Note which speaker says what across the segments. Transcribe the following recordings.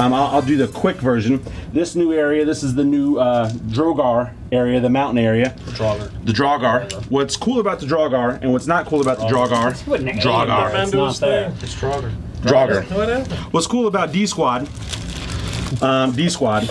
Speaker 1: So, um, I'll, I'll do the quick version. This new area, this is the new uh, Drogar area, the mountain area.
Speaker 2: Draugr.
Speaker 1: The Drogar. What's cool about the Drogar and what's not cool about the Drogar, Drogar.
Speaker 2: It's not there. It's Draugr.
Speaker 1: Drogar.
Speaker 3: Whatever.
Speaker 1: What's cool about D Squad, um, D Squad,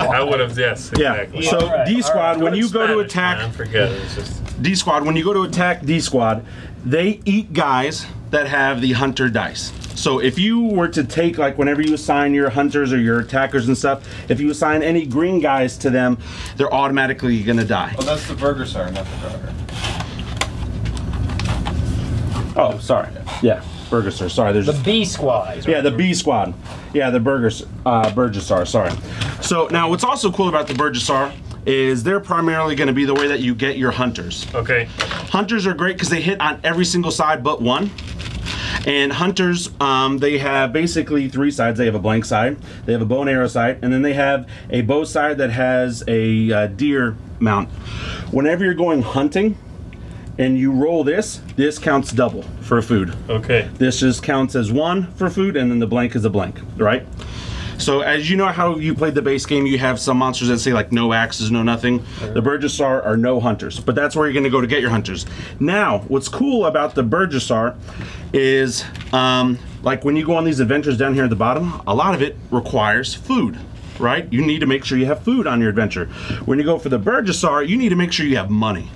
Speaker 3: I would have, yes,
Speaker 1: yeah.
Speaker 3: exactly.
Speaker 1: So
Speaker 2: Alright,
Speaker 1: D Squad,
Speaker 2: alright.
Speaker 1: when you go to attack
Speaker 3: man, forget it. It's just
Speaker 1: D Squad, when you go to attack D Squad, they eat guys that have the hunter dice. So if you were to take like whenever you assign your hunters or your attackers and stuff, if you assign any green guys to them, they're automatically gonna die.
Speaker 4: Oh, that's the burger star, not the burger.
Speaker 1: Oh, sorry. Yeah, Burgesser. Sorry, there's
Speaker 2: The B squad.
Speaker 1: yeah the B squad. Yeah, the Burgers uh, Burgessar. Sorry. So now what's also cool about the Burgessar is they're primarily going to be the way that you get your hunters.
Speaker 3: okay.
Speaker 1: Hunters are great because they hit on every single side but one. And hunters, um, they have basically three sides. They have a blank side, they have a bow and arrow side, and then they have a bow side that has a uh, deer mount. Whenever you're going hunting and you roll this, this counts double for food.
Speaker 3: Okay.
Speaker 1: This just counts as one for food, and then the blank is a blank, right? So as you know how you played the base game, you have some monsters that say like no axes, no nothing. The Burgessar are no hunters, but that's where you're going to go to get your hunters. Now, what's cool about the Burgessar is um, like when you go on these adventures down here at the bottom, a lot of it requires food. Right? You need to make sure you have food on your adventure. When you go for the Burgessar, you need to make sure you have money.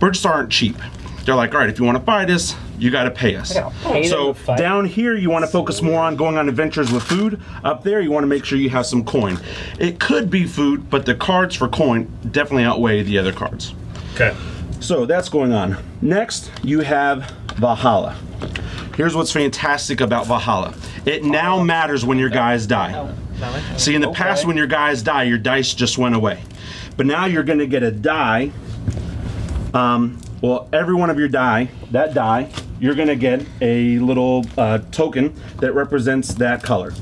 Speaker 1: Burgessar aren't cheap. They're like, all right, if you want to buy this, you got to pay us.
Speaker 2: pay
Speaker 1: So down here, you want to focus more on going on adventures with food. Up there, you want to make sure you have some coin. It could be food, but the cards for coin definitely outweigh the other cards.
Speaker 3: Okay.
Speaker 1: So that's going on. Next, you have Valhalla. Here's what's fantastic about Valhalla. It now matters when your guys die. See, in the past, when your guys die, your dice just went away. But now you're going to get a die. Um, well, every one of your die, that die, you're going to get a little uh, token that represents that color.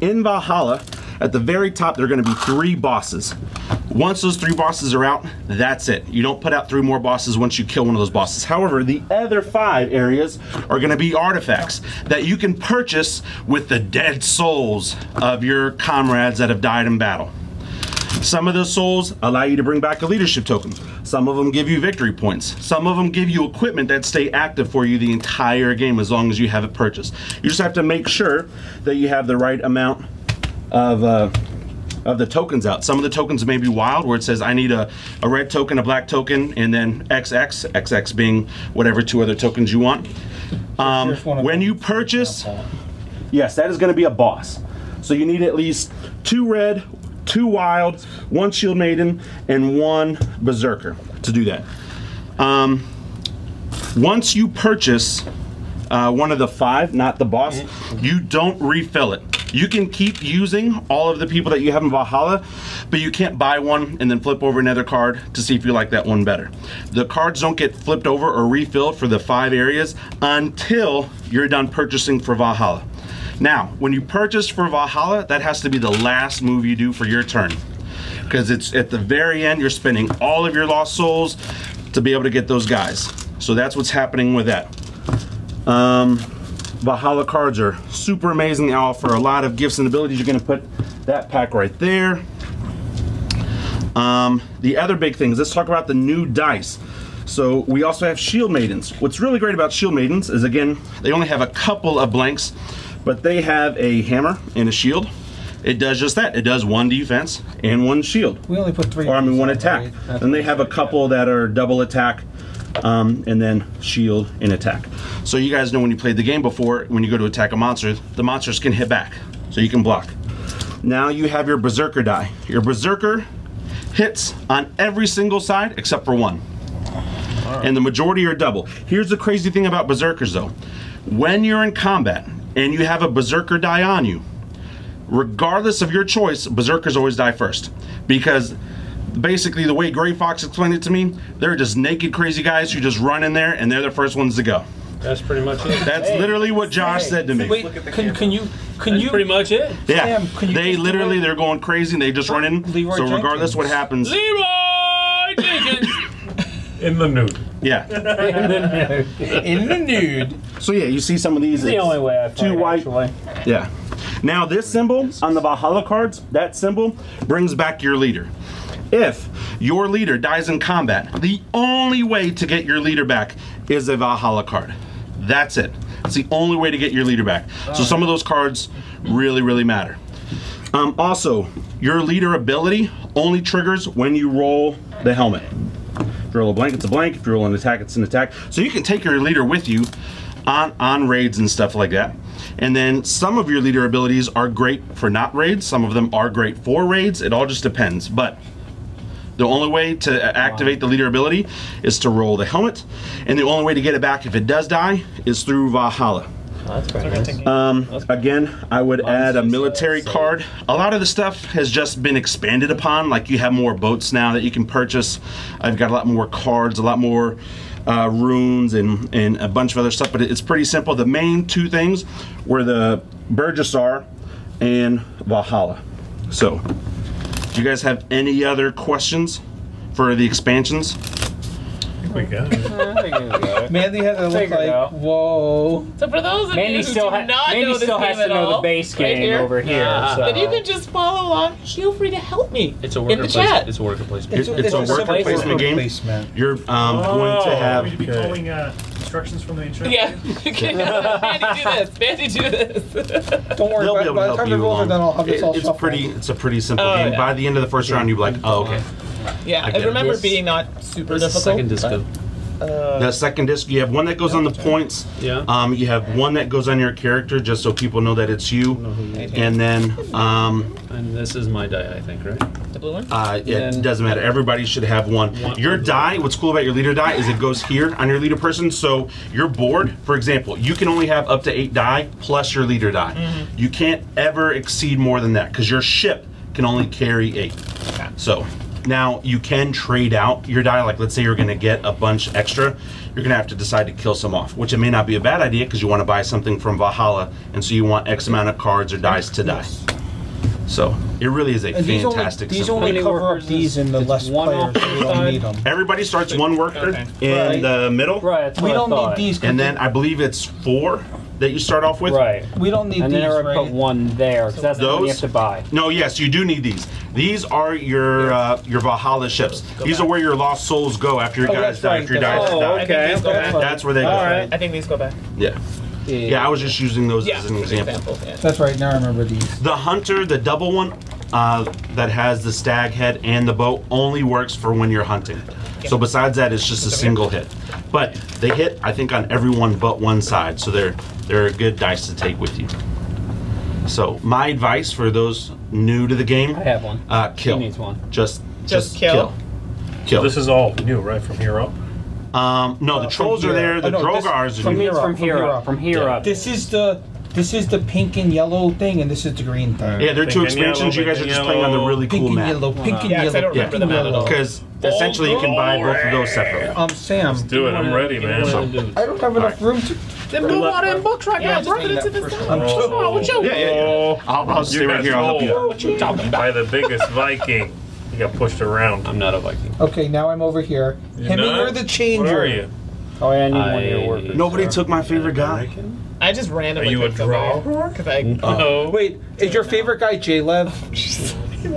Speaker 1: In Valhalla, at the very top, there are going to be three bosses. Once those three bosses are out, that's it. You don't put out three more bosses once you kill one of those bosses. However, the other five areas are to be artifacts that you can purchase with the dead souls of your comrades that have died in battle. Some of those souls allow you to bring back a leadership token. Some of them give you victory points. Some of them give you equipment that stay active for you the entire game as long as you have it purchased. You just have to make sure that you have the right amount of uh, of the tokens out. Some of the tokens may be wild, where it says I need a, a red token, a black token, and then XX, XX being whatever two other tokens you want. Um,
Speaker 2: Here's one of
Speaker 1: when you purchase, yes, that is going to be a boss. So you need at least two red, two wild, one shield maiden, and one berserker to do that. Um, once you purchase uh, one of the five, not the boss, you don't refill it. You can keep using all of the people that you have in Valhalla, but you can't buy one and then flip over another card to see if you like that one better. The cards don't get flipped over or refilled for the five areas until you're done purchasing for Valhalla. Now, when you purchase for Valhalla, that has to be the last move you do for your turn. Because it's at the very end, you're spending all of your lost souls to be able to get those guys. So that's what's happening with that. Um, Valhalla cards are super amazing. They offer a lot of gifts and abilities. You're going to put that pack right there. Um, the other big things, let's talk about the new dice. So we also have Shield Maidens. What's really great about Shield Maidens is again, they only have a couple of blanks, but they have a hammer and a shield. It does just that. It does one defense and one shield.
Speaker 2: We only put three.
Speaker 1: Or I mean one attack.
Speaker 2: right?
Speaker 1: Then they have a couple that are double attack, um, and then shield and attack. So you guys know when you played the game before, when you go to attack a monster, the monsters can hit back, so you can block. Now you have your berserker die. Your berserker hits on every single side except for one. And the majority are double. Here's the crazy thing about berserkers though. When you're in combat and you have a berserker die on you, regardless of your choice, berserkers always die first. Because basically the way Grey Fox explained it to me, they're just naked crazy guys who just run in there and they're the first ones to go.
Speaker 3: That's pretty much it.
Speaker 1: That's literally what Josh said to me.
Speaker 2: Wait, can, can you can
Speaker 3: That's
Speaker 2: you
Speaker 3: pretty much it.
Speaker 1: yeah,
Speaker 2: Sam, can you
Speaker 1: they literally they're going crazy and they just run in.
Speaker 2: Leroy
Speaker 1: so regardless
Speaker 2: Jenkins.
Speaker 1: what happens,
Speaker 3: Leroy Jenkins. In the nude.
Speaker 1: Yeah.
Speaker 5: In the nude.
Speaker 1: So yeah, you see some of these.
Speaker 2: It's the only way I fight,
Speaker 1: two white.
Speaker 2: actually.
Speaker 1: Yeah. Now this symbol on the Valhalla cards, that symbol brings back your leader. If your leader dies in combat, the only way to get your leader back is a Valhalla card. That's it. It's the only way to get your leader back. So some of those cards really, really matter. Um, also, your leader ability only triggers when you roll the helmet. Roll a blank, it's a blank. If you roll an attack, it's an attack. So you can take your leader with you on, on raids and stuff like that. And then some of your leader abilities are great for not raids. Some of them are great for raids. It all just depends. But the only way to activate the leader ability is to roll the helmet. And the only way to get it back if it does die is through Valhalla.
Speaker 2: That's very nice.
Speaker 1: Um, again, I would add a military card. A lot of the stuff has just been expanded upon. Like you have more boats now that you can purchase. I've got a lot more cards, a lot more uh, runes, and and a bunch of other stuff. But it's pretty simple. The main two things were the Burgessar and Valhalla. So, do you guys have any other questions for the expansions?
Speaker 3: We got it.
Speaker 2: I think we got it.
Speaker 5: Mandy had to look
Speaker 2: Figure it
Speaker 5: like,
Speaker 2: out.
Speaker 5: whoa.
Speaker 6: So for those of
Speaker 2: Mandy
Speaker 6: you who
Speaker 2: still
Speaker 6: do
Speaker 2: ha-
Speaker 6: not
Speaker 2: Mandy
Speaker 6: know this
Speaker 2: still
Speaker 6: game
Speaker 2: has to
Speaker 6: at
Speaker 2: know the
Speaker 6: all,
Speaker 2: base
Speaker 6: right
Speaker 2: game over here, so-
Speaker 6: then you can just follow along. Feel free to help me
Speaker 7: It's a
Speaker 6: in
Speaker 7: worker
Speaker 6: the
Speaker 7: placement.
Speaker 6: chat.
Speaker 7: It's a worker placement.
Speaker 1: It's, it's a worker
Speaker 5: simple
Speaker 1: placement
Speaker 5: worker
Speaker 1: game.
Speaker 5: placement.
Speaker 1: You're um, going to
Speaker 3: Oh.
Speaker 1: have.
Speaker 8: Would you be following uh, instructions from the insurance?
Speaker 6: yeah, Mandy, do this. Mandy, do this.
Speaker 5: Don't worry,
Speaker 1: They'll
Speaker 5: by,
Speaker 1: be able to
Speaker 5: by the
Speaker 1: help
Speaker 5: time the
Speaker 1: you
Speaker 5: rules are
Speaker 1: along.
Speaker 5: done, I'll have this
Speaker 1: It-
Speaker 5: all
Speaker 1: it's
Speaker 5: shuffled.
Speaker 1: pretty. It's a pretty simple
Speaker 6: Oh,
Speaker 1: game.
Speaker 6: yeah.
Speaker 1: By the end of the first round, you'll be like, oh, okay.
Speaker 6: Yeah,
Speaker 1: I
Speaker 6: I, remember
Speaker 7: Yes.
Speaker 6: being not super
Speaker 7: There's a second
Speaker 6: difficult.
Speaker 7: disc.
Speaker 1: The second disc, you have one that goes on the points.
Speaker 7: Yeah.
Speaker 1: Um, you have one that goes on your character, just so people know that it's you. And then, um,
Speaker 7: And this is my die, I think, right?
Speaker 6: The blue one.
Speaker 1: uh, it
Speaker 7: Then-
Speaker 1: doesn't matter. Everybody should have one.
Speaker 7: One-
Speaker 1: Your die. What's cool about your leader die is it goes here on your leader person. So your board, for example, you can only have up to eight die plus your leader die. You can't ever exceed more than that because your ship can only carry eight. So now you can trade out your die. Like let's say you're going to get a bunch extra, you're going to have to decide to kill some off, which it may not be a bad idea because you want to buy something from Valhalla, and so you want X amount of cards or dice to die. So it really is a
Speaker 5: And these only,
Speaker 1: fantastic.
Speaker 5: these only cover up these in the less
Speaker 2: one
Speaker 5: players,
Speaker 2: on
Speaker 5: so we don't need them.
Speaker 1: Everybody starts one worker
Speaker 6: Okay.
Speaker 1: in
Speaker 5: Right.
Speaker 1: the middle,
Speaker 2: Right, that's
Speaker 5: We
Speaker 2: I
Speaker 5: don't
Speaker 2: thought.
Speaker 5: need these. 'cause
Speaker 1: and then I believe it's four that you start off with.
Speaker 2: Right.
Speaker 5: we don't need
Speaker 2: And
Speaker 5: these,
Speaker 2: then I would
Speaker 5: right?
Speaker 2: put one there, because that's the one you have to buy.
Speaker 1: No, yes, you do need these. These are your uh, your Valhalla ships. These are where your lost souls go after your
Speaker 5: Oh,
Speaker 1: guys die.
Speaker 5: right,
Speaker 1: After your guys
Speaker 2: right.
Speaker 1: die.
Speaker 2: Oh, okay.
Speaker 6: these go
Speaker 5: That's
Speaker 6: back.
Speaker 1: That's where they go.
Speaker 2: All right.
Speaker 6: I think these go back.
Speaker 1: Yeah. Yeah, I was just using those
Speaker 6: Yeah,
Speaker 1: as an example.
Speaker 6: yeah.
Speaker 5: That's right. Now I remember these.
Speaker 1: The hunter, the double one, uh, that has the stag head and the bow, only works for when you're hunting. So besides that, it's just a single hit. But they hit, I think, on everyone but one side. So they're they're a good dice to take with you. So my advice for those new to the game,
Speaker 2: I have one.
Speaker 1: uh, kill.
Speaker 2: He needs one.
Speaker 1: Just
Speaker 6: Just
Speaker 1: just,
Speaker 6: kill?
Speaker 1: kill. Kill.
Speaker 3: This is all new, right? From here up.
Speaker 1: um, no, the
Speaker 5: Uh,
Speaker 1: trolls are there. The
Speaker 5: oh, no, this-
Speaker 1: Drogars are
Speaker 5: from
Speaker 2: He
Speaker 1: new.
Speaker 2: means
Speaker 5: here
Speaker 2: from
Speaker 5: up,
Speaker 2: here up. From here
Speaker 1: Yeah.
Speaker 2: up.
Speaker 5: This is the this is the pink and yellow thing, and this is the green thing.
Speaker 1: Yeah, they're two
Speaker 3: Pink and
Speaker 1: expansions.
Speaker 3: yellow,
Speaker 1: you guys are
Speaker 3: pink
Speaker 1: just
Speaker 3: and
Speaker 1: playing on the
Speaker 3: yellow.
Speaker 1: really
Speaker 5: Pink
Speaker 1: cool
Speaker 5: and
Speaker 1: map.
Speaker 5: yellow, pink and
Speaker 6: Yeah, 'cause
Speaker 5: yellow.
Speaker 6: I don't
Speaker 5: pink
Speaker 6: remember
Speaker 5: and
Speaker 6: the map at
Speaker 5: yellow.
Speaker 6: all.
Speaker 1: Because essentially you can buy both of those separately.
Speaker 5: Um, Sam,
Speaker 3: Do it. I'm ready, man.
Speaker 5: I don't have enough room to.
Speaker 6: Then go out and books right now. Drop it into this thing.
Speaker 5: I'm
Speaker 6: Oh, what you?
Speaker 1: Yeah, yeah, yeah. I'll, I'll stay
Speaker 3: You
Speaker 1: right
Speaker 3: got
Speaker 1: here. I'll help you out.
Speaker 3: sold
Speaker 6: What you talking about?
Speaker 3: by the biggest Viking. You got pushed around.
Speaker 7: I'm not a Viking.
Speaker 5: Okay, now I'm over here.
Speaker 3: You're
Speaker 5: Him and
Speaker 3: not?
Speaker 5: her the changer.
Speaker 3: What are you?
Speaker 2: Oh, yeah, I need one of your workers.
Speaker 1: Nobody took my favorite guy.
Speaker 6: I just randomly.
Speaker 3: Are you a
Speaker 6: picked somebody.
Speaker 3: draw?
Speaker 6: Cause I. Mm.
Speaker 3: No. Oh.
Speaker 5: Wait, is your favorite guy J Lev?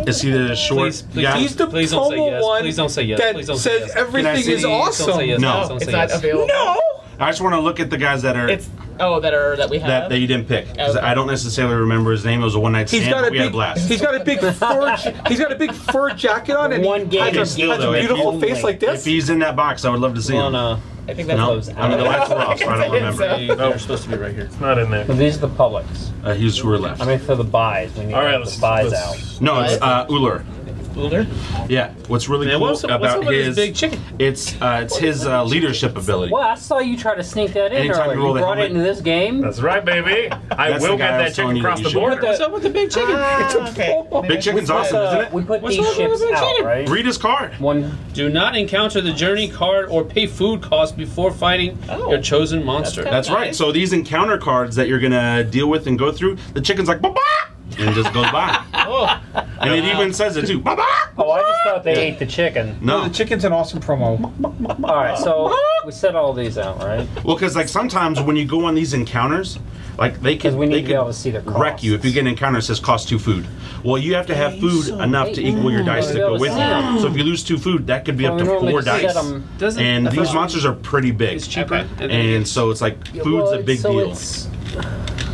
Speaker 1: Is he the short
Speaker 7: Please, please,
Speaker 1: guy?
Speaker 5: He's the
Speaker 7: please don't say
Speaker 5: promo
Speaker 7: yes.
Speaker 5: one
Speaker 7: Please don't say yes.
Speaker 5: that
Speaker 7: Please don't say
Speaker 5: says
Speaker 7: yes.
Speaker 5: everything is
Speaker 1: Please
Speaker 7: don't
Speaker 5: awesome.
Speaker 7: say yes.
Speaker 1: No.
Speaker 7: Please don't
Speaker 6: It's
Speaker 7: say
Speaker 6: not
Speaker 7: yes.
Speaker 6: available.
Speaker 5: No.
Speaker 1: I just want to look at the guys that are
Speaker 6: It's oh that are that we have.
Speaker 1: that, that you didn't pick because
Speaker 6: Okay. Oh.
Speaker 1: I don't necessarily remember his name. It was a one night
Speaker 5: He's
Speaker 1: stand.
Speaker 5: got
Speaker 1: but
Speaker 5: a
Speaker 1: we had a
Speaker 5: big.
Speaker 1: blast.
Speaker 5: He's got a big fur. he's got a big fur jacket on, and
Speaker 2: One
Speaker 5: he
Speaker 2: game
Speaker 5: has,
Speaker 2: is
Speaker 5: a, has
Speaker 1: though,
Speaker 5: a beautiful
Speaker 2: you-
Speaker 5: face like this.
Speaker 1: if he's in that box, I would love to see
Speaker 7: Well,
Speaker 1: him.
Speaker 7: no.
Speaker 6: I think that's
Speaker 1: No,
Speaker 6: those.
Speaker 1: I mean the lights were off, so I don't remember.
Speaker 6: So-
Speaker 7: They, they're supposed to be right here.
Speaker 3: It's not in there.
Speaker 2: But these are the publics.
Speaker 1: Uh, he's who are left.
Speaker 2: I mean, for the buys. We need
Speaker 3: All
Speaker 2: to
Speaker 3: let's,
Speaker 2: the buys
Speaker 3: let's-
Speaker 2: out.
Speaker 1: No, it's uh, Uller.
Speaker 6: Uller?
Speaker 1: Yeah. What's really
Speaker 7: Man,
Speaker 1: cool
Speaker 7: what's up- what's
Speaker 1: about
Speaker 7: up
Speaker 1: his
Speaker 7: big chicken?
Speaker 1: It's uh, it's his uh, leadership ability.
Speaker 2: Well, I saw you try to sneak that in
Speaker 1: Anytime
Speaker 2: earlier.
Speaker 1: you roll
Speaker 2: You
Speaker 1: the
Speaker 2: brought it into this game.
Speaker 3: That's right, baby. I will get that chicken across the
Speaker 1: should.
Speaker 3: border.
Speaker 7: What's up with the big chicken?
Speaker 6: Ah, okay.
Speaker 1: Big chicken's awesome,
Speaker 2: Uh,
Speaker 1: isn't it?
Speaker 2: we put
Speaker 6: What's
Speaker 2: these ships
Speaker 6: the
Speaker 2: out, right?
Speaker 1: Read his card.
Speaker 2: One.
Speaker 7: Do not encounter the journey card or pay food costs before fighting
Speaker 6: Oh.
Speaker 7: your chosen monster.
Speaker 6: That's
Speaker 1: That's right. So these encounter cards that you're gonna deal with and go through, the chicken's like, bah bah and just goes by.
Speaker 6: oh.
Speaker 1: And it even says it too.
Speaker 2: Oh, I just thought they yeah. ate the chicken.
Speaker 5: No. the chicken's an awesome promo.
Speaker 2: all right, so we set all these out, right?
Speaker 1: Well, because like sometimes when you go on these encounters, like they can,
Speaker 2: we need
Speaker 1: they
Speaker 2: to be able to see the
Speaker 1: wreck you if you get an encounter that says cost two food. Well, you have to have yeah, food so enough to equal your dice to go with you. So if you lose two food, that could be
Speaker 2: well, up to
Speaker 1: four dice. And these monsters are pretty big.
Speaker 7: It's cheaper. And
Speaker 1: so it's like food's a big deal.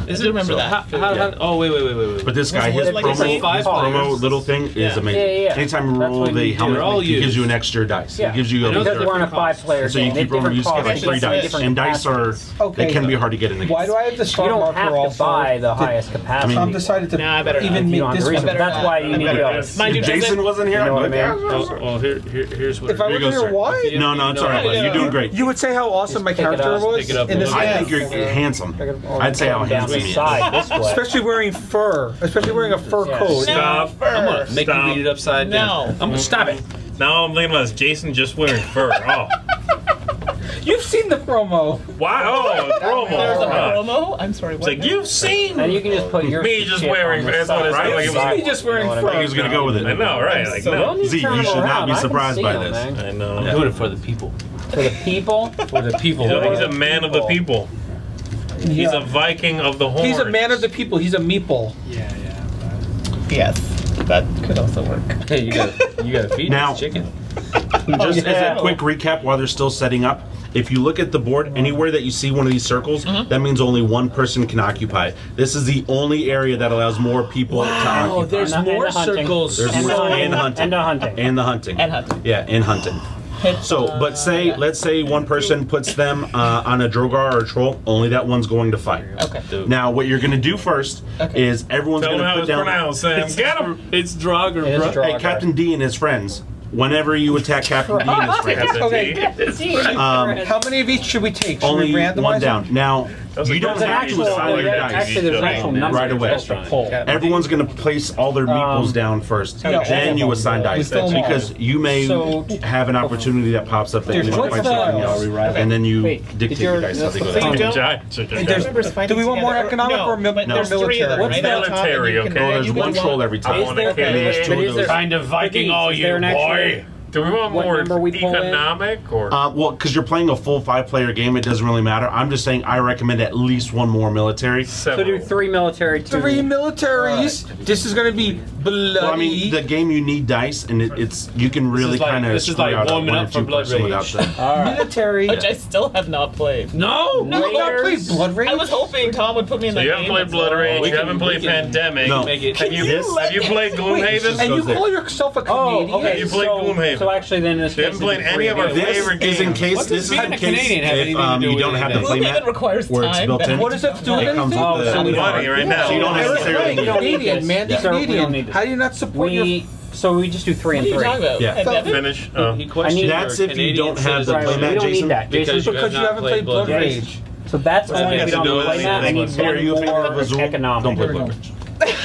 Speaker 7: Is
Speaker 6: I it, remember
Speaker 7: so,
Speaker 6: that?
Speaker 7: How, how, yeah. how, oh wait, wait, wait, wait, wait.
Speaker 1: But this guy, his,
Speaker 6: like
Speaker 1: promo,
Speaker 7: like
Speaker 1: his promo little thing
Speaker 6: yeah.
Speaker 1: is amazing.
Speaker 2: Yeah, yeah,
Speaker 1: Anytime you roll the helmet, he gives you an extra dice. He gives you a
Speaker 2: because we're on a five-player
Speaker 1: So you keep rolling, you just get like three dice, and dice are they can be hard to get in the game.
Speaker 5: Why do I have the star marker also?
Speaker 2: Buy the highest capacity.
Speaker 5: I'm decided to even
Speaker 2: meet
Speaker 5: this.
Speaker 2: That's why you need to
Speaker 1: go. Jason wasn't here.
Speaker 7: Well, here here's what.
Speaker 5: If I was here, why?
Speaker 1: No, no, it's all right. You're doing great.
Speaker 5: You would say how awesome my character was in this.
Speaker 7: game.
Speaker 1: I think you're handsome. I'd say how handsome.
Speaker 2: Side this way.
Speaker 5: Especially wearing fur. Especially wearing a fur
Speaker 2: yeah.
Speaker 5: coat.
Speaker 3: Stop. No.
Speaker 7: I'm gonna make
Speaker 3: stop.
Speaker 7: you read it upside down. No. I'm gonna stop it.
Speaker 3: Now I'm thinking about Jason just wearing fur. Oh.
Speaker 5: You've seen the promo.
Speaker 3: Why? oh, promo.
Speaker 6: There's a promo. I'm sorry. What
Speaker 3: it's
Speaker 6: like
Speaker 3: you've seen.
Speaker 2: And you can just put your
Speaker 3: me just wearing.
Speaker 2: fur.
Speaker 3: right?
Speaker 1: like. It was,
Speaker 5: me just wearing. fur.
Speaker 2: I think
Speaker 1: he was gonna go with it.
Speaker 3: I know, right? Like,
Speaker 6: so
Speaker 3: no.
Speaker 1: Z, you should
Speaker 2: around. not be
Speaker 1: surprised by this.
Speaker 2: Him,
Speaker 3: I know.
Speaker 7: I'm doing it for the people.
Speaker 2: For the people.
Speaker 7: for the people.
Speaker 3: You
Speaker 7: know,
Speaker 3: he's a man of the people. He's a Viking of the horn.
Speaker 5: He's a man of the people. He's a meeple.
Speaker 8: Yeah, yeah. But...
Speaker 6: Yes, that could also work.
Speaker 7: Hey, you got you got to feed
Speaker 1: now,
Speaker 7: this chicken.
Speaker 1: Just
Speaker 6: yeah.
Speaker 1: as a quick recap, while they're still setting up, if you look at the board, anywhere that you see one of these circles, mm -hmm. that means only one person can occupy. This is the only area that allows more people wow,
Speaker 7: to
Speaker 1: occupy.
Speaker 7: There's
Speaker 2: and
Speaker 7: more
Speaker 2: the
Speaker 7: circles.
Speaker 1: There's
Speaker 2: and
Speaker 1: more,
Speaker 2: the
Speaker 1: and hunting.
Speaker 2: And the hunting.
Speaker 1: And the hunting.
Speaker 6: And hunting.
Speaker 1: Yeah, and hunting. So, but say, let's say one person puts them uh, on a Drogar or a troll, only that one's going to fight.
Speaker 6: Okay. Dude.
Speaker 1: Now, what you're going to do first
Speaker 6: okay.
Speaker 1: is everyone's going to put down.
Speaker 3: Pronounced, how It's, Get him.
Speaker 7: It's
Speaker 2: Drogar, it's
Speaker 7: bro.
Speaker 2: Drogar.
Speaker 1: Hey, Captain D and his friends. Whenever you attack Captain D and his friends.
Speaker 5: okay.
Speaker 1: Um,
Speaker 5: How many of each should we take? Should
Speaker 1: only
Speaker 5: we
Speaker 1: one down. Now, you don't have to assign your dice.
Speaker 2: Actually, there's an actual.
Speaker 3: Right
Speaker 1: away. Everyone's going to place all their meeples
Speaker 2: um,
Speaker 1: down first.
Speaker 5: Yeah,
Speaker 1: then you assign
Speaker 5: dice fill
Speaker 1: 'em
Speaker 5: all.
Speaker 1: because you may
Speaker 2: So-
Speaker 1: have an opportunity that pops up that you Dude, might
Speaker 5: what's
Speaker 1: find something else, and then you
Speaker 2: Wait,
Speaker 1: dictate
Speaker 2: your
Speaker 1: your- dice how they go down.
Speaker 5: Do we want more economic or mil-
Speaker 6: but military? three of them,
Speaker 2: What's
Speaker 6: right?
Speaker 3: Military, okay.
Speaker 1: Oh, there's one troll every
Speaker 3: I
Speaker 1: time.
Speaker 3: want a Is
Speaker 2: there-
Speaker 3: cannon.
Speaker 1: There's two of those.
Speaker 3: there- Find Viking, all you boy. Do we want
Speaker 2: what
Speaker 3: more
Speaker 2: we
Speaker 3: economic or?
Speaker 1: Uh, well, because you're playing a full five-player game, it doesn't really matter. I'm just saying I recommend at least one more military. Several.
Speaker 2: So do three military. Two.
Speaker 5: Three militaries. Right. This is going to be bloody.
Speaker 1: Well, I mean, the game you need dice, and it, it's you can really kind of.
Speaker 7: This is like,
Speaker 1: this
Speaker 7: is
Speaker 1: like warming
Speaker 7: up for Blood Rage.
Speaker 2: right.
Speaker 5: Military,
Speaker 6: which I still have not played.
Speaker 7: No,
Speaker 5: no, Raiders. I played Blood Rage.
Speaker 6: I was hoping Tom would put me in
Speaker 3: so
Speaker 6: the
Speaker 3: you
Speaker 6: game.
Speaker 3: You haven't played Blood Rage. You haven't played Pandemic.
Speaker 1: No.
Speaker 3: Have you? Oh, have you played Gloomhaven?
Speaker 5: And you call yourself a
Speaker 2: comedian?
Speaker 5: Oh,
Speaker 2: okay.
Speaker 3: You played Gloomhaven
Speaker 2: so actually, then this
Speaker 3: haven't played any of our favorite games.
Speaker 1: Is in case this is in case if um, you don't have the playmat
Speaker 6: requires
Speaker 1: where it's built in.
Speaker 5: What does that do with anything?
Speaker 2: It comes with
Speaker 3: money right now.
Speaker 1: So you don't necessarily need
Speaker 5: Canadian man.
Speaker 2: This
Speaker 5: Canadian. How do you not support your?
Speaker 2: So we just do three and three.
Speaker 1: Yeah.
Speaker 3: Finish.
Speaker 7: Uh,
Speaker 1: that's if you don't have the playmat,
Speaker 2: right,
Speaker 1: Jason.
Speaker 2: Need that.
Speaker 7: Because,
Speaker 5: because you haven't played Blood
Speaker 7: Rage.
Speaker 2: So that's only if we don't play that. I need one more economic.
Speaker 1: Don't play Blood Rage.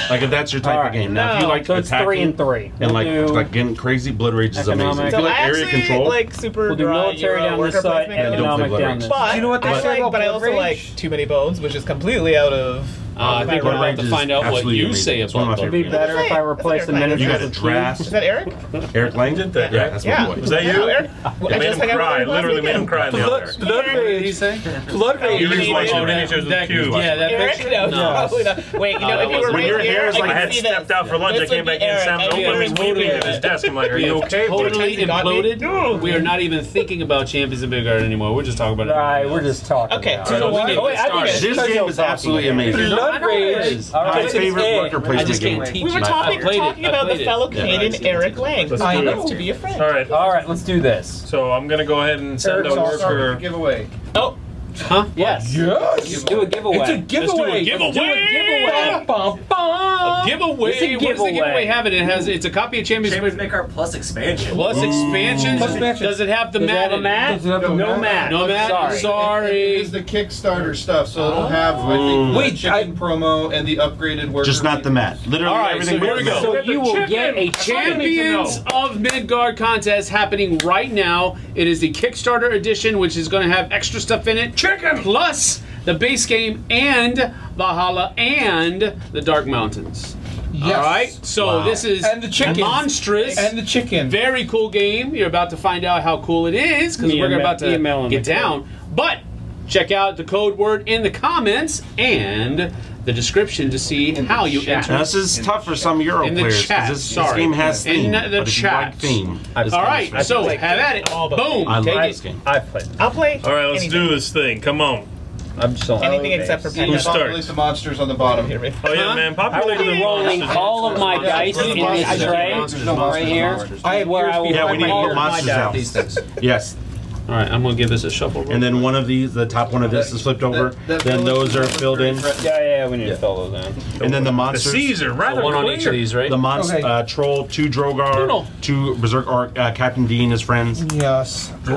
Speaker 1: Like if that's your type of game. Now, if you
Speaker 6: No.
Speaker 1: like
Speaker 2: So it's
Speaker 1: attacking
Speaker 2: three and three.
Speaker 1: and like
Speaker 2: We'll do-
Speaker 1: like getting crazy, blood rage is amazing. If
Speaker 6: Economic.
Speaker 1: you like area
Speaker 6: actually
Speaker 1: control,
Speaker 6: like super
Speaker 2: We'll do military
Speaker 6: Euro
Speaker 2: down this side, and economic
Speaker 1: Blood
Speaker 2: down this.
Speaker 6: But
Speaker 5: you know what they
Speaker 6: I
Speaker 5: say
Speaker 6: but I also like Too Many Bones, which is completely out of
Speaker 7: uh, I think we're
Speaker 1: going
Speaker 7: to find out what you say about
Speaker 2: It'd be better if I replace the minutes.
Speaker 1: You got a draft.
Speaker 6: Is that Eric?
Speaker 1: Eric
Speaker 3: Langdon?
Speaker 1: Yeah, that's my boy.
Speaker 3: Was that you,
Speaker 6: Eric? It
Speaker 3: made him cry. Literally made him cry.
Speaker 5: Blood you
Speaker 7: say?
Speaker 5: Blood rage.
Speaker 3: You just
Speaker 7: watch
Speaker 3: the miniatures with Q.
Speaker 7: Yeah, that picture.
Speaker 6: No, probably not. Wait, you know, if uh, you were
Speaker 7: when
Speaker 1: your hair is like
Speaker 3: I had stepped out for lunch, I came back in,
Speaker 6: Sam
Speaker 3: openly weeping at his desk. I'm like, are you okay?
Speaker 7: Totally imploded. We are not even thinking about Champions of Midgard anymore. We're just talking about it.
Speaker 2: Right, we're just talking.
Speaker 6: Okay, so
Speaker 7: we need to start.
Speaker 1: This game is absolutely amazing outrage.
Speaker 2: Right.
Speaker 5: My
Speaker 1: favorite
Speaker 5: a.
Speaker 1: worker placement
Speaker 7: I
Speaker 1: just
Speaker 7: can't game. Teach
Speaker 6: we were talking, talking about the fellow Canadian Eric Lang. I know. to be a friend.
Speaker 3: All right,
Speaker 2: all right, let's do this.
Speaker 3: So I'm gonna go ahead and send
Speaker 2: Eric's
Speaker 3: a worker
Speaker 4: giveaway.
Speaker 6: Oh.
Speaker 7: Huh?
Speaker 2: Yes.
Speaker 5: Yes.
Speaker 2: Do a giveaway.
Speaker 5: It's a giveaway.
Speaker 7: Let's do a
Speaker 5: giveaway.
Speaker 7: Let's do a giveaway.
Speaker 2: Bum, bum, bum.
Speaker 7: A giveaway.
Speaker 2: It's a giveaway.
Speaker 7: What does the
Speaker 2: giveaway
Speaker 7: have? It, it has. It's a copy of Champions.
Speaker 9: Champions Midgard Plus expansion.
Speaker 7: Plus expansion.
Speaker 5: Plus expansion.
Speaker 7: Does it have the
Speaker 2: does
Speaker 7: mat? It
Speaker 5: have a mat?
Speaker 2: No,
Speaker 5: mat.
Speaker 7: No mat.
Speaker 2: Sorry.
Speaker 7: Sorry.
Speaker 4: It, it is the Kickstarter stuff, so it'll oh. have I think
Speaker 5: Wait, the
Speaker 4: chicken I, promo and the upgraded worker.
Speaker 1: Just not the mat. Literally
Speaker 7: All right,
Speaker 1: everything.
Speaker 7: So here we go.
Speaker 2: So you will get a
Speaker 7: Champions of Midgard contest happening right now. It is the Kickstarter edition, which is going to have extra stuff in it
Speaker 3: chicken
Speaker 7: plus the base game and Valhalla and the Dark Mountains.
Speaker 5: Yes.
Speaker 7: All right. So
Speaker 1: wow.
Speaker 7: this is
Speaker 5: and the chicken.
Speaker 7: monstrous
Speaker 5: and the chicken.
Speaker 7: Very cool game. You're about to find out how cool it is because we're about to get down. But check out the code word in the comments and the description to see in how you
Speaker 2: chat.
Speaker 7: enter.
Speaker 1: Now, this is in tough for some Euro
Speaker 7: in
Speaker 1: players
Speaker 7: because
Speaker 1: this, this, game has theme. In the, the
Speaker 7: chat.
Speaker 1: Like theme,
Speaker 7: all right,
Speaker 1: right.
Speaker 7: so
Speaker 1: like
Speaker 7: have at it.
Speaker 6: All
Speaker 7: Boom.
Speaker 1: I like this. game.
Speaker 2: I play.
Speaker 6: I'll play.
Speaker 3: All right, let's
Speaker 6: anything.
Speaker 3: do this thing. Come on.
Speaker 2: I'm so on
Speaker 6: anything except for
Speaker 3: Who starts?
Speaker 4: the monsters on the bottom.
Speaker 6: Here, right?
Speaker 3: Oh yeah, man! Populate the
Speaker 2: rolling all of my dice in this tray right here.
Speaker 5: I
Speaker 2: where I will
Speaker 1: yeah, we need
Speaker 2: more
Speaker 1: monsters out. Yes.
Speaker 7: All right, I'm gonna give this a shuffle.
Speaker 1: And then one of these, the top one of this is flipped over. that Then those are filled in,
Speaker 2: Yeah, yeah, yeah, we need to fill those in.
Speaker 1: and then the
Speaker 3: The
Speaker 1: monsters.
Speaker 3: Caesar, right?
Speaker 7: one on each of these, right?
Speaker 1: The monster,
Speaker 5: Okay.
Speaker 1: uh, troll, two Drogar, two Berserk or uh, Captain Dean, his friends.
Speaker 5: Yes.
Speaker 7: Turn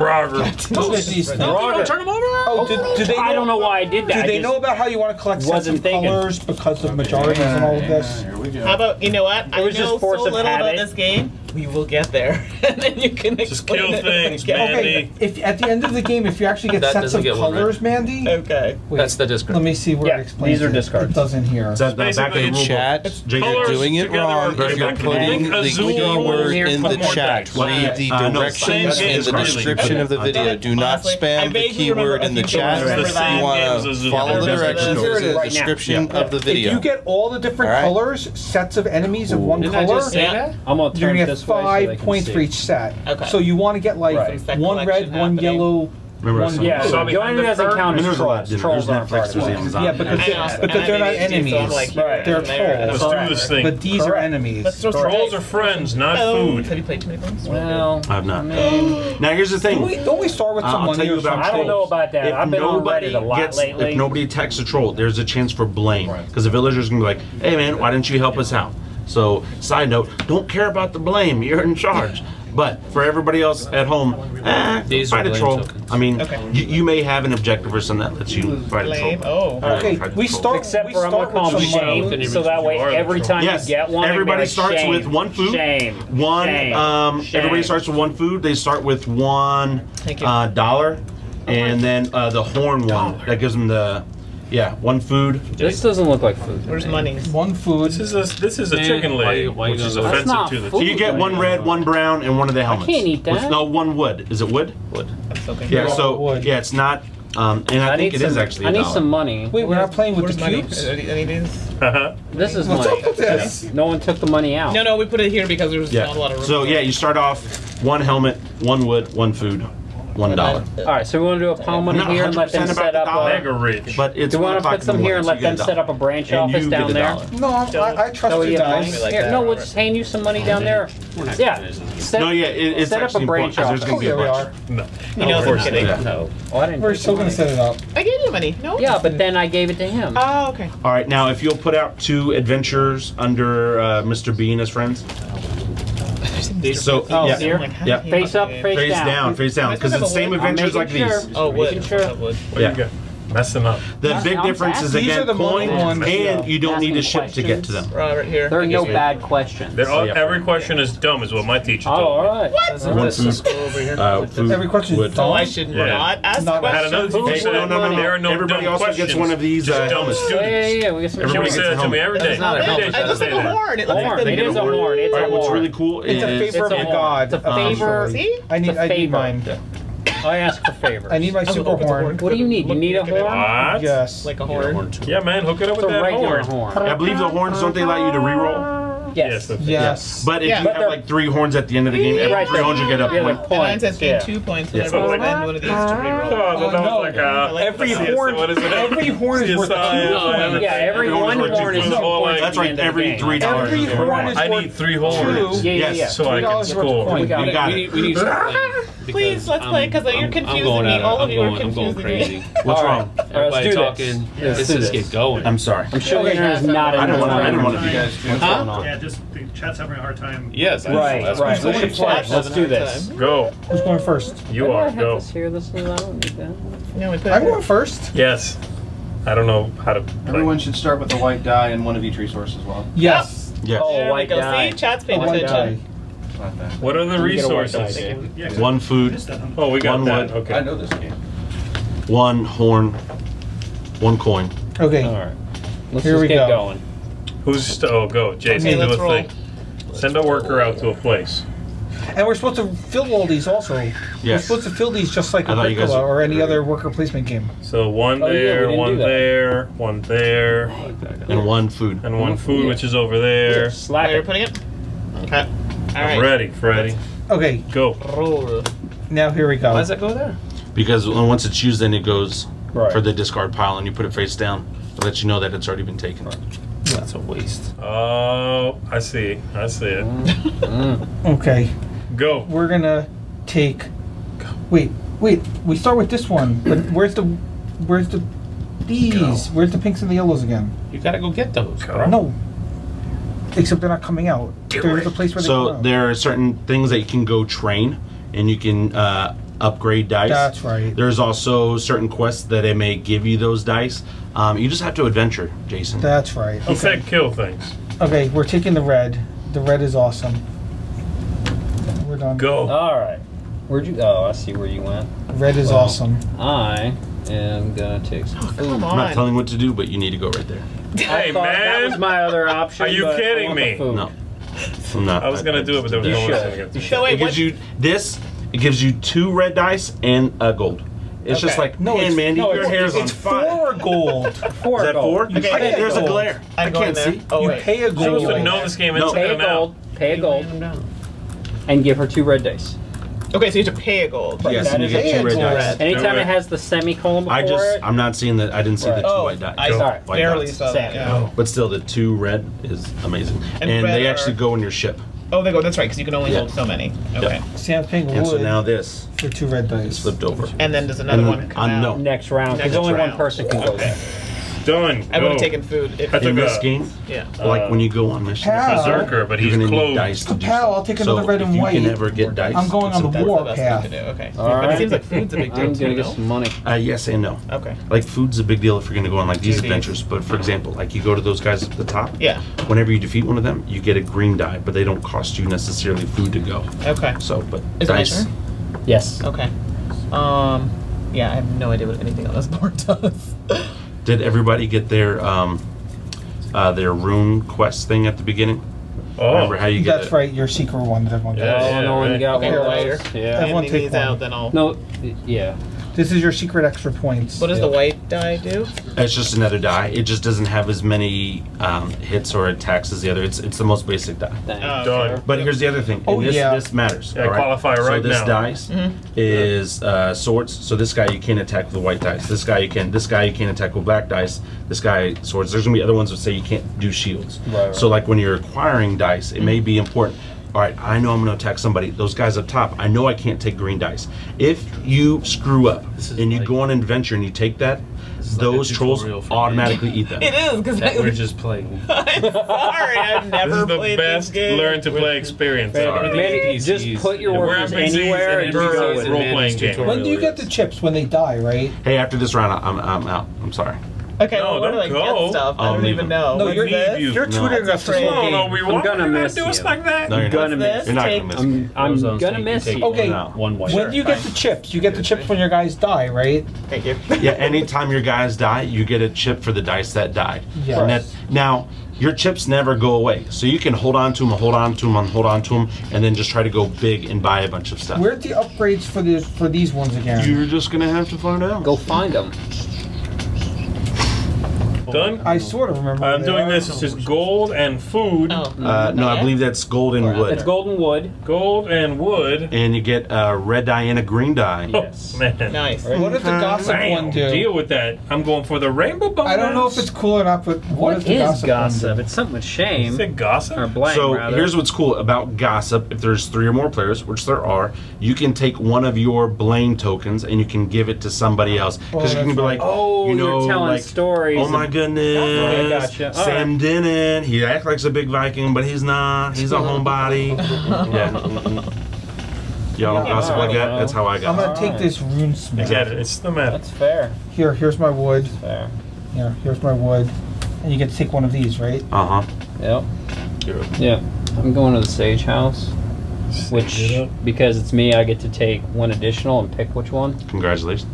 Speaker 7: them over.
Speaker 5: Oh, oh, do, do they
Speaker 2: I don't know why I did that.
Speaker 5: Do they know about how you want to collect sets
Speaker 2: Wasn't
Speaker 5: of colors because of majorities and all of this?
Speaker 6: How about you know what? I
Speaker 2: was
Speaker 6: know
Speaker 2: just force
Speaker 6: so
Speaker 2: of
Speaker 6: little about this game we will get there, and then you can
Speaker 3: just kill
Speaker 6: it.
Speaker 3: things,
Speaker 5: okay. Mandy. If at the end of the game, if you actually get sets of
Speaker 7: get one, right?
Speaker 5: colors, Mandy.
Speaker 6: Okay.
Speaker 5: Wait,
Speaker 7: That's the discard.
Speaker 5: Let me see where
Speaker 2: Yeah,
Speaker 5: it explains.
Speaker 2: these are discards.
Speaker 5: It doesn't here.
Speaker 1: Is That's the back of the
Speaker 9: chat,
Speaker 1: book?
Speaker 3: You're
Speaker 9: doing it wrong if you're
Speaker 3: connected.
Speaker 9: putting the
Speaker 3: Azul
Speaker 9: keyword in the chat.
Speaker 2: text.
Speaker 9: Read the
Speaker 1: Uh,
Speaker 9: directions in the description of the video. Do not spam the keyword in the chat.
Speaker 6: it
Speaker 9: You want to follow the directions in the description of the video.
Speaker 5: If you get all the different colors, sets of enemies of one
Speaker 7: Didn't I
Speaker 5: color,
Speaker 7: just say that?
Speaker 2: I'm gonna turn this
Speaker 5: five
Speaker 2: so
Speaker 5: points for each set.
Speaker 6: Okay.
Speaker 5: So you want to get like
Speaker 2: right.
Speaker 5: one red, one yellow.
Speaker 1: Remember
Speaker 5: one,
Speaker 2: yeah,
Speaker 3: so Joining
Speaker 2: doesn't count
Speaker 1: as
Speaker 2: trolls. Trolls aren't part of.
Speaker 5: Yeah, because, they're, because they're not enemies. They're trolls.
Speaker 3: Let's do this thing.
Speaker 5: But these are enemies.
Speaker 3: Trolls are friends, not
Speaker 6: oh.
Speaker 3: food.
Speaker 6: Have you played too many?
Speaker 2: Well,
Speaker 1: I've not. Now here's the thing.
Speaker 5: Don't we, start with
Speaker 1: someone?
Speaker 5: I.
Speaker 2: I don't know about that. I've been
Speaker 1: nobody
Speaker 2: a lot
Speaker 1: gets,
Speaker 2: lately.
Speaker 1: If nobody attacks a troll, there's a chance for blame because the villager's gonna be like, "Hey man, why didn't you help us out?" So, side note, don't care about the blame. You're in charge. But for everybody else at home, eh,
Speaker 7: These
Speaker 1: fight a troll.
Speaker 7: Tokens.
Speaker 1: I mean,
Speaker 6: okay.
Speaker 1: you, you, may have an objective or something that lets you fight
Speaker 6: blame.
Speaker 1: a troll.
Speaker 6: Oh,
Speaker 5: okay.
Speaker 1: Uh,
Speaker 5: we start.
Speaker 2: Except
Speaker 5: we
Speaker 2: for
Speaker 5: start I'm gonna shame,
Speaker 2: shame, so that way every time
Speaker 1: yes.
Speaker 2: you get one,
Speaker 1: everybody starts
Speaker 2: shame.
Speaker 1: with one food.
Speaker 2: Shame.
Speaker 1: One.
Speaker 2: Shame.
Speaker 1: Um, everybody starts with one food. They start with one uh, dollar, and then uh, the horn one that gives them the yeah, one food.
Speaker 2: This doesn't look like food.
Speaker 6: Where's money?
Speaker 5: One food.
Speaker 3: This is a, this is a chicken leg,
Speaker 7: why, why
Speaker 3: which is offensive to the.
Speaker 1: So you get one red, one brown, and one of the helmets.
Speaker 2: I can't eat that.
Speaker 1: With, no, one wood. Is it wood?
Speaker 3: Wood.
Speaker 6: That's okay.
Speaker 1: Yeah. So
Speaker 5: wood.
Speaker 1: yeah, it's not. Um, and I,
Speaker 2: I
Speaker 1: think it
Speaker 2: some, is
Speaker 1: actually.
Speaker 2: I need some money.
Speaker 5: Wait, we're not playing with the cubes.
Speaker 6: Any,
Speaker 3: uh-huh.
Speaker 2: this is
Speaker 5: What's
Speaker 2: money.
Speaker 5: Up with this?
Speaker 2: No one took the money out.
Speaker 6: No, no, we put it here because there was
Speaker 1: yeah.
Speaker 6: not a lot of room.
Speaker 1: So yeah, you start off one helmet, one wood, one food. One dollar.
Speaker 6: Uh,
Speaker 2: All right, so we want to do a palm
Speaker 1: one
Speaker 2: here and let them set
Speaker 1: the
Speaker 2: up.
Speaker 1: dollar.
Speaker 2: a-
Speaker 3: Mega rich.
Speaker 1: But it's
Speaker 2: Do we want to put
Speaker 1: in them
Speaker 2: here and let them set up a branch
Speaker 1: And
Speaker 2: office down there?
Speaker 5: No, I, I trust
Speaker 2: So
Speaker 5: you guys.
Speaker 2: Here, no, uh,
Speaker 6: we'll
Speaker 2: just hand you some money down there. Yeah. set-
Speaker 1: No, yeah, it, it's
Speaker 2: set up
Speaker 1: actually a
Speaker 2: branch
Speaker 1: important 'cause there's gonna Oh,
Speaker 5: be
Speaker 1: a
Speaker 5: we
Speaker 1: bunch.
Speaker 5: are.
Speaker 3: No.
Speaker 6: no we're kidding.
Speaker 2: No. Oh, I didn't
Speaker 5: We're still gonna set it up.
Speaker 6: I gave you money. No.
Speaker 2: Yeah, but then I gave it to him.
Speaker 6: Oh, okay.
Speaker 1: All right, now if you'll put out two adventures under Mr. B and his friends. So,
Speaker 2: oh,
Speaker 1: yeah. yeah.
Speaker 2: Face up, face,
Speaker 1: face
Speaker 2: down.
Speaker 1: down. Face down. Because it's same adventures like
Speaker 2: sure.
Speaker 1: these.
Speaker 6: Oh, wood.
Speaker 2: Sure.
Speaker 6: Oh, wood.
Speaker 1: Yeah
Speaker 3: messing up.
Speaker 1: The
Speaker 2: That's
Speaker 1: big difference is again
Speaker 5: the
Speaker 1: coin,
Speaker 5: ones.
Speaker 1: and you don't need to ship to get to them.
Speaker 6: Right, right here.
Speaker 2: There are no bad questions.
Speaker 3: They're every question is dumb, is what my teacher told oh,
Speaker 2: all
Speaker 3: me.
Speaker 2: right.
Speaker 6: What? This circle over here.
Speaker 1: Uh, food,
Speaker 5: Every question is dumb.
Speaker 6: I should
Speaker 3: Yeah.
Speaker 6: not ask
Speaker 5: Not-
Speaker 3: I had another
Speaker 6: questions.
Speaker 1: No, no, no.
Speaker 3: There are
Speaker 1: no Everybody
Speaker 3: dumb
Speaker 1: also gets one of these,
Speaker 3: Just
Speaker 1: uh,
Speaker 3: dumb
Speaker 1: helmets.
Speaker 2: Yeah, yeah,
Speaker 3: students.
Speaker 2: yeah. We get some.
Speaker 3: Everybody says that to me every day.
Speaker 6: That's not a
Speaker 3: Every day
Speaker 6: helmet. It
Speaker 3: she
Speaker 6: looks like say a
Speaker 3: that.
Speaker 6: horn. It looks
Speaker 2: Horn.
Speaker 6: like
Speaker 2: It
Speaker 6: the
Speaker 2: is a horn. It's
Speaker 1: All
Speaker 2: a
Speaker 1: right, what's
Speaker 2: horn.
Speaker 1: really cool
Speaker 5: It's a
Speaker 1: is
Speaker 5: favor
Speaker 2: It's a
Speaker 5: of
Speaker 2: horn.
Speaker 5: God.
Speaker 2: It's a Um, favor.
Speaker 6: See?
Speaker 5: I need,
Speaker 2: It's a
Speaker 5: I need
Speaker 2: favor.
Speaker 5: mine.
Speaker 2: I ask for favors.
Speaker 5: I need my super horn.
Speaker 2: What do you need? You need a horn?
Speaker 5: Yes.
Speaker 6: Like a horn?
Speaker 3: Yeah, man, hook it up with that horn.
Speaker 1: I believe the horns, don't they allow you to reroll?
Speaker 2: Yes.
Speaker 3: Yes.
Speaker 5: yes.
Speaker 1: But if
Speaker 6: yeah.
Speaker 1: you
Speaker 6: but
Speaker 1: have like three horns at the end of the game, every
Speaker 2: right,
Speaker 1: three horns you get a point.
Speaker 2: Points.
Speaker 6: And
Speaker 2: yeah.
Speaker 6: two points. Yes.
Speaker 3: So
Speaker 6: like, one of these to reroll.
Speaker 3: Oh, that like, uh,
Speaker 5: every horn. Every horn is worth two points.
Speaker 2: Yeah, every one
Speaker 1: horn is
Speaker 2: two points.
Speaker 1: That's
Speaker 2: right.
Speaker 1: Every three dollars.
Speaker 5: Every horn is
Speaker 3: I need three horns.
Speaker 1: Yes.
Speaker 3: So I can score.
Speaker 2: We got it.
Speaker 7: We need.
Speaker 6: Please let's play because you're confusing me. All of you are confusing me.
Speaker 1: What's wrong?
Speaker 2: Everybody let's do
Speaker 7: talking.
Speaker 2: this. Yeah.
Speaker 7: Let's
Speaker 2: Let's
Speaker 7: just
Speaker 2: this.
Speaker 7: get going.
Speaker 1: I'm sorry.
Speaker 2: I'm sure Okay. there's not
Speaker 1: I don't
Speaker 2: enough
Speaker 1: want. I don't want to
Speaker 4: do that.
Speaker 7: Huh? going on.
Speaker 8: Yeah, just the chat's having a hard time.
Speaker 7: Yes, I,
Speaker 2: Right,
Speaker 7: that's
Speaker 2: right. Let's
Speaker 7: get
Speaker 2: flying. Let's do this.
Speaker 3: Go.
Speaker 5: Who's going first?
Speaker 3: You are. Go.
Speaker 2: to this.
Speaker 5: I'm going first.
Speaker 3: Yes. I don't know how to. Play.
Speaker 4: Everyone should start with a white die and one of each resource as well.
Speaker 5: Yes.
Speaker 1: Yes.
Speaker 2: Oh, white die.
Speaker 6: See, chat's paying attention.
Speaker 3: What are the resources?
Speaker 1: One food.
Speaker 3: Oh, we got
Speaker 1: One
Speaker 3: that.
Speaker 1: wood.
Speaker 3: Okay.
Speaker 4: I know this game
Speaker 1: one horn, one coin.
Speaker 5: Okay.
Speaker 2: All right. Let's
Speaker 5: Here
Speaker 2: just
Speaker 5: we
Speaker 2: get
Speaker 5: go.
Speaker 2: going.
Speaker 3: Who's st- oh go Jason
Speaker 6: Okay,
Speaker 3: do
Speaker 6: let's
Speaker 3: a
Speaker 6: roll.
Speaker 3: thing. Send a worker out to a place.
Speaker 5: And we're supposed to fill all these also. We're
Speaker 1: Yes.
Speaker 5: supposed to fill these just like
Speaker 1: I thought you guys
Speaker 5: Agricola
Speaker 1: were-
Speaker 5: or any other worker placement game.
Speaker 3: So one
Speaker 2: Oh, yeah, we
Speaker 3: there,
Speaker 2: didn't do
Speaker 3: one
Speaker 2: that.
Speaker 3: there, one there,
Speaker 1: And one food.
Speaker 3: and one food which is over there.
Speaker 2: Slap
Speaker 6: you're
Speaker 2: it.
Speaker 6: putting it? Okay. All
Speaker 3: I'm
Speaker 6: right.
Speaker 3: ready, Freddy.
Speaker 5: Okay,
Speaker 3: Go.
Speaker 6: Roll.
Speaker 5: now here we go.
Speaker 2: Why does that go there?
Speaker 1: Because once it's used, then it goes
Speaker 2: Right.
Speaker 1: for the discard pile, and you put it face down. To let you know that it's already been taken.
Speaker 2: That's a waste.
Speaker 3: Oh, I see. I see it.
Speaker 5: Okay,
Speaker 3: Go.
Speaker 5: we're gonna take. Wait, wait. We start with this one, but where's the, where's the, these? Where's the pinks and the yellows again?
Speaker 7: You gotta go get those.
Speaker 3: Go.
Speaker 5: No. Except they're not coming out. There's a place where they come
Speaker 1: So
Speaker 5: out.
Speaker 1: there are certain things that you can go train, and you can uh, upgrade dice.
Speaker 5: That's right.
Speaker 1: There's also certain quests that it may give you those dice. Um, you just have to adventure, Jason.
Speaker 5: That's right.
Speaker 3: He
Speaker 5: Okay.
Speaker 3: said kill things.
Speaker 5: Okay, we're taking the red. The red is awesome. We're done.
Speaker 3: Go.
Speaker 2: All right. Where'd you? Oh, I see where you went.
Speaker 5: Red is awesome.
Speaker 2: I am gonna take some food.
Speaker 1: I'm not telling what to do, but you need to go right there.
Speaker 3: Hey
Speaker 2: I thought That
Speaker 3: man.
Speaker 2: was my other option.
Speaker 3: Are you kidding me?
Speaker 1: No, I'm not.
Speaker 3: I was gonna do it, but there was no
Speaker 2: should.
Speaker 3: listening.
Speaker 2: You
Speaker 3: against me.
Speaker 2: should.
Speaker 6: So wait,
Speaker 1: It gives
Speaker 6: what?
Speaker 1: you this. It gives you two red dice and a gold. It's just like,
Speaker 5: No,
Speaker 1: man, Mandy,
Speaker 2: no,
Speaker 1: your
Speaker 2: it's-
Speaker 1: hair's on
Speaker 5: It's four gold.
Speaker 2: Four
Speaker 1: Is that
Speaker 2: gold.
Speaker 1: four?
Speaker 6: Okay,
Speaker 5: pay
Speaker 6: okay.
Speaker 5: a
Speaker 1: There's a glare. I
Speaker 6: I'm going
Speaker 1: can't see.
Speaker 6: Oh
Speaker 5: you
Speaker 6: wait.
Speaker 5: pay a
Speaker 3: You're supposed
Speaker 5: gold.
Speaker 3: to know this game
Speaker 1: No.
Speaker 2: Pay a gold. Pay a gold. And give her two red dice.
Speaker 6: Okay, so you have to pay a gold.
Speaker 1: Yes,
Speaker 2: That
Speaker 1: and you
Speaker 2: is
Speaker 1: get two red
Speaker 5: gold.
Speaker 1: dice.
Speaker 2: Anytime it
Speaker 3: it.
Speaker 2: has the semicolon before
Speaker 1: I just,
Speaker 2: it.
Speaker 1: I'm not seeing that. I didn't see the
Speaker 2: Right.
Speaker 1: two
Speaker 6: Oh,
Speaker 1: white dice.
Speaker 6: I
Speaker 2: Alright.
Speaker 1: White
Speaker 6: barely
Speaker 1: dots.
Speaker 6: saw that. Yeah.
Speaker 1: But still, the two red is amazing,
Speaker 6: And
Speaker 1: and, they
Speaker 6: are-
Speaker 1: actually go in your ship.
Speaker 6: Oh, they go. That's right, because you can only
Speaker 1: Yeah.
Speaker 6: hold so many. Okay.
Speaker 5: Sam's paying
Speaker 1: And so now this
Speaker 5: for two red
Speaker 1: is
Speaker 5: dice.
Speaker 1: flipped over.
Speaker 6: And then does another
Speaker 1: And
Speaker 6: one
Speaker 1: then-
Speaker 6: come
Speaker 1: uh,
Speaker 6: out?
Speaker 1: no.
Speaker 2: Next round, because
Speaker 6: Next
Speaker 2: only one
Speaker 6: round.
Speaker 2: person can go
Speaker 6: Okay.
Speaker 2: there.
Speaker 3: Done.
Speaker 6: I would have taken food. If
Speaker 3: I
Speaker 1: In
Speaker 3: took
Speaker 1: this
Speaker 3: a
Speaker 1: game,
Speaker 6: yeah.
Speaker 1: like when you go on missions,
Speaker 5: Pal.
Speaker 3: berserker, but
Speaker 1: you're
Speaker 3: he's
Speaker 1: gonna need
Speaker 3: clothed.
Speaker 1: dice to do
Speaker 5: Pal, I'll take another
Speaker 1: so
Speaker 5: red
Speaker 1: if
Speaker 5: and
Speaker 1: you
Speaker 5: white.
Speaker 1: can ever get dice.
Speaker 5: I'm going on the
Speaker 6: That's
Speaker 5: war
Speaker 6: the best
Speaker 5: path.
Speaker 6: thing to do. Okay.
Speaker 2: All
Speaker 6: but
Speaker 2: right.
Speaker 6: it seems like food's a big deal
Speaker 2: I'm
Speaker 6: too.
Speaker 2: gonna get
Speaker 6: no?
Speaker 2: some money.
Speaker 1: Uh, yes and no.
Speaker 6: Okay.
Speaker 1: Like food's a big deal if you're gonna go on like these
Speaker 6: Duties.
Speaker 1: adventures. But for example, like you go to those guys at the top.
Speaker 6: Yeah.
Speaker 1: Whenever you defeat one of them, you get a green die, but they don't cost you necessarily food to go.
Speaker 6: Okay.
Speaker 1: So, but
Speaker 6: Is it my
Speaker 1: dice.
Speaker 6: turn?
Speaker 2: Yes.
Speaker 6: Okay. Um. Yeah, I have no idea what anything on this board does.
Speaker 1: Did everybody get their um, uh, their rune quest thing at the beginning?
Speaker 3: Oh.
Speaker 1: Remember how you get
Speaker 5: That's
Speaker 1: it?
Speaker 5: right, your secret one that everyone
Speaker 3: Yeah,
Speaker 5: gets.
Speaker 2: Oh, no one
Speaker 3: right.
Speaker 2: got
Speaker 6: Okay,
Speaker 2: one
Speaker 6: later.
Speaker 2: Yeah.
Speaker 5: Everyone
Speaker 6: Handing
Speaker 5: take
Speaker 6: these
Speaker 5: one.
Speaker 6: out, then I'll.
Speaker 2: No. Yeah.
Speaker 5: This is your secret extra points.
Speaker 6: What does
Speaker 2: Yeah.
Speaker 6: the white die do?
Speaker 1: It's just another die. It just doesn't have as many um, hits or attacks as the other. It's it's the most basic die.
Speaker 2: Thanks.
Speaker 6: Oh,
Speaker 3: Done.
Speaker 1: But here's the other thing.
Speaker 5: Oh,
Speaker 1: and this,
Speaker 5: yeah.
Speaker 1: this matters.
Speaker 3: Yeah,
Speaker 1: all right?
Speaker 3: qualify right so
Speaker 1: this
Speaker 3: now.
Speaker 1: dice is uh, swords. So this guy you can't attack with the white dice. This guy you can. This guy you can't attack with black dice. This guy swords. There's gonna be other ones that say you can't do shields.
Speaker 2: Right, right.
Speaker 1: So like when you're acquiring dice, it may be important. All right, I know I'm going to attack somebody. Those guys up top, I know I can't take green dice. If you screw up
Speaker 7: This is
Speaker 1: and you
Speaker 7: like-
Speaker 1: go on an adventure and you take that,
Speaker 7: is like
Speaker 1: those trolls
Speaker 7: tutorial for me.
Speaker 1: automatically eat them.
Speaker 6: It is because
Speaker 7: That we're just playing.
Speaker 6: I'm sorry, I've
Speaker 3: This
Speaker 6: never
Speaker 3: is the
Speaker 6: played
Speaker 3: best
Speaker 6: this game.
Speaker 3: learn to play experience.
Speaker 2: Mandy,
Speaker 3: ever.
Speaker 2: Mandy,
Speaker 7: PCs.
Speaker 2: just put your
Speaker 7: Yeah,
Speaker 3: we're
Speaker 2: workers anywhere
Speaker 3: and
Speaker 2: and just go
Speaker 3: NPCs
Speaker 2: with
Speaker 3: and
Speaker 2: it.
Speaker 3: role-playing game.
Speaker 5: When do you get the chips? When they die, right?
Speaker 1: Hey, after this round, I'm, I'm out. I'm sorry.
Speaker 6: Okay,
Speaker 3: No,
Speaker 6: well, where do I
Speaker 3: don't go.
Speaker 6: get stuff? I
Speaker 1: I'll
Speaker 6: don't even know.
Speaker 5: No, you're
Speaker 6: this?
Speaker 3: you.
Speaker 5: You're
Speaker 1: No.
Speaker 5: tutoring us this
Speaker 6: afraid.
Speaker 5: whole
Speaker 3: No, no,
Speaker 5: game.
Speaker 3: we
Speaker 2: I'm gonna
Speaker 3: you
Speaker 2: miss
Speaker 3: do us
Speaker 2: you.
Speaker 3: like that.
Speaker 1: No, you're
Speaker 2: gonna miss.
Speaker 1: You're not gonna miss.
Speaker 2: Um, I'm, I'm
Speaker 7: Those
Speaker 2: gonna
Speaker 7: take-
Speaker 2: miss you.
Speaker 5: Okay.
Speaker 1: No.
Speaker 7: One white.
Speaker 5: When do you get the chips? You get the chips when your guys die, right?
Speaker 6: Thank you.
Speaker 1: Yeah, anytime your guys die, you get a chip for the dice that died.
Speaker 5: Yes.
Speaker 1: Now, your chips never go away. So you can hold on to them, hold on to them, and hold on to them, and then just try to go big and buy a bunch of stuff.
Speaker 5: Where'd the upgrades for the for these ones again?
Speaker 1: You're just going to have to find out.
Speaker 2: Go find them.
Speaker 3: Done.
Speaker 5: I sort of remember.
Speaker 3: I'm doing
Speaker 5: are.
Speaker 3: this. It's just gold and food.
Speaker 6: Oh.
Speaker 1: Uh, no, I believe that's gold and uh, wood.
Speaker 2: It's golden wood.
Speaker 3: Gold and wood.
Speaker 1: And you get a red dye and a green dye.
Speaker 2: Oh, yes.
Speaker 3: Oh, man.
Speaker 6: Nice.
Speaker 5: What does the uh, gossip
Speaker 3: Bam.
Speaker 5: one do?
Speaker 3: Deal with that. I'm going for the rainbow bonus.
Speaker 5: I don't know if it's cool or not, but what,
Speaker 2: What
Speaker 5: does the
Speaker 2: is
Speaker 5: gossip,
Speaker 2: gossip? It's something with shame.
Speaker 3: Is
Speaker 2: shame.
Speaker 3: it gossip?
Speaker 2: Or blame,
Speaker 1: So
Speaker 2: rather.
Speaker 1: here's what's cool about gossip. If there's three or more players, which there are, you can take one of your blame tokens and you can give it to somebody else because
Speaker 5: Oh,
Speaker 1: you can be like,
Speaker 2: Oh,
Speaker 1: you know,
Speaker 2: you're telling
Speaker 1: like,
Speaker 2: stories.
Speaker 1: Oh my
Speaker 2: and-
Speaker 1: goodness!
Speaker 2: I gotcha. All
Speaker 1: Sam Denon. He acts like a big Viking, but he's not. He's a homebody. yeah. Y'all don't gossip like that? That's how I
Speaker 5: I'm gonna take this rune smith.
Speaker 3: Get it. It's the map.
Speaker 2: That's fair.
Speaker 5: Here, here's my wood.
Speaker 2: Fair.
Speaker 5: Yeah, here's my wood. And you get to take one of these, right?
Speaker 1: Uh huh.
Speaker 2: Yep. Yeah, I'm going to the Sage House, which because it's me, I get to take one additional and pick which one.
Speaker 1: Congratulations.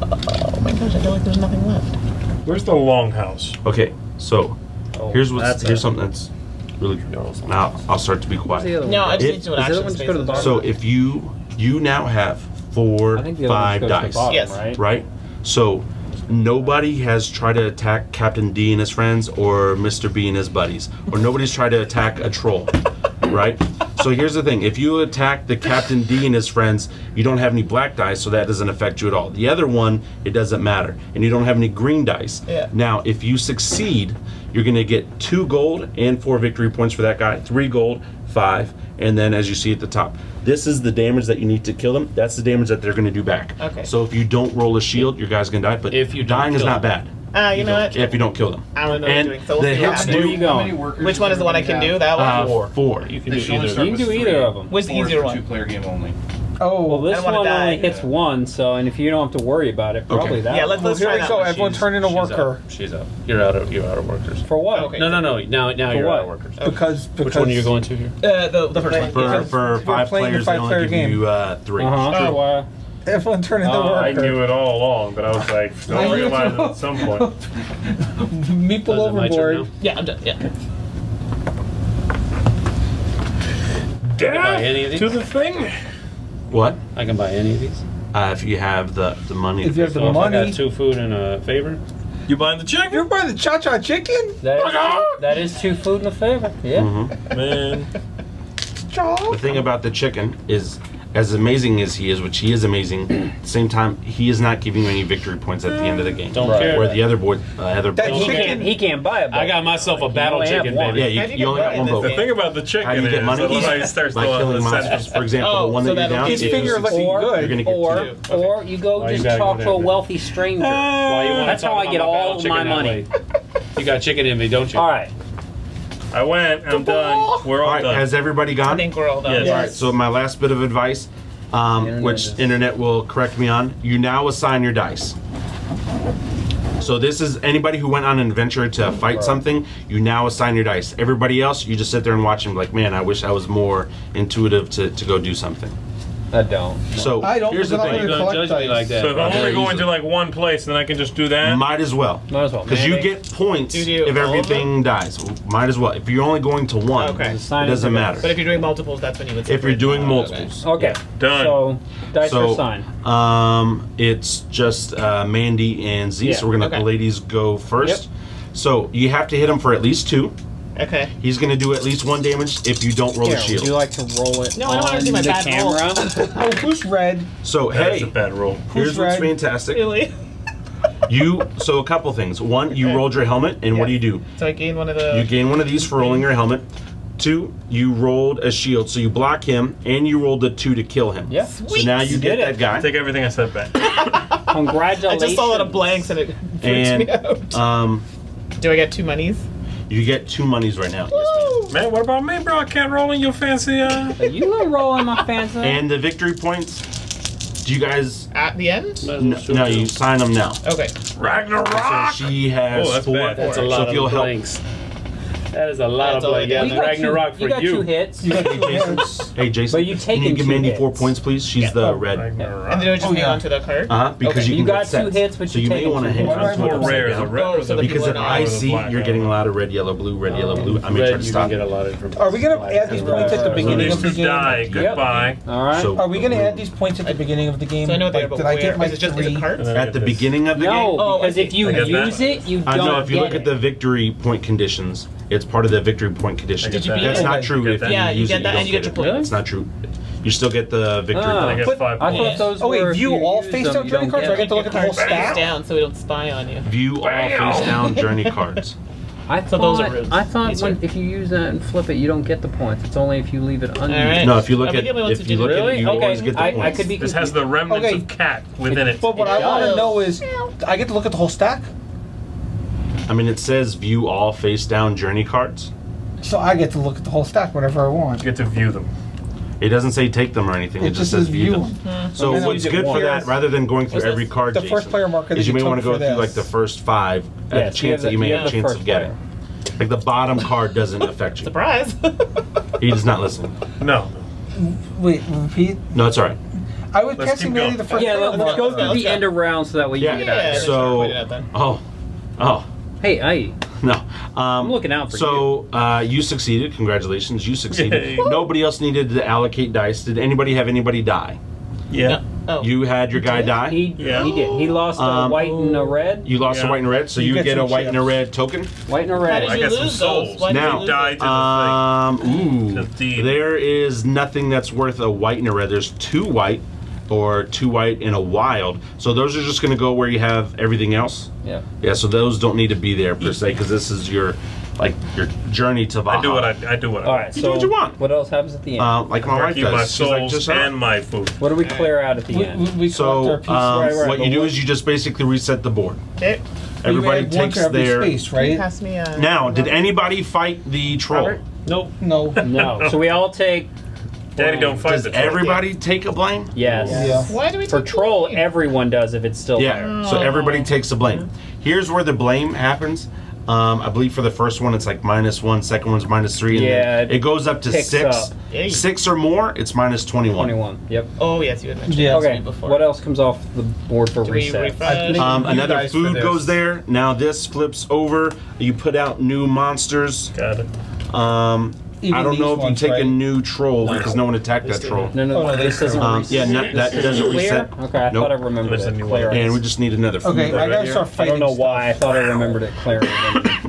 Speaker 6: Oh my gosh, I feel like there's nothing left.
Speaker 3: Where's the longhouse?
Speaker 1: Okay, so
Speaker 2: Oh,
Speaker 1: Here's what's
Speaker 3: That's
Speaker 1: here's
Speaker 3: a-
Speaker 1: something that's really now I'll start to be
Speaker 2: What's the
Speaker 1: quiet.
Speaker 6: No. I just
Speaker 1: It-
Speaker 6: need to do an
Speaker 2: Does the other
Speaker 6: action space.
Speaker 2: go to the bottom?
Speaker 1: So if you you now have four
Speaker 2: I think the other one
Speaker 1: five
Speaker 2: just goes to the
Speaker 1: dice,
Speaker 2: bottom,
Speaker 6: Yes.
Speaker 2: right?
Speaker 1: right? So nobody has tried to attack Captain D and his friends or Mr. B and his buddies, or nobody's tried to attack a troll, right? So here's the thing: if you attack the Captain D and his friends, you don't have any black dice, so that doesn't affect you at all. The other one, it doesn't matter, and you don't have any green dice.
Speaker 6: Yeah.
Speaker 1: Now, if you succeed, you're going to get two gold and four victory points for that guy. Three gold, five, and then as you see at the top, this is the damage that you need to kill them. That's the damage that they're going to do back.
Speaker 6: Okay.
Speaker 1: So if you don't roll a shield, your guy's going to die. But
Speaker 7: If you don't
Speaker 1: dying is
Speaker 7: kill
Speaker 1: not
Speaker 7: them.
Speaker 1: bad.
Speaker 6: Ah, you know what?
Speaker 1: If you don't kill them.
Speaker 6: I don't know what I'm
Speaker 1: And
Speaker 6: doing, so we'll
Speaker 1: the
Speaker 6: see
Speaker 1: hits
Speaker 6: happens.
Speaker 2: Where
Speaker 1: do.
Speaker 2: you
Speaker 4: How
Speaker 2: going?
Speaker 6: Which one is the one I can do? That one?
Speaker 1: Uh,
Speaker 4: Four.
Speaker 1: four.
Speaker 3: You can
Speaker 4: They
Speaker 3: do either.
Speaker 2: You can do either of them.
Speaker 6: What's the
Speaker 4: is
Speaker 6: easier
Speaker 4: for
Speaker 6: one?
Speaker 4: Two-player game only.
Speaker 5: Oh,
Speaker 2: Well, this
Speaker 6: I don't
Speaker 2: one only
Speaker 6: die.
Speaker 2: hits one, so and if you don't have to worry about it, probably
Speaker 1: Okay.
Speaker 2: that.
Speaker 6: Yeah,
Speaker 2: one.
Speaker 6: let's let's
Speaker 5: here
Speaker 6: try
Speaker 5: we
Speaker 6: that.
Speaker 5: go.
Speaker 6: one.
Speaker 5: Everyone
Speaker 3: She's-
Speaker 5: turn into
Speaker 3: she's
Speaker 5: worker
Speaker 3: Out. She's out. You're out of you're out of workers.
Speaker 2: For what?
Speaker 6: Okay.
Speaker 7: No, no, no. Now, now
Speaker 2: For
Speaker 7: you're
Speaker 2: what?
Speaker 7: out of workers.
Speaker 5: because because
Speaker 7: Which one are you going to here?
Speaker 6: Uh, the, the first one.
Speaker 1: For,
Speaker 5: Because
Speaker 1: for
Speaker 5: we're
Speaker 1: five
Speaker 5: playing the
Speaker 1: players, they
Speaker 5: five-player
Speaker 1: only give
Speaker 5: game.
Speaker 1: you uh, three.
Speaker 2: Uh huh.
Speaker 6: Oh.
Speaker 2: Why?
Speaker 5: Everyone turn into
Speaker 2: Oh,
Speaker 3: I knew it all along, but I was like,
Speaker 5: I
Speaker 3: don't realize it at some point.
Speaker 5: Meeple
Speaker 7: Is it my
Speaker 5: overboard.
Speaker 6: Yeah, I'm done. Yeah.
Speaker 7: Can I buy any of these?
Speaker 3: To the thing.
Speaker 1: What?
Speaker 7: I can buy any of these.
Speaker 1: Uh, if you have the, the money.
Speaker 5: If you have the
Speaker 7: So if I
Speaker 5: money,
Speaker 7: got two food and a favor.
Speaker 3: You buying the chicken?
Speaker 5: you're buying the cha cha chicken.
Speaker 2: That is, that is two food and a favor. Yeah.
Speaker 1: Mhm.
Speaker 3: Man.
Speaker 1: The thing about the chicken is, as amazing as he is, which he is amazing, at the same time, he is not giving you any victory points at the end of the game.
Speaker 7: Don't
Speaker 2: Right.
Speaker 7: care.
Speaker 1: Where the other boy, uh, other
Speaker 5: That
Speaker 2: He
Speaker 5: chicken-
Speaker 2: can't. He can't buy it.
Speaker 7: I got myself a battle chicken, baby.
Speaker 1: Yeah, you,
Speaker 6: you
Speaker 1: you only got one
Speaker 6: money
Speaker 1: vote.
Speaker 3: The thing about the chicken
Speaker 1: How do you get
Speaker 3: is
Speaker 1: money?
Speaker 3: that he starts
Speaker 1: By killing monsters.
Speaker 3: sentence.
Speaker 1: For example,
Speaker 6: Oh,
Speaker 1: the one
Speaker 6: so
Speaker 1: that you're
Speaker 6: that'll
Speaker 1: down,
Speaker 6: give
Speaker 5: His
Speaker 6: you-
Speaker 1: if
Speaker 5: finger
Speaker 2: or,
Speaker 5: good.
Speaker 1: You're gonna get
Speaker 2: or,
Speaker 1: two.
Speaker 2: or you go
Speaker 3: Why
Speaker 2: just
Speaker 3: gotta
Speaker 2: talk
Speaker 3: go
Speaker 2: to a wealthy stranger.
Speaker 7: Why you
Speaker 2: That's how I get all of my money.
Speaker 7: You got chicken in me, don't you?
Speaker 2: All right.
Speaker 3: I went. I'm done. We're all,
Speaker 1: All right,
Speaker 3: done.
Speaker 1: has everybody gone?
Speaker 6: I think we're all done.
Speaker 3: Yes.
Speaker 1: All right, so my last bit of advice, um,
Speaker 2: Internet
Speaker 1: which
Speaker 2: is-
Speaker 1: internet will correct me on, you now assign your dice. So this is anybody who went on an adventure to fight something, you now assign your dice. Everybody else, you just sit there and watch them like, man, I wish I was more intuitive to, to go do something.
Speaker 2: I don't.
Speaker 1: So
Speaker 5: I don't,
Speaker 1: here's the thing.
Speaker 7: You're gonna judge me like that.
Speaker 3: so if I'm only going to like one place, then I can just do that.
Speaker 1: Might as well.
Speaker 2: Might as well.
Speaker 1: Because you get points
Speaker 6: Do
Speaker 1: if everything dies. Might as well. If you're only going to one,
Speaker 6: Okay.
Speaker 1: it doesn't matter.
Speaker 6: But if you're doing multiples, that's when you would.
Speaker 1: If you're doing
Speaker 6: them.
Speaker 1: multiples.
Speaker 2: Okay.
Speaker 3: Done.
Speaker 2: So dice
Speaker 1: So,
Speaker 2: are sign.
Speaker 1: Um, it's just uh, Mandy and Z,
Speaker 2: Yeah,
Speaker 1: so we're gonna let the ladies go first. Yep. So you have to hit them for at least two.
Speaker 6: Okay.
Speaker 1: He's gonna do at least one damage if you don't roll
Speaker 2: Here,
Speaker 1: a
Speaker 2: would
Speaker 1: shield.
Speaker 2: you like to roll it
Speaker 6: No, I don't wanna do my
Speaker 2: the
Speaker 6: bad roll.
Speaker 2: camera?
Speaker 5: Oh, who's red?
Speaker 1: so
Speaker 3: That is
Speaker 1: hey,
Speaker 3: a bad roll.
Speaker 1: here's
Speaker 5: Who's
Speaker 1: what's
Speaker 5: red?
Speaker 1: fantastic.
Speaker 6: Really?
Speaker 1: You so a couple things. One, you
Speaker 6: Okay.
Speaker 1: rolled your helmet, and what do you do?
Speaker 6: So I gain one of the.
Speaker 1: You gain one of these for rolling your helmet. Two, you rolled a shield, so you block him, and you rolled a two to kill him.
Speaker 2: Yeah.
Speaker 1: So now you
Speaker 2: You
Speaker 1: get
Speaker 2: did
Speaker 1: that
Speaker 2: it.
Speaker 1: guy.
Speaker 3: Take everything I said back.
Speaker 2: Congratulations.
Speaker 6: I just saw a lot of blanks and it freaks
Speaker 1: And
Speaker 6: me out.
Speaker 1: um,
Speaker 6: Do I get two monies?
Speaker 1: You get two monies right now. Yes,
Speaker 3: Man, what about me, bro? I can't roll in your fancy. Uh...
Speaker 2: You don't roll in my fancy.
Speaker 1: And the victory points. Do you guys?
Speaker 6: At the end?
Speaker 7: Might
Speaker 1: No, no
Speaker 7: you.
Speaker 1: you sign them now.
Speaker 6: Okay.
Speaker 3: Ragnarok.
Speaker 1: So she has
Speaker 3: Oh, that's
Speaker 1: four.
Speaker 3: bad.
Speaker 7: That's a
Speaker 1: so
Speaker 7: lot
Speaker 1: if you'll
Speaker 7: of
Speaker 1: help,
Speaker 7: blanks. That is a lot
Speaker 6: That's
Speaker 7: of
Speaker 6: all I
Speaker 7: Yeah,
Speaker 6: You got
Speaker 7: Ragnarok
Speaker 2: two,
Speaker 7: for
Speaker 2: you got
Speaker 7: you.
Speaker 2: two hits.
Speaker 5: You got two
Speaker 1: Hey, Jason.
Speaker 5: hits.
Speaker 1: Hey Jason,
Speaker 2: But you
Speaker 1: take
Speaker 2: can
Speaker 1: you give
Speaker 2: two
Speaker 1: Mandy four points, please? She's
Speaker 6: Yeah.
Speaker 1: the red.
Speaker 3: Ragnarok.
Speaker 6: And then do I just
Speaker 5: Oh,
Speaker 6: hang
Speaker 5: yeah.
Speaker 6: on to the card?
Speaker 1: Uh huh. Because
Speaker 6: Okay.
Speaker 1: you
Speaker 2: You
Speaker 1: can
Speaker 2: got
Speaker 1: get sets.
Speaker 2: two hits, but
Speaker 1: so
Speaker 2: you
Speaker 1: you may want to hang on to
Speaker 3: more rare, the red
Speaker 6: Oh, so
Speaker 3: the
Speaker 6: the
Speaker 1: Because if I see you're getting a lot of red, yellow, blue, red, yellow, blue, I'm gonna try to stop.
Speaker 7: can get a lot of information.
Speaker 5: Are we gonna add these points at the beginning
Speaker 3: these
Speaker 5: of the
Speaker 3: two
Speaker 5: game?
Speaker 3: die. Goodbye.
Speaker 2: All right.
Speaker 5: Are we gonna add these points at the beginning of the game?
Speaker 6: So I know they
Speaker 5: Like,
Speaker 6: are, but
Speaker 5: did I
Speaker 6: where?
Speaker 5: get my
Speaker 6: Is it just is
Speaker 5: three?
Speaker 6: cards?
Speaker 3: And then I
Speaker 1: at the beginning of the game.
Speaker 2: no,
Speaker 6: Oh,
Speaker 2: because if you
Speaker 3: I get that.
Speaker 2: use it, you don't
Speaker 1: know if you look at the victory point conditions, it's part of the victory point condition.
Speaker 3: Did you
Speaker 6: beat
Speaker 1: That's
Speaker 6: it?
Speaker 1: not true
Speaker 3: Get
Speaker 1: if
Speaker 3: that.
Speaker 1: you
Speaker 6: Yeah, you
Speaker 1: use
Speaker 6: get
Speaker 1: it.
Speaker 6: that
Speaker 1: don't
Speaker 6: and you get
Speaker 1: it.
Speaker 6: your points.
Speaker 1: It's not true. You still get the victory
Speaker 2: Ah.
Speaker 3: I
Speaker 1: point.
Speaker 3: get
Speaker 5: But
Speaker 3: five
Speaker 2: I
Speaker 3: points.
Speaker 2: thought those
Speaker 5: Oh wait,
Speaker 2: were.
Speaker 5: view
Speaker 2: you
Speaker 5: all
Speaker 2: use
Speaker 5: face
Speaker 2: them,
Speaker 5: down
Speaker 2: you
Speaker 5: journey
Speaker 2: don't
Speaker 5: cards.
Speaker 2: get
Speaker 5: Or I
Speaker 2: it.
Speaker 5: get to look at the whole
Speaker 6: Face
Speaker 5: stack.
Speaker 6: down so we don't spy on you.
Speaker 1: View all face down journey cards.
Speaker 2: I
Speaker 6: So those are
Speaker 2: thought- I thought
Speaker 6: These
Speaker 2: when,
Speaker 6: are-
Speaker 2: if you use that and flip it, you don't get the points. It's only if you leave it unused.
Speaker 6: Alright.
Speaker 1: No, if you look
Speaker 6: Are we
Speaker 1: at
Speaker 6: the only ones
Speaker 1: if you
Speaker 6: did
Speaker 1: look
Speaker 6: it?
Speaker 1: at
Speaker 2: Really?
Speaker 1: it, you
Speaker 2: okay.
Speaker 1: always get the
Speaker 2: I, I
Speaker 1: points.
Speaker 2: could be.
Speaker 3: This has the remnants
Speaker 5: Okay.
Speaker 3: of cat within it.
Speaker 5: But what I want to know is, I get to look at the whole stack.
Speaker 1: I mean, it says view all face down journey cards.
Speaker 5: So I get to look at the whole stack whenever I want.
Speaker 3: You get to view them.
Speaker 1: It doesn't say take them or anything. It,
Speaker 5: It
Speaker 1: just
Speaker 5: just
Speaker 1: says
Speaker 5: says
Speaker 1: view
Speaker 5: view.
Speaker 1: them. So
Speaker 5: And then
Speaker 1: what's
Speaker 5: you
Speaker 1: good
Speaker 5: get
Speaker 1: for that, rather than going through every card,
Speaker 5: The
Speaker 1: Jason,
Speaker 5: first player marker that
Speaker 1: is you
Speaker 5: you
Speaker 1: may want to go
Speaker 5: for
Speaker 1: through
Speaker 5: this.
Speaker 1: like the first five at
Speaker 2: Yes,
Speaker 1: a
Speaker 2: you
Speaker 1: chance
Speaker 2: have
Speaker 1: that
Speaker 2: the-
Speaker 1: you may
Speaker 2: you
Speaker 1: have a
Speaker 2: the
Speaker 1: chance
Speaker 2: first
Speaker 1: of getting. Like the bottom card doesn't affect you.
Speaker 6: Surprise!
Speaker 1: He does not listen.
Speaker 3: No.
Speaker 5: Wait, repeat.
Speaker 1: No, it's all right.
Speaker 5: I was
Speaker 3: Let's
Speaker 5: passing
Speaker 3: keep
Speaker 5: Mandy
Speaker 3: going.
Speaker 5: the first
Speaker 2: Yeah,
Speaker 5: player
Speaker 2: let's
Speaker 5: marker.
Speaker 2: go through the end of round so that way you
Speaker 1: Yeah.
Speaker 2: get
Speaker 6: Yeah,
Speaker 2: out.
Speaker 6: then
Speaker 1: So,
Speaker 6: start pointing at them.
Speaker 1: oh, oh,
Speaker 2: Hey, I.
Speaker 1: No. Um,
Speaker 7: I'm looking out for you.
Speaker 1: so, uh, you succeeded. Congratulations. You succeeded. Nobody else needed to allocate dice. Did anybody have anybody die?
Speaker 3: Yeah.
Speaker 6: Oh.
Speaker 1: You had your guy die.
Speaker 2: He
Speaker 3: Yeah.
Speaker 2: he did. He lost a
Speaker 1: Um,
Speaker 2: white and a red.
Speaker 1: You lost a white and a red, so
Speaker 5: You
Speaker 1: you,
Speaker 5: get
Speaker 1: get a
Speaker 5: some
Speaker 1: white and a red token.
Speaker 2: White and a red.
Speaker 6: did
Speaker 3: I
Speaker 6: you
Speaker 3: got some souls.
Speaker 6: Why
Speaker 1: Now,
Speaker 6: you lose
Speaker 3: died to the
Speaker 1: Um, ooh,
Speaker 3: The
Speaker 1: there is nothing that's worth a white and a red. There's two white, or two white and a wild. So those are just going to go where you have everything else.
Speaker 2: Yeah.
Speaker 1: Yeah. So those don't need to be there per se because this is your, like your journey to Valhalla.
Speaker 3: I do what I, I do what I
Speaker 2: All
Speaker 3: want.
Speaker 2: right.
Speaker 1: You
Speaker 2: so
Speaker 1: do what you want.
Speaker 2: What else happens at the end?
Speaker 1: Uh, like my
Speaker 3: I
Speaker 1: wife
Speaker 3: keep my
Speaker 1: does. She's like,
Speaker 3: souls
Speaker 1: just
Speaker 3: and my food.
Speaker 2: what do we clear out at the
Speaker 5: We,
Speaker 2: end?
Speaker 5: we, we
Speaker 1: So
Speaker 5: our pieces.
Speaker 1: um,
Speaker 2: Right, right,
Speaker 1: what you do is you just basically reset the board.
Speaker 6: Okay.
Speaker 1: Everybody
Speaker 5: we add one
Speaker 1: takes
Speaker 5: every
Speaker 1: their.
Speaker 5: space, right?
Speaker 6: Pass me a.
Speaker 1: Now, did anybody fight the troll?
Speaker 6: Robert?
Speaker 3: Nope.
Speaker 5: No.
Speaker 2: no. So we all take.
Speaker 3: Daddy don't fight
Speaker 1: Does
Speaker 3: the troll.
Speaker 1: everybody take a blame?
Speaker 2: Yes.
Speaker 5: Yeah.
Speaker 6: Why do we
Speaker 2: For
Speaker 6: take
Speaker 2: troll,
Speaker 6: blame?
Speaker 2: everyone does if it's still
Speaker 1: Yeah.
Speaker 2: there.
Speaker 1: So everybody takes the blame. Here's where the blame happens. Um, I believe for the first one it's like minus one, second one's minus three, and
Speaker 2: Yeah,
Speaker 1: then it goes up to
Speaker 2: picks
Speaker 1: six.
Speaker 2: up.
Speaker 6: Yay.
Speaker 1: Six or more, it's minus twenty-one.
Speaker 2: Twenty-one. Yep.
Speaker 6: Oh yes, you had mentioned
Speaker 5: Yeah.
Speaker 6: that to
Speaker 2: Okay.
Speaker 6: me before.
Speaker 2: What else comes off the board for
Speaker 6: Do we
Speaker 2: reset?
Speaker 6: refresh?
Speaker 5: I think-
Speaker 1: Um,
Speaker 5: You
Speaker 1: another
Speaker 5: guys for
Speaker 1: food
Speaker 5: this.
Speaker 1: goes there. Now this flips over. You put out new monsters.
Speaker 3: Got it.
Speaker 1: Um,
Speaker 5: Even
Speaker 1: I don't
Speaker 5: these
Speaker 1: know if you
Speaker 5: ones,
Speaker 1: take
Speaker 5: right?
Speaker 1: a new troll because no one attacked that troll.
Speaker 2: No, no,
Speaker 5: Oh, no,
Speaker 2: this doesn't
Speaker 1: Um,
Speaker 2: reset.
Speaker 1: yeah, no, that doesn't
Speaker 2: is clear?
Speaker 1: reset.
Speaker 2: Okay, I
Speaker 1: Nope.
Speaker 2: thought I remembered
Speaker 3: There's a
Speaker 2: it
Speaker 3: new
Speaker 2: clear.
Speaker 3: one.
Speaker 1: And we just need another food.
Speaker 5: Okay, I
Speaker 1: right
Speaker 5: gotta
Speaker 1: here.
Speaker 5: start
Speaker 2: I
Speaker 5: fighting.
Speaker 2: don't know
Speaker 5: stuff.
Speaker 2: why I thought I remembered it clearing.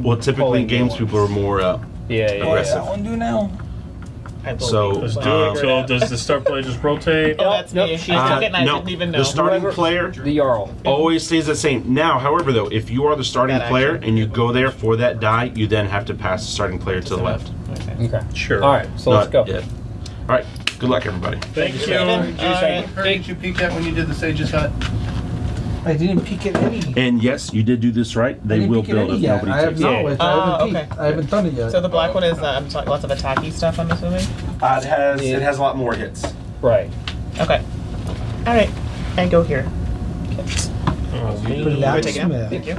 Speaker 1: Well, typically
Speaker 2: Pulling
Speaker 1: games
Speaker 2: ones.
Speaker 1: people are more. Uh,
Speaker 2: Yeah, yeah.
Speaker 5: What does
Speaker 1: Aggressive.
Speaker 5: that one do now?
Speaker 6: I believe
Speaker 1: So,
Speaker 6: it.
Speaker 3: Let's do
Speaker 1: Um,
Speaker 3: it. So does the star player just rotate?
Speaker 6: Oh, that's
Speaker 2: Nope,
Speaker 6: me.
Speaker 2: she's
Speaker 6: I
Speaker 1: uh,
Speaker 6: took it and I
Speaker 1: no,
Speaker 6: didn't even know.
Speaker 1: the starting
Speaker 2: Whoever-
Speaker 1: player
Speaker 2: The Jarl.
Speaker 1: always stays the same. Now, however, though, if you are the starting
Speaker 6: That
Speaker 1: player
Speaker 6: action.
Speaker 1: and you go there for that die, you then have to pass the starting player to the left.
Speaker 6: Okay.
Speaker 2: Okay.
Speaker 3: Sure.
Speaker 2: All right, so let's go.
Speaker 1: Not yet. All right. Good luck, everybody.
Speaker 3: Thank you.
Speaker 6: Steven,
Speaker 4: Uh,
Speaker 6: uh,
Speaker 4: you peek at when you did the Sage's Hut?
Speaker 5: I didn't peek at any.
Speaker 1: And yes, you did do this right. They
Speaker 5: didn't
Speaker 1: will
Speaker 5: peek at
Speaker 1: build
Speaker 5: any
Speaker 1: if
Speaker 5: yet.
Speaker 1: nobody
Speaker 5: I have
Speaker 1: takes it.
Speaker 5: knowledge. I
Speaker 6: Oh,
Speaker 5: haven't
Speaker 6: okay.
Speaker 5: I haven't done it yet.
Speaker 6: So the black one is uh, I'm lots of attacky stuff. I'm assuming.
Speaker 1: Uh, it has it has a lot more hits.
Speaker 2: Right.
Speaker 6: Okay. All right. I go here.
Speaker 3: Oh, me.
Speaker 5: Black
Speaker 6: Take it out.
Speaker 5: Smith.
Speaker 6: Thank you.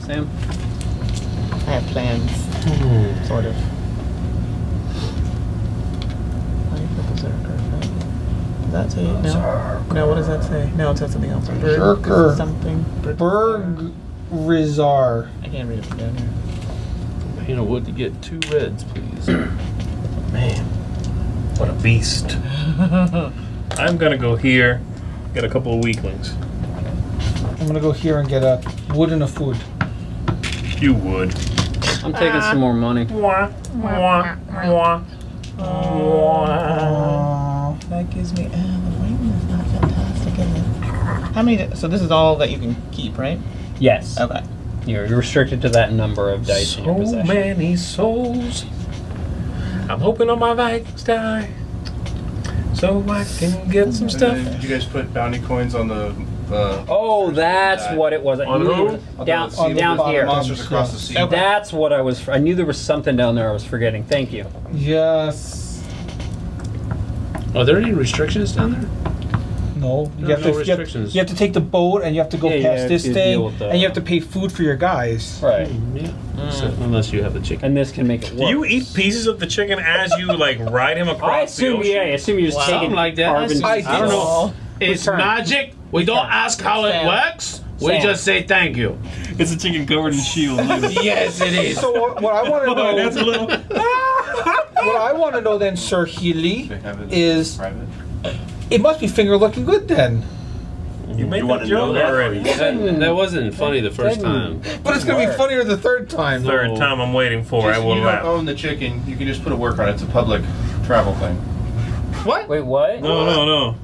Speaker 2: Sam?
Speaker 6: I have plans. Sort of. Does that say no? No, what does that say? No, it says something else. Berg
Speaker 5: Berserker.
Speaker 6: Something.
Speaker 5: Berg Rizar.
Speaker 6: I can't read it from down here.
Speaker 7: Paint of wood to get two reds, please.
Speaker 3: Man, what a beast. I'm gonna go here, get a couple of weaklings.
Speaker 5: I'm gonna go here and get a wood and a food.
Speaker 3: You would.
Speaker 2: I'm taking some more money.
Speaker 3: Wah, wah, wah. Wah.
Speaker 6: That gives me. Uh, the writing is not fantastic, is it? How many? So this is all that you can keep, right?
Speaker 2: Yes.
Speaker 6: Okay.
Speaker 2: You're you're restricted to that number of dice in your
Speaker 3: So many souls. I'm hoping on my Vikings die. So I can get some stuff.
Speaker 4: Did you guys put bounty coins on the? Uh,
Speaker 2: Oh, that's what it was.
Speaker 3: On
Speaker 2: knew
Speaker 3: who?
Speaker 2: Down,
Speaker 4: on the
Speaker 2: down here.
Speaker 4: monsters across the sea.
Speaker 6: Okay.
Speaker 2: That's what I was. I knew there was something down there I was forgetting. Thank you.
Speaker 5: yes.
Speaker 7: Are there any restrictions down there?
Speaker 5: No. You
Speaker 7: There
Speaker 5: have
Speaker 7: no
Speaker 5: to. You have,
Speaker 7: restrictions.
Speaker 5: you have to take the boat and you have to go
Speaker 2: Yeah, you
Speaker 5: past
Speaker 2: have
Speaker 5: this
Speaker 2: to
Speaker 5: thing,
Speaker 2: with the-
Speaker 5: and you have to pay food for your guys.
Speaker 2: Right.
Speaker 7: Mm, yeah. So, unless you have the chicken.
Speaker 2: And this can make it
Speaker 3: Do you eat pieces of the chicken as you like ride him across
Speaker 2: I
Speaker 3: the
Speaker 2: assume.
Speaker 3: ocean?
Speaker 2: Yeah. I assume you're just
Speaker 6: Wow.
Speaker 2: taking
Speaker 7: like that.
Speaker 2: carbon.
Speaker 5: I
Speaker 7: I don't know. It's
Speaker 2: Return.
Speaker 7: magic. We don't
Speaker 2: Return.
Speaker 7: ask how it works. We
Speaker 2: Sam.
Speaker 7: just say thank you.
Speaker 3: It's a chicken covered in shield.
Speaker 7: yes, it is.
Speaker 5: So what, what I want to know,
Speaker 3: That's a little.
Speaker 5: what I want to know then, Sir Healy,
Speaker 4: They have it
Speaker 5: is
Speaker 4: private.
Speaker 5: it must be finger looking good then.
Speaker 3: You made
Speaker 1: You
Speaker 3: that
Speaker 1: wanna know
Speaker 3: joke
Speaker 1: that?
Speaker 3: already.
Speaker 7: That, that wasn't funny the first time.
Speaker 5: But it's gonna be funnier the third time.
Speaker 3: Third time I'm waiting for. I
Speaker 4: Just-
Speaker 3: will
Speaker 4: you don't
Speaker 3: laugh.
Speaker 4: own the chicken. You can just put a work on it. It's a public travel thing. What?
Speaker 2: Wait, what?
Speaker 3: No, no, no.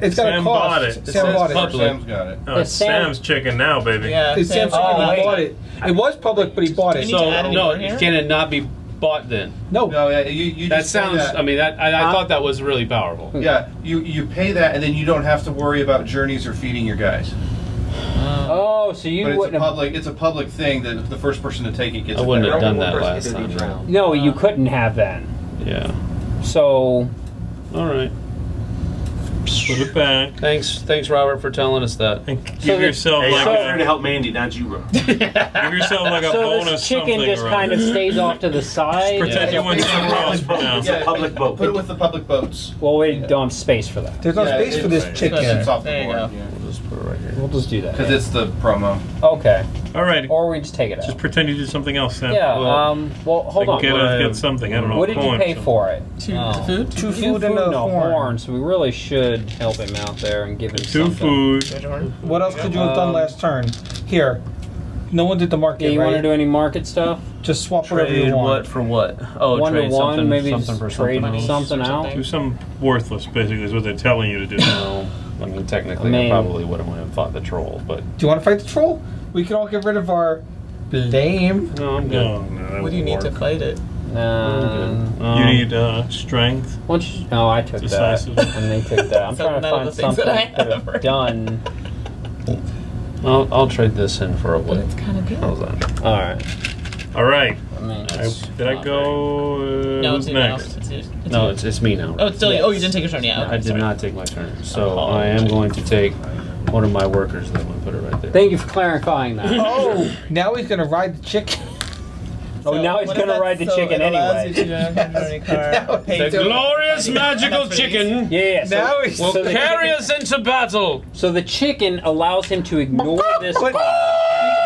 Speaker 5: It's got
Speaker 3: Sam
Speaker 5: a cost.
Speaker 3: bought it. It
Speaker 5: Sam
Speaker 7: says
Speaker 5: bought it.
Speaker 7: public.
Speaker 4: Sam's got it.
Speaker 3: No, it's
Speaker 2: Sam-
Speaker 3: Sam's chicken now, baby.
Speaker 6: yeah.
Speaker 5: It's Sam's
Speaker 6: Sam-
Speaker 5: chicken.
Speaker 2: Oh,
Speaker 5: He bought it. It was public, but he bought it.
Speaker 6: we need to add
Speaker 7: So no, can it not be bought then?
Speaker 5: No.
Speaker 4: No, yeah, you, you
Speaker 7: That
Speaker 4: just pay
Speaker 7: sounds. I mean, that I, I
Speaker 2: Huh?
Speaker 7: thought that was really powerful.
Speaker 4: Yeah, you you pay that, and then you don't have to worry about journeys or feeding your guys.
Speaker 2: Oh, oh so you
Speaker 4: But it's a
Speaker 2: wouldn't have.
Speaker 4: public it's a public thing that the first person to take it gets.
Speaker 7: I wouldn't have done that last time.
Speaker 4: round.
Speaker 2: No, you couldn't have then.
Speaker 7: Yeah.
Speaker 2: So
Speaker 7: All right.
Speaker 3: Put it back.
Speaker 7: Thanks, thanks, Robert, for telling us that.
Speaker 3: And give
Speaker 2: So the-
Speaker 3: yourself
Speaker 1: Hey,
Speaker 3: like
Speaker 1: I'm here to help Mandy, not you, bro.
Speaker 3: give yourself like a
Speaker 2: so
Speaker 3: bonus
Speaker 2: this chicken just
Speaker 3: around
Speaker 2: kind of stays off to the side.
Speaker 3: Pretend you went somewhere else for.
Speaker 1: It's a public boat.
Speaker 4: Put it with the public boats.
Speaker 2: Well, we don't have space for that.
Speaker 5: There's no
Speaker 4: Yeah,
Speaker 5: space for this
Speaker 4: it's-
Speaker 5: chicken.
Speaker 4: It's off the
Speaker 6: There you
Speaker 4: board.
Speaker 6: Go.
Speaker 4: yeah.
Speaker 7: just put it right here.
Speaker 2: We'll just do that.
Speaker 4: Because it's the promo.
Speaker 2: Okay.
Speaker 3: All right.
Speaker 2: Or we just take it out.
Speaker 3: Just pretend you did something else, Sam.
Speaker 2: yeah.
Speaker 7: well,
Speaker 2: um. Well, hold
Speaker 3: Like
Speaker 2: on.
Speaker 3: Get, a,
Speaker 7: What,
Speaker 3: get something. I don't know.
Speaker 2: what did you pay
Speaker 3: something.
Speaker 2: for it?
Speaker 6: Two
Speaker 2: Oh.
Speaker 6: food?
Speaker 5: Two
Speaker 2: Two
Speaker 5: food and a
Speaker 2: no
Speaker 5: horn.
Speaker 2: So we really should help him out there and give him
Speaker 3: Two
Speaker 2: something.
Speaker 3: food.
Speaker 5: What else could you have done
Speaker 2: Um,
Speaker 5: last turn? Here. No one did the market,
Speaker 2: Yeah, you
Speaker 5: right?
Speaker 2: want to do any market stuff?
Speaker 5: Just swap whatever
Speaker 7: Trade
Speaker 5: you want.
Speaker 7: what for what? Oh,
Speaker 2: one to
Speaker 7: trade
Speaker 2: one,
Speaker 7: something,
Speaker 2: maybe
Speaker 7: something
Speaker 2: just
Speaker 7: for
Speaker 2: trade
Speaker 7: something else.
Speaker 2: something out.
Speaker 3: Do some worthless, basically, is what they're telling you to do.
Speaker 7: No, I mean technically,
Speaker 2: I
Speaker 7: I, probably would have went and fought the troll, but
Speaker 5: Do you want to fight the troll? We could all get rid of our blame.
Speaker 7: no, I'm good.
Speaker 3: No, no. that
Speaker 6: What do you
Speaker 3: won't
Speaker 6: need to fight it?
Speaker 2: Um,
Speaker 3: You need uh, strength.
Speaker 2: once you, oh, I took
Speaker 3: Decisive.
Speaker 2: that, and they took that. I'm
Speaker 6: So
Speaker 2: trying to find something
Speaker 6: that I
Speaker 2: that could
Speaker 6: have
Speaker 2: have done.
Speaker 7: I'll, I'll trade this in for a
Speaker 6: But
Speaker 7: wood.
Speaker 6: it's kind of good.
Speaker 7: How's that?
Speaker 2: All right.
Speaker 3: All right.
Speaker 2: I mean,
Speaker 3: I, did I go? Uh,
Speaker 6: No,
Speaker 3: who's
Speaker 6: it's
Speaker 3: next?
Speaker 6: It's you. It's
Speaker 7: No, it's, it's me now.
Speaker 6: Oh, it's still you. Oh, you didn't take your turn yet.
Speaker 7: I
Speaker 6: Okay,
Speaker 7: did
Speaker 6: sorry.
Speaker 7: not take my turn, so I am going to take one of my workers. That one, put it right there.
Speaker 2: Thank you for clarifying that.
Speaker 5: Oh, now he's gonna ride the chicken.
Speaker 2: oh, now he's gonna ride the
Speaker 6: so
Speaker 2: chicken anyway.
Speaker 6: you to not have any car,
Speaker 7: the
Speaker 6: to-
Speaker 7: glorious magical chicken
Speaker 2: Yeah, yeah. So,
Speaker 5: Now he's
Speaker 7: will
Speaker 2: so the
Speaker 7: carry
Speaker 2: chicken-
Speaker 7: us into battle.
Speaker 2: so the chicken allows him to ignore this.
Speaker 5: But
Speaker 2: card.
Speaker 5: you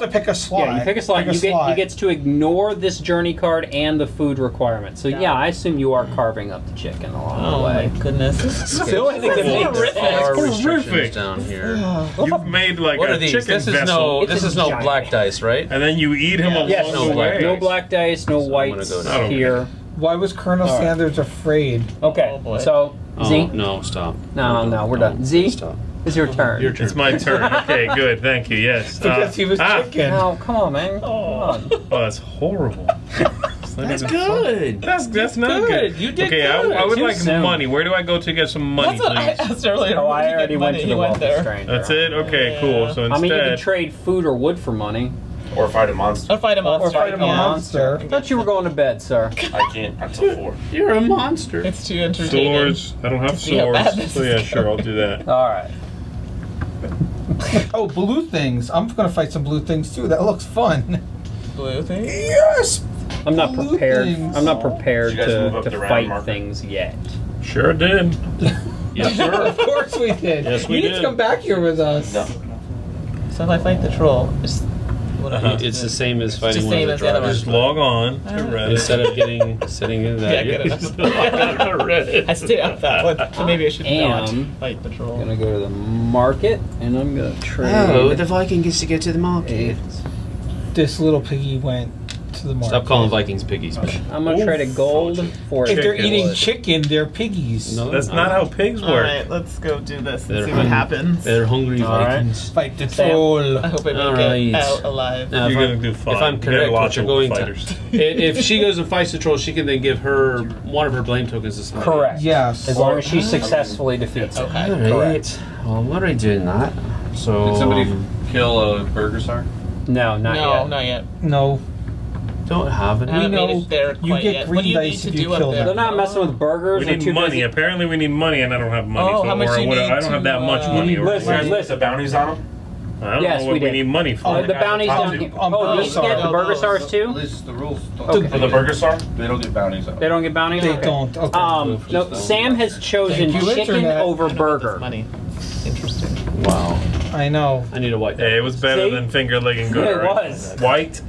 Speaker 5: have to pick a slot.
Speaker 2: Yeah, you pick a slot. you get, he gets to ignore this journey card and the food requirement. So yeah, I assume you are carving up the chicken along
Speaker 6: Oh
Speaker 2: the
Speaker 6: my
Speaker 2: way.
Speaker 6: goodness.
Speaker 2: The only thing that makes
Speaker 6: horrific.
Speaker 7: There are
Speaker 3: Horrific.
Speaker 7: restrictions down here.
Speaker 3: You've made like
Speaker 7: What
Speaker 3: a
Speaker 7: are these?
Speaker 3: chicken
Speaker 7: This is
Speaker 3: vessel,
Speaker 7: no. This is no
Speaker 2: giant-
Speaker 7: black dice, right?
Speaker 3: and then you eat him
Speaker 6: Yeah.
Speaker 3: along
Speaker 2: Yes,
Speaker 7: No
Speaker 3: the
Speaker 7: black
Speaker 3: way.
Speaker 2: no black dice, no
Speaker 7: So
Speaker 2: whites
Speaker 7: go
Speaker 2: here.
Speaker 5: Why was Colonel
Speaker 2: All right.
Speaker 5: Sanders afraid?
Speaker 2: Okay,
Speaker 6: Oh, boy.
Speaker 2: so
Speaker 7: Oh
Speaker 2: Z,
Speaker 7: no! Stop.
Speaker 2: No, no, we're done. Z?
Speaker 7: Stop.
Speaker 2: It's your turn.
Speaker 7: Your turn.
Speaker 3: It's my turn. Okay, good. Thank you. Yes.
Speaker 5: Because
Speaker 3: Uh,
Speaker 5: he was
Speaker 3: ah,
Speaker 5: chicken.
Speaker 2: No, come on, man. Come on.
Speaker 3: Oh, that's horrible.
Speaker 7: That's good.
Speaker 3: That's that's not
Speaker 7: good.
Speaker 3: good.
Speaker 7: You did
Speaker 3: okay, I-
Speaker 7: good.
Speaker 3: I, would
Speaker 2: Too
Speaker 3: like
Speaker 2: soon.
Speaker 3: money. Where do I go to get some money,
Speaker 6: That's what I asked earlier.
Speaker 2: Oh, I already went
Speaker 6: money?
Speaker 2: to the
Speaker 6: went there.
Speaker 2: stranger.
Speaker 3: That's it. Okay, cool.
Speaker 6: Yeah.
Speaker 3: So
Speaker 2: I mean, you
Speaker 3: instead,
Speaker 2: can trade food or wood for money.
Speaker 4: Or fight a monster.
Speaker 6: Or fight a monster.
Speaker 5: Or fight a
Speaker 6: yeah.
Speaker 5: monster.
Speaker 2: I thought you were going to bed, sir.
Speaker 4: I can't until four.
Speaker 7: You're a monster.
Speaker 6: It's too entertaining.
Speaker 3: swords. I don't have
Speaker 6: see how bad
Speaker 3: swords. So yeah, sure, I'll do that.
Speaker 2: All right.
Speaker 5: Oh, blue things. I'm gonna fight some blue things too. That looks fun.
Speaker 6: Blue things.
Speaker 5: Yes.
Speaker 2: I'm not
Speaker 5: Blue
Speaker 2: prepared.
Speaker 5: things.
Speaker 2: I'm not prepared
Speaker 4: Did you guys move
Speaker 2: to, to fight
Speaker 4: marker?
Speaker 2: things yet.
Speaker 3: Sure did.
Speaker 7: Yes, sir.
Speaker 5: Of course we did.
Speaker 3: Yes, we
Speaker 5: you need to come back here with us.
Speaker 4: No.
Speaker 6: So if I fight the troll, it's what
Speaker 3: Uh-huh.
Speaker 7: It's the same as
Speaker 6: the
Speaker 7: fighting one of the
Speaker 6: the
Speaker 7: drivers.
Speaker 3: Just log on to Reddit.
Speaker 7: Instead of getting sitting in that,
Speaker 6: Yeah, get it.
Speaker 7: just log on to Reddit.
Speaker 6: I stay off that one. So maybe I should not
Speaker 2: Am
Speaker 6: fight the troll.
Speaker 2: I'm gonna go to the market and I'm gonna trade.
Speaker 7: Oh, the Viking gets to go to the market.
Speaker 5: This little piggy went to the market.
Speaker 7: Stop calling Vikings piggies. man.
Speaker 2: I'm gonna trade a gold for
Speaker 5: If they're eating
Speaker 2: wood.
Speaker 5: chicken, they're piggies.
Speaker 7: No,
Speaker 3: That's not how pigs work.
Speaker 6: All right, let's go do this and
Speaker 7: They're
Speaker 6: see what happens.
Speaker 7: They're hungry
Speaker 2: All right.
Speaker 7: Vikings.
Speaker 5: Fight the troll.
Speaker 6: I hope I make
Speaker 7: All
Speaker 6: it out alive.
Speaker 7: Now, if
Speaker 3: You're
Speaker 7: I'm-
Speaker 3: gonna do fine.
Speaker 7: If I'm correct,
Speaker 3: lots
Speaker 7: what you're
Speaker 3: of
Speaker 7: going
Speaker 3: fighters.
Speaker 7: to. If she goes and fights the troll, she can then give her one of her blame tokens to somebody.
Speaker 2: Correct.
Speaker 5: Yes.
Speaker 2: As long as she successfully defeats it.
Speaker 6: Okay.
Speaker 7: Alright. Well, I'm already doing that. So.
Speaker 4: Did somebody
Speaker 7: um,
Speaker 4: kill a Burgersar?
Speaker 2: No, not
Speaker 6: no,
Speaker 2: yet.
Speaker 6: not yet.
Speaker 5: No.
Speaker 7: Don't have
Speaker 6: I
Speaker 7: any.
Speaker 6: haven't
Speaker 5: know
Speaker 6: made it
Speaker 5: you get
Speaker 6: yet.
Speaker 5: green
Speaker 6: what do you
Speaker 5: dice if
Speaker 6: to
Speaker 5: you
Speaker 6: do
Speaker 5: kill
Speaker 6: them.
Speaker 2: They're not messing with burgers.
Speaker 3: We need
Speaker 2: too
Speaker 3: money.
Speaker 2: busy.
Speaker 3: Apparently, we need money, and I don't have money.
Speaker 6: Oh,
Speaker 3: so,
Speaker 6: how much
Speaker 3: or
Speaker 6: do you need
Speaker 3: I don't have that
Speaker 6: to,
Speaker 3: much
Speaker 6: uh,
Speaker 3: money. or
Speaker 2: Listen,
Speaker 3: whatever.
Speaker 2: listen.
Speaker 4: the bounties on them?
Speaker 3: I don't
Speaker 2: Yes,
Speaker 3: know what
Speaker 2: we
Speaker 3: we, need money for.
Speaker 2: Oh, the bounties down here. Oh, you
Speaker 5: Burgersar.
Speaker 2: get the burger stars too?
Speaker 4: This the rules.
Speaker 2: Okay.
Speaker 4: For the Burgersar, they don't get bounties on
Speaker 2: They don't get bounties.
Speaker 5: They
Speaker 2: Okay.
Speaker 5: don't. Okay.
Speaker 2: Um, no, Sam has chosen chicken
Speaker 5: Internet.
Speaker 2: over
Speaker 6: I don't know if
Speaker 2: burger.
Speaker 6: Money. Interesting.
Speaker 7: Wow.
Speaker 5: I know.
Speaker 7: I need a white.
Speaker 3: Hey, it was better
Speaker 2: See?
Speaker 3: than finger licking good.
Speaker 2: It
Speaker 3: right?
Speaker 2: was.
Speaker 3: White.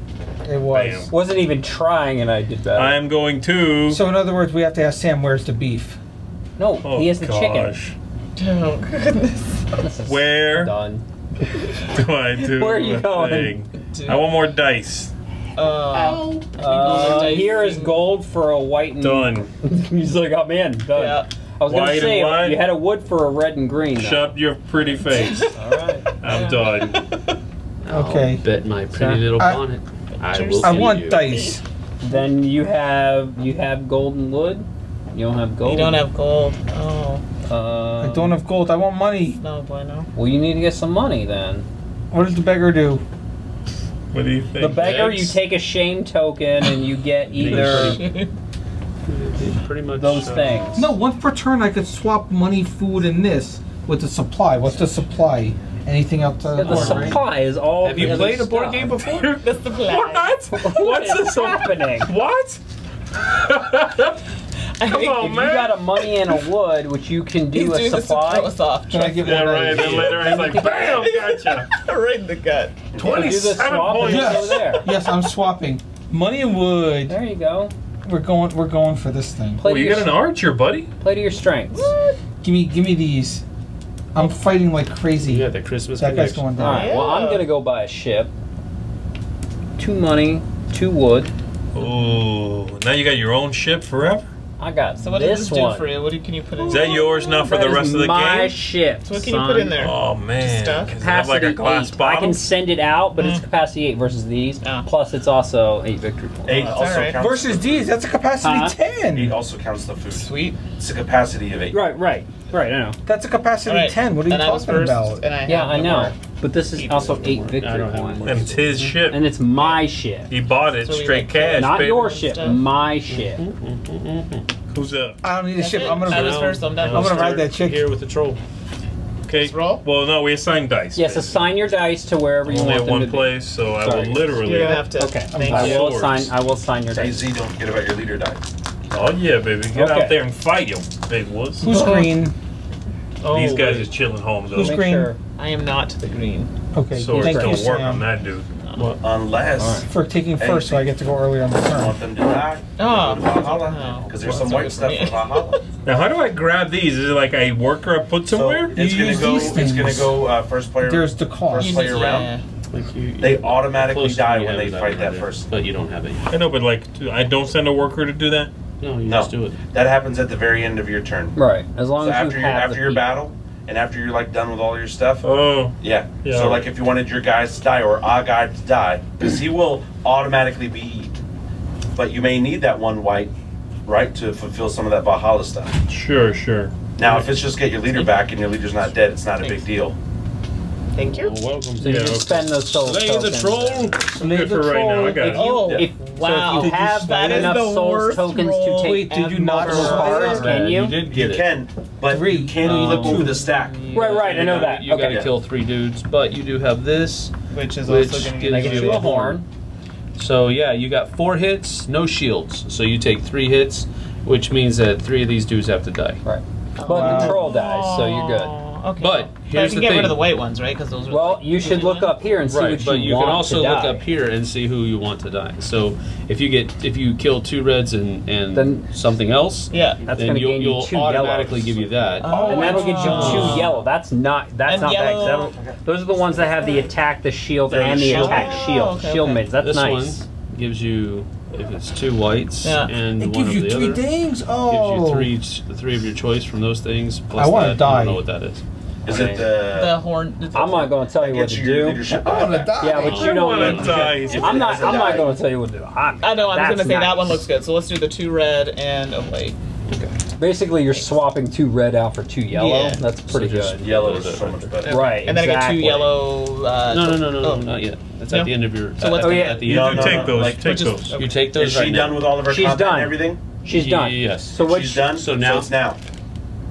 Speaker 5: It was.
Speaker 3: Bam.
Speaker 2: Wasn't even trying, and I did better.
Speaker 3: I am going to.
Speaker 5: So in other words, we have to ask Sam where's the beef.
Speaker 2: no,
Speaker 3: oh,
Speaker 2: he has the
Speaker 3: gosh.
Speaker 6: Oh goodness.
Speaker 3: Where
Speaker 2: done?
Speaker 3: do I do
Speaker 2: Where are you going?
Speaker 3: thing? I want more dice.
Speaker 6: Uh,
Speaker 2: Uh, here is gold for a white and
Speaker 3: Done.
Speaker 2: He's like, I'm in. Done.
Speaker 6: Yeah.
Speaker 2: I was gonna say you had a wood for a red and green. though.
Speaker 3: Shut your pretty face.
Speaker 2: All right.
Speaker 3: I'm done.
Speaker 5: Okay.
Speaker 7: I'll bet my pretty
Speaker 2: So,
Speaker 7: little
Speaker 5: I-
Speaker 7: bonnet. I will
Speaker 5: I want
Speaker 7: you.
Speaker 5: dice.
Speaker 2: Then you have you have golden wood. You don't have gold.
Speaker 6: You don't have gold. Oh,
Speaker 2: Uh,
Speaker 5: I don't have gold. I want money.
Speaker 6: no bueno.
Speaker 2: Well, you need to get some money then.
Speaker 5: What does the beggar do?
Speaker 3: What do you think?
Speaker 2: The beggar, you take a shame token and you get either
Speaker 7: Pretty much
Speaker 2: those
Speaker 7: uh,
Speaker 2: things.
Speaker 5: No, one per turn I could swap money, food, and this with the supply. What's the supply? Anything outside
Speaker 2: Yeah,
Speaker 5: of
Speaker 2: the
Speaker 5: the board, right?
Speaker 2: supply is all.
Speaker 7: Have you
Speaker 2: the other
Speaker 7: played a board
Speaker 2: stuff.
Speaker 7: game before?
Speaker 6: That's the plan.
Speaker 3: What?
Speaker 2: What's this happening?
Speaker 3: What? Come on,
Speaker 2: If you got a money and a wood, which you can
Speaker 6: He's
Speaker 2: do a
Speaker 6: doing this to throw
Speaker 2: supply,
Speaker 6: us off.
Speaker 5: Can I give
Speaker 3: yeah,
Speaker 5: one?
Speaker 3: right. And then later he's like, bam, gotcha.
Speaker 6: right in the gut.
Speaker 2: you can do
Speaker 3: 27
Speaker 2: swap and
Speaker 3: points.
Speaker 2: just go there.
Speaker 5: Yes, I'm swapping money and wood.
Speaker 2: There you go.
Speaker 5: We're going. We're going for this thing.
Speaker 2: Play to
Speaker 3: you got an archer, buddy?
Speaker 2: play to your strengths.
Speaker 5: Give me. Give me these. I'm fighting like crazy.
Speaker 7: You got the Christmas
Speaker 5: that guy's
Speaker 7: connection.
Speaker 5: going
Speaker 2: All
Speaker 5: down.
Speaker 2: right. Well, I'm gonna go buy a ship. Two money, two wood.
Speaker 3: Ooh, now you got your own ship forever?
Speaker 2: I got
Speaker 6: So what does
Speaker 2: this
Speaker 6: this do
Speaker 2: one.
Speaker 6: for you? What do, can you put in?
Speaker 3: Is that yours now for
Speaker 2: That
Speaker 3: the rest of the
Speaker 2: my
Speaker 3: game?
Speaker 2: My ship.
Speaker 6: So what can you put in there?
Speaker 3: Oh, man.
Speaker 6: Stuff?
Speaker 3: Does like a
Speaker 2: Capacity
Speaker 3: glass
Speaker 2: eight. I can send it out, but it's
Speaker 6: Mm.
Speaker 2: capacity eight versus these.
Speaker 6: Oh.
Speaker 2: Plus, it's also eight victory points.
Speaker 1: Eight also
Speaker 6: alright.
Speaker 1: counts.
Speaker 5: Versus these, that's a capacity
Speaker 2: Huh?
Speaker 5: ten.
Speaker 1: Eight also counts the food.
Speaker 6: Sweet.
Speaker 1: It's a capacity of eight.
Speaker 2: Right, right, right. I know.
Speaker 5: That's a capacity
Speaker 6: Alright.
Speaker 5: ten. What are you
Speaker 6: and I was
Speaker 5: talking
Speaker 6: first,
Speaker 5: about?
Speaker 6: And I
Speaker 2: Yeah,
Speaker 6: have
Speaker 2: I
Speaker 6: no
Speaker 2: know.
Speaker 6: more.
Speaker 2: But this is
Speaker 6: People
Speaker 2: also
Speaker 6: with
Speaker 2: eight
Speaker 6: the word.
Speaker 2: victory
Speaker 7: don't have
Speaker 2: points.
Speaker 3: And it's his mm-hmm. ship.
Speaker 2: And it's my ship.
Speaker 3: He bought it
Speaker 6: So we
Speaker 3: straight
Speaker 6: like-
Speaker 3: cash,
Speaker 2: Not
Speaker 3: baby.
Speaker 2: your ship,
Speaker 6: Stuff.
Speaker 2: my ship.
Speaker 3: Mm-hmm, mm-hmm, Who's up?
Speaker 5: I don't need a
Speaker 6: That's
Speaker 5: ship.
Speaker 6: it.
Speaker 5: I'm gonna.
Speaker 6: I was first, I'm done.
Speaker 5: I'm gonna ride that chick.
Speaker 7: Here with the troll.
Speaker 3: Okay.
Speaker 6: Let's roll.
Speaker 3: Well, no, we assign dice.
Speaker 2: Yes, assign your dice to wherever you
Speaker 3: Only
Speaker 2: want
Speaker 3: at
Speaker 2: them
Speaker 3: one
Speaker 2: to be.
Speaker 3: place, so I
Speaker 2: Sorry.
Speaker 3: will literally.
Speaker 6: You're have to.
Speaker 2: Okay,
Speaker 6: Thank
Speaker 2: I
Speaker 6: you.
Speaker 2: will
Speaker 3: Swords.
Speaker 2: assign. I will assign your dice.
Speaker 1: DayZ, don't forget about your leader die.
Speaker 3: Oh yeah, baby, get
Speaker 2: Okay.
Speaker 3: out there and fight, you big wuss.
Speaker 5: Who's green?
Speaker 6: Oh,
Speaker 3: These guys
Speaker 6: wait.
Speaker 3: is chilling home though.
Speaker 5: Who's
Speaker 2: Make
Speaker 5: green?
Speaker 2: sure.
Speaker 6: I am not the green.
Speaker 5: Okay.
Speaker 3: Swords
Speaker 5: Thank you,
Speaker 3: don't work on
Speaker 5: Sam,
Speaker 3: that dude.
Speaker 1: Unless
Speaker 5: for taking first, so I get to go earlier on the
Speaker 1: you
Speaker 5: turn.
Speaker 1: want them to die.
Speaker 6: Oh.
Speaker 1: Go to Valhalla.
Speaker 6: Oh.
Speaker 1: Because there's
Speaker 6: Well,
Speaker 1: some
Speaker 6: that's
Speaker 1: white
Speaker 6: not
Speaker 1: stuff
Speaker 6: good
Speaker 1: in
Speaker 6: for.
Speaker 1: Valhalla.
Speaker 3: Now, how do I grab these? Is it like a worker I put
Speaker 1: So
Speaker 3: somewhere?
Speaker 1: it's
Speaker 5: You
Speaker 1: gonna
Speaker 5: use
Speaker 1: go.
Speaker 5: these
Speaker 1: It's gonna
Speaker 5: things.
Speaker 1: go uh, first player.
Speaker 5: There's the cost.
Speaker 1: First player round.
Speaker 7: Like you,
Speaker 1: They automatically die when they fight that
Speaker 7: right
Speaker 1: first.
Speaker 7: But you don't have it.
Speaker 3: I know, but like, I don't send a worker to do that.
Speaker 7: No, you
Speaker 1: No,
Speaker 7: just do it.
Speaker 1: that happens at the very end of your turn.
Speaker 2: Right, as long
Speaker 1: So
Speaker 2: as
Speaker 1: after
Speaker 2: you
Speaker 1: your
Speaker 2: have
Speaker 1: after
Speaker 2: the
Speaker 1: your
Speaker 2: people.
Speaker 1: battle, and after you're like done with all your stuff,
Speaker 3: Oh,
Speaker 1: yeah.
Speaker 3: Yeah.
Speaker 1: So like if you wanted your guys to die or a guy to die, because he will automatically be eat. But you may need that one white, right, to fulfill some of that Valhalla stuff.
Speaker 3: sure, sure.
Speaker 1: Now, if it's just get your leader back and your leader's not dead, it's not a big deal.
Speaker 6: Thank you.
Speaker 7: Well, welcome.
Speaker 2: So you
Speaker 3: Yeah,
Speaker 2: can
Speaker 3: okay.
Speaker 2: spend those soul
Speaker 7: Slay the
Speaker 2: tokens.
Speaker 7: troll.
Speaker 3: I'm good for right now. I got
Speaker 2: If
Speaker 3: it.
Speaker 2: you,
Speaker 6: Oh,
Speaker 2: if,
Speaker 6: wow.
Speaker 2: so if you
Speaker 6: Did you
Speaker 2: have
Speaker 6: that is
Speaker 2: enough
Speaker 6: the
Speaker 2: souls tokens
Speaker 6: roll
Speaker 2: to take
Speaker 5: Wait, did you not
Speaker 2: multiple
Speaker 5: roll
Speaker 2: cards,
Speaker 5: that?
Speaker 2: can you?
Speaker 7: did get
Speaker 1: You can, but
Speaker 5: Three.
Speaker 1: you can
Speaker 7: Um,
Speaker 1: flip over the stack.
Speaker 2: Right, right, I know that.
Speaker 7: You
Speaker 2: okay.
Speaker 7: gotta kill three dudes, but you do have this,
Speaker 6: Which is
Speaker 7: which
Speaker 6: also going to
Speaker 7: gives
Speaker 2: I
Speaker 6: get
Speaker 2: get
Speaker 7: you
Speaker 2: you
Speaker 7: a
Speaker 2: a horn.
Speaker 7: So yeah, you got four hits, no shields. So you take three hits, which means that three of these dudes have to die.
Speaker 2: Right. But
Speaker 5: Wow.
Speaker 2: the troll dies, so you're good.
Speaker 6: Oh, Okay.
Speaker 7: But
Speaker 6: I
Speaker 7: here's
Speaker 6: can
Speaker 7: the
Speaker 6: get
Speaker 7: thing.
Speaker 6: rid of the white ones, right? Because those.
Speaker 2: Well, you should look up here and see
Speaker 7: Right,
Speaker 2: what
Speaker 7: but
Speaker 2: you,
Speaker 7: you
Speaker 2: want
Speaker 7: can also
Speaker 2: to
Speaker 7: look
Speaker 2: die.
Speaker 7: up here and see who you want to die. So if you get if you kill two reds and and
Speaker 2: Then-
Speaker 7: something else,
Speaker 6: Yeah.
Speaker 2: That's
Speaker 7: then
Speaker 2: going to
Speaker 7: you'll,
Speaker 2: you
Speaker 7: you'll
Speaker 2: two
Speaker 7: automatically
Speaker 2: yellows.
Speaker 7: give you that.
Speaker 6: Oh,
Speaker 2: and that'll get you
Speaker 6: Oh.
Speaker 2: two yellow. That's not. That's
Speaker 6: And
Speaker 2: not bad. 'cause
Speaker 6: yellow-
Speaker 2: that'll- Those are the ones that have the attack, the shield,
Speaker 1: They're
Speaker 2: and
Speaker 1: the
Speaker 2: the
Speaker 1: shield.
Speaker 2: attack
Speaker 6: Oh,
Speaker 2: shield.
Speaker 6: okay,
Speaker 2: shield
Speaker 6: okay.
Speaker 2: mates. That's
Speaker 7: this
Speaker 2: nice.
Speaker 7: one gives you if it's two whites
Speaker 6: Yeah.
Speaker 7: and
Speaker 5: It
Speaker 7: one
Speaker 5: gives
Speaker 7: of
Speaker 5: you
Speaker 7: the
Speaker 5: three
Speaker 7: other
Speaker 5: things. Oh.
Speaker 7: gives you three each- the three of your choice from those things. Plus
Speaker 5: I wanna
Speaker 7: that, I
Speaker 5: die.
Speaker 7: don't know what that is.
Speaker 1: Is it
Speaker 6: The
Speaker 1: the?
Speaker 6: horn. the-
Speaker 2: I'm not going to tell you what
Speaker 1: Gets
Speaker 2: to
Speaker 1: your
Speaker 2: do.
Speaker 1: leadership
Speaker 5: I want to
Speaker 1: die.
Speaker 5: die.
Speaker 2: Yeah, but you
Speaker 3: I
Speaker 2: don't.
Speaker 3: wanna die.
Speaker 2: I'm not.
Speaker 1: has a
Speaker 2: I'm not going to tell you what to do. I'm,
Speaker 6: know. I was
Speaker 2: that's
Speaker 6: going to say that
Speaker 2: nice.
Speaker 6: one looks good. So let's do the two red and a white.
Speaker 2: Basically, you're swapping two red out for two yellow.
Speaker 6: Yeah.
Speaker 2: That's pretty
Speaker 7: So
Speaker 2: good.
Speaker 1: Yellow is so much better.
Speaker 2: Right.
Speaker 6: And then I get two yellow. Uh,
Speaker 7: No, no, no, no, no,
Speaker 6: oh.
Speaker 7: not yet. That's
Speaker 6: No?
Speaker 7: at the end of your.
Speaker 6: So
Speaker 7: at,
Speaker 6: what's
Speaker 7: at,
Speaker 2: the-
Speaker 7: the- at the end.
Speaker 3: You
Speaker 1: no,
Speaker 3: take
Speaker 1: no,
Speaker 3: those.
Speaker 1: like,
Speaker 3: take
Speaker 6: which is-
Speaker 3: those.
Speaker 7: You take those.
Speaker 1: Is
Speaker 7: those
Speaker 1: she
Speaker 7: right
Speaker 1: done
Speaker 7: now.
Speaker 1: with all of her
Speaker 2: She's done.
Speaker 1: and everything?
Speaker 2: She's done.
Speaker 7: Yes.
Speaker 2: So which?
Speaker 1: She's done.
Speaker 7: so now-
Speaker 1: it's now.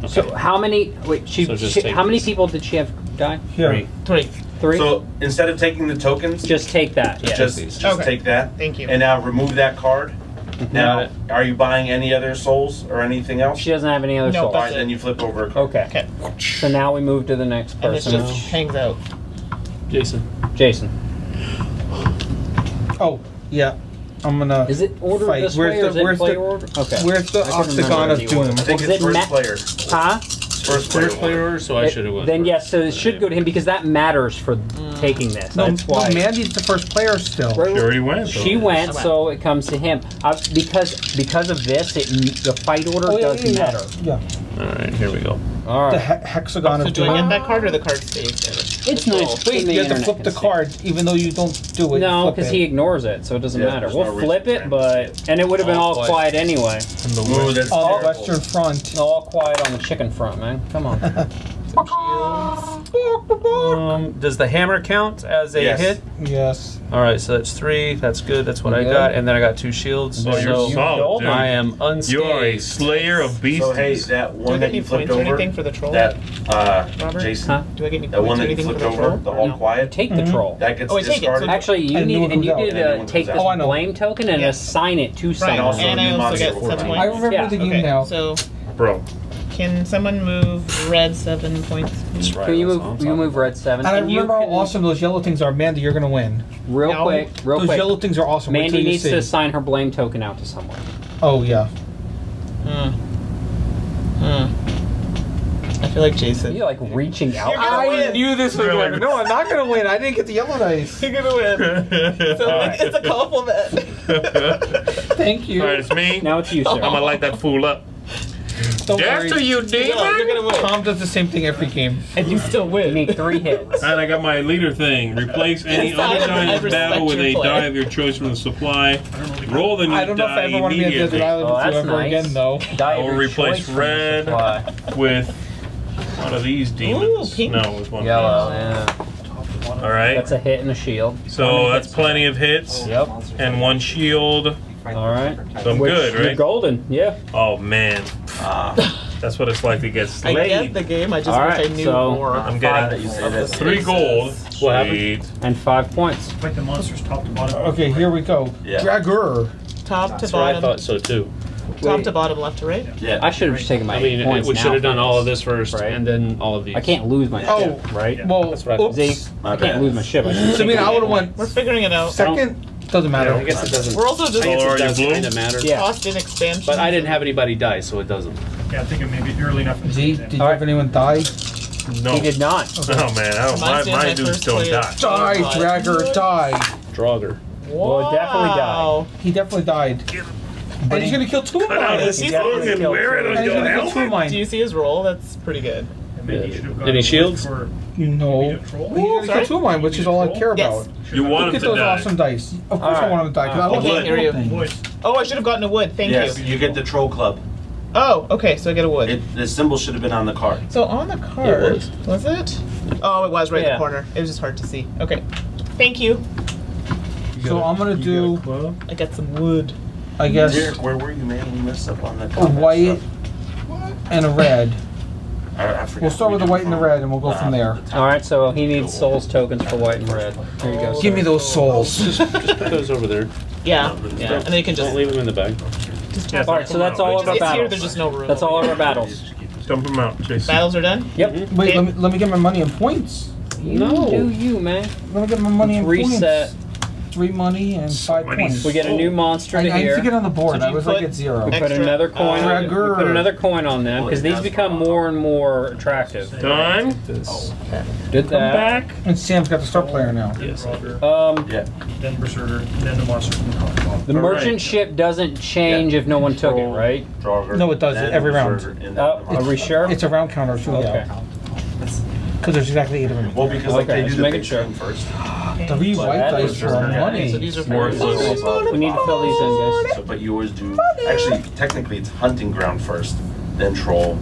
Speaker 2: So how many? Wait, she.
Speaker 7: So just
Speaker 2: she
Speaker 7: take
Speaker 2: how many people did she have die?
Speaker 5: Here.
Speaker 7: Three.
Speaker 6: Three.
Speaker 2: Three.
Speaker 1: So instead of taking the tokens,
Speaker 2: just take that. Yeah.
Speaker 1: just just
Speaker 6: Okay.
Speaker 1: take that.
Speaker 6: Thank you.
Speaker 1: And now remove that card. Now, are you buying any other souls or anything else?
Speaker 2: she doesn't have any other
Speaker 6: No,
Speaker 2: souls.
Speaker 1: All
Speaker 6: that's
Speaker 1: right,
Speaker 6: it.
Speaker 1: then you flip over a card.
Speaker 2: Okay.
Speaker 6: Okay.
Speaker 2: So now we move to the next
Speaker 6: And this
Speaker 2: person.
Speaker 6: just hangs out.
Speaker 7: Jason.
Speaker 2: Jason.
Speaker 5: Oh, yeah. I'm gonna.
Speaker 2: Is it ordered
Speaker 5: Fight.
Speaker 2: this
Speaker 5: Where's
Speaker 2: way or
Speaker 5: the-
Speaker 2: is it
Speaker 5: where's
Speaker 2: play
Speaker 5: the-
Speaker 2: order? Okay.
Speaker 5: Where's the
Speaker 2: I couldn't
Speaker 5: octagon of
Speaker 2: the
Speaker 5: doom?
Speaker 2: order.
Speaker 1: I think
Speaker 2: Was
Speaker 1: it's
Speaker 2: it
Speaker 1: first
Speaker 2: ma-
Speaker 1: player.
Speaker 2: Huh?
Speaker 1: It's first player.
Speaker 7: First player order, so I should have went.
Speaker 2: Then
Speaker 7: first.
Speaker 2: yes, so it should go to him because that matters for taking this.
Speaker 5: No,
Speaker 2: That's
Speaker 5: no. Mandy's the first player still.
Speaker 2: Right,
Speaker 3: She already went. though.
Speaker 2: She went, so it comes to him. Uh, because because of this, it the fight order
Speaker 5: Oh, yeah,
Speaker 2: does
Speaker 5: yeah,
Speaker 2: matter.
Speaker 5: yeah.
Speaker 7: All right, here we go.
Speaker 2: All right.
Speaker 5: The
Speaker 2: right.
Speaker 5: he- hexagon
Speaker 6: So
Speaker 5: of
Speaker 6: do I get that card or the card stays there?
Speaker 2: It's nice.
Speaker 5: Wait, you have to flip the
Speaker 2: see.
Speaker 5: card, even though you don't do it.
Speaker 2: No, because he ignores it, so it doesn't
Speaker 1: Yeah,
Speaker 2: matter. We'll
Speaker 1: no
Speaker 2: flip it, but and it would have been
Speaker 7: All
Speaker 2: all
Speaker 7: quiet.
Speaker 2: quiet anyway.
Speaker 1: Ooh, that's
Speaker 5: Oh,
Speaker 1: terrible.
Speaker 5: Western Front.
Speaker 2: All quiet on the chicken front, man. Come on.
Speaker 6: Some shields.
Speaker 7: Um, does the hammer count as a
Speaker 1: Yes.
Speaker 7: hit?
Speaker 5: Yes.
Speaker 7: All right, so that's three. That's good. That's what I
Speaker 5: Good.
Speaker 7: got, and then I got two shields.
Speaker 3: You're
Speaker 7: so
Speaker 3: solid, dude.
Speaker 7: I am unscathed.
Speaker 3: You are a slayer of beasts.
Speaker 1: So hey, that
Speaker 6: I
Speaker 1: one
Speaker 6: get
Speaker 1: that you flipped
Speaker 6: points or
Speaker 1: over,
Speaker 6: anything for the troll?
Speaker 1: that uh,
Speaker 6: Robert?
Speaker 1: Jason,
Speaker 2: Huh?
Speaker 6: Do I get any
Speaker 1: that one
Speaker 6: points or
Speaker 1: that you
Speaker 6: anything for
Speaker 1: flipped
Speaker 6: the
Speaker 1: over,
Speaker 6: troll?
Speaker 1: the all
Speaker 6: No.
Speaker 1: quiet,
Speaker 2: Take the
Speaker 7: Mm-hmm.
Speaker 2: troll.
Speaker 1: that gets
Speaker 6: Oh, I so
Speaker 1: discarded.
Speaker 2: Actually, you need
Speaker 5: no
Speaker 2: and you
Speaker 5: comes out.
Speaker 2: did
Speaker 1: And
Speaker 2: uh, take
Speaker 1: comes
Speaker 2: this
Speaker 5: out. Oh,
Speaker 2: blame token and
Speaker 6: Yeah.
Speaker 2: assign it to someone.
Speaker 1: also
Speaker 6: and I also get
Speaker 1: for
Speaker 6: seven points.
Speaker 5: I remember the game
Speaker 6: Okay,
Speaker 5: now.
Speaker 6: so
Speaker 3: Bro.
Speaker 6: Can someone move red seven points? please?
Speaker 2: Can you move? You move red seven.
Speaker 5: and I
Speaker 2: you
Speaker 5: remember how
Speaker 2: can-
Speaker 5: awesome those yellow things are. Amanda, you're gonna win.
Speaker 2: Real
Speaker 6: No.
Speaker 2: quick, real
Speaker 5: those
Speaker 2: quick.
Speaker 5: yellow things are awesome. Wait till
Speaker 2: Mandy
Speaker 5: you
Speaker 2: needs
Speaker 5: see.
Speaker 2: to assign her blame token out to someone.
Speaker 5: Oh yeah.
Speaker 6: Hmm. Hmm. I feel like Jason.
Speaker 2: You're like reaching out.
Speaker 6: You're gonna win.
Speaker 5: knew this was
Speaker 3: Really?
Speaker 5: gonna. No, I'm not gonna win. I didn't get the yellow dice.
Speaker 6: You're gonna win. So
Speaker 2: Alright.
Speaker 6: it's a compliment.
Speaker 5: Thank you.
Speaker 3: All right, it's me.
Speaker 2: Now it's you, sir.
Speaker 3: I'm gonna light that fool up.
Speaker 5: Don't
Speaker 3: After
Speaker 5: worry.
Speaker 3: you,
Speaker 6: No, you're
Speaker 3: demon.
Speaker 6: gonna win.
Speaker 5: Tom does the same thing every game.
Speaker 6: And you still
Speaker 2: You
Speaker 6: win.
Speaker 2: need three hits.
Speaker 3: And I got my leader thing. Replace any other die in battle with a die of your choice from the supply. Roll the new
Speaker 5: I don't know if
Speaker 3: die
Speaker 5: I ever want to be on Desert
Speaker 3: immediately
Speaker 5: Island
Speaker 2: Oh,
Speaker 5: with you
Speaker 2: that's
Speaker 5: ever
Speaker 2: nice.
Speaker 5: again, though.
Speaker 2: Die of
Speaker 3: Or
Speaker 2: your
Speaker 3: replace
Speaker 2: choice from the
Speaker 3: red. with one of these demons.
Speaker 6: pink.
Speaker 3: No, with one
Speaker 2: Yellow.
Speaker 3: of
Speaker 2: Yeah.
Speaker 3: these. All right.
Speaker 2: That's a hit and a shield.
Speaker 3: So that's plenty of hits oh,
Speaker 2: Yep.
Speaker 3: and one shield.
Speaker 2: All right.
Speaker 3: So I'm
Speaker 2: Which,
Speaker 3: good,
Speaker 2: You're golden. Yeah.
Speaker 3: Oh man,
Speaker 1: Ah,
Speaker 3: that's what it's like to get
Speaker 6: I get the game. I just
Speaker 2: All
Speaker 6: wish
Speaker 2: right,
Speaker 6: I knew
Speaker 2: so-
Speaker 6: more.
Speaker 3: I'm
Speaker 1: glad that you say that.
Speaker 3: three gold.
Speaker 2: What happened?
Speaker 3: Sweet.
Speaker 2: And five points.
Speaker 8: Fight the monsters top to bottom.
Speaker 5: Okay, here we go.
Speaker 1: Yeah.
Speaker 5: Dragger.
Speaker 6: Top to
Speaker 3: That's what I
Speaker 6: bottom.
Speaker 3: thought so too.
Speaker 6: Top
Speaker 2: Wait.
Speaker 6: to bottom, left to right.
Speaker 1: yeah.
Speaker 2: I should have just taken my
Speaker 3: I mean,
Speaker 2: points
Speaker 3: we
Speaker 2: now
Speaker 3: should have done all of
Speaker 2: this.
Speaker 3: this first,
Speaker 2: Right.
Speaker 3: and then all of these.
Speaker 2: I can't lose my
Speaker 5: Oh,
Speaker 2: ship, right?
Speaker 5: well,
Speaker 3: That's what I
Speaker 5: oops.
Speaker 2: See,
Speaker 1: My
Speaker 2: I can't
Speaker 1: bad.
Speaker 2: lose my ship. I, should
Speaker 5: I
Speaker 2: take
Speaker 5: mean,
Speaker 2: my
Speaker 5: I would have
Speaker 2: eight
Speaker 5: went
Speaker 6: We're figuring it out.
Speaker 5: second. Doesn't matter.
Speaker 3: I guess it doesn't.
Speaker 6: We're also just
Speaker 3: I guess it you does blue? kind of matter.
Speaker 2: Yeah.
Speaker 6: cost in expansion.
Speaker 3: But I didn't have anybody die, so it doesn't.
Speaker 8: Yeah, I think it may be early enough. in the
Speaker 5: Z,
Speaker 8: season.
Speaker 5: did you have anyone die?
Speaker 3: No.
Speaker 2: He did not.
Speaker 3: Oh man, I don't, my,
Speaker 6: Mine's in
Speaker 3: my
Speaker 6: my
Speaker 3: dudes
Speaker 6: first
Speaker 3: don't
Speaker 6: play.
Speaker 3: die.
Speaker 5: Die, Dragger, die.
Speaker 3: Draugr.
Speaker 2: Well, it definitely died.
Speaker 6: Wow.
Speaker 5: He definitely died. And he's gonna kill two of
Speaker 3: Cut out
Speaker 5: mine.
Speaker 6: He's
Speaker 3: tongue and
Speaker 2: killed two.
Speaker 5: And he's gonna kill two of
Speaker 3: helmet.
Speaker 5: mine.
Speaker 6: Do you see his roll? That's pretty good.
Speaker 8: And maybe you should have gone
Speaker 3: Any shields?
Speaker 5: No.
Speaker 8: Maybe a troll?
Speaker 5: He's gonna
Speaker 6: sorry?
Speaker 5: kill two of mine, which is all I care
Speaker 6: Yes.
Speaker 5: about.
Speaker 3: You want
Speaker 5: Look at those
Speaker 3: die.
Speaker 5: awesome dice. Of course I
Speaker 2: Alright.
Speaker 5: want him to die, because I
Speaker 3: Uh,
Speaker 5: don't
Speaker 6: okay,
Speaker 5: like
Speaker 6: here you-
Speaker 5: things.
Speaker 8: Boys,
Speaker 6: Oh, I should have gotten a wood. Thank
Speaker 1: yes,
Speaker 6: you.
Speaker 1: you get the troll club.
Speaker 6: Oh, okay, so I get a wood.
Speaker 1: It, the symbol should have been on the card.
Speaker 6: so on the card, it
Speaker 3: was.
Speaker 6: was. it? Oh, it was right in the corner. It was just hard to see. Okay, thank you.
Speaker 5: So I'm gonna do,
Speaker 6: I got some wood.
Speaker 5: I guess,
Speaker 1: Derek, where were you, man? We messed up on the
Speaker 5: a white
Speaker 1: stuff.
Speaker 5: and a red.
Speaker 1: I, I forgot
Speaker 5: We'll start with the white and the red, and we'll go
Speaker 1: uh,
Speaker 5: from there.
Speaker 1: the.
Speaker 2: All right, so he needs souls tokens for white and red. Here you go.
Speaker 5: Give me those souls.
Speaker 3: Just put those over there.
Speaker 6: Yeah, yeah. And then you can just.
Speaker 3: Don't leave them in the bag. Yeah,
Speaker 2: All right, so that's all of our
Speaker 6: It's here.
Speaker 2: battles.
Speaker 6: There's just no room.
Speaker 2: That's all of our battles.
Speaker 3: Dump them out, Jason.
Speaker 6: Battles are done.
Speaker 2: Yep.
Speaker 5: Wait, let me, let me get my money and points.
Speaker 2: You
Speaker 3: No.
Speaker 2: do you, man.
Speaker 5: Let me get my money and points.
Speaker 2: Reset.
Speaker 5: Points. Three money and five
Speaker 3: many
Speaker 5: points.
Speaker 2: We get a new monster
Speaker 5: I,
Speaker 2: to
Speaker 5: I need to
Speaker 2: here.
Speaker 5: get on the board.
Speaker 6: Did
Speaker 5: I
Speaker 6: you
Speaker 5: was like
Speaker 6: put
Speaker 5: at zero.
Speaker 2: We put
Speaker 6: extra-
Speaker 2: another coin. on, we put another coin on them because these become more and more attractive.
Speaker 3: Done.
Speaker 2: Did
Speaker 3: Come
Speaker 2: that.
Speaker 3: back.
Speaker 5: And Sam's got the star player now.
Speaker 3: Yes.
Speaker 2: Um,
Speaker 1: Yeah.
Speaker 8: then Berserker, then the monsters from the top.
Speaker 2: the
Speaker 3: All
Speaker 2: merchant
Speaker 3: right.
Speaker 2: ship doesn't change if no one took it, right?
Speaker 1: Draugr,
Speaker 5: No, it does,
Speaker 1: then
Speaker 5: every round.
Speaker 1: Berserker, and then
Speaker 2: Uh,
Speaker 1: the
Speaker 2: are we sure?
Speaker 5: It's a round counter, so
Speaker 2: Okay.
Speaker 5: Yeah. Because there's exactly eight of them.
Speaker 1: Well, because like
Speaker 2: Okay,
Speaker 1: they
Speaker 2: just
Speaker 1: do the
Speaker 2: making
Speaker 1: big
Speaker 2: sure.
Speaker 1: screen first.
Speaker 5: Three white
Speaker 2: that
Speaker 5: dice
Speaker 2: is
Speaker 5: for
Speaker 2: true.
Speaker 5: money.
Speaker 6: So these are
Speaker 3: Worthless.
Speaker 2: We need to fill these in, guys.
Speaker 1: So, but you always do. Actually, technically, it's hunting ground first, then troll,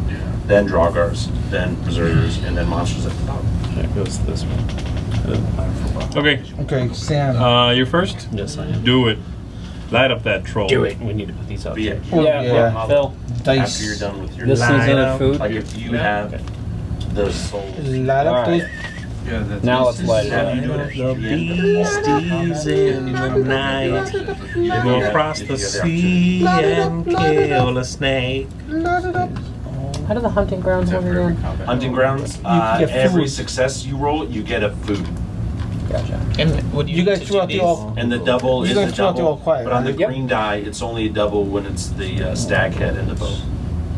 Speaker 1: then Draugars, then berserkers, and then monsters at the top.
Speaker 3: That goes this way. Okay.
Speaker 5: Okay, Sam.
Speaker 3: Uh, you're first.
Speaker 7: Yes, I am.
Speaker 3: Do it. Light up that troll.
Speaker 7: Do it. We need to put these out.
Speaker 1: But yeah,
Speaker 7: too.
Speaker 5: Oh,
Speaker 2: yeah,
Speaker 5: yeah.
Speaker 2: Phil.
Speaker 5: dice.
Speaker 1: after you're done with your
Speaker 2: This is
Speaker 3: Line
Speaker 2: other
Speaker 3: up.
Speaker 2: food.
Speaker 1: like if you have the soul.
Speaker 5: Light up
Speaker 2: All
Speaker 5: those.
Speaker 2: right. Now let's light it up.
Speaker 1: you do it at the.
Speaker 3: Beasties in the night. They go across the sea and kill a snake.
Speaker 2: How do the hunting grounds work again?
Speaker 1: Hunting grounds. Uh,
Speaker 5: get
Speaker 1: every success you roll, you get a food,
Speaker 2: Gotcha.
Speaker 6: And would you,
Speaker 5: You guys
Speaker 6: to
Speaker 5: threw
Speaker 6: do
Speaker 5: out the all.
Speaker 1: and the double
Speaker 5: You
Speaker 1: is
Speaker 5: guys
Speaker 1: the
Speaker 5: threw out the
Speaker 1: double.
Speaker 5: all quiet,
Speaker 1: but on the
Speaker 5: right?
Speaker 2: Yep.
Speaker 1: green die, it's only a double when it's the uh, stag head and the bow.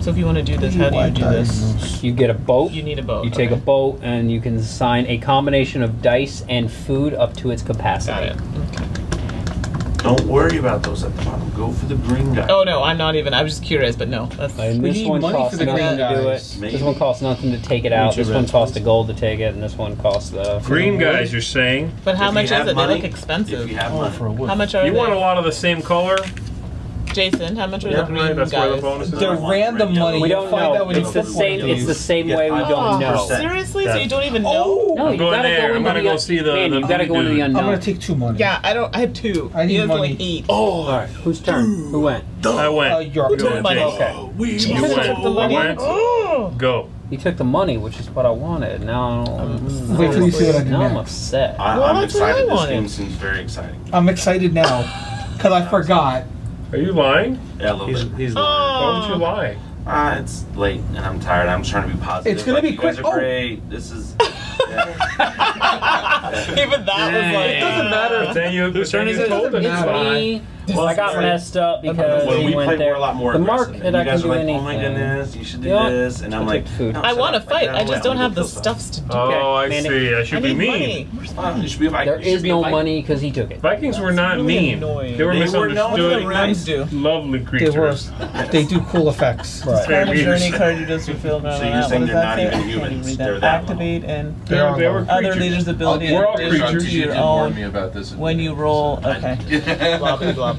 Speaker 6: So if you want to do this, how do you do this?
Speaker 2: You get a boat.
Speaker 6: You need a boat.
Speaker 2: You take a boat and you can assign a combination of dice and food up to its
Speaker 6: Got
Speaker 2: capacity.
Speaker 6: it. Okay.
Speaker 1: Don't worry about those at the bottom. Go for the green die.
Speaker 6: Oh no, I'm not even. I was just curious, but no. That's
Speaker 2: And
Speaker 5: We
Speaker 2: this
Speaker 5: need
Speaker 2: one
Speaker 5: money
Speaker 2: costs
Speaker 5: for the
Speaker 2: nothing
Speaker 5: green
Speaker 2: to do it.
Speaker 5: guys.
Speaker 2: This one costs nothing to take it out. This one costs a gold to take it, and this one costs the
Speaker 3: Green guys, you're saying?
Speaker 6: But how
Speaker 1: If
Speaker 6: much
Speaker 1: you
Speaker 6: is it?
Speaker 1: money-
Speaker 6: they look expensive.
Speaker 1: If you have
Speaker 5: Oh,
Speaker 1: money.
Speaker 5: for a wood.
Speaker 6: How much are
Speaker 3: You
Speaker 6: they?
Speaker 3: want a lot of the same color?
Speaker 6: Jason, how much are the green
Speaker 3: that's where the bonus is.
Speaker 5: The random money.
Speaker 2: We
Speaker 5: you
Speaker 2: don't
Speaker 5: find
Speaker 2: know.
Speaker 5: when
Speaker 2: It's the same. It's the same way we don't know.
Speaker 6: Seriously? So you don't even know? Oh!
Speaker 2: No,
Speaker 3: I'm
Speaker 2: you
Speaker 3: going
Speaker 2: gotta
Speaker 3: there.
Speaker 2: go
Speaker 3: I'm gonna go un- see the-
Speaker 2: Man,
Speaker 3: the
Speaker 2: you gotta go into the
Speaker 3: unknown.
Speaker 5: I'm gonna take two money.
Speaker 6: Yeah, I don't. I have two.
Speaker 5: I need money.
Speaker 6: like eight.
Speaker 2: Oh, all right. Whose turn? Who went?
Speaker 3: I went.
Speaker 5: Uh,
Speaker 6: your You
Speaker 3: went,
Speaker 6: money.
Speaker 2: Okay.
Speaker 3: Oh,
Speaker 6: you Jesus.
Speaker 3: went.
Speaker 6: I
Speaker 3: Go.
Speaker 2: You took the money, which is what I wanted. Now, I'm-
Speaker 5: Wait till you see what I
Speaker 2: now I'm upset.
Speaker 4: I, I'm excited. This game seems very exciting.
Speaker 5: I'm excited now because I forgot
Speaker 3: are you lying?
Speaker 4: Yeah, a little
Speaker 9: he's,
Speaker 4: bit.
Speaker 9: He's lying.
Speaker 3: Why would you
Speaker 6: oh.
Speaker 3: lie?
Speaker 4: Uh, it's late and I'm tired. I'm trying to be positive.
Speaker 5: It's gonna
Speaker 4: like,
Speaker 5: be quick. Oh.
Speaker 4: great. This is. Yeah.
Speaker 6: Even that Dang. was like.
Speaker 5: It doesn't matter.
Speaker 3: Then you.
Speaker 2: Whose turn is it? It's me well, I got messed up because
Speaker 4: when we
Speaker 2: went there.
Speaker 4: A lot more
Speaker 2: the mark
Speaker 4: that
Speaker 2: I can do
Speaker 4: like,
Speaker 2: anything.
Speaker 4: Oh my goodness, you should do
Speaker 2: yeah.
Speaker 4: this, and I'm like,
Speaker 2: food.
Speaker 4: No,
Speaker 6: I want to fight. I just don't have the stuffs to do. it.
Speaker 3: Oh, I see. I should be mean.
Speaker 2: There is no money because he took it.
Speaker 3: Vikings were not mean.
Speaker 4: They were
Speaker 3: misunderstood. Lovely creatures.
Speaker 5: They do cool effects.
Speaker 4: So you're saying they're not even humans. They're that
Speaker 6: activate and other leaders' ability.
Speaker 3: We're all creatures. You
Speaker 6: warned
Speaker 10: me about this.
Speaker 6: When you roll, okay.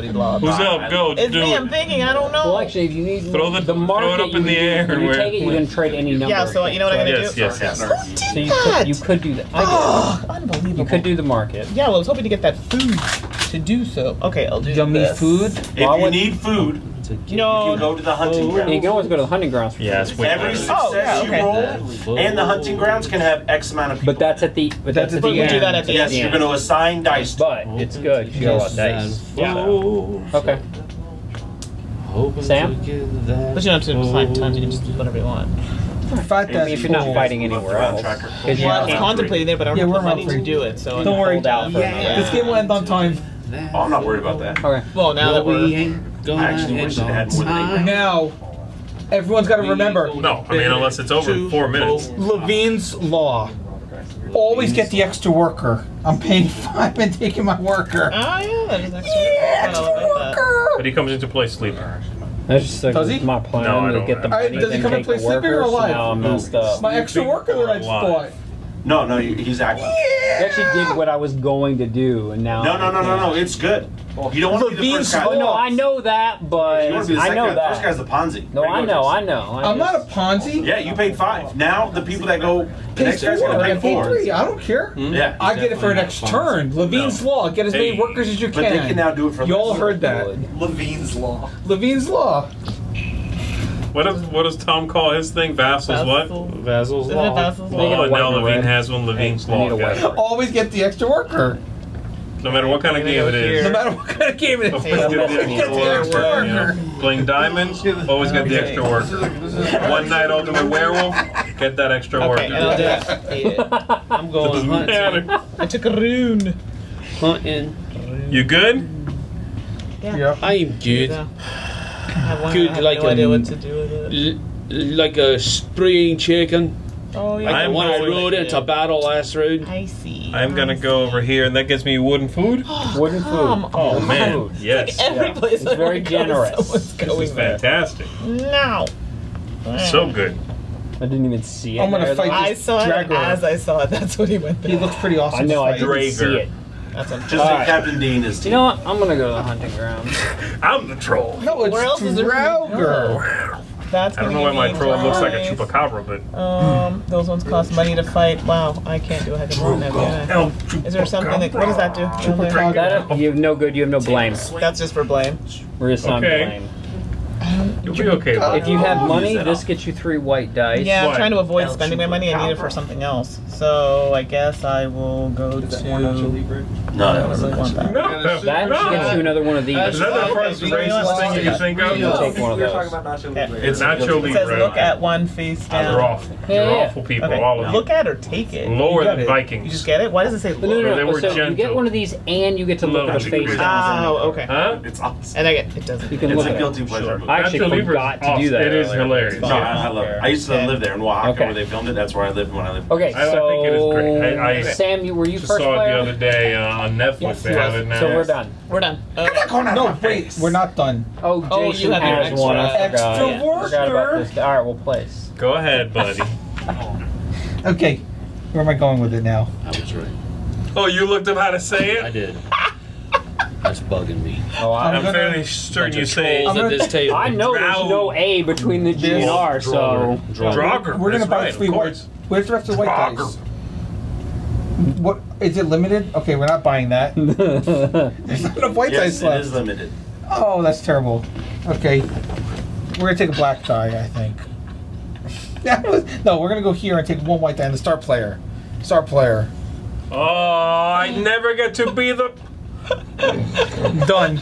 Speaker 6: Blah.
Speaker 3: Who's up? Go.
Speaker 6: It's
Speaker 3: do
Speaker 6: me. I'm thinking. I don't know.
Speaker 2: Well, actually, if you need
Speaker 3: throw the,
Speaker 2: the market,
Speaker 3: throw it up in the air.
Speaker 2: When you take it, you can trade any number.
Speaker 6: Yeah. So you know what I'm gonna do?
Speaker 3: Yes. Yes.
Speaker 6: yes.
Speaker 2: So you could, you could do that.
Speaker 6: Oh, unbelievable.
Speaker 2: You could do the market.
Speaker 6: Yeah. Well, I was hoping to get that food to do so. Okay, I'll do.
Speaker 5: Yummy
Speaker 6: this.
Speaker 5: food.
Speaker 4: If you need food to get.
Speaker 6: No, you
Speaker 4: can go to the hunting oh, grounds.
Speaker 2: You can always go to the hunting grounds. For
Speaker 3: yeah,
Speaker 4: every success
Speaker 6: oh, yeah, okay.
Speaker 4: you roll, and the hunting grounds can have X amount of people.
Speaker 2: But that's at the. But that's, that's
Speaker 6: at
Speaker 2: the end.
Speaker 6: We do that at the
Speaker 4: yes,
Speaker 6: end.
Speaker 4: Yes, you're going to assign dice.
Speaker 2: But it's good. You got a lot of dice.
Speaker 6: Yeah.
Speaker 2: Oh, okay. Sam?
Speaker 6: But you don't have to assign oh. tons, you can just do whatever you want.
Speaker 5: Fight that.
Speaker 2: I mean, if you're not fighting anywhere else.
Speaker 6: Well, I was contemplating it, but I don't
Speaker 5: yeah,
Speaker 6: have money to do it, so
Speaker 5: don't worry.
Speaker 2: Hold out
Speaker 6: yeah,
Speaker 2: yeah.
Speaker 5: This game will end on time.
Speaker 4: Oh, I'm not worried about that.
Speaker 2: Okay.
Speaker 6: Well, now well, that we're...
Speaker 4: We I actually wish it had more than eight.
Speaker 5: Uh, now, everyone's got to remember
Speaker 3: No, I mean, unless it's over in four minutes.
Speaker 5: Levine's law. Always get the extra worker. I'm paying five been taking my worker.
Speaker 6: Oh yeah, that is
Speaker 5: yeah, extra
Speaker 6: like that.
Speaker 5: worker.
Speaker 3: But he comes into play sleeper.
Speaker 2: That's just like
Speaker 5: Does he?
Speaker 2: my plan
Speaker 3: No,
Speaker 2: to get the money.
Speaker 5: Alright, does he come
Speaker 2: into
Speaker 5: play sleeper or
Speaker 2: workers,
Speaker 5: so
Speaker 2: alive? I'm messed up.
Speaker 5: My extra worker that I just bought.
Speaker 4: No, no, he's actually.
Speaker 2: Yeah. He actually did what I was going to do, and now.
Speaker 4: No, no, no, no, no. It's good. Well, you don't want to be the first guy.
Speaker 2: No, I know that, but
Speaker 4: you want to be the
Speaker 2: I know
Speaker 4: guy. that. First guy's the Ponzi.
Speaker 2: No, I know, I know, I know.
Speaker 5: I'm not a Ponzi.
Speaker 4: Yeah, you paid five. Now the people that go, the next guy's going
Speaker 5: to
Speaker 4: pay four.
Speaker 5: Three. I don't care. Hmm?
Speaker 4: Yeah,
Speaker 5: I get it for an extra turn. Levine's law. Get as many workers as you can.
Speaker 4: But they can now do it for. Y'all
Speaker 5: heard that.
Speaker 10: Levine's law.
Speaker 5: Levine's law.
Speaker 3: What does what does Tom call his thing? Vasel's what?
Speaker 6: Vasel's Is
Speaker 9: law.
Speaker 6: it
Speaker 2: Vasel's
Speaker 6: law?
Speaker 2: Law,
Speaker 3: oh, now Levine has one. Levine's law.
Speaker 2: guy.
Speaker 5: Always get the extra worker.
Speaker 3: No matter what kind of game it is.
Speaker 5: No matter what kind of game it is.
Speaker 3: Always get the extra worker. Playing diamonds, always get the extra worker. One night ultimate werewolf, get that extra
Speaker 6: worker. Okay, I'll do that. Yeah.
Speaker 9: I'm going hunting.
Speaker 6: I took a rune.
Speaker 9: Hunting.
Speaker 3: You good?
Speaker 5: Yeah.
Speaker 9: I am good.
Speaker 6: I
Speaker 9: good like
Speaker 6: no
Speaker 9: like a spring chicken.
Speaker 6: Oh yeah.
Speaker 3: I
Speaker 9: want to I rode into it. battle last road.
Speaker 6: I see.
Speaker 3: I'm gonna I go over here, and that gives me wooden food.
Speaker 2: Oh,
Speaker 6: wooden
Speaker 2: food.
Speaker 3: Oh man, yes.
Speaker 6: Like every
Speaker 2: yeah.
Speaker 6: place.
Speaker 2: It's very generous.
Speaker 6: Goes,
Speaker 3: this is
Speaker 6: there.
Speaker 3: fantastic.
Speaker 6: No.
Speaker 3: So good.
Speaker 2: I didn't even see it.
Speaker 5: I'm gonna
Speaker 2: there,
Speaker 5: fight
Speaker 2: this
Speaker 6: I saw it as I saw it. That's what he went
Speaker 5: through.
Speaker 6: He
Speaker 5: looks pretty awesome.
Speaker 2: I know. I didn't see it.
Speaker 6: That's
Speaker 4: a
Speaker 6: just
Speaker 4: like
Speaker 2: right.
Speaker 4: Captain Dean is.
Speaker 2: You know what? I'm gonna go to the hunting grounds.
Speaker 3: I'm the troll.
Speaker 5: No, it's
Speaker 6: Where else is the
Speaker 5: Drow
Speaker 6: That's
Speaker 3: I don't know why my troll looks like a chupacabra, but
Speaker 6: um, those ones cost money to fight. Wow, I can't do a heavy
Speaker 3: one.
Speaker 6: Is there something that? What does that do?
Speaker 2: Chupacabra. You have no good. You have no blame.
Speaker 6: That's just for blame.
Speaker 2: We're just
Speaker 3: on
Speaker 2: blame.
Speaker 3: You'll be okay.
Speaker 2: If you have money, this gets you three white dice.
Speaker 6: Yeah, I'm trying to avoid
Speaker 4: El
Speaker 6: spending my money. I need it for something else. So I guess I will go Did to.
Speaker 4: No, that was
Speaker 6: that.
Speaker 3: No,
Speaker 2: that
Speaker 3: no.
Speaker 2: gets you another one of these.
Speaker 3: Is that the first racist thing you can think of?
Speaker 2: You take one of those.
Speaker 10: It's Nacho Libre.
Speaker 6: It says look at one face down.
Speaker 3: You're awful. You're awful people, all of you.
Speaker 6: Look at or take it.
Speaker 3: Lower than Vikings.
Speaker 6: You just get it? Why does it say
Speaker 2: lower? No,
Speaker 6: no,
Speaker 2: no.
Speaker 3: They were
Speaker 2: gentle. You get one of these and you get to look at a face down.
Speaker 6: Oh, okay.
Speaker 3: Huh?
Speaker 4: It's awesome.
Speaker 6: And I get, it doesn't.
Speaker 2: It.
Speaker 4: It's a guilty pleasure.
Speaker 2: I actually forgot to do that.
Speaker 3: It is
Speaker 2: earlier.
Speaker 3: hilarious.
Speaker 4: No, I, love it. I used to live there in Oaxaca
Speaker 2: okay.
Speaker 4: where they filmed it. That's where I lived when I lived.
Speaker 2: Okay,
Speaker 3: I,
Speaker 2: so I
Speaker 3: think it is great. I, I
Speaker 2: Sam, you were you first
Speaker 3: saw player? it the other day uh, on Netflix.
Speaker 6: Yes,
Speaker 3: they have it now.
Speaker 2: So we're done.
Speaker 6: We're done. Uh,
Speaker 5: no, wait, we're not done.
Speaker 2: Oh, Jason
Speaker 6: oh, you have
Speaker 2: has
Speaker 6: extra,
Speaker 2: one.
Speaker 5: Extra
Speaker 2: yeah. All right, we'll place.
Speaker 3: Go ahead, buddy.
Speaker 5: okay, where am I going with it now?
Speaker 10: I was right.
Speaker 3: Oh, you looked up how to say it.
Speaker 7: I did. trolls
Speaker 2: oh,
Speaker 5: I'm
Speaker 7: at
Speaker 5: gonna-
Speaker 7: this table.
Speaker 2: I know there's no A between the G and R, so.
Speaker 3: Draugr.
Speaker 5: We're gonna buy three
Speaker 3: of
Speaker 5: white.
Speaker 3: course.
Speaker 5: Where's the rest of the white dice? What is it limited? Okay, we're not buying that. There's not enough white
Speaker 1: Yes,
Speaker 5: dice
Speaker 1: it
Speaker 5: left.
Speaker 1: is limited.
Speaker 5: Oh, that's terrible. Okay, we're gonna take a black die, I think. No, we're gonna go here and take one white die and the star player. Star player.
Speaker 3: Oh, I never get to be the.
Speaker 5: Done.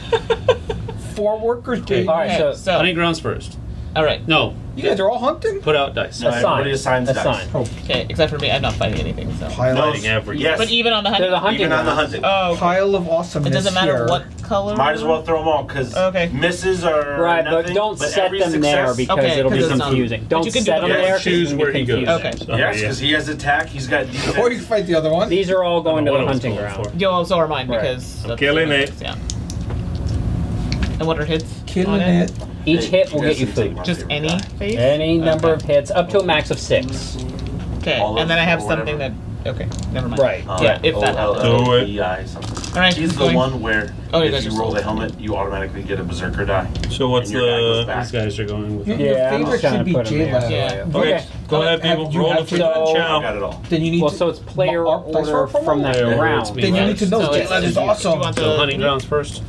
Speaker 5: Four workers, Jake.
Speaker 2: All right, so
Speaker 6: so
Speaker 7: Hunting grounds first.
Speaker 6: all right.
Speaker 7: No,
Speaker 5: You guys are all hunting?
Speaker 7: put out dice.
Speaker 1: No,
Speaker 2: assign.
Speaker 1: everybody assigns dice.
Speaker 2: Assign.
Speaker 5: Oh,
Speaker 6: Okay, except for me, I'm not fighting anything. So.
Speaker 5: pile
Speaker 1: No,
Speaker 5: of,
Speaker 3: Fighting everything.
Speaker 1: yes.
Speaker 6: But even on the
Speaker 2: They're
Speaker 6: hunting.
Speaker 2: the hunting
Speaker 1: even on the hunting.
Speaker 6: Oh, okay.
Speaker 5: pile of awesomeness
Speaker 6: It doesn't matter
Speaker 5: here.
Speaker 6: what color.
Speaker 1: Might as well throw them all because
Speaker 6: Okay.
Speaker 1: misses are
Speaker 2: Right,
Speaker 1: nothing,
Speaker 2: but don't set
Speaker 1: every
Speaker 2: them there because
Speaker 6: Okay,
Speaker 2: it'll be
Speaker 6: um,
Speaker 2: confusing. Don't
Speaker 6: you can
Speaker 2: set
Speaker 6: do
Speaker 2: them there.
Speaker 3: Choose where he goes.
Speaker 6: Okay.
Speaker 1: Yes, because he has attack. He's got defense.
Speaker 5: Or you can fight the other one.
Speaker 2: These are all going to
Speaker 3: What
Speaker 2: the hunting
Speaker 3: going
Speaker 2: ground.
Speaker 3: for.
Speaker 6: Yo, so are mine because.
Speaker 3: I'm killing
Speaker 6: the
Speaker 3: it.
Speaker 6: Yeah. And what are hits?
Speaker 5: Killing
Speaker 6: on
Speaker 5: it.
Speaker 2: Each hit will get you
Speaker 1: you
Speaker 2: food.
Speaker 6: Just any
Speaker 1: die.
Speaker 6: face?
Speaker 2: Any number of hits, up to a max of six.
Speaker 6: Okay,
Speaker 1: All
Speaker 6: and then I have
Speaker 1: or
Speaker 6: something
Speaker 1: whatever.
Speaker 6: that. Okay, never mind.
Speaker 2: Right.
Speaker 1: Uh,
Speaker 6: Yeah, if that
Speaker 1: O-
Speaker 6: happens.
Speaker 3: Do it.
Speaker 1: LLBI, something.
Speaker 6: All right,
Speaker 1: He's the
Speaker 6: going.
Speaker 1: one where
Speaker 6: Oh, you
Speaker 1: if you
Speaker 6: are
Speaker 1: roll the helmet, you automatically get a berserker die.
Speaker 3: So what's
Speaker 1: And your guy goes
Speaker 3: the?
Speaker 1: back.
Speaker 7: These guys are going with.
Speaker 5: Your,
Speaker 7: it.
Speaker 5: your
Speaker 2: Yeah, I'm
Speaker 5: favorite
Speaker 2: just trying
Speaker 5: should
Speaker 2: to
Speaker 5: be
Speaker 2: put 'em there.
Speaker 5: J-Lab.
Speaker 6: Yeah.
Speaker 3: Okay,
Speaker 6: Okay.
Speaker 3: go ahead,
Speaker 5: Have
Speaker 3: people.
Speaker 5: you
Speaker 3: Roll
Speaker 5: have
Speaker 3: the
Speaker 5: to-
Speaker 3: food.
Speaker 2: So-
Speaker 1: I
Speaker 3: Chow.
Speaker 1: got it all.
Speaker 5: Then you need
Speaker 2: Well,
Speaker 5: to.
Speaker 2: so it's player
Speaker 5: Mark dice
Speaker 2: order
Speaker 5: roll from
Speaker 2: from
Speaker 5: them?
Speaker 2: that
Speaker 3: Yeah,
Speaker 2: round.
Speaker 3: me.
Speaker 5: Then you need to know.
Speaker 6: So it's-
Speaker 5: J-Lab is
Speaker 6: you
Speaker 5: awesome.
Speaker 3: So hunting grounds first.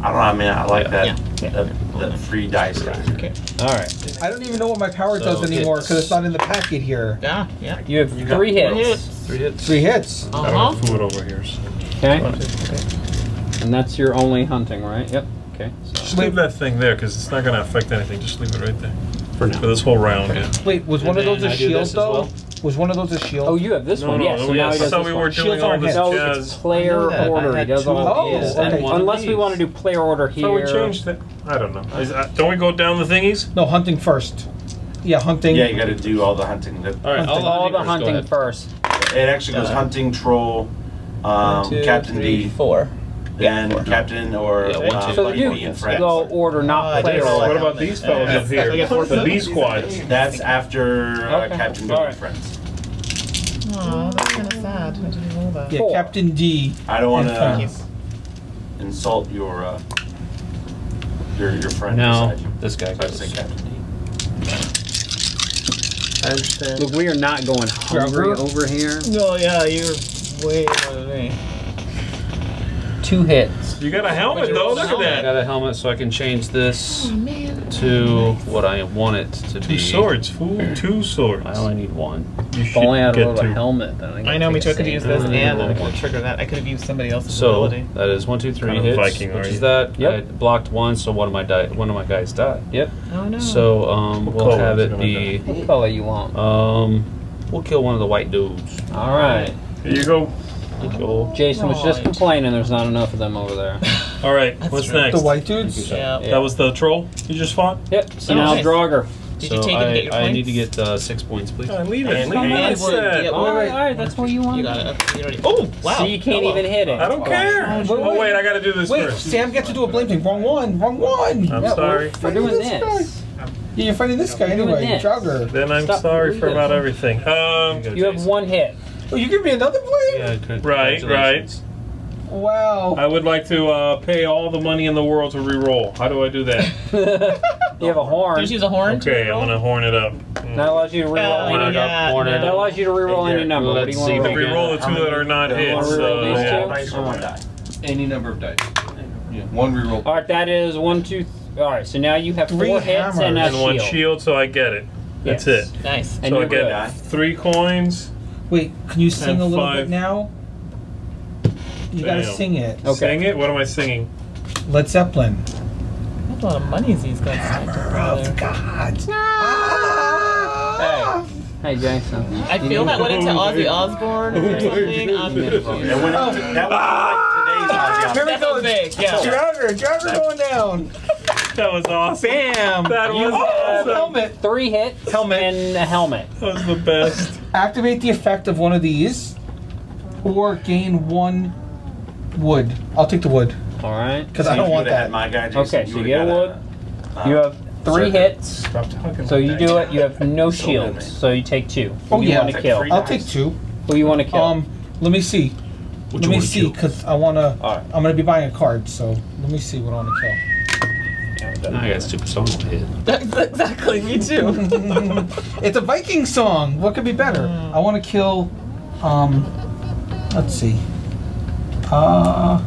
Speaker 1: I don't know. I mean, I like that.
Speaker 6: Yeah.
Speaker 1: That, that free dice guy.
Speaker 6: Okay.
Speaker 2: All right.
Speaker 5: I don't even know what my power
Speaker 3: So
Speaker 5: does anymore
Speaker 3: hits.
Speaker 5: because it's not in the packet here.
Speaker 6: Yeah, yeah.
Speaker 2: You have
Speaker 1: got
Speaker 2: three hits.
Speaker 6: hits.
Speaker 3: Three hits.
Speaker 5: Three hits.
Speaker 3: I
Speaker 6: Uh
Speaker 3: don't
Speaker 6: huh.
Speaker 3: have food over here. So.
Speaker 2: Okay. And that's your only hunting, right? Yep. Okay. So.
Speaker 3: Just leave that thing there because it's not going to affect anything. Just leave it right there
Speaker 7: For now.
Speaker 3: for this whole round. Yeah.
Speaker 5: Wait, was
Speaker 7: And
Speaker 5: one of those
Speaker 7: then
Speaker 5: a
Speaker 7: I
Speaker 5: shield though?
Speaker 7: well?
Speaker 5: Was one of those a shield?
Speaker 2: Oh, you have this
Speaker 3: No,
Speaker 2: one.
Speaker 3: no,
Speaker 2: yes.
Speaker 3: no,
Speaker 2: so now
Speaker 3: yes.
Speaker 2: he
Speaker 3: I
Speaker 2: does
Speaker 3: thought
Speaker 2: this
Speaker 3: we
Speaker 2: one.
Speaker 3: were doing
Speaker 6: Shields
Speaker 3: all
Speaker 6: aren't
Speaker 3: this
Speaker 6: hits.
Speaker 2: No,
Speaker 3: jazz.
Speaker 2: it's player
Speaker 6: I know that. I
Speaker 2: order. He does
Speaker 6: two
Speaker 2: all
Speaker 5: of
Speaker 2: of
Speaker 5: these
Speaker 2: these.
Speaker 5: and
Speaker 2: And
Speaker 5: one
Speaker 7: of
Speaker 2: Unless we want to do player order here.
Speaker 3: So we changed it. I don't know. Is, don't we go down the thingies?
Speaker 5: No, hunting first. Yeah, hunting.
Speaker 1: Yeah, you got to do all the hunting. That-
Speaker 7: All right,
Speaker 5: Hunting.
Speaker 7: all,
Speaker 2: all the hunting first.
Speaker 1: It actually goes hunting, troll, um,
Speaker 6: One, two,
Speaker 1: Captain
Speaker 6: three,
Speaker 1: D,
Speaker 6: Four.
Speaker 1: Then Captain or
Speaker 7: Yeah, one,
Speaker 1: uh,
Speaker 7: two,
Speaker 2: So
Speaker 1: Buddy
Speaker 2: you
Speaker 1: B and friends.
Speaker 2: go order, not
Speaker 6: Uh,
Speaker 2: player
Speaker 6: this-
Speaker 2: order.
Speaker 3: What about these fellows up here?
Speaker 6: So we get four
Speaker 3: The B
Speaker 6: hits?
Speaker 3: squads.
Speaker 1: That's after uh, Captain B and
Speaker 2: right.
Speaker 1: friends.
Speaker 6: Oh, that's kind of sad. I didn't roll that.
Speaker 5: Yeah,
Speaker 2: Four.
Speaker 5: Captain D.
Speaker 1: I don't want
Speaker 5: And
Speaker 6: Thank you.
Speaker 1: to insult your uh, your your friend
Speaker 7: No,
Speaker 1: you.
Speaker 7: this guy
Speaker 1: So I say. Captain D.
Speaker 3: I understand.
Speaker 2: Look, we are not going hungry over here.
Speaker 6: No, yeah, you're way more than me.
Speaker 2: Two hits.
Speaker 3: You got a helmet though. Look at that.
Speaker 7: I
Speaker 3: that.
Speaker 7: got a helmet, so I can change this
Speaker 6: Oh
Speaker 7: to what I want it to be.
Speaker 3: Two
Speaker 7: be.
Speaker 3: swords, fool. Two swords.
Speaker 7: I only need one.
Speaker 3: You
Speaker 2: If only I had a little helmet, then I, could
Speaker 6: I know, me
Speaker 2: take
Speaker 6: too. I could
Speaker 2: save.
Speaker 6: use this
Speaker 3: Mm,
Speaker 6: and I
Speaker 3: okay.
Speaker 6: could trigger that. I could have used somebody else's
Speaker 7: So
Speaker 6: ability.
Speaker 7: that is one, two, three
Speaker 3: Kind of
Speaker 7: hits.
Speaker 3: Viking,
Speaker 7: which
Speaker 3: are
Speaker 7: is that?
Speaker 2: Yep.
Speaker 7: I blocked one, so one of my die, one of my guys died.
Speaker 2: Yep.
Speaker 6: Oh no.
Speaker 7: So um,
Speaker 3: What
Speaker 7: we'll
Speaker 3: color
Speaker 7: have
Speaker 3: is
Speaker 7: it
Speaker 3: it
Speaker 7: be.
Speaker 2: What color you want?
Speaker 7: Um, we'll kill one of the white dudes.
Speaker 2: All right.
Speaker 3: Here you go.
Speaker 7: Kill.
Speaker 2: Jason was just
Speaker 6: Right.
Speaker 2: complaining there's not enough of them over there.
Speaker 3: All right.
Speaker 6: That's
Speaker 3: what's
Speaker 6: true.
Speaker 3: next?
Speaker 5: The white dudes.
Speaker 6: yeah.
Speaker 2: Yeah.
Speaker 3: That was the troll you just fought.
Speaker 2: Yep. So now
Speaker 6: nice.
Speaker 2: Draugr.
Speaker 6: Did
Speaker 7: so
Speaker 6: you take
Speaker 7: I,
Speaker 6: it and get your
Speaker 7: I
Speaker 6: points?
Speaker 7: need to get uh, six points, please.
Speaker 3: Uh, leave it.
Speaker 1: And-
Speaker 3: Leave it.
Speaker 1: and-
Speaker 3: I
Speaker 6: and-
Speaker 3: said.
Speaker 6: yeah,
Speaker 2: All
Speaker 6: wait,
Speaker 2: right,
Speaker 6: wait.
Speaker 2: all right, that's what you want.
Speaker 6: You got it. You already. Oh wow.
Speaker 2: See, you can't
Speaker 6: Hello.
Speaker 2: even hit it.
Speaker 3: I don't care.
Speaker 5: wait,
Speaker 3: Oh
Speaker 5: wait.
Speaker 3: wait, I gotta do this
Speaker 5: Wait,
Speaker 3: first.
Speaker 5: Sam gets to do a blame thing. Wrong one. Wrong one.
Speaker 3: I'm
Speaker 2: Yeah,
Speaker 3: sorry.
Speaker 2: We're, we're doing
Speaker 5: This
Speaker 2: this.
Speaker 5: Yeah, you're fighting this guy
Speaker 2: We're doing
Speaker 5: anyway.
Speaker 2: this.
Speaker 5: Jogger.
Speaker 3: Then I'm
Speaker 2: Stop.
Speaker 3: sorry for about everything. Um,
Speaker 2: You have one hit.
Speaker 5: Oh, you give me another blame?
Speaker 7: Yeah, good.
Speaker 3: Right,
Speaker 7: Congratulations.
Speaker 5: Wow.
Speaker 3: I would like to uh, pay all the money in the world to re-roll. How do I do that?
Speaker 2: you have a horn.
Speaker 6: Did you use a horn?
Speaker 3: Okay, I'm
Speaker 6: roll?
Speaker 3: gna horn it up.
Speaker 2: That allows you to reroll
Speaker 6: Uh,
Speaker 7: Horn
Speaker 2: any.
Speaker 7: it up,
Speaker 6: yeah,
Speaker 2: That allows you to reroll
Speaker 1: Hey,
Speaker 2: any
Speaker 1: Derek,
Speaker 2: number. What do
Speaker 7: let's
Speaker 2: you want
Speaker 7: see
Speaker 2: to
Speaker 7: if
Speaker 3: If
Speaker 7: we
Speaker 2: roll?
Speaker 3: we the two that are not
Speaker 2: Yeah,
Speaker 3: hits,
Speaker 2: wanna reroll these
Speaker 3: uh.
Speaker 1: Dice or one die.
Speaker 4: Any number of dice. Yeah, one reroll.
Speaker 2: All right, that is one, two. Th- all right, so now you have
Speaker 5: Three
Speaker 2: four hits and a
Speaker 3: and one
Speaker 2: shield.
Speaker 3: shield, so I get it. That's
Speaker 2: Yes.
Speaker 3: it.
Speaker 6: Nice.
Speaker 2: And
Speaker 3: so I
Speaker 2: you're
Speaker 3: get
Speaker 2: good.
Speaker 3: three coins.
Speaker 5: Wait, can you sing a little
Speaker 3: five.
Speaker 5: bit now? You gotta sing it.
Speaker 2: Okay.
Speaker 3: Sing it. What am I singing?
Speaker 5: Led Zeppelin.
Speaker 6: That's a lot of money these guys spent over there.
Speaker 5: God. Ah!
Speaker 2: Hey, hey, Jason.
Speaker 6: I feel that went into Ozzy Osbourne or something. I'm confused.
Speaker 1: And when
Speaker 3: Oh.
Speaker 1: it, that was like today's Ozzy
Speaker 5: Here we
Speaker 6: That
Speaker 5: go.
Speaker 6: was big. Yeah.
Speaker 5: Jogger, Jogger going down.
Speaker 3: That was awesome.
Speaker 5: Bam.
Speaker 3: That was
Speaker 5: Oh,
Speaker 3: awesome.
Speaker 5: helmet.
Speaker 2: Three hits
Speaker 5: Helmet.
Speaker 2: and a helmet.
Speaker 3: That was the best.
Speaker 5: Activate the effect of one of these, or gain one wood. I'll take the wood
Speaker 2: All right.
Speaker 5: because I don't want that.
Speaker 1: My guy, Jason,
Speaker 2: Okay, so you
Speaker 1: would've
Speaker 2: get a
Speaker 1: got
Speaker 2: wood.
Speaker 1: uh,
Speaker 2: You have three
Speaker 1: Circuit.
Speaker 2: hits,
Speaker 3: Stop talking
Speaker 2: so
Speaker 3: like
Speaker 2: you
Speaker 3: that.
Speaker 2: do it. You have no
Speaker 1: So
Speaker 2: shields,
Speaker 1: good.
Speaker 2: so you take two.
Speaker 5: Oh,
Speaker 2: you
Speaker 5: yeah.
Speaker 2: want to
Speaker 1: Take
Speaker 2: kill?
Speaker 1: three.
Speaker 5: I'll take two.
Speaker 2: Who you want to kill?
Speaker 5: Um, let me see.
Speaker 3: What
Speaker 5: Let
Speaker 3: you
Speaker 5: me
Speaker 3: wanna
Speaker 5: see,
Speaker 3: kill?
Speaker 5: because I wanna.
Speaker 2: Alright.
Speaker 5: I'm gonna be buying a card, so let me see what I wanna kill.
Speaker 7: I got stupid song in my head.
Speaker 6: exactly, me too.
Speaker 5: It's a Viking song. What could be better?
Speaker 6: Hmm.
Speaker 5: I want to kill. Um, let's see. Uh,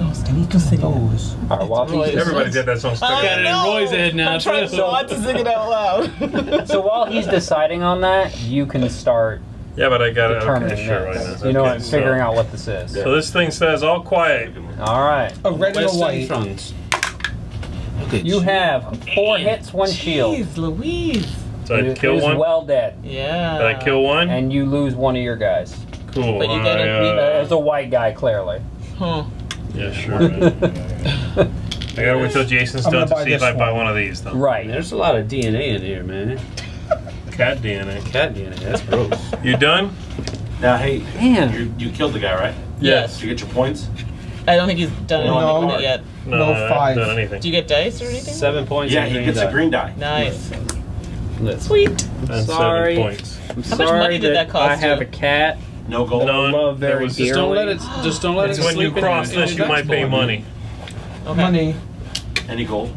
Speaker 5: I need to sing those.
Speaker 2: All right, while he's
Speaker 3: Everybody did that song.
Speaker 6: I.
Speaker 7: Got it in
Speaker 6: know.
Speaker 7: Roy's head now,
Speaker 6: I'm trying
Speaker 7: too.
Speaker 6: not to sing it out loud.
Speaker 2: so while he's deciding on that, you can start
Speaker 3: Yeah, but I got it.
Speaker 2: determining
Speaker 3: Okay, sure.
Speaker 2: this.
Speaker 3: Right now.
Speaker 2: you know,
Speaker 3: Okay,
Speaker 2: what, figuring
Speaker 3: so,
Speaker 2: out what this is.
Speaker 3: So this thing says all quiet.
Speaker 2: All right.
Speaker 5: A red and a
Speaker 7: Western
Speaker 5: white.
Speaker 7: France. Look at
Speaker 2: You have four hits, one shield.
Speaker 6: Jeez, Louise.
Speaker 3: So I kill one.
Speaker 2: well dead,
Speaker 6: Yeah.
Speaker 3: Did I kill one?
Speaker 2: and you lose one of your guys.
Speaker 3: cool.
Speaker 6: But you get
Speaker 3: I,
Speaker 6: a green-
Speaker 3: uh,
Speaker 2: It's a white guy, clearly.
Speaker 6: Huh.
Speaker 3: Yeah, sure. I gotta wait till Jason's
Speaker 5: I'm
Speaker 3: done
Speaker 5: gonna
Speaker 3: see if
Speaker 5: this
Speaker 3: I buy
Speaker 5: one.
Speaker 3: one of these though.
Speaker 2: Right.
Speaker 7: There's a lot of DNA in here, man.
Speaker 3: Cat DNA.
Speaker 7: Cat DNA. That's gross.
Speaker 3: You done?
Speaker 4: Now, hey,
Speaker 2: Man.
Speaker 4: you, you killed the guy, right?
Speaker 6: Yes.
Speaker 4: Did you get your points?
Speaker 6: I don't think he's done
Speaker 5: No.
Speaker 6: anything with it yet.
Speaker 3: No,
Speaker 5: No, five.
Speaker 3: done anything.
Speaker 6: Do you get dice or anything?
Speaker 7: Seven points.
Speaker 4: Yeah, he gets
Speaker 7: die.
Speaker 4: a green die.
Speaker 6: Nice.
Speaker 7: Let's-
Speaker 6: Sweet.
Speaker 3: And
Speaker 2: Sorry.
Speaker 3: seven points.
Speaker 2: I'm
Speaker 6: How much money did that cost
Speaker 2: I have
Speaker 6: you?
Speaker 2: a cat.
Speaker 4: No gold.
Speaker 3: None.
Speaker 2: love
Speaker 3: There
Speaker 2: very
Speaker 3: was
Speaker 7: Just don't let it. Just don't let
Speaker 3: It's
Speaker 7: it
Speaker 3: when you
Speaker 7: sleep in
Speaker 3: cross
Speaker 7: your- in
Speaker 3: this, you might pay money.
Speaker 6: Okay.
Speaker 5: Money.
Speaker 4: Any gold?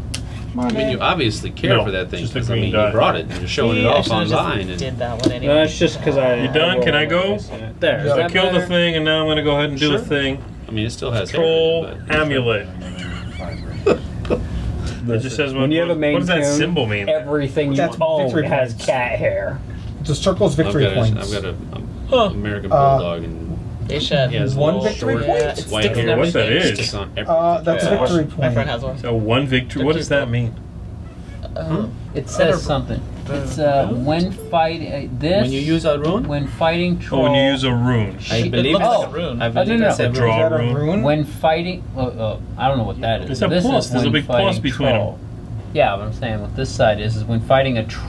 Speaker 5: Money.
Speaker 7: I mean, you obviously care
Speaker 3: No,
Speaker 7: for that thing
Speaker 3: just a
Speaker 7: because I
Speaker 3: green
Speaker 7: mean,
Speaker 3: die.
Speaker 7: you brought it and you're showing
Speaker 6: See,
Speaker 7: it off
Speaker 6: should've just
Speaker 7: online. And
Speaker 6: did that one anyway.
Speaker 2: No, it's just because I.
Speaker 3: You done? Can I go?
Speaker 2: There. is
Speaker 5: Yeah.
Speaker 3: I killed the thing, and now I'm gonna go ahead and do
Speaker 7: Sure.
Speaker 3: the thing.
Speaker 7: I mean, it still has hair
Speaker 3: Troll
Speaker 7: in it,
Speaker 3: amulet. It just says what,
Speaker 2: When you have a
Speaker 3: what,
Speaker 2: main
Speaker 3: what does that
Speaker 2: tune,
Speaker 3: symbol mean?
Speaker 2: Everything you
Speaker 5: That's
Speaker 2: own
Speaker 5: victory
Speaker 2: has
Speaker 5: points.
Speaker 2: cat hair.
Speaker 5: The circle's
Speaker 7: I've
Speaker 5: victory
Speaker 7: got, a,
Speaker 5: points.
Speaker 7: I've got a um,
Speaker 6: Huh.
Speaker 7: American
Speaker 5: Uh,
Speaker 7: bulldog and
Speaker 6: They should.
Speaker 7: he has
Speaker 5: One
Speaker 7: little
Speaker 5: victory
Speaker 7: short
Speaker 5: point?
Speaker 6: Yeah, it
Speaker 7: white
Speaker 6: in
Speaker 7: hair.
Speaker 3: What that
Speaker 6: everything.
Speaker 3: is?
Speaker 7: Sticks on everything.
Speaker 5: uh, that's
Speaker 4: Yeah.
Speaker 5: a victory
Speaker 6: My friend
Speaker 5: point.
Speaker 6: has one.
Speaker 3: So one victory. What does that mean?
Speaker 6: Um,
Speaker 2: It says something. It's uh, when fighting uh, this.
Speaker 7: When you use a rune,
Speaker 2: when fighting troll.
Speaker 3: Oh, when you use a rune.
Speaker 7: I
Speaker 6: It
Speaker 7: believe
Speaker 6: looks
Speaker 7: it's-
Speaker 6: like a rune.
Speaker 7: I
Speaker 2: no,
Speaker 7: believe
Speaker 2: no,
Speaker 7: it's
Speaker 2: no.
Speaker 7: a
Speaker 3: Draw
Speaker 5: a
Speaker 3: rune.
Speaker 5: rune?
Speaker 2: when fighting. Uh, uh, I don't know what that is.
Speaker 3: It's a
Speaker 2: This
Speaker 3: plus. There's a big plus
Speaker 2: fighting
Speaker 3: between 'em.
Speaker 2: troll. Yeah, but I'm saying what this side is is when fighting a. Tr-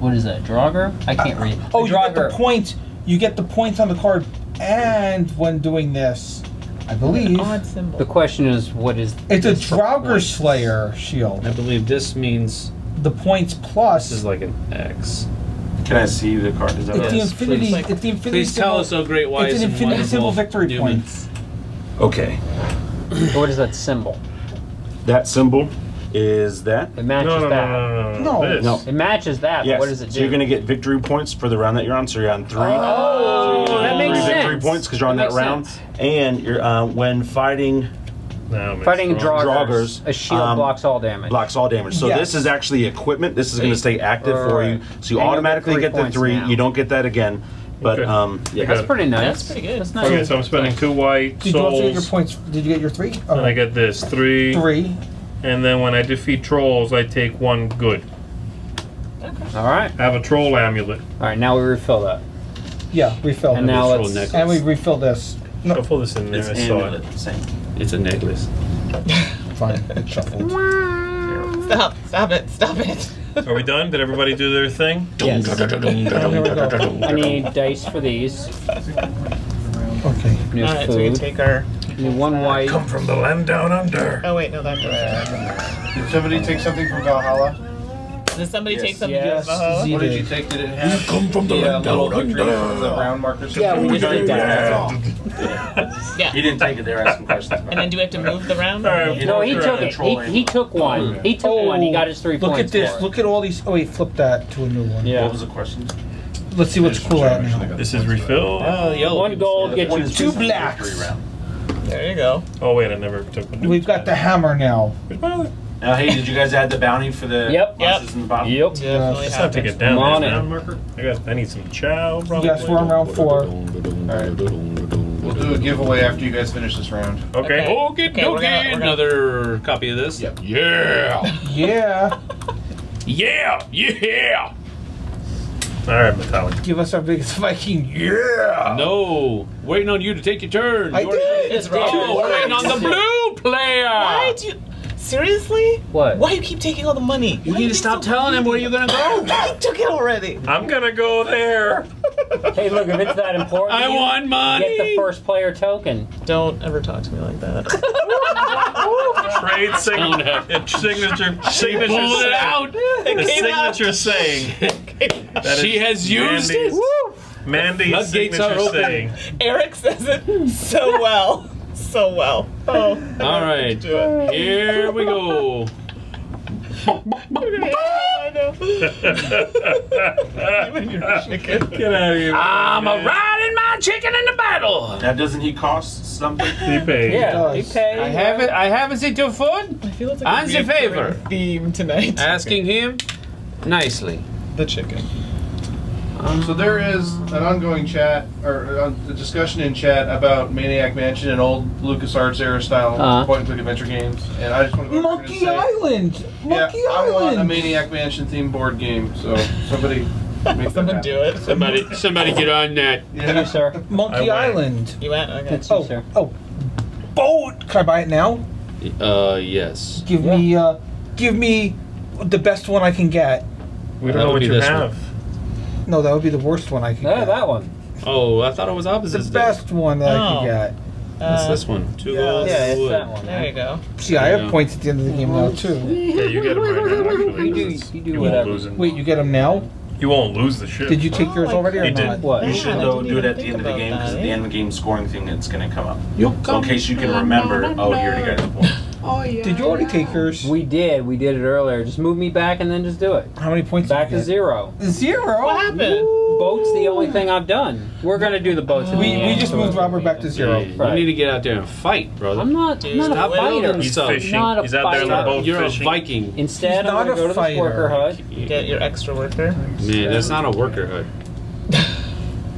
Speaker 2: what is that? Draugr? I can't read.
Speaker 5: Oh,
Speaker 2: A
Speaker 5: you get the
Speaker 2: Draugr-
Speaker 5: points. You get the points on the card, and when doing this, I believe
Speaker 6: Odd symbol.
Speaker 2: The question is, what is?
Speaker 5: it's a
Speaker 2: this for
Speaker 5: Draugr? Slayer shield.
Speaker 7: I believe this means
Speaker 5: The points
Speaker 7: this
Speaker 5: plus.
Speaker 7: is like an X.
Speaker 4: Can I see the card? Is that
Speaker 5: It's the
Speaker 4: it is?
Speaker 5: infinity.
Speaker 6: please.
Speaker 5: It's the infinity.
Speaker 7: Please tell
Speaker 5: symbol.
Speaker 7: us, oh great wise
Speaker 5: It's an infinity symbol victory
Speaker 7: Newman.
Speaker 5: points.
Speaker 1: Okay.
Speaker 2: What is that symbol?
Speaker 1: That symbol is that.
Speaker 2: It matches
Speaker 3: No, no, no,
Speaker 2: that.
Speaker 3: no, no, no,
Speaker 5: No.
Speaker 3: This.
Speaker 1: No.
Speaker 2: It matches that.
Speaker 1: Yes.
Speaker 2: But what does it do?
Speaker 1: So you're going to get victory points for the round that you're on. So you're on three.
Speaker 2: Oh,
Speaker 1: So you
Speaker 2: that
Speaker 1: get
Speaker 2: makes
Speaker 1: three victory points because you're on
Speaker 2: That
Speaker 1: that, round.
Speaker 2: sense.
Speaker 1: And you're uh, when fighting
Speaker 3: Now it makes
Speaker 2: Fighting
Speaker 3: strong.
Speaker 2: Draugrs,
Speaker 1: Draugrs,
Speaker 2: a shield
Speaker 1: um,
Speaker 2: blocks all damage.
Speaker 1: blocks all damage. So
Speaker 5: Yes.
Speaker 1: this is actually equipment. This is going to stay active for you. So you
Speaker 2: And
Speaker 1: automatically
Speaker 2: get
Speaker 1: get the three.
Speaker 2: now.
Speaker 1: You don't get that again. But
Speaker 3: Okay.
Speaker 1: um, yeah.
Speaker 2: that's pretty nice.
Speaker 6: That's pretty good.
Speaker 2: That's nice.
Speaker 3: Okay, so I'm spending two white
Speaker 5: Did you also get your points? Did you get your three? Oh,
Speaker 3: and I get this three,
Speaker 5: three.
Speaker 3: and then when I defeat trolls, I take one good. Okay.
Speaker 2: All right.
Speaker 3: I have a troll amulet.
Speaker 2: All right. Now we refill that.
Speaker 5: Yeah, refill.
Speaker 2: And now let's.
Speaker 7: necklace.
Speaker 5: and we refill this.
Speaker 3: I'll pull this in there.
Speaker 4: It's
Speaker 3: I saw
Speaker 4: amulet.
Speaker 3: it.
Speaker 4: Same.
Speaker 7: It's a necklace.
Speaker 5: Fine. It's shuffled.
Speaker 6: Stop! Stop it! Stop it!
Speaker 3: Are we done? Did everybody do their thing?
Speaker 2: Yes.
Speaker 5: Here we go.
Speaker 2: I need dice for these.
Speaker 5: Okay.
Speaker 2: New
Speaker 6: All right, so we
Speaker 2: food.
Speaker 6: take our.
Speaker 2: Need one white.
Speaker 3: Come from the land down under.
Speaker 6: Oh wait, no, that's.
Speaker 10: Did somebody take something from Valhalla?
Speaker 6: Did somebody take something
Speaker 2: Yes.
Speaker 6: to Valhalla?
Speaker 5: Z-
Speaker 10: What did you take? Did it have? You come from the yeah, little victory, the round markers.
Speaker 2: Yeah, we just did that. That's all.
Speaker 6: Yeah.
Speaker 4: He didn't take it. They're asking questions.
Speaker 6: And then do we have to move the round?
Speaker 2: No, he took it. He, he took one. He took one. He oh, got his three
Speaker 5: Look
Speaker 2: points.
Speaker 5: at this. Look at all these. Oh he flipped that to a new one.
Speaker 2: Yeah.
Speaker 4: What was the question?
Speaker 5: Let's see what's cool at now.
Speaker 3: This is refill.
Speaker 7: Oh, yellow.
Speaker 2: One gold gets you
Speaker 5: Two
Speaker 2: two.
Speaker 5: blacks.
Speaker 4: Round.
Speaker 6: There you go.
Speaker 3: Oh wait, I never took one.
Speaker 5: We've got the hammer now.
Speaker 3: Where's my other-
Speaker 4: Now, hey, did you guys add the bounty for the
Speaker 2: Yep.
Speaker 4: monsters in the bottom?
Speaker 2: Yep.
Speaker 6: Definitely
Speaker 3: Let's not take
Speaker 6: happens.
Speaker 3: it down.
Speaker 2: Come on
Speaker 3: There's
Speaker 2: in.
Speaker 3: round marker. I got. I need some chow. Probably.
Speaker 5: Yes, we're on round four.
Speaker 10: We'll do a giveaway after you guys finish this round.
Speaker 3: Okay.
Speaker 6: Okay.
Speaker 7: Oh, okay,
Speaker 6: Okay, we're gonna- we're gonna-
Speaker 7: Another copy of this.
Speaker 10: Yep.
Speaker 7: Yeah.
Speaker 5: Yeah.
Speaker 7: Yeah. Yeah.
Speaker 3: All right, metallic.
Speaker 5: Give us our biggest Viking. Yeah.
Speaker 7: No. Waiting on you to take your turn.
Speaker 5: I
Speaker 7: You already
Speaker 5: did.
Speaker 6: It's
Speaker 7: Oh,
Speaker 6: wrong.
Speaker 7: waiting on the blue player.
Speaker 6: Why do you? Seriously?
Speaker 2: What?
Speaker 6: Why do you keep taking all the money?
Speaker 7: You
Speaker 6: Why
Speaker 7: need
Speaker 6: you
Speaker 7: to stop
Speaker 6: so
Speaker 7: telling him where you're gonna go.
Speaker 6: He took it already.
Speaker 3: I'm gonna go there.
Speaker 2: Hey, look, if it's that important,
Speaker 7: I
Speaker 2: to you,
Speaker 7: want money.
Speaker 2: Get the first player token.
Speaker 6: Don't ever talk to me like that.
Speaker 3: Trade
Speaker 7: Don't
Speaker 3: signature. It's signature. Signature.
Speaker 7: Pull it
Speaker 3: saying-
Speaker 7: out.
Speaker 3: The
Speaker 6: came out.
Speaker 3: signature saying. that
Speaker 7: She
Speaker 3: is
Speaker 7: has used
Speaker 3: Randy's-
Speaker 7: it.
Speaker 3: Mandy's
Speaker 7: Floodgates are
Speaker 3: signature
Speaker 7: open.
Speaker 3: saying.
Speaker 6: Eric says it so well. So well. Oh.
Speaker 7: All right,
Speaker 6: Do it.
Speaker 7: here we go.
Speaker 6: I know.
Speaker 3: Get out of here.
Speaker 7: I'm a riding my chicken in the battle.
Speaker 4: Now, doesn't he cost something?
Speaker 3: He paid.
Speaker 2: Yeah, you
Speaker 5: does.
Speaker 2: pay.
Speaker 7: I have it. I have it to foot.
Speaker 6: I feel it's
Speaker 7: On
Speaker 6: like
Speaker 7: the
Speaker 6: a
Speaker 7: favor.
Speaker 6: reoccurring theme tonight.
Speaker 7: Asking him nicely.
Speaker 6: the chicken.
Speaker 10: So there is an ongoing chat or uh, a discussion in chat about Maniac Mansion and old LucasArts era style
Speaker 2: Uh-huh.
Speaker 10: point-and-click adventure games, and I just want to go over and
Speaker 5: Monkey
Speaker 10: say,
Speaker 5: Island.
Speaker 10: yeah,
Speaker 5: Monkey
Speaker 10: I want a Maniac Mansion themed board game. So somebody make that
Speaker 6: Someone do it.
Speaker 7: Somebody, somebody get on that.
Speaker 2: Thank you, sir.
Speaker 5: Monkey Island.
Speaker 6: You went? Okay.
Speaker 2: That's you,
Speaker 5: Oh,
Speaker 2: sir.
Speaker 5: oh, boat. Can I buy it now?
Speaker 7: Uh, yes.
Speaker 5: Give me, uh, give me the best one I can get.
Speaker 3: We don't
Speaker 7: That
Speaker 3: know what you
Speaker 7: this
Speaker 3: have.
Speaker 5: No, that would be the worst one I can
Speaker 2: Yeah,
Speaker 5: get.
Speaker 2: that one.
Speaker 7: Oh, I thought it was opposite.
Speaker 5: The
Speaker 7: opposites. day.
Speaker 5: best one that I
Speaker 6: Oh.
Speaker 5: can get.
Speaker 7: What's
Speaker 6: Uh,
Speaker 7: this one? Two
Speaker 6: yeah.
Speaker 7: goals.
Speaker 2: Yeah, it's that one.
Speaker 6: There you go.
Speaker 5: See, I
Speaker 7: Yeah.
Speaker 5: have points at the end of the game now too.
Speaker 3: Yeah, you get them right now. Actually,
Speaker 2: You do-
Speaker 3: 'cause
Speaker 2: you do
Speaker 3: you
Speaker 2: whatever.
Speaker 3: won't lose it.
Speaker 5: Wait, you get them now?
Speaker 3: You won't lose the ship.
Speaker 5: Did you take
Speaker 6: Oh,
Speaker 5: yours already or
Speaker 3: He did.
Speaker 5: not?
Speaker 2: What?
Speaker 4: You
Speaker 6: Yeah,
Speaker 4: should
Speaker 6: I
Speaker 4: though
Speaker 6: didn't
Speaker 4: do it
Speaker 6: even
Speaker 4: at the
Speaker 6: think
Speaker 4: end of the
Speaker 6: about
Speaker 4: game because
Speaker 6: that,
Speaker 4: at the
Speaker 6: yeah.
Speaker 4: end of the game scoring thing it's gonna come up.
Speaker 7: You
Speaker 4: So in case you can remember, oh you already got the points.
Speaker 7: Oh yeah.
Speaker 5: Did you already take yours?
Speaker 2: We did. We did it earlier. Just move me back and then just do it.
Speaker 5: How many points?
Speaker 2: Back
Speaker 5: did
Speaker 2: to
Speaker 5: you
Speaker 2: zero.
Speaker 5: get? Zero.
Speaker 6: What happened?
Speaker 2: Boat's the only thing I've done. We're gonna do the boats. at
Speaker 5: We, we
Speaker 2: end.
Speaker 5: just moved Robert back to zero.
Speaker 7: You
Speaker 2: Right.
Speaker 7: need to get out there and fight, brother.
Speaker 2: I'm not. I'm not
Speaker 7: Stop
Speaker 2: a fighter.
Speaker 3: He's
Speaker 7: stuff.
Speaker 3: fishing.
Speaker 2: Not a
Speaker 3: He's out there on the boat
Speaker 7: You're
Speaker 3: fishing.
Speaker 7: a Viking.
Speaker 2: Instead,
Speaker 5: He's
Speaker 2: I'm gonna
Speaker 5: a
Speaker 2: go to this
Speaker 5: fighter.
Speaker 2: worker hut.
Speaker 6: Get your extra worker.
Speaker 7: Man, that's not a worker hut.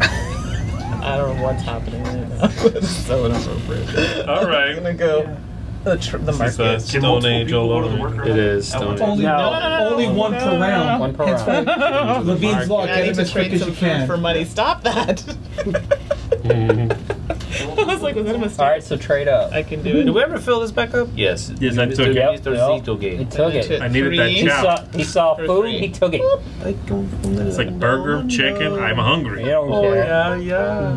Speaker 6: I don't know what's happening right now. it's so inappropriate.
Speaker 3: All
Speaker 6: I'm gonna go the tr- the
Speaker 3: This is,
Speaker 6: market.
Speaker 3: Stone Age all over.
Speaker 7: It is. Don't
Speaker 5: Only,
Speaker 2: No.
Speaker 6: No,
Speaker 5: only one per
Speaker 6: no, no,
Speaker 5: round.
Speaker 2: One per
Speaker 5: Henceforth,
Speaker 2: round.
Speaker 5: Levine's law, get him as quick as you can.
Speaker 6: for money. Stop that! I was like, was that a mistake?
Speaker 2: All right, so trade up.
Speaker 6: I can do it.
Speaker 7: Did we ever fill this back up? Yes.
Speaker 3: Yes, I took it.
Speaker 2: Yep,
Speaker 7: Mr.
Speaker 2: yep.
Speaker 7: Zito
Speaker 2: He took it.
Speaker 3: I needed that
Speaker 6: three.
Speaker 2: He
Speaker 3: chow.
Speaker 2: saw, he saw food.
Speaker 6: free.
Speaker 2: He took it.
Speaker 3: It's like burger, chicken. I'm
Speaker 2: He
Speaker 3: hungry.
Speaker 2: don't
Speaker 7: Oh
Speaker 2: care.
Speaker 7: yeah,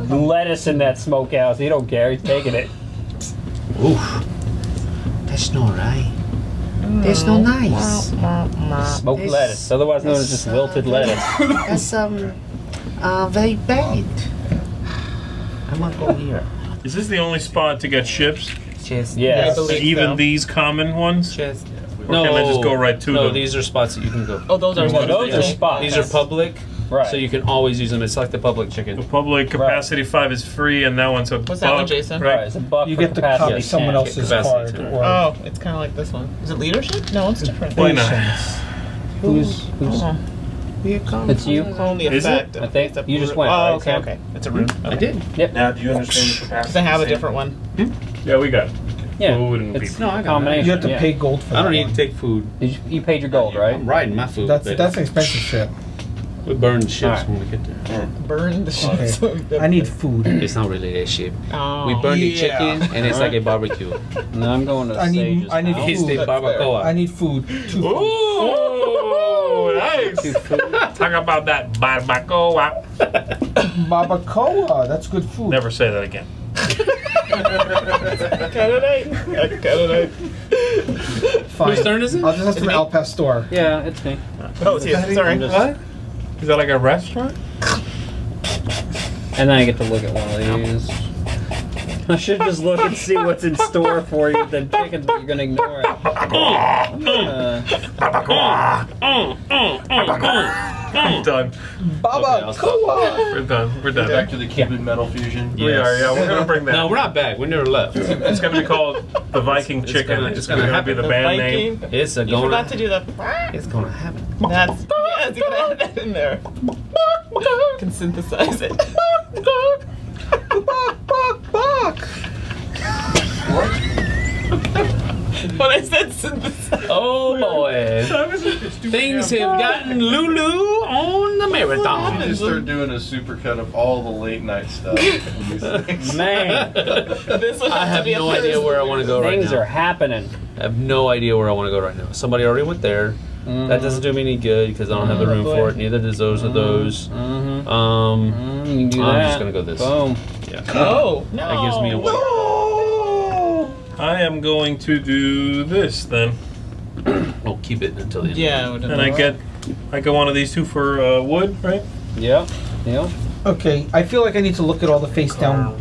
Speaker 7: yeah.
Speaker 2: Lettuce in that smokehouse. He don't care. He's taking it.
Speaker 11: Oof. That's not right. That's not nice.
Speaker 2: Smoked
Speaker 11: This-
Speaker 2: lettuce, otherwise known as just wilted lettuce.
Speaker 11: That's um uh very bad. I'm gonna go here.
Speaker 3: Is this the only spot to get ships?
Speaker 11: Just
Speaker 2: Yes.
Speaker 6: I
Speaker 3: Even
Speaker 6: so.
Speaker 3: these common ones?
Speaker 11: just
Speaker 3: Or can I just go right to
Speaker 7: no,
Speaker 3: them?
Speaker 7: these are spots that you can go.
Speaker 6: Oh, those are
Speaker 2: No, those are spots.
Speaker 7: These are public,
Speaker 2: Right.
Speaker 7: so you can always use them. It's like the public chicken.
Speaker 3: The public capacity five is free, and that one's a
Speaker 6: What's that one, Jason?
Speaker 2: right.
Speaker 3: Right?
Speaker 2: It's a buck
Speaker 5: You
Speaker 2: for
Speaker 5: get to
Speaker 2: capacity
Speaker 5: copy someone
Speaker 2: 10.
Speaker 5: else's
Speaker 7: capacity
Speaker 5: card. Or
Speaker 6: Oh, it's kind of like this one. Is it leadership? No, it's different.
Speaker 3: Why not?
Speaker 5: patience.
Speaker 2: Who's who's?
Speaker 6: Oh,
Speaker 11: here comes.
Speaker 2: It's you.
Speaker 6: only
Speaker 3: Is it?
Speaker 6: effect.
Speaker 2: I think
Speaker 6: It's a
Speaker 2: you just
Speaker 6: rune.
Speaker 2: went,
Speaker 6: Oh, okay,
Speaker 2: Sam?
Speaker 6: okay. It's a rune.
Speaker 7: I
Speaker 6: Okay.
Speaker 7: did.
Speaker 4: Now, do you understand the capacity?
Speaker 6: Because I have a different one. Hmm?
Speaker 3: Yeah, we got
Speaker 2: Yeah.
Speaker 3: food and
Speaker 2: It's.
Speaker 7: No, I got
Speaker 2: combination.
Speaker 5: You have to
Speaker 2: yeah.
Speaker 5: pay gold for
Speaker 7: I don't need
Speaker 5: one.
Speaker 7: to take food.
Speaker 2: Did you, you paid your gold, right?
Speaker 7: I'm riding my food.
Speaker 5: That's
Speaker 7: but
Speaker 5: that's an expensive ship.
Speaker 7: We burn the ships
Speaker 2: Alright.
Speaker 7: when we get there.
Speaker 6: Burn the shit.
Speaker 5: Okay. I need food.
Speaker 7: It's not really that ship.
Speaker 6: Oh.
Speaker 7: We burn the
Speaker 5: Yeah.
Speaker 7: chicken, and it's like a barbecue.
Speaker 2: No, I'm going to the
Speaker 5: I need-
Speaker 2: sages.
Speaker 5: I need
Speaker 2: now.
Speaker 5: food.
Speaker 7: It's the
Speaker 6: That's
Speaker 7: barbacoa.
Speaker 5: I need food. Two food.
Speaker 3: Ooh, nice. Talk about that barbacoa.
Speaker 5: Barbacoa. That's good food.
Speaker 3: Never say that again.
Speaker 6: Cut it out. Cut it out.
Speaker 5: Fine.
Speaker 7: Whose turn is it?
Speaker 5: I'll just have
Speaker 6: It's
Speaker 5: some
Speaker 6: me.
Speaker 5: El Pastor.
Speaker 2: Yeah, it's me.
Speaker 6: Oh, it's you. Sorry.
Speaker 3: What? Is that like a restaurant?
Speaker 2: And then I get to look at one of these. I should just look and see what's in store for you with the chickens, but you're gonna ignore it. Uh,
Speaker 3: I'm done.
Speaker 5: Barbacoa.
Speaker 3: We're done. We're done.
Speaker 10: Back to the Cuban metal fusion.
Speaker 3: We are. Yeah, we're gonna bring that.
Speaker 7: No, we're not back. We never left.
Speaker 3: It's gonna be called the Viking
Speaker 7: It's
Speaker 3: Chicken.
Speaker 7: gonna-
Speaker 3: it's
Speaker 7: it's
Speaker 3: gonna,
Speaker 7: gonna
Speaker 3: be the
Speaker 6: The
Speaker 3: band name.
Speaker 6: Viking.
Speaker 7: It's a
Speaker 6: You
Speaker 7: going.
Speaker 6: forgot to do the.
Speaker 7: It's gonna happen.
Speaker 6: That's yes. You gotta add that in there. You can synthesize it.
Speaker 5: Bok, bok, bok.
Speaker 6: When I said synthesize.
Speaker 7: Oh boy, things have gotten Lulu on the
Speaker 10: You
Speaker 7: marathon.
Speaker 10: just start doing a supercut of all the late night stuff.
Speaker 2: man,
Speaker 6: This would
Speaker 7: I
Speaker 6: have to
Speaker 7: have
Speaker 6: be a
Speaker 7: no idea where I want to go right now.
Speaker 2: things are happening.
Speaker 7: I have no idea where I want to go right now. Somebody already went there. That doesn't do me any good because I don't have the room for it. Neither does those of those.
Speaker 2: Mm-hmm.
Speaker 7: Um,
Speaker 2: you can do
Speaker 7: I'm
Speaker 2: that.
Speaker 7: just gonna go this.
Speaker 2: Boom.
Speaker 6: Oh no.
Speaker 7: that gives me a way.
Speaker 3: I am going to do this then,
Speaker 7: Oh, keep it until the end.
Speaker 6: Yeah. it would
Speaker 3: and I get, I get one of these two for uh, wood, right?
Speaker 2: Yeah. Yeah.
Speaker 5: Okay, I feel like I need to look at all the face down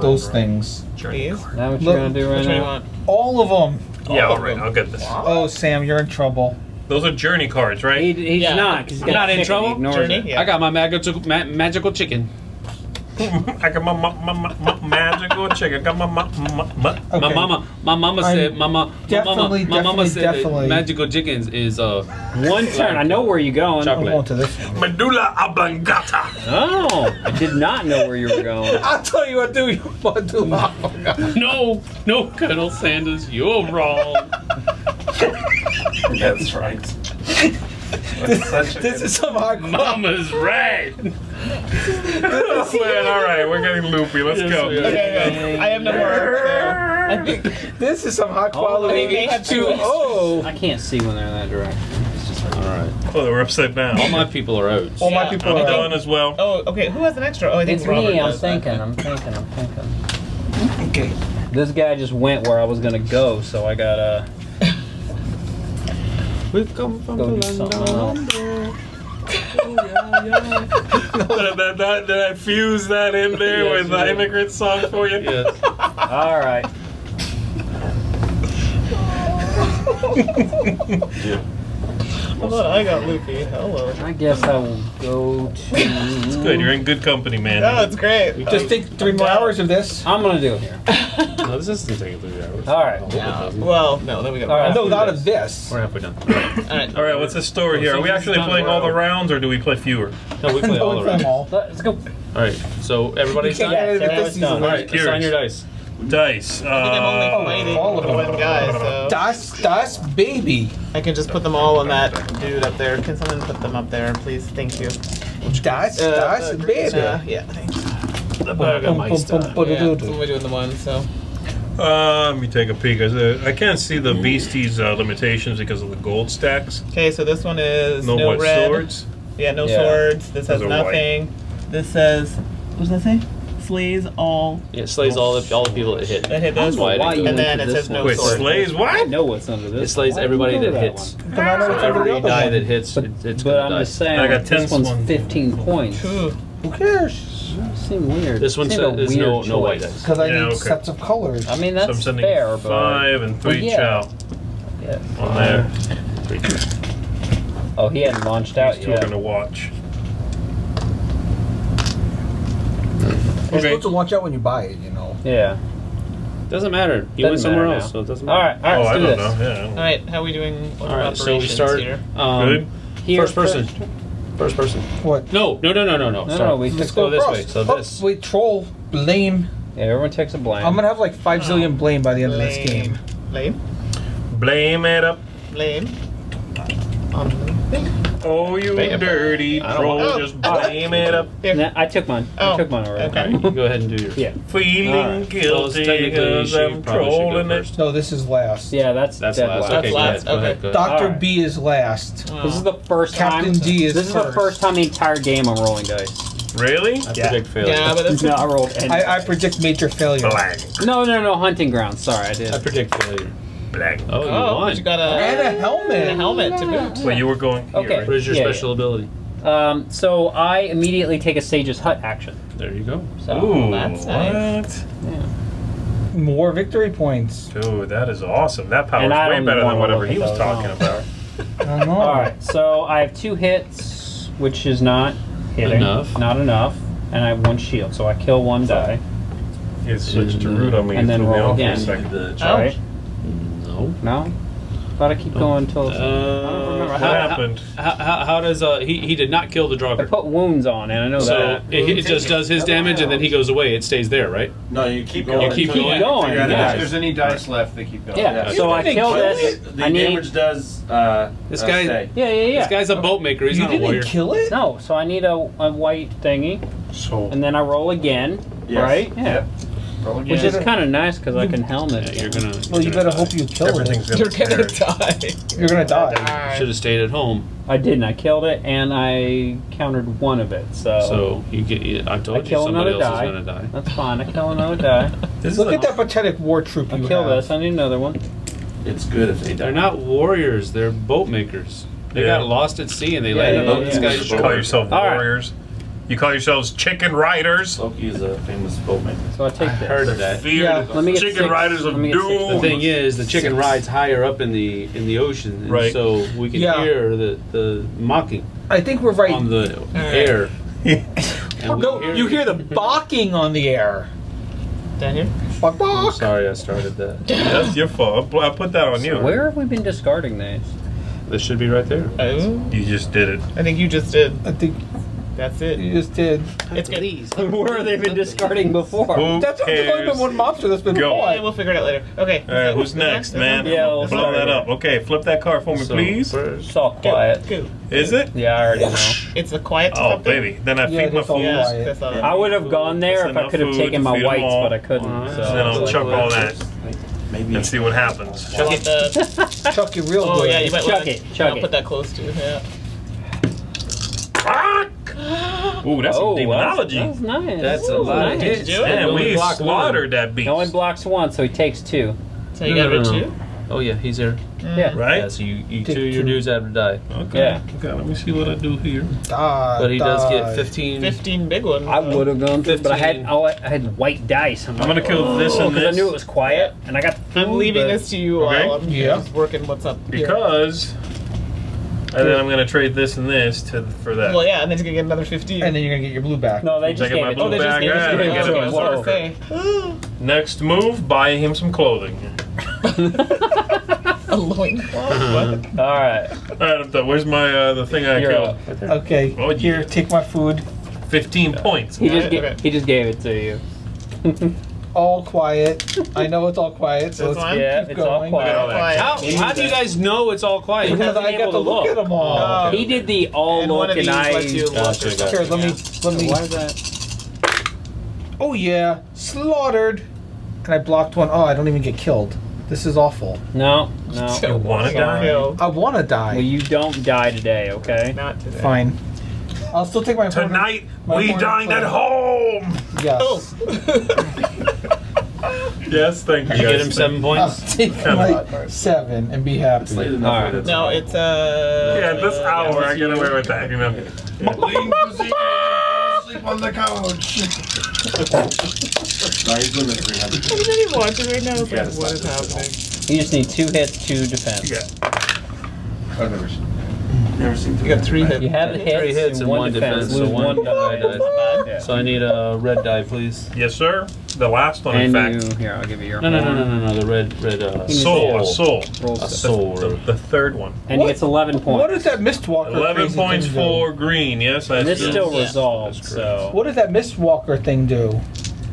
Speaker 5: those things.
Speaker 6: These?
Speaker 2: Now what you're gonna do right
Speaker 6: Which one you
Speaker 2: now?
Speaker 5: All of them.
Speaker 3: Yeah, all right. I'll get this.
Speaker 5: Oh, Sam, you're in trouble.
Speaker 3: Those are journey cards, right?
Speaker 2: He, he's
Speaker 6: Yeah.
Speaker 2: not. Cause he's
Speaker 7: I'm
Speaker 2: got
Speaker 7: not in
Speaker 2: chicken,
Speaker 7: trouble?
Speaker 2: Ignores
Speaker 6: Journey?
Speaker 2: it.
Speaker 6: Yeah.
Speaker 7: I got my magical ma- magical chicken.
Speaker 3: I got my, my, my, my, my magical chicken. I got my, my, my, my.
Speaker 7: My mama, my mama
Speaker 5: I'm
Speaker 7: said, mama, my
Speaker 5: definitely,
Speaker 7: mama, my mama said
Speaker 5: definitely-
Speaker 7: magical chickens is uh
Speaker 2: One turn. I know where you're going.
Speaker 5: I'm going to this one.
Speaker 3: Medulla oblongata.
Speaker 2: Oh, I did not know where you were going.
Speaker 5: I'll tell you what, do you want to
Speaker 7: no, no, Colonel Sanders, you're wrong.
Speaker 4: That's right. That's
Speaker 5: This is some hard
Speaker 7: Mama's right.
Speaker 3: Oh, man, all right, we're getting loopy. Let's go.
Speaker 6: Okay, okay. I have no more. I think
Speaker 5: This is some high quality
Speaker 6: I I.
Speaker 5: H2O.
Speaker 2: I can't see when they're in that direction.
Speaker 7: All right,
Speaker 3: Oh, we're upside down.
Speaker 7: all my people are out.
Speaker 5: All my people
Speaker 3: I'm
Speaker 5: are
Speaker 3: done as well.
Speaker 6: Oh, okay. Who has an extra? Oh, I think
Speaker 2: It's
Speaker 6: Robert
Speaker 2: me. I'm
Speaker 6: does.
Speaker 2: thinking. I'm thinking. I'm thinking.
Speaker 5: Okay.
Speaker 2: This guy just went where I was gonna go, so I gotta
Speaker 7: We've come from
Speaker 2: go do something else.
Speaker 3: Did, that, that, did I fuse that in there
Speaker 7: Yes,
Speaker 3: with the
Speaker 7: did.
Speaker 3: immigrant song for you?
Speaker 7: Yes.
Speaker 2: All right.
Speaker 6: Hold on, I got loopy. Hello.
Speaker 2: I guess I will go to.
Speaker 3: It's good. You're in good company, man.
Speaker 6: No, it's great.
Speaker 5: Just take three more hours of this.
Speaker 2: I'm gonna do it here.
Speaker 7: No, this isn't taking three hours.
Speaker 2: All right.
Speaker 7: I hope it doesn't.
Speaker 6: Well, no, then we got.
Speaker 2: All right.
Speaker 5: No, not of this.
Speaker 7: We're halfway done.
Speaker 6: All right.
Speaker 3: All right, what's the story here? Are we actually playing all the rounds, or do we play fewer?
Speaker 7: No, we play all the rounds.
Speaker 2: Let's go.
Speaker 7: All right, so everybody's
Speaker 5: You
Speaker 7: done.
Speaker 5: can't
Speaker 2: Yes,
Speaker 5: edit
Speaker 2: that
Speaker 5: this
Speaker 2: was
Speaker 5: season.
Speaker 2: done.
Speaker 3: All
Speaker 7: All
Speaker 3: right,
Speaker 7: right, assign your
Speaker 3: curious.
Speaker 7: Dice.
Speaker 3: Dice.
Speaker 6: I think I'm only
Speaker 3: Uh,
Speaker 6: fighting
Speaker 5: all of them.
Speaker 6: one guy, so
Speaker 5: Das, das, baby.
Speaker 6: I can just put them all on that dude up there. Can someone put them up there, please? Thank you.
Speaker 5: Das,
Speaker 6: Uh,
Speaker 5: das,
Speaker 6: the-
Speaker 5: baby.
Speaker 6: uh, yeah, thanks.
Speaker 7: I got
Speaker 5: Bum,
Speaker 7: my
Speaker 5: bum,
Speaker 7: stuff.
Speaker 5: bum, bum,
Speaker 6: Yeah,
Speaker 5: do,
Speaker 6: what
Speaker 5: do.
Speaker 6: am doing the one? So
Speaker 3: uh, let me take a peek. I I can't see the beasties' uh, limitations because of the gold stacks.
Speaker 6: okay, so this one is
Speaker 3: No,
Speaker 6: no, red.
Speaker 3: swords.
Speaker 6: Yeah, no
Speaker 2: Yeah.
Speaker 6: swords. This has
Speaker 3: Those are white.
Speaker 6: nothing. This says what does that say? Slays all.
Speaker 7: Yeah, it slays all the oh, all the people that hit.
Speaker 6: That hit those.
Speaker 2: don't why
Speaker 6: And then it says no
Speaker 2: one.
Speaker 3: Wait,
Speaker 6: sword.
Speaker 3: slays
Speaker 2: I
Speaker 3: what?
Speaker 2: know what's under this.
Speaker 7: It slays
Speaker 2: Why
Speaker 7: everybody
Speaker 2: you
Speaker 7: that hits.
Speaker 2: one?
Speaker 5: I know
Speaker 7: So
Speaker 5: under the
Speaker 7: every
Speaker 5: other
Speaker 7: die
Speaker 5: one.
Speaker 7: that hits,
Speaker 2: But,
Speaker 7: it, it's
Speaker 2: but
Speaker 7: gonna
Speaker 2: I'm
Speaker 7: die.
Speaker 2: just saying,
Speaker 3: I got
Speaker 2: this
Speaker 3: 10
Speaker 2: one's
Speaker 3: swans.
Speaker 2: 15 points.
Speaker 6: Ooh.
Speaker 5: Who cares?
Speaker 2: Seem weird.
Speaker 7: This one
Speaker 2: Seemed
Speaker 7: says
Speaker 2: a
Speaker 7: there's no
Speaker 2: weird
Speaker 7: no white
Speaker 2: choice.
Speaker 7: dice.
Speaker 5: Because I
Speaker 3: Yeah,
Speaker 5: need
Speaker 3: okay.
Speaker 5: sets of colors.
Speaker 2: I mean,
Speaker 3: So I'm
Speaker 2: that's
Speaker 3: sending
Speaker 2: fair, but
Speaker 3: five and three
Speaker 2: yeah.
Speaker 3: chow
Speaker 2: Yeah.
Speaker 3: on there. Three
Speaker 2: Oh, he hadn't launched out
Speaker 3: These two are
Speaker 2: yet.
Speaker 3: gonna watch.
Speaker 5: You're
Speaker 3: Okay.
Speaker 5: supposed to watch out when you buy it, you know.
Speaker 2: Yeah.
Speaker 7: Doesn't matter. You
Speaker 2: Doesn't
Speaker 7: went somewhere else,
Speaker 2: now.
Speaker 7: so it doesn't matter.
Speaker 2: right, all right,
Speaker 3: oh,
Speaker 2: let's
Speaker 3: I
Speaker 2: do
Speaker 3: don't
Speaker 2: this.
Speaker 3: know. Yeah.
Speaker 6: All right, how are we doing?
Speaker 7: All right, so we start.
Speaker 6: here?
Speaker 2: Um,
Speaker 3: Good.
Speaker 2: Here
Speaker 7: First person. First person.
Speaker 5: What?
Speaker 7: No, no, no, no, no, no.
Speaker 2: No,
Speaker 7: Sorry.
Speaker 2: no, we
Speaker 5: Let's
Speaker 2: just
Speaker 7: go this way, so
Speaker 5: Oh,
Speaker 7: this.
Speaker 5: Wait, troll, blame.
Speaker 2: Yeah, everyone takes a blame.
Speaker 5: I'm gonna have like five zillion blame by the end of this game.
Speaker 6: Lame.
Speaker 3: Blame it up.
Speaker 6: Lame. On me.
Speaker 3: Oh, you
Speaker 7: Bam.
Speaker 3: dirty
Speaker 7: I don't
Speaker 3: troll!
Speaker 6: want-
Speaker 3: Just blame it up.
Speaker 6: Here.
Speaker 2: Nah, I took mine. I
Speaker 6: Oh,
Speaker 2: took mine already.
Speaker 6: okay.
Speaker 7: All right, you go ahead and do yours.
Speaker 2: Yeah.
Speaker 3: Feeling
Speaker 2: All right.
Speaker 3: guilty
Speaker 7: Well, technically,
Speaker 3: because
Speaker 7: she
Speaker 3: I'm
Speaker 7: probably should go
Speaker 3: trolling it.
Speaker 7: first.
Speaker 5: No, this is last.
Speaker 2: Yeah, that's
Speaker 7: That's
Speaker 2: dead
Speaker 7: last.
Speaker 2: last.
Speaker 7: Okay, go
Speaker 6: last,
Speaker 7: ahead. Go
Speaker 6: okay.
Speaker 7: ahead. Go ahead.
Speaker 5: Doctor
Speaker 2: Alright.
Speaker 5: B is last.
Speaker 2: This is the first
Speaker 5: Captain
Speaker 2: time.
Speaker 5: D is
Speaker 2: This is the
Speaker 5: first.
Speaker 2: first time the entire game I'm rolling dice.
Speaker 3: Really?
Speaker 7: I
Speaker 5: Yeah.
Speaker 7: predict failure.
Speaker 6: Yeah, but that's
Speaker 2: No, I rolled. And,
Speaker 5: I, I predict major failure.
Speaker 3: Blank.
Speaker 2: no, no, no, hunting grounds. Sorry, I did.
Speaker 7: I predict failure.
Speaker 3: Blank.
Speaker 7: Oh, you
Speaker 6: Oh,
Speaker 7: won.
Speaker 6: you got a
Speaker 5: And a helmet.
Speaker 6: and a helmet to boot.
Speaker 3: Well, you were going here,
Speaker 2: Okay.
Speaker 3: right?
Speaker 7: What is your
Speaker 2: Yeah,
Speaker 7: special ability?
Speaker 2: Um, so I immediately take a Sage's Hut action.
Speaker 7: There you go.
Speaker 2: So
Speaker 3: Ooh,
Speaker 6: that's
Speaker 3: what?
Speaker 6: nice.
Speaker 5: More victory points.
Speaker 3: Dude, that is awesome. That
Speaker 2: power is
Speaker 3: way better than whatever he was
Speaker 2: those,
Speaker 3: talking
Speaker 2: no.
Speaker 3: about.
Speaker 5: I don't know.
Speaker 2: All right, so I have two hits, which is not hitting.
Speaker 7: Enough.
Speaker 2: Not enough. And I have one shield, so I kill one die.
Speaker 3: You switched to root on me
Speaker 2: And then
Speaker 3: threw me
Speaker 2: roll
Speaker 3: off for a
Speaker 2: again.
Speaker 3: second.
Speaker 2: All right.
Speaker 7: No.
Speaker 2: No. Thought I keep going until. It's, I don't
Speaker 7: Uh,
Speaker 2: remember
Speaker 3: What
Speaker 2: how.
Speaker 3: happened?
Speaker 7: How, how, how does uh he he did not kill the
Speaker 2: I put wounds on, and I know
Speaker 7: So
Speaker 2: that.
Speaker 7: it, it just does his damage and then he goes away. It stays there, right?
Speaker 4: No, you keep going.
Speaker 7: You
Speaker 4: going.
Speaker 7: keep going.
Speaker 4: you
Speaker 2: going, yeah.
Speaker 10: If there's any dice left, they keep going.
Speaker 2: Yeah.
Speaker 4: Yeah.
Speaker 2: So I
Speaker 5: didn't
Speaker 2: kill
Speaker 5: kill
Speaker 2: this.
Speaker 4: The
Speaker 2: I need.
Speaker 4: damage does. Uh,
Speaker 7: This
Speaker 4: uh,
Speaker 7: guy-
Speaker 4: stay.
Speaker 2: Yeah, yeah, yeah.
Speaker 7: This guy's a boat maker. He's
Speaker 5: you
Speaker 7: not a
Speaker 5: didn't
Speaker 7: warrior.
Speaker 5: kill it?
Speaker 2: No, so I need a, a white thingy,
Speaker 3: So
Speaker 2: and then I roll again,
Speaker 4: Yes.
Speaker 2: right? Yeah.
Speaker 10: Roll
Speaker 2: Which is kind of nice because I can helmet.
Speaker 7: Yeah, you're gonna.
Speaker 5: Well, you better hope you kill
Speaker 3: everything's
Speaker 5: it.
Speaker 3: gonna
Speaker 6: You're gonna die.
Speaker 5: You're gonna die.
Speaker 7: Should have stayed at home.
Speaker 2: I didn't. I killed it, and I countered one of it. So,
Speaker 7: So you get. you- I
Speaker 2: I
Speaker 7: you
Speaker 2: kill
Speaker 7: somebody
Speaker 2: another
Speaker 7: else
Speaker 2: die.
Speaker 7: is gonna die.
Speaker 2: That's fine. I kill another die.
Speaker 3: This
Speaker 5: Look
Speaker 3: is
Speaker 5: at that pathetic war troop
Speaker 2: I
Speaker 5: you
Speaker 2: kill
Speaker 5: have.
Speaker 2: this. I need another one.
Speaker 4: It's good if they die.
Speaker 7: They're not warriors. They're boat makers. They
Speaker 3: Yeah.
Speaker 7: got lost at sea and they
Speaker 2: Yeah,
Speaker 7: landed
Speaker 2: yeah,
Speaker 7: on this
Speaker 2: yeah.
Speaker 7: guy's
Speaker 3: Call
Speaker 7: shore.
Speaker 3: yourself
Speaker 2: All right.
Speaker 3: Warriors. You call yourselves chicken riders.
Speaker 4: Loki is a famous boatman.
Speaker 2: So I take this.
Speaker 7: Heard of that.
Speaker 3: Feared
Speaker 5: Yeah.
Speaker 2: Let me get
Speaker 3: chicken
Speaker 2: six.
Speaker 3: riders of
Speaker 2: Let me get six.
Speaker 3: doom.
Speaker 7: The thing is, the chicken rides higher up in the in the ocean, and
Speaker 3: Right.
Speaker 7: so we can
Speaker 5: Yeah.
Speaker 7: hear the, the mocking
Speaker 5: I think we're right.
Speaker 7: on the air. And we
Speaker 5: no, you hear the barking on the air.
Speaker 6: Down here?
Speaker 5: Bark,
Speaker 7: I'm sorry, I started that.
Speaker 3: That's your fault. I put- put that on you.
Speaker 2: Where have we been discarding these?
Speaker 7: This should be right there.
Speaker 6: Oh,
Speaker 3: You just did it.
Speaker 6: I think you just did.
Speaker 5: I think
Speaker 6: That's it.
Speaker 5: you just did.
Speaker 6: It's good.
Speaker 2: Where have they been discarding before?
Speaker 3: Who
Speaker 5: That's there's only
Speaker 3: cares?
Speaker 5: been one monster that's been
Speaker 3: Go.
Speaker 6: Yeah, we'll figure it out later. Okay.
Speaker 3: All right, who's next, man?
Speaker 2: Yeah, we'll
Speaker 3: Blow that up. Okay, flip that card for me,
Speaker 7: So,
Speaker 3: please.
Speaker 7: first-
Speaker 2: It's all quiet.
Speaker 6: Go.
Speaker 3: Is it?
Speaker 2: Yeah, I already know.
Speaker 6: It's a quiet
Speaker 3: Oh,
Speaker 6: something?
Speaker 3: baby. Then I
Speaker 5: Yeah,
Speaker 3: feed my
Speaker 5: that's all
Speaker 3: food.
Speaker 6: Yeah,
Speaker 5: quiet.
Speaker 6: that's all.
Speaker 2: I would have gone there
Speaker 3: That's
Speaker 2: if I could have taken my whites, but I couldn't.
Speaker 7: Alright.
Speaker 2: So
Speaker 3: Then I'll chuck all that
Speaker 4: Maybe
Speaker 3: and see what happens.
Speaker 6: Chuck it. the,
Speaker 5: Chuck it real
Speaker 6: oh,
Speaker 5: good.
Speaker 6: oh, yeah, you might
Speaker 2: Chuck
Speaker 6: want
Speaker 2: it,
Speaker 6: to
Speaker 2: chuck
Speaker 6: I'll
Speaker 2: it.
Speaker 6: put that close to Yeah.
Speaker 3: Ooh, that's
Speaker 2: oh,
Speaker 3: some
Speaker 2: that's,
Speaker 3: demonology.
Speaker 2: that's nice.
Speaker 7: That's a
Speaker 2: That's
Speaker 7: lot of
Speaker 2: nice.
Speaker 7: hits.
Speaker 6: Did you do it?
Speaker 3: Man, we
Speaker 7: block
Speaker 3: slaughtered that beast.
Speaker 2: He only blocks one, so he takes two.
Speaker 6: So you
Speaker 7: No,
Speaker 6: got
Speaker 7: no, no,
Speaker 6: of
Speaker 7: no.
Speaker 6: two?
Speaker 7: Oh yeah, he's there.
Speaker 2: Yeah.
Speaker 3: Right?
Speaker 7: Yeah, so you, you
Speaker 5: Take
Speaker 7: two your dudes have to die.
Speaker 3: Okay.
Speaker 2: Yeah.
Speaker 3: Okay, let me see what I do here.
Speaker 5: Die,
Speaker 7: But he does get 15.
Speaker 6: 15 big ones.
Speaker 2: I would have gone through, but I had
Speaker 7: 15.
Speaker 2: all I, I had white dice. I'm,
Speaker 3: I'm gonna kill oh. this and
Speaker 2: because I knew it was quiet, and I got. The
Speaker 6: I'm leaving
Speaker 2: but-
Speaker 6: this to you
Speaker 3: Okay.
Speaker 6: while I'm
Speaker 5: Yeah.
Speaker 6: just working what's up here.
Speaker 3: Because. And then I'm gonna trade this and this to for that.
Speaker 6: Well, yeah, and then you're gonna get another 15.
Speaker 5: And then you're gonna get your blue back.
Speaker 2: No, they
Speaker 3: I'm
Speaker 2: just gave
Speaker 3: my
Speaker 2: it.
Speaker 3: blue
Speaker 2: to me.
Speaker 3: bag
Speaker 6: they just gave
Speaker 3: I
Speaker 6: it
Speaker 3: get
Speaker 6: to
Speaker 3: a
Speaker 6: Okay.
Speaker 3: Next move, buy him some clothing.
Speaker 6: A loincloth? What?
Speaker 2: All right.
Speaker 3: Alright, so where's my uh, the thing I
Speaker 2: You're
Speaker 3: killed?
Speaker 2: up.
Speaker 5: Okay,
Speaker 3: Oh, yeah.
Speaker 5: here, take my food.
Speaker 3: 15 points.
Speaker 2: He just
Speaker 6: Okay.
Speaker 2: ga- he just gave it to you.
Speaker 5: All quiet. I know it's all quiet, so
Speaker 6: That's
Speaker 5: let's
Speaker 6: fine.
Speaker 2: Yeah,
Speaker 5: keep
Speaker 2: it's all
Speaker 5: going.
Speaker 2: quiet.
Speaker 3: all that.
Speaker 7: How, how do you guys know it's all quiet?
Speaker 5: Because I got to look at them all.
Speaker 6: Oh.
Speaker 2: oh he did the all
Speaker 6: and
Speaker 2: look,
Speaker 6: one of
Speaker 2: and
Speaker 6: these
Speaker 2: I.
Speaker 6: lets you look or
Speaker 7: Gotcha.
Speaker 5: Here, let me, let me.
Speaker 7: Why that?
Speaker 5: Oh yeah, slaughtered. And I blocked one. Oh, I don't even get killed. This is awful.
Speaker 2: No, no.
Speaker 3: You wanna die?
Speaker 6: Killed.
Speaker 5: I want to die.
Speaker 2: Well, you don't die today, okay?
Speaker 6: Not today.
Speaker 5: Fine. I'll still take my opponent-
Speaker 3: Tonight,
Speaker 5: my
Speaker 3: we
Speaker 5: opponent
Speaker 3: dined at
Speaker 5: play.
Speaker 3: home!
Speaker 5: Yes.
Speaker 6: Oh.
Speaker 3: Yes, thank you.
Speaker 7: You get him seven
Speaker 5: I'll
Speaker 7: points.
Speaker 5: take
Speaker 3: Come
Speaker 5: my seven and be happy.
Speaker 7: All right.
Speaker 6: No, it's uh.
Speaker 3: Yeah, this
Speaker 6: uh,
Speaker 3: hour
Speaker 6: yeah,
Speaker 3: I get away with that, you know.
Speaker 10: Lean cuisine, sleep on the couch.
Speaker 4: No, he's doing the 300.
Speaker 6: Everybody watching right now is like,
Speaker 4: it's
Speaker 6: what
Speaker 4: not
Speaker 6: is
Speaker 4: just
Speaker 6: happening?
Speaker 2: You just need two hits, two defense.
Speaker 3: Yeah.
Speaker 10: I've never seen.
Speaker 4: Never seen
Speaker 6: You got three hits.
Speaker 2: You have hits,
Speaker 7: Three hits and one defense, so one
Speaker 2: one
Speaker 7: die.
Speaker 2: die.
Speaker 7: dies. So I need a red die, please.
Speaker 3: Yes, sir. The last one, in
Speaker 2: And
Speaker 3: fact.
Speaker 2: you, here, I'll give you your
Speaker 7: No, no, no, no, no, no. The red, red. Uh,
Speaker 3: Soul, a soul.
Speaker 7: A soul.
Speaker 3: The, the third one.
Speaker 2: And he gets 11 points.
Speaker 5: What is that Mistwalker?
Speaker 3: 11
Speaker 5: crazy
Speaker 3: points
Speaker 5: thing do?
Speaker 3: for green, yes, I
Speaker 2: And this still
Speaker 6: Yeah.
Speaker 2: resolves, so.
Speaker 5: What does that Mistwalker thing do?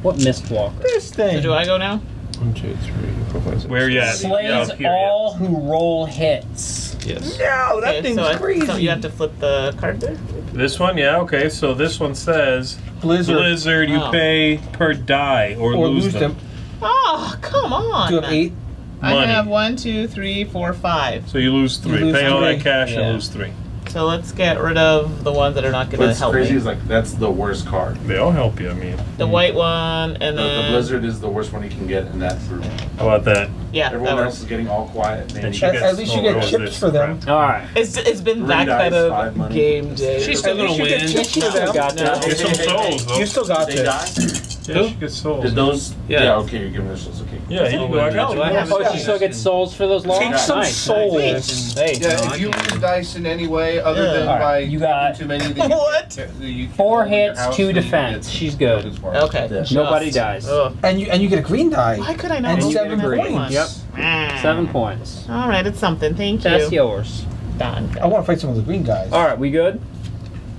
Speaker 2: What Mistwalker?
Speaker 5: This thing.
Speaker 6: So do I go now?
Speaker 7: One, two, three, four, five, six.
Speaker 3: Where you at?
Speaker 2: Slays
Speaker 3: Yeah, up here, yeah.
Speaker 2: all who roll hits.
Speaker 7: Yes.
Speaker 5: No, that
Speaker 6: Okay,
Speaker 5: thing's
Speaker 6: so, I,
Speaker 5: crazy.
Speaker 6: so you have to flip the card there?
Speaker 3: This one, yeah, okay. So this one says
Speaker 5: Blizzard.
Speaker 3: Blizzard, you
Speaker 6: Oh.
Speaker 3: pay per die or,
Speaker 5: or
Speaker 3: lose,
Speaker 5: lose
Speaker 3: them.
Speaker 5: them.
Speaker 6: Oh, come on.
Speaker 5: Do you have eight?
Speaker 6: I
Speaker 3: Money.
Speaker 6: have one, two, three, four, five.
Speaker 3: So you lose three.
Speaker 5: lose
Speaker 3: pay all that cash
Speaker 2: Yeah.
Speaker 3: and lose three.
Speaker 6: So let's get rid of the ones that are not going to
Speaker 4: What's
Speaker 6: help
Speaker 4: crazy
Speaker 6: me.
Speaker 4: is like that's the worst card.
Speaker 3: They all help you. I mean,
Speaker 6: The white one, and
Speaker 4: The,
Speaker 6: then
Speaker 4: the blizzard is the worst one you can get in that group.
Speaker 3: how about that?
Speaker 6: Yeah, that
Speaker 4: Everyone else
Speaker 6: works.
Speaker 4: is getting all quiet. Man,
Speaker 3: And she
Speaker 5: At,
Speaker 3: gets-
Speaker 5: at least you get chips
Speaker 3: this?
Speaker 5: for them.
Speaker 2: All right.
Speaker 6: It's, it's been
Speaker 4: Three
Speaker 6: that
Speaker 4: dice,
Speaker 6: kind of
Speaker 4: money.
Speaker 6: game day.
Speaker 7: She's still
Speaker 5: At
Speaker 7: gonna
Speaker 5: least you get
Speaker 7: win.
Speaker 5: chips for
Speaker 2: Still
Speaker 5: them.
Speaker 2: got that.
Speaker 3: Get some souls though.
Speaker 5: You still got
Speaker 4: They
Speaker 5: this.
Speaker 4: die?
Speaker 3: Yeah, she gets souls.
Speaker 4: Did those?
Speaker 7: Yeah.
Speaker 4: Yeah. Okay, you're giving her souls. Okay.
Speaker 3: Yeah, here you go. I got
Speaker 7: I have
Speaker 2: Oh, she still gets souls for those long
Speaker 5: Take some
Speaker 2: nice,
Speaker 5: souls.
Speaker 2: Nice. Hey,
Speaker 10: Yeah,
Speaker 7: No,
Speaker 10: if you
Speaker 7: can't.
Speaker 10: lose dice in any way other
Speaker 6: Yeah.
Speaker 10: than
Speaker 2: Alright,
Speaker 10: by
Speaker 2: you got-
Speaker 10: too many, then you
Speaker 6: What?
Speaker 10: Get, you
Speaker 2: Four
Speaker 10: roll in your
Speaker 2: hits,
Speaker 10: house,
Speaker 2: two defense. She's good.
Speaker 6: Okay.
Speaker 4: Yeah.
Speaker 2: Nobody dies.
Speaker 6: Ugh.
Speaker 5: And you and you get a green die.
Speaker 6: Why could I not
Speaker 5: And seven points.
Speaker 2: Yep. Seven points.
Speaker 6: All right, it's something. Thank you.
Speaker 2: That's yours.
Speaker 6: Done.
Speaker 5: I want to fight some of the green guys.
Speaker 2: All right, we good?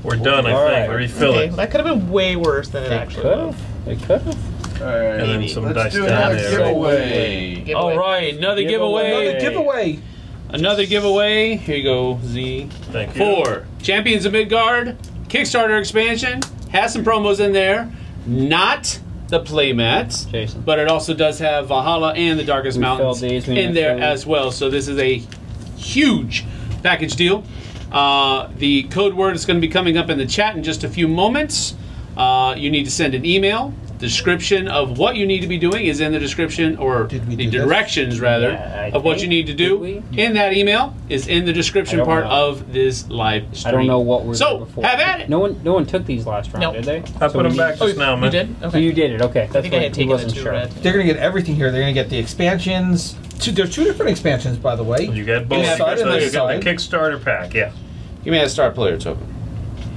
Speaker 3: We're done, I
Speaker 2: All
Speaker 3: think.
Speaker 2: right.
Speaker 3: Refill
Speaker 6: Okay,
Speaker 3: it.
Speaker 6: that could have been way worse than it
Speaker 2: It
Speaker 6: actually
Speaker 2: could
Speaker 6: was.
Speaker 2: Have. It could have.
Speaker 10: Alright.
Speaker 3: And then some
Speaker 10: Let's
Speaker 3: dice
Speaker 10: do
Speaker 3: down
Speaker 10: another
Speaker 3: there.
Speaker 10: giveaway.
Speaker 6: Giveaway.
Speaker 7: All right, another giveaway.
Speaker 5: Another giveaway.
Speaker 7: Another giveaway. Here you go, Z.
Speaker 3: Thank you.
Speaker 7: Four Champions of Midgard Kickstarter expansion has some promos in there. Not the playmats,
Speaker 2: Jason.
Speaker 7: but it also does have Valhalla and the Darkest
Speaker 2: We
Speaker 7: Mountains
Speaker 2: filled these, we
Speaker 7: in
Speaker 2: made
Speaker 7: there
Speaker 2: food.
Speaker 7: as well. So this is a huge package deal. Uh, the code word is going to be coming up in the chat in just a few moments. Uh, you need to send an email description of what you need to be doing is in the description, or the
Speaker 5: do this?
Speaker 7: directions rather
Speaker 2: Yeah,
Speaker 7: of what you need to do in that email is in the description part
Speaker 2: know.
Speaker 7: of this live
Speaker 2: I don't know what we're
Speaker 7: So,
Speaker 2: there before.
Speaker 7: have at it.
Speaker 2: No one, no one took these last round,
Speaker 6: Nope.
Speaker 2: did they?
Speaker 3: I
Speaker 2: So
Speaker 3: put them back
Speaker 2: need-
Speaker 3: just now,
Speaker 6: You
Speaker 3: man.
Speaker 6: did?
Speaker 2: So
Speaker 6: Okay.
Speaker 2: you did it. Okay,
Speaker 6: I think
Speaker 2: what
Speaker 6: I had
Speaker 2: he
Speaker 6: taken it
Speaker 2: wasn't
Speaker 6: to
Speaker 2: sure.
Speaker 6: red.
Speaker 5: They're gonna get everything here. They're gonna get the expansions. Two, there's two different expansions, by the way.
Speaker 3: You get both.
Speaker 5: Inside
Speaker 3: You got
Speaker 5: and
Speaker 3: the, you got the Kickstarter pack, yeah.
Speaker 7: Give me that start player token.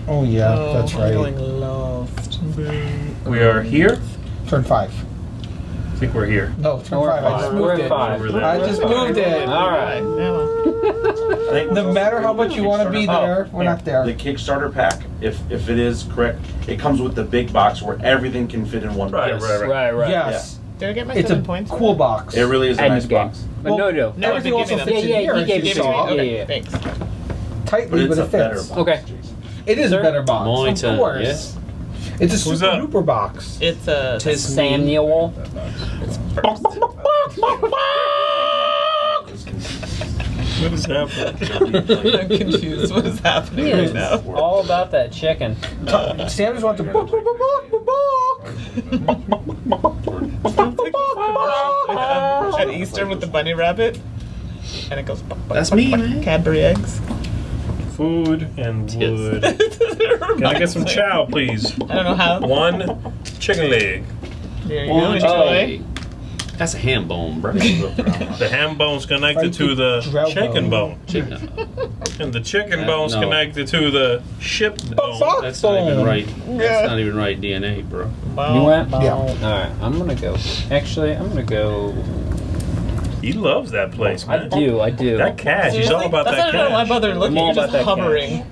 Speaker 5: Oh yeah,
Speaker 6: Oh,
Speaker 5: that's
Speaker 6: I'm
Speaker 5: right.
Speaker 6: going left.
Speaker 3: We are here.
Speaker 5: Turn five.
Speaker 3: I think we're here.
Speaker 5: No, turn
Speaker 2: No,
Speaker 5: five. I just moved
Speaker 2: We're
Speaker 5: it.
Speaker 2: five.
Speaker 5: I just moved it.
Speaker 2: All right.
Speaker 5: No matter how much you want to be
Speaker 4: Kickstarter-
Speaker 5: there, we're not there.
Speaker 4: The Kickstarter pack, if if it is correct, it comes with the big box where everything can fit in one
Speaker 3: Right,
Speaker 4: box.
Speaker 3: right, right.
Speaker 2: Right, right.
Speaker 5: Yes,
Speaker 6: Did I get my
Speaker 5: it's a
Speaker 6: seven points?
Speaker 5: cool box.
Speaker 4: It really is a
Speaker 2: And
Speaker 4: nice box.
Speaker 5: Well,
Speaker 2: no, no.
Speaker 6: No,
Speaker 5: Everything also
Speaker 6: me them.
Speaker 5: fits in
Speaker 2: Yeah, yeah,
Speaker 5: here.
Speaker 2: he gave
Speaker 5: you
Speaker 2: me
Speaker 6: Give it to me. Okay,
Speaker 2: Yeah, yeah.
Speaker 6: thanks.
Speaker 4: But
Speaker 5: tightly,
Speaker 4: it's
Speaker 5: but
Speaker 4: a
Speaker 5: it
Speaker 4: better
Speaker 5: fits.
Speaker 4: box.
Speaker 2: Okay.
Speaker 5: It is a better box,
Speaker 7: My
Speaker 5: of
Speaker 7: turn,
Speaker 5: course. It's a
Speaker 3: Who's
Speaker 5: super
Speaker 3: up?
Speaker 5: duper box.
Speaker 6: It's uh, a.
Speaker 7: Tis
Speaker 2: Samuel.
Speaker 3: What is happening?
Speaker 6: I'm confused. What is happening right now?
Speaker 2: All about that chicken.
Speaker 5: Sanders wants to book, book, book, book, book, book.
Speaker 6: At Easter with the bunny rabbit, and it goes.
Speaker 7: That's me, man.
Speaker 6: Cadbury eggs.
Speaker 3: Food and wood. Can I get some chow, please?
Speaker 6: I don't know how.
Speaker 3: One chicken leg.
Speaker 6: There you
Speaker 7: One
Speaker 6: go.
Speaker 7: leg.
Speaker 6: Enjoy.
Speaker 7: That's a ham bone, bro.
Speaker 3: The ham bone's connected to the chicken
Speaker 5: bone.
Speaker 3: bone. And the chicken
Speaker 7: Uh,
Speaker 3: bone's
Speaker 7: no.
Speaker 3: connected to the ship bone.
Speaker 5: Box
Speaker 7: That's not even right.
Speaker 6: Yeah.
Speaker 7: That's not even right DNA, bro.
Speaker 2: You went?
Speaker 5: Yeah.
Speaker 2: All right. I'm gonna go. Actually, I'm gonna go.
Speaker 3: He loves that place,
Speaker 2: I do. I do.
Speaker 3: That cash. He's all about
Speaker 6: That's
Speaker 3: that
Speaker 6: not even why
Speaker 3: cash.
Speaker 6: bother looking.
Speaker 2: I'm all
Speaker 6: You're just
Speaker 2: about that
Speaker 6: hovering.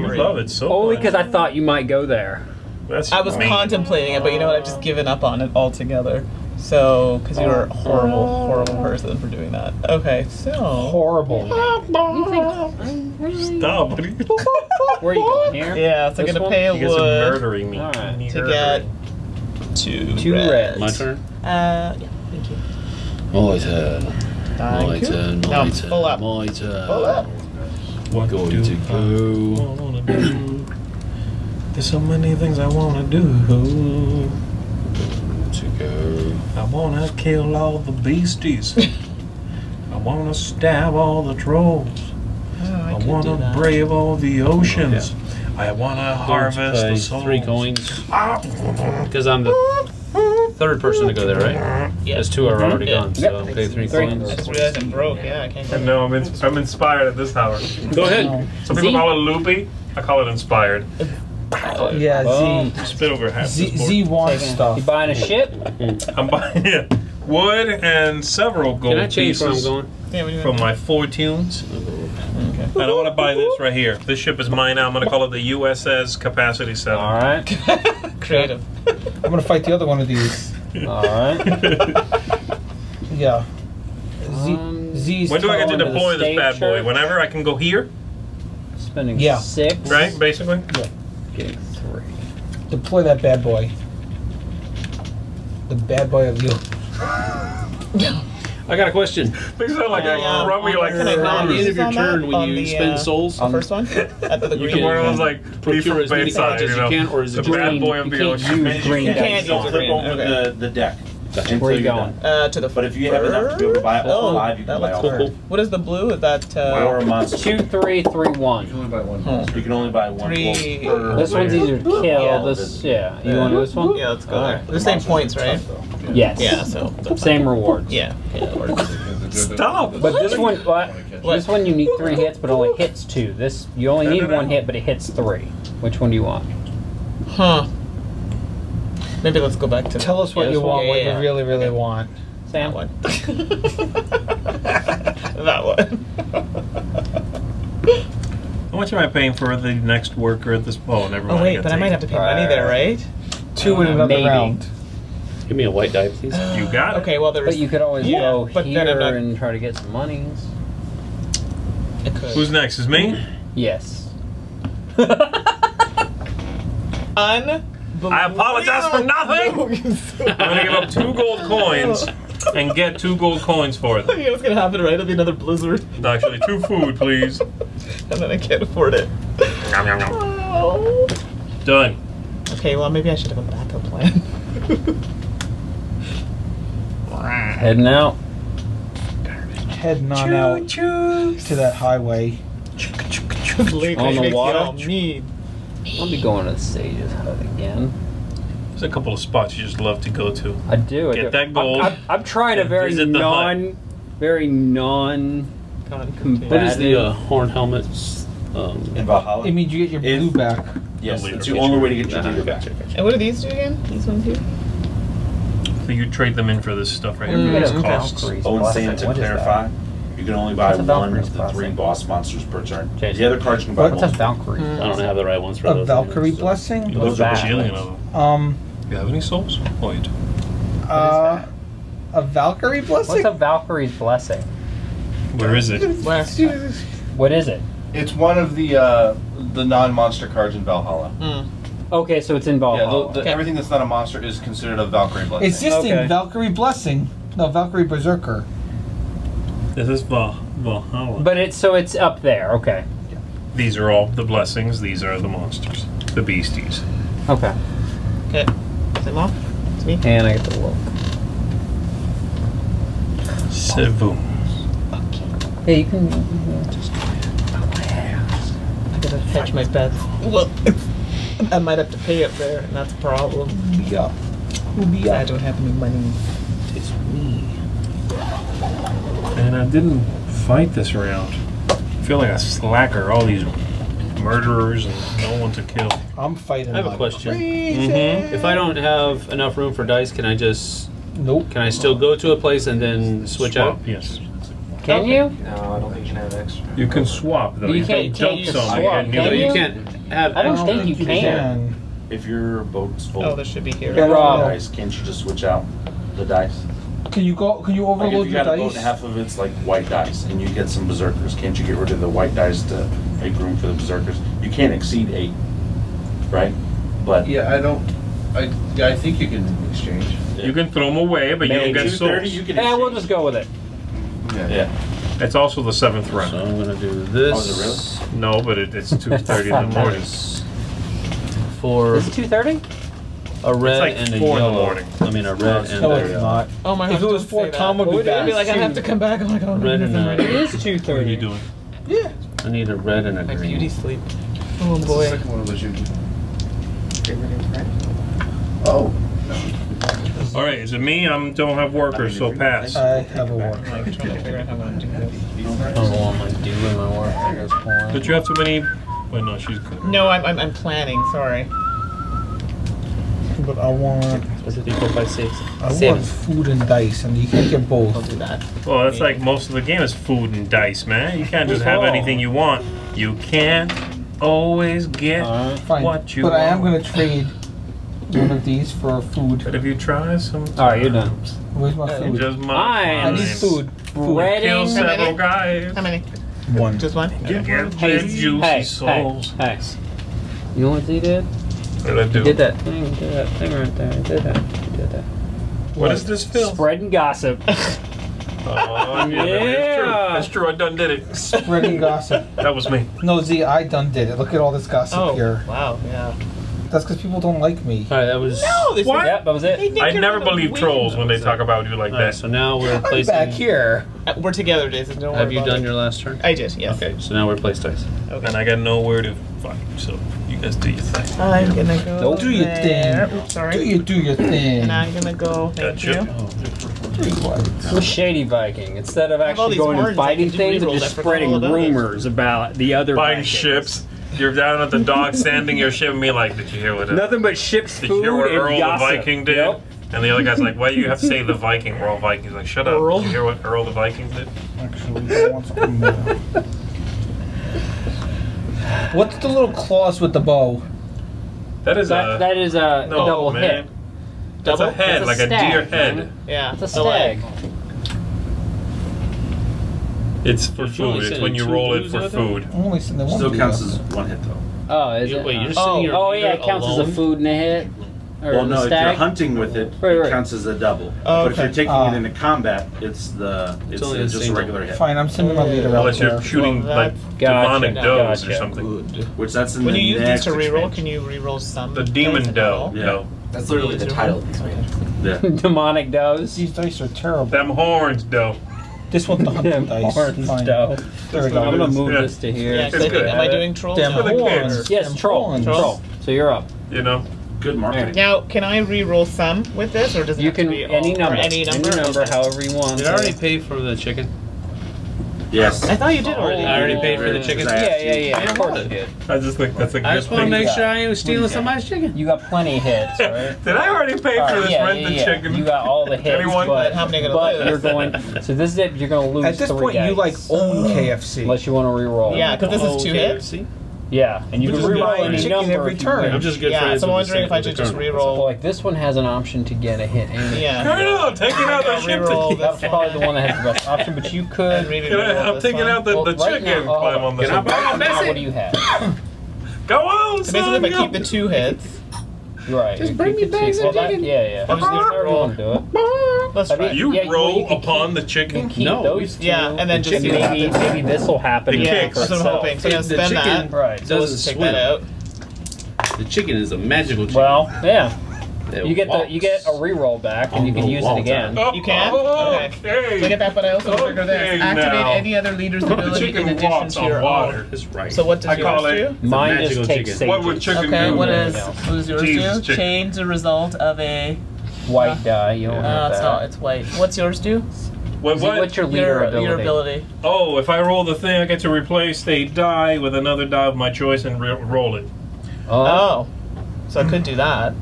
Speaker 3: You love it so
Speaker 2: Only
Speaker 3: much.
Speaker 2: because I thought you might go there.
Speaker 3: That's
Speaker 6: I was
Speaker 3: mean.
Speaker 6: contemplating it, but you know what? I've just given up on it altogether. So, because you're a horrible, horrible person for doing that. Okay, so.
Speaker 5: Horrible.
Speaker 3: Stop. What
Speaker 2: Where are you going? Here.
Speaker 6: Yeah, so I'm
Speaker 2: This
Speaker 6: gonna
Speaker 2: one?
Speaker 6: pay a
Speaker 3: You guys are
Speaker 6: wood
Speaker 3: murdering me.
Speaker 2: All right.
Speaker 3: Me
Speaker 6: to
Speaker 3: murdering.
Speaker 6: get two,
Speaker 2: Two
Speaker 6: reds.
Speaker 2: reds.
Speaker 7: My turn.
Speaker 6: Uh, yeah, thank you.
Speaker 7: My turn.
Speaker 6: Thank you. My I'm full up.
Speaker 7: My turn.
Speaker 6: Full up.
Speaker 3: What
Speaker 7: Going
Speaker 3: do
Speaker 7: to
Speaker 3: I
Speaker 7: go.
Speaker 3: do? There's so many things I wanna do.
Speaker 7: To go.
Speaker 3: I wanna kill all the beasties. I wanna stab all the trolls.
Speaker 6: Oh, I,
Speaker 3: I, wanna brave all the oceans. I wanna harvest the souls.
Speaker 7: three coins. Ah. Because I'm the third person to go there, right?
Speaker 6: Yeah.
Speaker 7: There's two are already
Speaker 6: Yeah.
Speaker 7: gone, so pay three
Speaker 2: Three.
Speaker 7: coins.
Speaker 6: I just realized I'm broke. Yeah, I can't go.
Speaker 3: And no, I'm, ins- I'm inspired at this hour.
Speaker 7: Go ahead.
Speaker 3: Some people
Speaker 2: Z?
Speaker 3: call it loopy. I call it inspired.
Speaker 5: Yeah,
Speaker 2: Boom.
Speaker 3: Spit over half
Speaker 5: Z. Z, Z wants
Speaker 2: You
Speaker 5: stuff.
Speaker 2: buying a ship?
Speaker 3: I'm buying yeah, wood and several gold
Speaker 7: Can I change where I'm
Speaker 3: pieces
Speaker 7: going?
Speaker 6: Yeah, what do you
Speaker 3: from
Speaker 6: want?
Speaker 3: my four tunes.
Speaker 6: Okay.
Speaker 3: And I want to buy this right here. This ship is mine now. I'm going to call it the USS Capacity 7.
Speaker 2: All right.
Speaker 6: Creative.
Speaker 5: I'm gonna fight the other one of these.
Speaker 2: All right.
Speaker 5: Yeah. Z,
Speaker 2: Um,
Speaker 5: Z's
Speaker 3: when do I get to
Speaker 2: Going the
Speaker 3: deploy this
Speaker 2: stage
Speaker 3: bad boy?
Speaker 2: shirt.
Speaker 3: Whenever I can go here,
Speaker 2: Spending
Speaker 5: Yeah.
Speaker 2: six.
Speaker 3: right? Basically. Yeah.
Speaker 2: Getting three.
Speaker 5: deploy that bad boy. The bad boy of you.
Speaker 7: I got a question.
Speaker 3: Things sound like
Speaker 6: yeah.
Speaker 3: a rubby like
Speaker 6: Can I
Speaker 7: At the end of your
Speaker 6: on
Speaker 7: turn,
Speaker 6: that?
Speaker 7: when
Speaker 6: On
Speaker 7: you
Speaker 6: the,
Speaker 7: spend
Speaker 6: uh,
Speaker 7: souls,
Speaker 6: The first one? At the, the
Speaker 7: You
Speaker 6: green
Speaker 7: can-
Speaker 3: One of those like
Speaker 7: Procure as many
Speaker 3: Bayside,
Speaker 7: cards as
Speaker 3: you
Speaker 7: you
Speaker 3: know,
Speaker 7: can, or is
Speaker 3: the
Speaker 7: it
Speaker 3: bad
Speaker 2: green?
Speaker 3: boy of
Speaker 2: You
Speaker 3: the
Speaker 2: can't use green
Speaker 6: You can't use
Speaker 4: flip over the, the deck.
Speaker 7: Gotcha.
Speaker 4: until
Speaker 2: Where are you going?
Speaker 6: Uh, to the
Speaker 4: But if you have enough to be able to buy all
Speaker 6: Oh,
Speaker 4: five, you can buy
Speaker 6: looks
Speaker 4: all
Speaker 6: cool.
Speaker 4: five.
Speaker 6: What is the blue? Is that
Speaker 4: Or
Speaker 6: uh,
Speaker 4: a monster.
Speaker 2: Two, three, three, one.
Speaker 4: You can only buy one.
Speaker 6: Three-
Speaker 4: well, per
Speaker 2: This one's easier to kill.
Speaker 6: Yeah.
Speaker 2: This, yeah. You want to do this one?
Speaker 6: Yeah, let's go
Speaker 2: Alright.
Speaker 6: there. The same points, right?
Speaker 2: Yes.
Speaker 6: Yeah, so
Speaker 2: Same rewards.
Speaker 6: yeah. Okay.
Speaker 3: Stop!
Speaker 2: But this one, what?
Speaker 6: What?
Speaker 2: This one you need three hits, but only hits two. This you only need one hit, but it hits three. Which one do you want?
Speaker 6: Huh. Maybe let's go back to
Speaker 5: Tell us what
Speaker 2: Yeah,
Speaker 5: you want,
Speaker 2: one-
Speaker 5: what
Speaker 6: yeah,
Speaker 5: you
Speaker 6: yeah.
Speaker 5: really, really want.
Speaker 2: Sam.
Speaker 6: that one. that one.
Speaker 3: How much am I paying for the next worker at this? Oh, never oh, mind.
Speaker 6: Oh wait,
Speaker 3: gotta
Speaker 6: but I might have to pay money there, right?
Speaker 5: Two in another
Speaker 2: Maybe.
Speaker 5: round.
Speaker 7: Give me a white die, please.
Speaker 3: You got it.
Speaker 6: Okay, well there's.
Speaker 2: But you could always
Speaker 6: Yeah,
Speaker 2: go
Speaker 6: but then I'm
Speaker 2: here
Speaker 6: not-
Speaker 2: and try to get some monies.
Speaker 6: I.
Speaker 3: Who's next? Is me?
Speaker 2: Yes.
Speaker 6: Un.
Speaker 3: I apologize for nothing. I'm gonna give up two gold coins and get two gold coins for it.
Speaker 6: You know what's gonna happen, right? It'll be another blizzard,
Speaker 3: Actually, two food, please.
Speaker 6: and then I can't afford it.
Speaker 3: Nom, nom, nom.
Speaker 6: Oh.
Speaker 3: Done.
Speaker 6: Okay, well maybe I should have a backup plan.
Speaker 2: Heading out.
Speaker 5: Heading on out to that highway.
Speaker 2: On the water?
Speaker 6: All mean.
Speaker 2: I'll be going to Sage's hut again.
Speaker 3: There's a couple of spots you just love to go to.
Speaker 2: I do. I
Speaker 3: Get
Speaker 2: do.
Speaker 3: that gold
Speaker 2: I'm, I'm, I'm trying a very
Speaker 3: visit the hut.
Speaker 2: non, very non.
Speaker 7: What is the uh, horn helmets? Um,
Speaker 1: In Valhalla?
Speaker 5: It means you get your
Speaker 1: If-
Speaker 5: blue back.
Speaker 1: yes,
Speaker 3: Later.
Speaker 1: it's the only way to get your
Speaker 7: uh,
Speaker 1: blue back.
Speaker 6: And what do these do again? These ones here?
Speaker 3: So you trade them in for this stuff right here.
Speaker 6: Mm,
Speaker 3: for these
Speaker 6: okay.
Speaker 3: costs.
Speaker 1: Oh, and saying to clarify, you can only buy
Speaker 2: What's a
Speaker 1: one
Speaker 2: Valkyrie's
Speaker 1: of the three
Speaker 2: blessing?
Speaker 1: boss monsters per turn.
Speaker 7: Jason.
Speaker 1: The other cards you can buy
Speaker 5: What's
Speaker 2: What's a
Speaker 1: multiple.
Speaker 2: Valkyrie?
Speaker 7: I don't have the right ones for
Speaker 5: A
Speaker 7: those.
Speaker 5: Valkyrie
Speaker 7: names, so-
Speaker 5: blessing?
Speaker 3: Those are
Speaker 2: bad.
Speaker 3: bajillion of them.
Speaker 5: Um,
Speaker 3: You have any souls? Oh, you do.
Speaker 5: uh, a Valkyrie blessing?
Speaker 2: What's a Valkyrie's blessing?
Speaker 3: Where is it?
Speaker 6: Where?
Speaker 2: What is it?
Speaker 4: It's one of the uh, the non-monster cards in Valhalla.
Speaker 6: Mm.
Speaker 2: Okay, so it's in
Speaker 4: Yeah,
Speaker 2: Valhalla.
Speaker 4: the, the, everything that's not a monster is considered a Valkyrie blessing.
Speaker 5: It's just
Speaker 2: Okay.
Speaker 5: in Valkyrie blessing. No, Valkyrie berserker.
Speaker 3: This is Val- Valhalla.
Speaker 2: but it's so it's up there. Okay.
Speaker 3: These are all the blessings. These are the monsters, the beasties.
Speaker 2: Okay.
Speaker 6: Okay. Is it long? It's me?
Speaker 2: And I get to look.
Speaker 3: Sevu.
Speaker 2: Hey, you can.
Speaker 6: I gotta hedge my bed. Well, I might have to pay up there, and that's a problem.
Speaker 5: Be up. Who be
Speaker 6: I
Speaker 5: up?
Speaker 6: don't have any money.
Speaker 3: It's me. And I didn't fight this round. I feel like a slacker. All these murderers and no one to kill.
Speaker 5: I'm fighting.
Speaker 7: I have a
Speaker 5: like
Speaker 7: question.
Speaker 3: Mm-hmm.
Speaker 7: If I don't have enough room for dice, can I just
Speaker 5: Nope.
Speaker 7: can I still go to a place and then switch out?
Speaker 3: Yes.
Speaker 2: Can you?
Speaker 12: No, I don't think you can have extra.
Speaker 3: You can swap though.
Speaker 2: You
Speaker 3: You,
Speaker 2: can't-
Speaker 3: can jump
Speaker 2: can't
Speaker 3: some.
Speaker 2: swap,
Speaker 3: You can
Speaker 2: can
Speaker 7: No,
Speaker 3: do
Speaker 7: you
Speaker 2: you?
Speaker 7: can't have.
Speaker 2: I don't
Speaker 7: extra.
Speaker 2: think you can.
Speaker 1: If your boat's full
Speaker 6: Oh, this should be here.
Speaker 5: Yeah,
Speaker 2: Rob.
Speaker 5: no, no.
Speaker 1: dice, can't you just switch out the dice?
Speaker 5: Can you go? Can you
Speaker 1: Like if
Speaker 5: overload
Speaker 1: you
Speaker 5: your
Speaker 1: got a boat
Speaker 5: dice?
Speaker 1: and half of it's like white dice, and you get some berserkers, can't you get rid of the white dice to make room for the berserkers? You can't exceed eight, right? But
Speaker 4: Yeah, I don't. I I think you can exchange.
Speaker 3: You can throw them away, but you don't get
Speaker 1: 230,
Speaker 3: souls.
Speaker 1: you can
Speaker 2: Yeah, we'll
Speaker 1: exchange.
Speaker 2: just go with it.
Speaker 1: Yeah. yeah.
Speaker 3: It's also the seventh round.
Speaker 7: So
Speaker 3: round.
Speaker 7: I'm gonna do this.
Speaker 1: Oh, is it
Speaker 3: No, but it, it's two thirty in the morning.
Speaker 7: For
Speaker 2: Is it two thirty?
Speaker 7: A red
Speaker 3: like
Speaker 7: and a
Speaker 3: four in the
Speaker 7: yellow.
Speaker 3: morning.
Speaker 7: I mean a red and
Speaker 5: No,
Speaker 7: a
Speaker 5: it's
Speaker 7: yellow.
Speaker 5: not.
Speaker 6: Oh my
Speaker 5: If it was four, Tom would be
Speaker 6: I'd
Speaker 5: back.
Speaker 6: be like, I have to come back. I'm like, oh,
Speaker 7: Red
Speaker 6: no,
Speaker 7: and
Speaker 6: nothing
Speaker 7: a-
Speaker 2: It is two
Speaker 3: What are you
Speaker 2: thirty.
Speaker 3: doing?
Speaker 5: Yeah.
Speaker 7: I need a red and a
Speaker 6: My
Speaker 7: green.
Speaker 6: beauty sleep. Oh
Speaker 4: That's the
Speaker 6: boy.
Speaker 4: second one of those you oh. oh.
Speaker 3: All right, is it me? I don't have workers, so pass.
Speaker 5: I have a war.
Speaker 6: I'm trying to figure out how I'm gonna do this.
Speaker 2: I don't know what I'm like doing my work at this point.
Speaker 3: But you have too many. Wait, no, she's good.
Speaker 6: No, I'm, I'm, I'm planning. Sorry.
Speaker 5: But I want.
Speaker 7: What's it? Three, four, five, six.
Speaker 5: I
Speaker 2: Seven.
Speaker 5: want food and dice, and you can't get
Speaker 6: I'll
Speaker 5: both.
Speaker 6: do that.
Speaker 3: Well, that's like most of the game is food and dice, man. You can't just have
Speaker 2: Oh.
Speaker 3: anything you want. You can't always get
Speaker 2: Alright.
Speaker 5: Fine.
Speaker 3: what you
Speaker 5: but
Speaker 3: want.
Speaker 5: But I am gonna trade one of these for food.
Speaker 3: But if you try some,
Speaker 2: All right, you're done.
Speaker 5: Where's my food?
Speaker 3: just
Speaker 2: I
Speaker 3: my
Speaker 5: I need food. Food.
Speaker 2: Breading.
Speaker 3: Kill
Speaker 6: How many?
Speaker 3: several guys.
Speaker 6: How many?
Speaker 5: One.
Speaker 6: Just one?
Speaker 3: Get
Speaker 2: Hey,
Speaker 3: their juicy
Speaker 2: hey,
Speaker 3: souls.
Speaker 2: hey, hey. You know what he did?
Speaker 3: What did I do?
Speaker 2: He did that thing. He did that thing right there. He did that. He did that.
Speaker 3: What is this film?
Speaker 2: Spreading gossip.
Speaker 3: Oh, yeah, That's true.
Speaker 2: Yeah.
Speaker 3: That's true. I done did it.
Speaker 5: Spreading gossip.
Speaker 3: That was me.
Speaker 5: No, Z, I done did it. Look at all this gossip
Speaker 6: Oh,
Speaker 5: here.
Speaker 6: wow, yeah.
Speaker 5: That's because people don't like me.
Speaker 7: All right, that was.
Speaker 6: No, this
Speaker 3: What?
Speaker 2: Yep, that was it.
Speaker 3: I never believe
Speaker 6: win.
Speaker 3: trolls when they talk about you like
Speaker 7: All right,
Speaker 3: that.
Speaker 7: so now we're
Speaker 5: I'm
Speaker 7: placing.
Speaker 5: back here.
Speaker 6: Uh, We're together, Jason. Don't
Speaker 7: Have you
Speaker 6: about
Speaker 7: done
Speaker 6: it.
Speaker 7: your last turn?
Speaker 6: I did, yes.
Speaker 7: Okay, so now we're place dice.
Speaker 6: Okay.
Speaker 3: And I got nowhere to fight, so you do your thing.
Speaker 6: I'm gonna go.
Speaker 5: Don't do your
Speaker 6: there.
Speaker 5: thing.
Speaker 6: Oops, sorry.
Speaker 5: Do you do your thing?
Speaker 6: And I'm gonna go. Thank
Speaker 3: Gotcha.
Speaker 6: you.
Speaker 2: I'm a shady Viking. Instead of actually going and fighting things, I'm just spreading rumors about the other
Speaker 3: Buying
Speaker 2: Vikings.
Speaker 3: ships. You're down at the dock, sanding your ship, and be like, "Did you hear what?
Speaker 2: Nothing but ships,
Speaker 3: Did you hear what Earl the. Viking did?"
Speaker 2: Yep.
Speaker 3: And the other guy's like, "Why do you have to say the Viking? We're all Vikings." Like, shut up. Did you hear what Earl the Viking did?
Speaker 5: Actually, I want something more. What's the little claws with the bow?
Speaker 3: That is
Speaker 2: That,
Speaker 3: a
Speaker 2: that is a
Speaker 3: no,
Speaker 2: double
Speaker 3: man.
Speaker 2: hit.
Speaker 3: That's
Speaker 6: Double?
Speaker 3: a head,
Speaker 2: It's a
Speaker 3: like a deer head.
Speaker 2: man.
Speaker 6: Yeah.
Speaker 2: It's a
Speaker 6: the
Speaker 2: stag.
Speaker 3: It's for
Speaker 7: But
Speaker 3: food. It's when you roll it for food.
Speaker 5: I'm only sending one.
Speaker 1: Still counts as one hit though.
Speaker 2: Oh, is
Speaker 7: You-
Speaker 2: it?
Speaker 7: wait, you're
Speaker 2: oh,
Speaker 7: sitting oh, here
Speaker 2: oh yeah, it
Speaker 7: either
Speaker 2: counts as a food and a hit
Speaker 1: well, no, if you're hunting with it,
Speaker 2: Right, right.
Speaker 1: it counts as a double.
Speaker 6: Oh,
Speaker 1: but if you're taking it ah. into combat, it's the it's,
Speaker 7: only a
Speaker 1: just a regular hit.
Speaker 5: Fine, I'm sending my leader out
Speaker 3: Unless
Speaker 5: there.
Speaker 3: you're shooting
Speaker 6: Well,
Speaker 3: like
Speaker 2: that-
Speaker 3: demonic Gotcha, does or
Speaker 2: gotcha.
Speaker 3: something.
Speaker 1: Which that's in
Speaker 6: When
Speaker 1: the
Speaker 6: you use these to reroll, can you reroll some?
Speaker 3: The demon doe.
Speaker 1: Yeah.
Speaker 3: No.
Speaker 13: That's literally the title. Yeah.
Speaker 2: Demonic does.
Speaker 5: These dice are terrible.
Speaker 3: Them horns doe.
Speaker 5: This one's the
Speaker 2: hunting
Speaker 5: dice.
Speaker 2: Horns
Speaker 5: Fine. There we go.
Speaker 2: I'm gonna move this to here.
Speaker 3: It's good.
Speaker 6: am I doing trolls?
Speaker 3: Damn
Speaker 5: horns.
Speaker 2: Yes,
Speaker 5: Them
Speaker 2: troll, troll. So you're up.
Speaker 3: You know.
Speaker 4: Good marketing.
Speaker 6: Now, can I re-roll some with this, or does it
Speaker 2: You
Speaker 6: have to
Speaker 2: can,
Speaker 6: be
Speaker 2: any
Speaker 6: all-
Speaker 2: number,
Speaker 6: any number?
Speaker 2: however you want.
Speaker 9: Did I already pay for the chicken?
Speaker 4: Yes.
Speaker 6: I thought you did already.
Speaker 7: I already paid for the chicken.
Speaker 2: Yeah, yeah, yeah, of course you did.
Speaker 3: I just think that's a good
Speaker 7: I just want to make sure I ain't stealing somebody's chicken.
Speaker 2: You got plenty of hits, right?
Speaker 3: Did I already pay for this
Speaker 2: yeah,
Speaker 3: rent
Speaker 2: yeah,
Speaker 3: the
Speaker 2: yeah.
Speaker 3: chicken?
Speaker 2: You got all the hits,
Speaker 3: Anyone?
Speaker 2: but,
Speaker 6: How many are gonna
Speaker 2: but
Speaker 6: lose?
Speaker 2: you're going. So this is it. You're going to lose.
Speaker 5: At this
Speaker 2: three
Speaker 5: point, you like own KFC.
Speaker 2: unless you want to reroll.
Speaker 6: Yeah, because this is two oh,
Speaker 9: hits.
Speaker 2: Yeah, and you can reroll
Speaker 5: good.
Speaker 2: any
Speaker 5: Chicken
Speaker 2: number
Speaker 5: every turn.
Speaker 9: I'm just good
Speaker 6: yeah, so I'm
Speaker 9: with
Speaker 6: wondering if I should just
Speaker 9: the
Speaker 2: Well,
Speaker 6: reroll.
Speaker 2: like this one has an option to get a hit. Ain't?
Speaker 6: Yeah,
Speaker 3: Colonel. Colonel, taking out the chicken.
Speaker 2: That's probably the one that has the best option, but you could.
Speaker 3: I'm taking out the,
Speaker 2: Well,
Speaker 3: the
Speaker 2: right
Speaker 3: chicken.
Speaker 2: now- oh,
Speaker 3: climb on the
Speaker 7: Can I buy
Speaker 2: what do you have?
Speaker 3: Go on,
Speaker 6: So
Speaker 3: son.
Speaker 6: basically, if I keep the two heads,
Speaker 2: right.
Speaker 7: Just bring me bags
Speaker 2: and
Speaker 7: chicken.
Speaker 2: Yeah, yeah.
Speaker 6: I'm just gonna
Speaker 2: reroll and do it.
Speaker 6: Let's try.
Speaker 3: You
Speaker 2: yeah,
Speaker 3: roll
Speaker 2: you
Speaker 3: upon keep,
Speaker 2: the
Speaker 3: chicken.
Speaker 7: no,
Speaker 2: those two.
Speaker 6: yeah, and then the just
Speaker 2: maybe maybe this will happen.
Speaker 3: It
Speaker 6: yeah,
Speaker 3: kicks.
Speaker 6: So I'm hoping. So
Speaker 9: yeah,
Speaker 6: spend
Speaker 9: chicken
Speaker 6: that.
Speaker 2: Right.
Speaker 6: So let's take that out.
Speaker 9: The chicken is a magical chicken.
Speaker 2: Well, yeah.
Speaker 9: It
Speaker 2: you get walks. the you get a reroll back, and oh,
Speaker 9: you
Speaker 2: can use it again.
Speaker 3: Oh,
Speaker 6: you can.
Speaker 3: Oh,
Speaker 6: okay. Look at that, but I also trigger this. Activate
Speaker 3: now.
Speaker 6: any other leader's ability in addition to your
Speaker 3: water.
Speaker 9: That's right.
Speaker 6: So what does
Speaker 3: I
Speaker 6: yours
Speaker 3: it,
Speaker 6: do?
Speaker 2: Mine is
Speaker 9: take
Speaker 2: safety.
Speaker 3: What would chicken
Speaker 6: okay,
Speaker 3: do?
Speaker 6: Okay, what is what does yours
Speaker 3: Jesus
Speaker 6: do?
Speaker 3: Chicken.
Speaker 6: Change the result of a
Speaker 2: white die. You don't
Speaker 6: No,
Speaker 2: have
Speaker 6: it's
Speaker 2: that.
Speaker 6: not. It's white. What's yours do?
Speaker 3: What, what?
Speaker 2: What's your leader
Speaker 6: Your,
Speaker 2: ability?
Speaker 6: your ability.
Speaker 3: Oh, if I roll the thing, I get to replace a die with another die of my choice and re- roll it.
Speaker 2: Oh,
Speaker 6: Oh. So I could do that.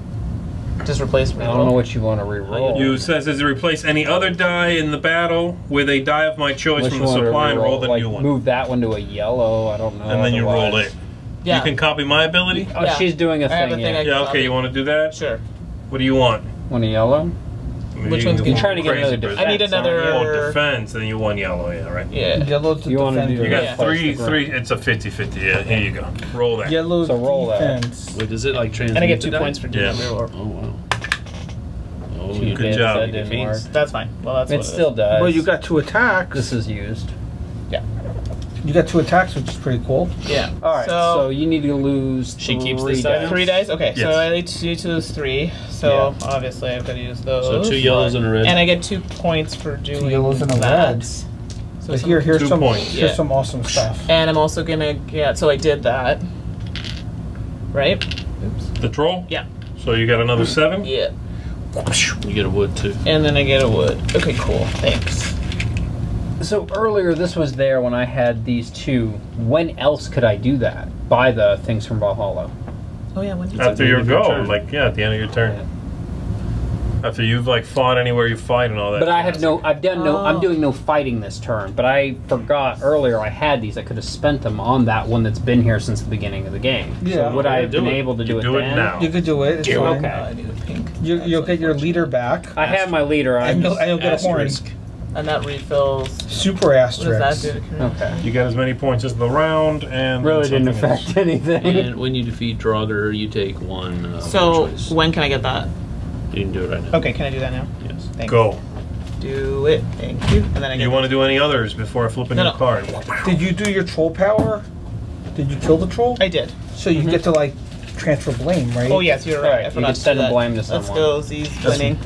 Speaker 6: Just replace me.
Speaker 2: I don't know what you want to re-roll.
Speaker 3: You says it to replace any other die in the battle with a die of my choice
Speaker 2: Unless
Speaker 3: from the supply and roll the
Speaker 2: like,
Speaker 3: new one,
Speaker 2: Move that one to a yellow. I don't know.
Speaker 3: and then you roll it.
Speaker 6: Yeah.
Speaker 3: You can copy my ability.
Speaker 2: Oh,
Speaker 6: Yeah.
Speaker 2: she's doing a
Speaker 6: I have a thing
Speaker 2: yeah.
Speaker 6: I-
Speaker 3: Yeah, okay. You want to do that?
Speaker 6: sure.
Speaker 3: What do you want?
Speaker 2: One yellow.
Speaker 6: Maybe
Speaker 3: Which
Speaker 6: one's good?
Speaker 3: You're
Speaker 2: trying to get another defense.
Speaker 6: I need another.
Speaker 3: You want defense, and then you want yellow, yeah, right?
Speaker 6: Yeah.
Speaker 5: Yellow to
Speaker 2: you defender. Do,
Speaker 3: you got
Speaker 6: yeah.
Speaker 3: three, three. It's a 50-50, yeah. Here you go. Roll that.
Speaker 5: Yellow
Speaker 2: so roll
Speaker 5: defense. That.
Speaker 9: Wait, does it like transition?
Speaker 6: And I get two points for doing
Speaker 3: yeah.
Speaker 6: that.
Speaker 9: Oh, wow. Oh,
Speaker 3: good job.
Speaker 2: That
Speaker 6: That's fine. Well, that's
Speaker 2: it,
Speaker 6: it
Speaker 2: still
Speaker 6: is.
Speaker 2: does.
Speaker 5: Well, you got two attacks.
Speaker 2: This is used.
Speaker 5: You got two attacks, which is pretty cool.
Speaker 6: Yeah.
Speaker 2: All right. So,
Speaker 6: So
Speaker 2: you need to lose.
Speaker 7: She keeps
Speaker 2: three
Speaker 7: this
Speaker 2: dice.
Speaker 6: three dice. Okay.
Speaker 3: Yes.
Speaker 6: So I need to use those three. So obviously I've got to use those.
Speaker 9: So two yellows and a red.
Speaker 6: And I get two points for doing
Speaker 5: yellows and a red.
Speaker 6: So
Speaker 5: But here, here's some
Speaker 3: points.
Speaker 5: here's
Speaker 6: Yeah.
Speaker 5: some awesome stuff.
Speaker 6: And I'm also gonna get. So I did that. Right. Oops.
Speaker 3: The troll?
Speaker 6: Yeah.
Speaker 3: So you got another seven?
Speaker 6: Yeah.
Speaker 9: You get a wood too.
Speaker 6: And then I get a wood. Okay. Cool. Thanks.
Speaker 2: So earlier, this was there when I had these two. When else could I do that? Buy the things from Valhalla.
Speaker 6: Oh yeah, when
Speaker 9: you. after
Speaker 3: your go, like yeah, at the end of your turn. Yeah. After you've like fought anywhere you fight and all that.
Speaker 2: But I have no. I've done no.
Speaker 6: Oh.
Speaker 2: I'm doing no fighting this turn. But I forgot earlier I had these. I could have spent them on that one that's been here since the beginning of the game.
Speaker 5: Yeah.
Speaker 2: So would I have been
Speaker 3: it.
Speaker 2: able to do,
Speaker 3: do
Speaker 2: it?
Speaker 3: Do
Speaker 2: then?
Speaker 3: it now.
Speaker 5: You could do it. It's
Speaker 2: do
Speaker 5: fine.
Speaker 2: okay.
Speaker 5: You, will get your leader back.
Speaker 2: I have my leader. I'm
Speaker 5: and you'll, and you'll get a horn.
Speaker 6: And that refills.
Speaker 5: Super asterisk.
Speaker 6: What does that do?
Speaker 2: Okay.
Speaker 3: You get as many points as the round, and
Speaker 2: Really didn't
Speaker 3: affect else.
Speaker 2: anything.
Speaker 9: And when you defeat Draugr, you take one. Uh,
Speaker 6: So
Speaker 9: one
Speaker 6: when can I get that?
Speaker 9: you can do it right now.
Speaker 6: Okay, can I do that now?
Speaker 9: Yes.
Speaker 6: Thank
Speaker 3: Go.
Speaker 6: Do it. Thank you. And then I get.
Speaker 3: You want to do any others before I flip a
Speaker 6: No,
Speaker 3: new
Speaker 6: no.
Speaker 3: card?
Speaker 5: Did you do your troll power? Did you kill the troll?
Speaker 6: I did.
Speaker 5: So you mm-hmm. get to like transfer blame, right?
Speaker 6: Oh yes, you're right.
Speaker 2: Right,
Speaker 6: I
Speaker 2: you
Speaker 6: forgot
Speaker 2: can
Speaker 6: to
Speaker 2: send blame to
Speaker 6: Let's go. Z's winning.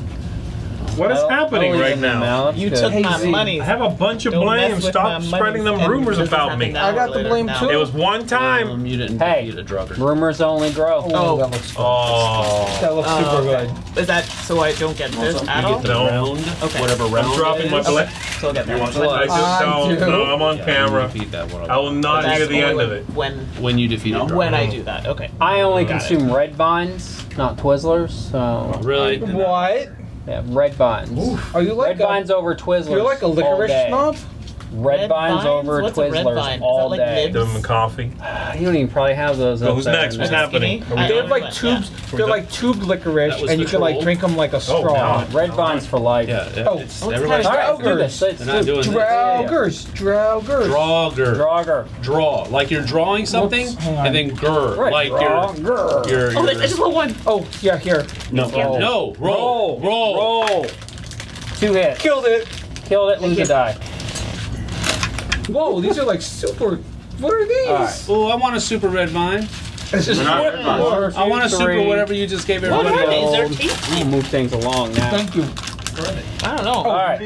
Speaker 3: What is happening
Speaker 2: oh,
Speaker 3: right now?
Speaker 6: You
Speaker 2: Good.
Speaker 6: took my money.
Speaker 3: I have a bunch of
Speaker 6: Don't
Speaker 3: blame. Stop spreading them rumors about me.
Speaker 5: I got the blame too.
Speaker 3: It was one time.
Speaker 9: Um, you didn't
Speaker 2: Hey.
Speaker 9: a.
Speaker 2: Rumors only grow.
Speaker 5: Oh. that looks,
Speaker 3: Oh.
Speaker 5: that looks super
Speaker 6: uh,
Speaker 5: good.
Speaker 6: Is that so I don't get this at all?
Speaker 3: No.
Speaker 9: round,
Speaker 6: Okay.
Speaker 9: whatever round.
Speaker 3: I'm dropping my
Speaker 9: it
Speaker 3: is.
Speaker 6: So I'll get that.
Speaker 5: not.
Speaker 3: No, I'm on
Speaker 9: Yeah,
Speaker 3: camera.
Speaker 9: defeat that one.
Speaker 3: I will not hear the end of it.
Speaker 6: When
Speaker 9: When you defeat a Draugr.
Speaker 6: when I do that. Okay.
Speaker 2: I only consume red vines, not Twizzlers. So
Speaker 9: Really?
Speaker 5: What?
Speaker 2: Yeah, red buns. Oof.
Speaker 5: Are you like
Speaker 2: red
Speaker 5: a,
Speaker 2: buns over Twizzlers?
Speaker 5: You're like a licorice snob.
Speaker 2: Red, Vines, over
Speaker 6: What's a Red
Speaker 2: Twizzlers
Speaker 6: Is
Speaker 2: all
Speaker 6: that like
Speaker 2: day.
Speaker 3: Give them coffee.
Speaker 2: you don't even probably have those.
Speaker 3: Who's
Speaker 2: there.
Speaker 3: next? What's happening?
Speaker 5: They're
Speaker 3: done?
Speaker 5: like tubes.
Speaker 3: We're
Speaker 5: They're like tubed licorice, and you can like drink them like a oh, straw.
Speaker 3: God.
Speaker 2: Red Vines for life.
Speaker 9: Yeah, yeah.
Speaker 5: Oh,
Speaker 9: it's,
Speaker 6: everybody's
Speaker 2: All right, do this. Let's
Speaker 9: They're
Speaker 2: it.
Speaker 9: doing this.
Speaker 5: Draugrs,
Speaker 9: draw Like you're drawing something and then
Speaker 2: ger.
Speaker 9: Like you're
Speaker 6: Oh, there's, there's you're- one.
Speaker 5: Oh, yeah, here.
Speaker 3: No.
Speaker 9: No, roll. Roll.
Speaker 2: Roll. Two hits.
Speaker 5: Killed it.
Speaker 2: Killed it. Lose a die.
Speaker 5: Whoa, these are like super. What are these? Right.
Speaker 7: Oh, I want a super red vine.
Speaker 5: This
Speaker 1: is not
Speaker 2: red vine.
Speaker 7: I want a super whatever you just gave everybody.
Speaker 6: What are these? They're tasty.
Speaker 2: We'll move things along now.
Speaker 5: Thank you.
Speaker 6: I don't know.
Speaker 2: Oh, All right.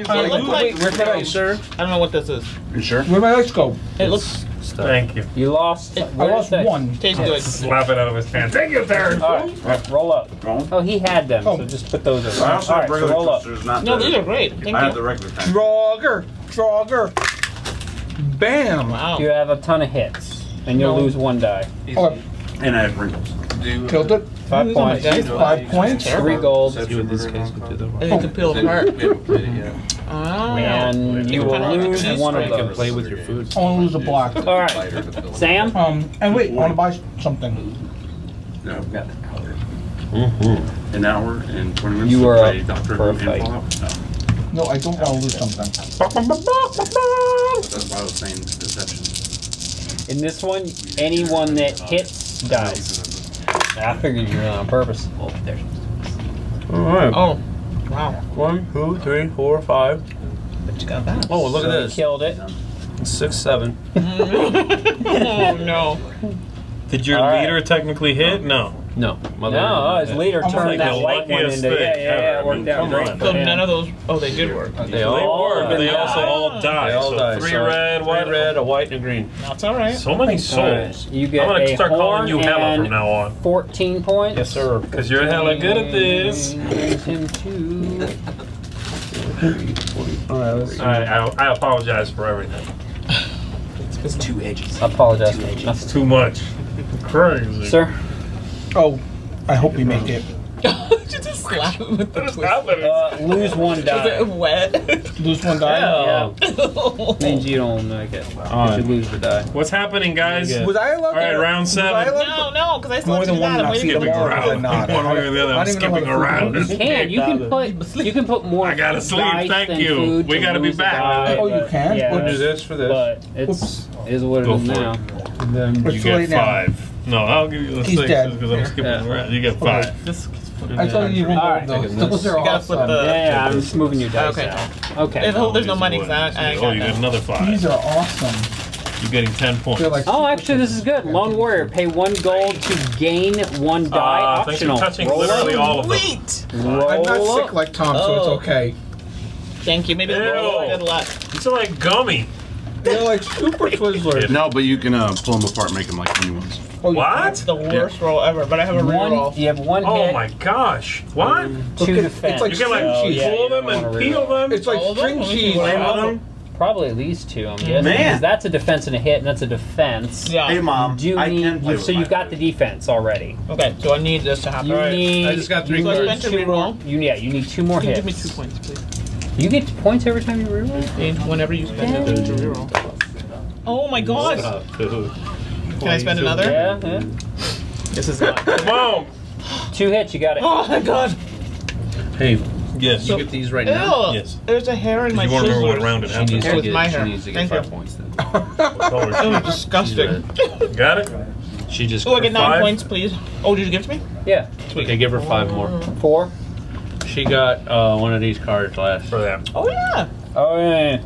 Speaker 5: Where can I,
Speaker 7: sir?
Speaker 6: I don't know what this is.
Speaker 1: You sure?
Speaker 5: Where my legs go?
Speaker 6: It looks. Stuck.
Speaker 3: Thank you.
Speaker 2: You lost.
Speaker 6: It,
Speaker 5: I lost one.
Speaker 6: Tastes good.
Speaker 3: Slap it out of his hand. Thank you, Terrence.
Speaker 2: All. right. Roll up.
Speaker 1: Roll.
Speaker 2: Oh, he had them,
Speaker 5: oh.
Speaker 2: so just put those. In.
Speaker 1: I also
Speaker 2: All
Speaker 1: right,
Speaker 2: so roll up.
Speaker 1: Not
Speaker 6: no, these are great. Thank
Speaker 1: I
Speaker 6: you.
Speaker 1: have the regular kind.
Speaker 5: Draugr. Draugr. Bam.
Speaker 6: Wow.
Speaker 2: You have a ton of hits, and you'll
Speaker 5: No.
Speaker 2: lose one die.
Speaker 5: Oh,
Speaker 1: And I have wrinkles.
Speaker 5: killed it.
Speaker 2: Five
Speaker 6: These are my
Speaker 2: points.
Speaker 6: dice.
Speaker 5: Five points.
Speaker 2: Three gold,
Speaker 7: You in this case would do that.
Speaker 6: And you can peel them apart. Oh.
Speaker 2: and you will lose one of
Speaker 7: You can
Speaker 2: those.
Speaker 7: play with your food.
Speaker 5: I want to lose a block.
Speaker 2: All right, Sam.
Speaker 5: Um, and wait, I want to buy something.
Speaker 1: No, I've got that covered. An hour and 20 minutes
Speaker 2: You
Speaker 1: to
Speaker 2: are
Speaker 1: play
Speaker 2: up
Speaker 1: Doctor
Speaker 2: for a
Speaker 1: Who and
Speaker 2: fight.
Speaker 1: Fallout?
Speaker 5: No,
Speaker 1: No,
Speaker 5: I don't want to lose something.
Speaker 1: that's why I was saying deception.
Speaker 2: In this one, anyone that hits dies. I figured you were on purpose.
Speaker 13: Oh, there's.
Speaker 7: Alright.
Speaker 6: Oh. Wow.
Speaker 7: One, two, three, four, five.
Speaker 6: But you got that.
Speaker 7: Oh, look
Speaker 2: So
Speaker 7: at this.
Speaker 2: Killed it.
Speaker 7: Six, seven.
Speaker 6: oh no.
Speaker 3: Did your
Speaker 2: All right.
Speaker 3: leader technically hit? No.
Speaker 7: No. Mother
Speaker 2: No, his leader
Speaker 5: I'm
Speaker 2: turned
Speaker 3: like
Speaker 2: that
Speaker 3: the
Speaker 2: white one
Speaker 3: luckiest
Speaker 2: into yeah,
Speaker 3: thing
Speaker 2: yeah, yeah.
Speaker 3: ever.
Speaker 2: It worked out
Speaker 3: Come
Speaker 2: great.
Speaker 3: on.
Speaker 6: So none of those. Oh, they did work.
Speaker 7: They
Speaker 3: They
Speaker 7: all
Speaker 3: were, but they
Speaker 2: died.
Speaker 3: also all died.
Speaker 7: They all
Speaker 3: so
Speaker 7: died.
Speaker 3: Three
Speaker 7: So
Speaker 3: red,
Speaker 7: three
Speaker 3: one
Speaker 7: red, a white, and a green.
Speaker 6: That's all right.
Speaker 3: So many souls.
Speaker 2: Alright, You get
Speaker 3: I'm gonna
Speaker 2: a
Speaker 3: start calling you Hella
Speaker 2: and
Speaker 3: from now on.
Speaker 2: 14 points.
Speaker 7: Yes, sir.
Speaker 3: Because you're hella good at this.
Speaker 2: Brings him to. Alright.
Speaker 3: I, I, I apologize for everything.
Speaker 13: It's two edges.
Speaker 2: I apologize. for that.
Speaker 3: It's too much. Crazy.
Speaker 2: Sir,
Speaker 5: Oh, I hope you make it.
Speaker 6: you just slap him with the
Speaker 3: What is
Speaker 6: twist.
Speaker 3: happening?
Speaker 2: uh, lose one
Speaker 6: Is
Speaker 2: die.
Speaker 6: it wet?
Speaker 5: Lose one die.
Speaker 2: Yeah, means you don't make it.
Speaker 7: Alright.
Speaker 2: You lose the die.
Speaker 3: What's happening, guys?
Speaker 7: Yeah.
Speaker 5: Was I allowed
Speaker 3: All right,
Speaker 5: to?
Speaker 3: round
Speaker 5: was I
Speaker 3: seven.
Speaker 5: allowed
Speaker 6: no, no, because I still
Speaker 5: More
Speaker 6: have to
Speaker 5: than
Speaker 6: do
Speaker 5: one
Speaker 6: that. I'm waiting
Speaker 5: see
Speaker 6: for
Speaker 5: the
Speaker 6: the
Speaker 5: ball.
Speaker 3: around.
Speaker 5: not?
Speaker 3: One way or the other,
Speaker 5: I
Speaker 3: I'm
Speaker 5: don't even know
Speaker 3: skipping
Speaker 5: how to
Speaker 3: around.
Speaker 2: You can. You can put. You can put more.
Speaker 3: I gotta sleep,
Speaker 2: dice
Speaker 3: thank
Speaker 2: than
Speaker 3: you.
Speaker 2: food
Speaker 3: We
Speaker 2: to
Speaker 3: gotta be
Speaker 2: lose a
Speaker 3: back.
Speaker 2: die,
Speaker 5: Oh, you
Speaker 2: but-
Speaker 5: can?
Speaker 2: Yeah,
Speaker 7: We'll do this for this.
Speaker 2: but it's is what it
Speaker 3: Go
Speaker 2: is
Speaker 3: for it.
Speaker 2: now.
Speaker 7: And then
Speaker 5: It's
Speaker 3: You
Speaker 5: too
Speaker 3: get
Speaker 5: now.
Speaker 3: five. No, I'll give you the
Speaker 5: He's
Speaker 3: six
Speaker 5: dead.
Speaker 3: because I'm skipping
Speaker 2: Yeah.
Speaker 3: around. You get five.
Speaker 6: This
Speaker 5: I told you you won't
Speaker 2: Alright.
Speaker 5: those. Those are
Speaker 6: You gotta flip
Speaker 5: awesome.
Speaker 6: the-
Speaker 2: Yeah, yeah, I'm just moving your dice
Speaker 6: Okay.
Speaker 2: out. Okay.
Speaker 6: If- there's no
Speaker 3: These
Speaker 6: money,
Speaker 3: ones.
Speaker 6: 'cause I- I
Speaker 3: Oh,
Speaker 6: got
Speaker 3: you
Speaker 6: that.
Speaker 3: get another
Speaker 5: These are awesome.
Speaker 3: You're getting ten points.
Speaker 5: They're like
Speaker 2: Oh, actually, this is good. Lone Warrior, pay one gold to gain one die.
Speaker 3: Ah, thanks for
Speaker 2: optional.
Speaker 3: touching
Speaker 2: Roll
Speaker 3: literally
Speaker 2: up.
Speaker 3: all of them.
Speaker 6: Sweet.
Speaker 2: Roll
Speaker 5: I'm not
Speaker 2: up.
Speaker 5: sick like Tom, so
Speaker 6: Oh.
Speaker 5: it's okay.
Speaker 6: Thank you. Maybe the
Speaker 3: Ew.
Speaker 6: roll did a lot.
Speaker 3: These are like gummy.
Speaker 5: They're like super Twizzlers.
Speaker 1: No, but you can uh, pull them apart, make them like new ones.
Speaker 5: Oh,
Speaker 3: What?
Speaker 6: That's the worst roll ever, but I have a
Speaker 2: One,
Speaker 6: reroll.
Speaker 2: you have one
Speaker 3: Oh
Speaker 2: hit, Oh
Speaker 3: my gosh. What?
Speaker 2: two
Speaker 5: Okay,
Speaker 2: defense.
Speaker 5: it's like
Speaker 3: You can like
Speaker 2: So, yeah,
Speaker 3: pull
Speaker 2: you
Speaker 3: them and peel
Speaker 2: reroll.
Speaker 3: them?
Speaker 5: It's like
Speaker 6: All of them?
Speaker 5: string
Speaker 6: Let me see
Speaker 5: cheese.
Speaker 6: what I
Speaker 3: Some of
Speaker 6: have.
Speaker 3: them?
Speaker 2: Probably at least two, I'm guessing.
Speaker 1: Man.
Speaker 2: Because that's a defense and a hit, and that's a defense.
Speaker 6: Yeah.
Speaker 1: Hey, mom,
Speaker 2: Do you
Speaker 1: I
Speaker 2: need,
Speaker 1: can play
Speaker 2: you,
Speaker 1: with
Speaker 2: so you've got the defense already.
Speaker 6: Okay, so I need this to happen.
Speaker 2: You
Speaker 6: Alright.
Speaker 2: need.
Speaker 7: I just got three
Speaker 2: you
Speaker 7: cards.
Speaker 2: need
Speaker 6: So I spent a
Speaker 2: two more. You, yeah, you need two more
Speaker 6: you
Speaker 2: hits.
Speaker 6: give me two points, please?
Speaker 2: You get points every time you reroll.
Speaker 6: And whenever you spend it, it's reroll. Oh my god! Can I spend another?
Speaker 2: Yeah, yeah.
Speaker 6: This is not.
Speaker 3: Come on.
Speaker 2: Two hits, you got it.
Speaker 6: Oh my god!
Speaker 7: Hey,
Speaker 3: Yes.
Speaker 7: you get these right
Speaker 6: Ew!
Speaker 7: now.
Speaker 3: Yes.
Speaker 6: There's a hair in my
Speaker 3: You won't remember what
Speaker 6: scissors.
Speaker 3: round it
Speaker 7: She needs
Speaker 6: It
Speaker 7: to
Speaker 6: was
Speaker 7: get,
Speaker 6: my
Speaker 7: she needs to get
Speaker 6: Thank
Speaker 7: five
Speaker 6: you.
Speaker 7: points then.
Speaker 3: What color is
Speaker 6: Oh,
Speaker 3: she?
Speaker 6: disgusting.
Speaker 3: Got it?
Speaker 7: She just
Speaker 6: Oh, I get nine
Speaker 3: Five?
Speaker 6: points, please. Oh, did you give it to me?
Speaker 2: Yeah.
Speaker 7: Okay, give her five more.
Speaker 2: Four.
Speaker 7: She got uh, one of these cards last.
Speaker 3: For that.
Speaker 6: Oh yeah.
Speaker 2: Oh, yeah.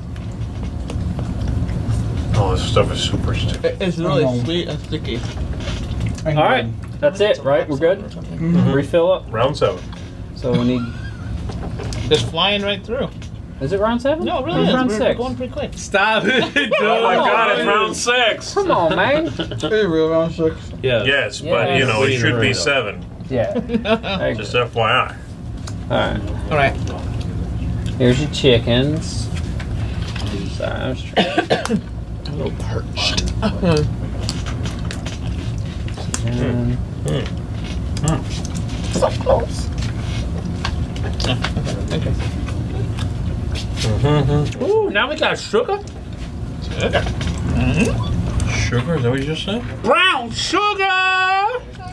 Speaker 3: Oh, this stuff is super sticky.
Speaker 6: It's really
Speaker 5: Oh.
Speaker 6: sweet and sticky.
Speaker 5: All
Speaker 2: All right. That's it, right? We're good? Mm-hmm. Refill up.
Speaker 3: Round seven.
Speaker 2: So we need.
Speaker 6: Just flying right through.
Speaker 2: Is it round seven?
Speaker 6: No, it really
Speaker 2: It's
Speaker 6: is.
Speaker 2: round
Speaker 6: We're
Speaker 2: six.
Speaker 6: going pretty quick.
Speaker 7: Stop it!
Speaker 3: Oh my god, it's round six.
Speaker 2: Come on, man.
Speaker 5: Hey, real round six.
Speaker 7: Yeah.
Speaker 3: Yes, but you know, it
Speaker 7: need
Speaker 3: should be
Speaker 7: up.
Speaker 3: seven.
Speaker 2: Yeah. There
Speaker 3: Just. FYI.
Speaker 2: All right.
Speaker 6: All right.
Speaker 2: Here's your chickens. Sorry, I was trying.
Speaker 6: A little perched.
Speaker 2: And
Speaker 6: so close. Thank you.
Speaker 7: Ooh, now we got sugar.
Speaker 3: Sugar, is that what you just said?
Speaker 7: Brown sugar.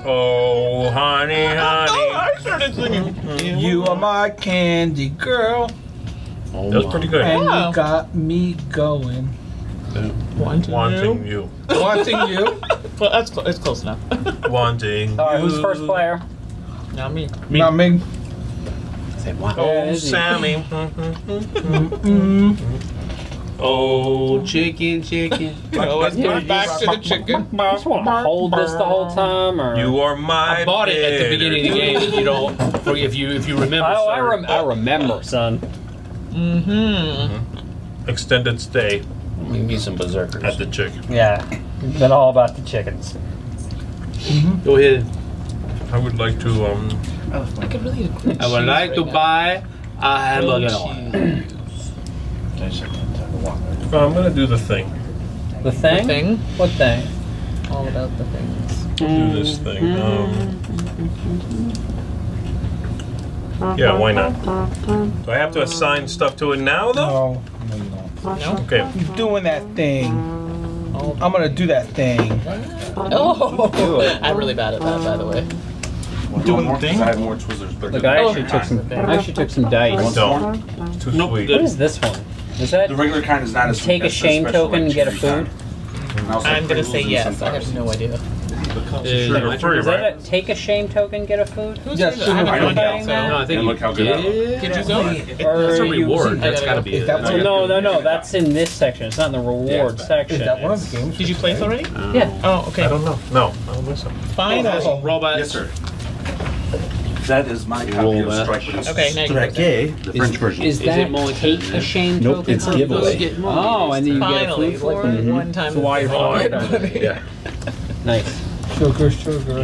Speaker 3: Oh, honey, honey.
Speaker 6: Oh,
Speaker 3: honey.
Speaker 6: I started singing. Mm-hmm.
Speaker 5: You are my candy girl, Oh,
Speaker 3: That was pretty good.
Speaker 5: and
Speaker 6: Wow.
Speaker 5: you got me going.
Speaker 6: Wanting,
Speaker 3: Wanting
Speaker 6: you.
Speaker 3: you.
Speaker 5: Wanting you.
Speaker 6: Well, that's cl- it's close enough.
Speaker 3: Wanting
Speaker 2: all right, who's first player?
Speaker 6: Not me.
Speaker 5: Not me.
Speaker 2: Yeah,
Speaker 3: Oh,
Speaker 2: is he?
Speaker 3: Sammy.
Speaker 7: Oh, chicken, chicken.
Speaker 6: Always get back to the chicken.
Speaker 2: just want to hold this the whole time, or
Speaker 3: You are my.
Speaker 7: I bought it at the beginning of the game. You don't. for- If you if you remember.
Speaker 2: Oh, I, rem- I remember, son.
Speaker 6: Mm-hmm.
Speaker 3: Extended stay
Speaker 7: We can be some berserkers.
Speaker 3: at the chicken.
Speaker 2: Yeah, been all about the chickens.
Speaker 7: Go ahead.
Speaker 3: I would like to um.
Speaker 6: I could really eat a grilled
Speaker 7: I would like
Speaker 6: right
Speaker 7: to
Speaker 6: now.
Speaker 7: buy a hamburger.
Speaker 3: Oh, I'm gonna do the thing.
Speaker 2: The thing?
Speaker 6: Thing.
Speaker 2: What thing?
Speaker 6: All about the things.
Speaker 3: Do this thing. Um. Yeah, why not? Do I have to assign stuff to it now, though?
Speaker 5: No, no, you
Speaker 3: Okay.
Speaker 5: You're doing that thing. I'm gonna do that thing.
Speaker 6: Oh, I'm really bad at that, by the way.
Speaker 5: Doing
Speaker 4: more,
Speaker 5: the thing?
Speaker 4: I have more Twizzlers, but
Speaker 2: Look, I oh. actually took some. I actually took some dice.
Speaker 3: Don't. Too
Speaker 7: Nope,
Speaker 3: sweet.
Speaker 2: What is this one? Is that
Speaker 4: the regular kind is not as
Speaker 2: take a shame token and get a food?
Speaker 6: I'm gonna say yes. I have no idea.
Speaker 7: Is
Speaker 3: Sugar
Speaker 7: that
Speaker 3: free,
Speaker 2: Is
Speaker 3: right?
Speaker 2: that a take a shame token, get a food?
Speaker 6: Who's
Speaker 5: Yes,
Speaker 6: doing that? I
Speaker 5: I
Speaker 6: haven't
Speaker 5: don't
Speaker 6: done
Speaker 5: think
Speaker 6: that,
Speaker 7: No, I
Speaker 6: so.
Speaker 7: think
Speaker 4: And
Speaker 7: you
Speaker 4: look how good I
Speaker 7: did.
Speaker 6: Did you go?
Speaker 7: That's a reward. That's gotta
Speaker 6: gotta
Speaker 7: be it.
Speaker 5: that
Speaker 7: That's
Speaker 5: one-
Speaker 7: gotta
Speaker 2: No, no, no. That's in this section. It's not in the reward
Speaker 7: Yeah.
Speaker 2: section.
Speaker 5: Is that one of the games?
Speaker 6: Did you play this already?
Speaker 2: Yeah.
Speaker 6: Oh, okay.
Speaker 3: I don't know. No, I don't think so.
Speaker 6: Fine.
Speaker 5: Oh,
Speaker 7: Robots.
Speaker 4: Yes, sir. That is my copy
Speaker 7: Roll
Speaker 4: of
Speaker 7: that.
Speaker 4: Strike,
Speaker 6: Okay, now you
Speaker 4: Strike, the French version.
Speaker 2: Is
Speaker 7: Is
Speaker 2: that
Speaker 7: it
Speaker 2: take a shame
Speaker 1: Nope,
Speaker 2: token?
Speaker 1: it's
Speaker 2: for
Speaker 1: giveaway.
Speaker 2: Oh, and then you get a
Speaker 6: Finally,
Speaker 2: food for
Speaker 6: like
Speaker 2: it. Mm-hmm.
Speaker 6: one time.
Speaker 2: So while you're fine,
Speaker 6: buddy.
Speaker 3: Yeah.
Speaker 2: Nice.
Speaker 5: Sugar, sugar.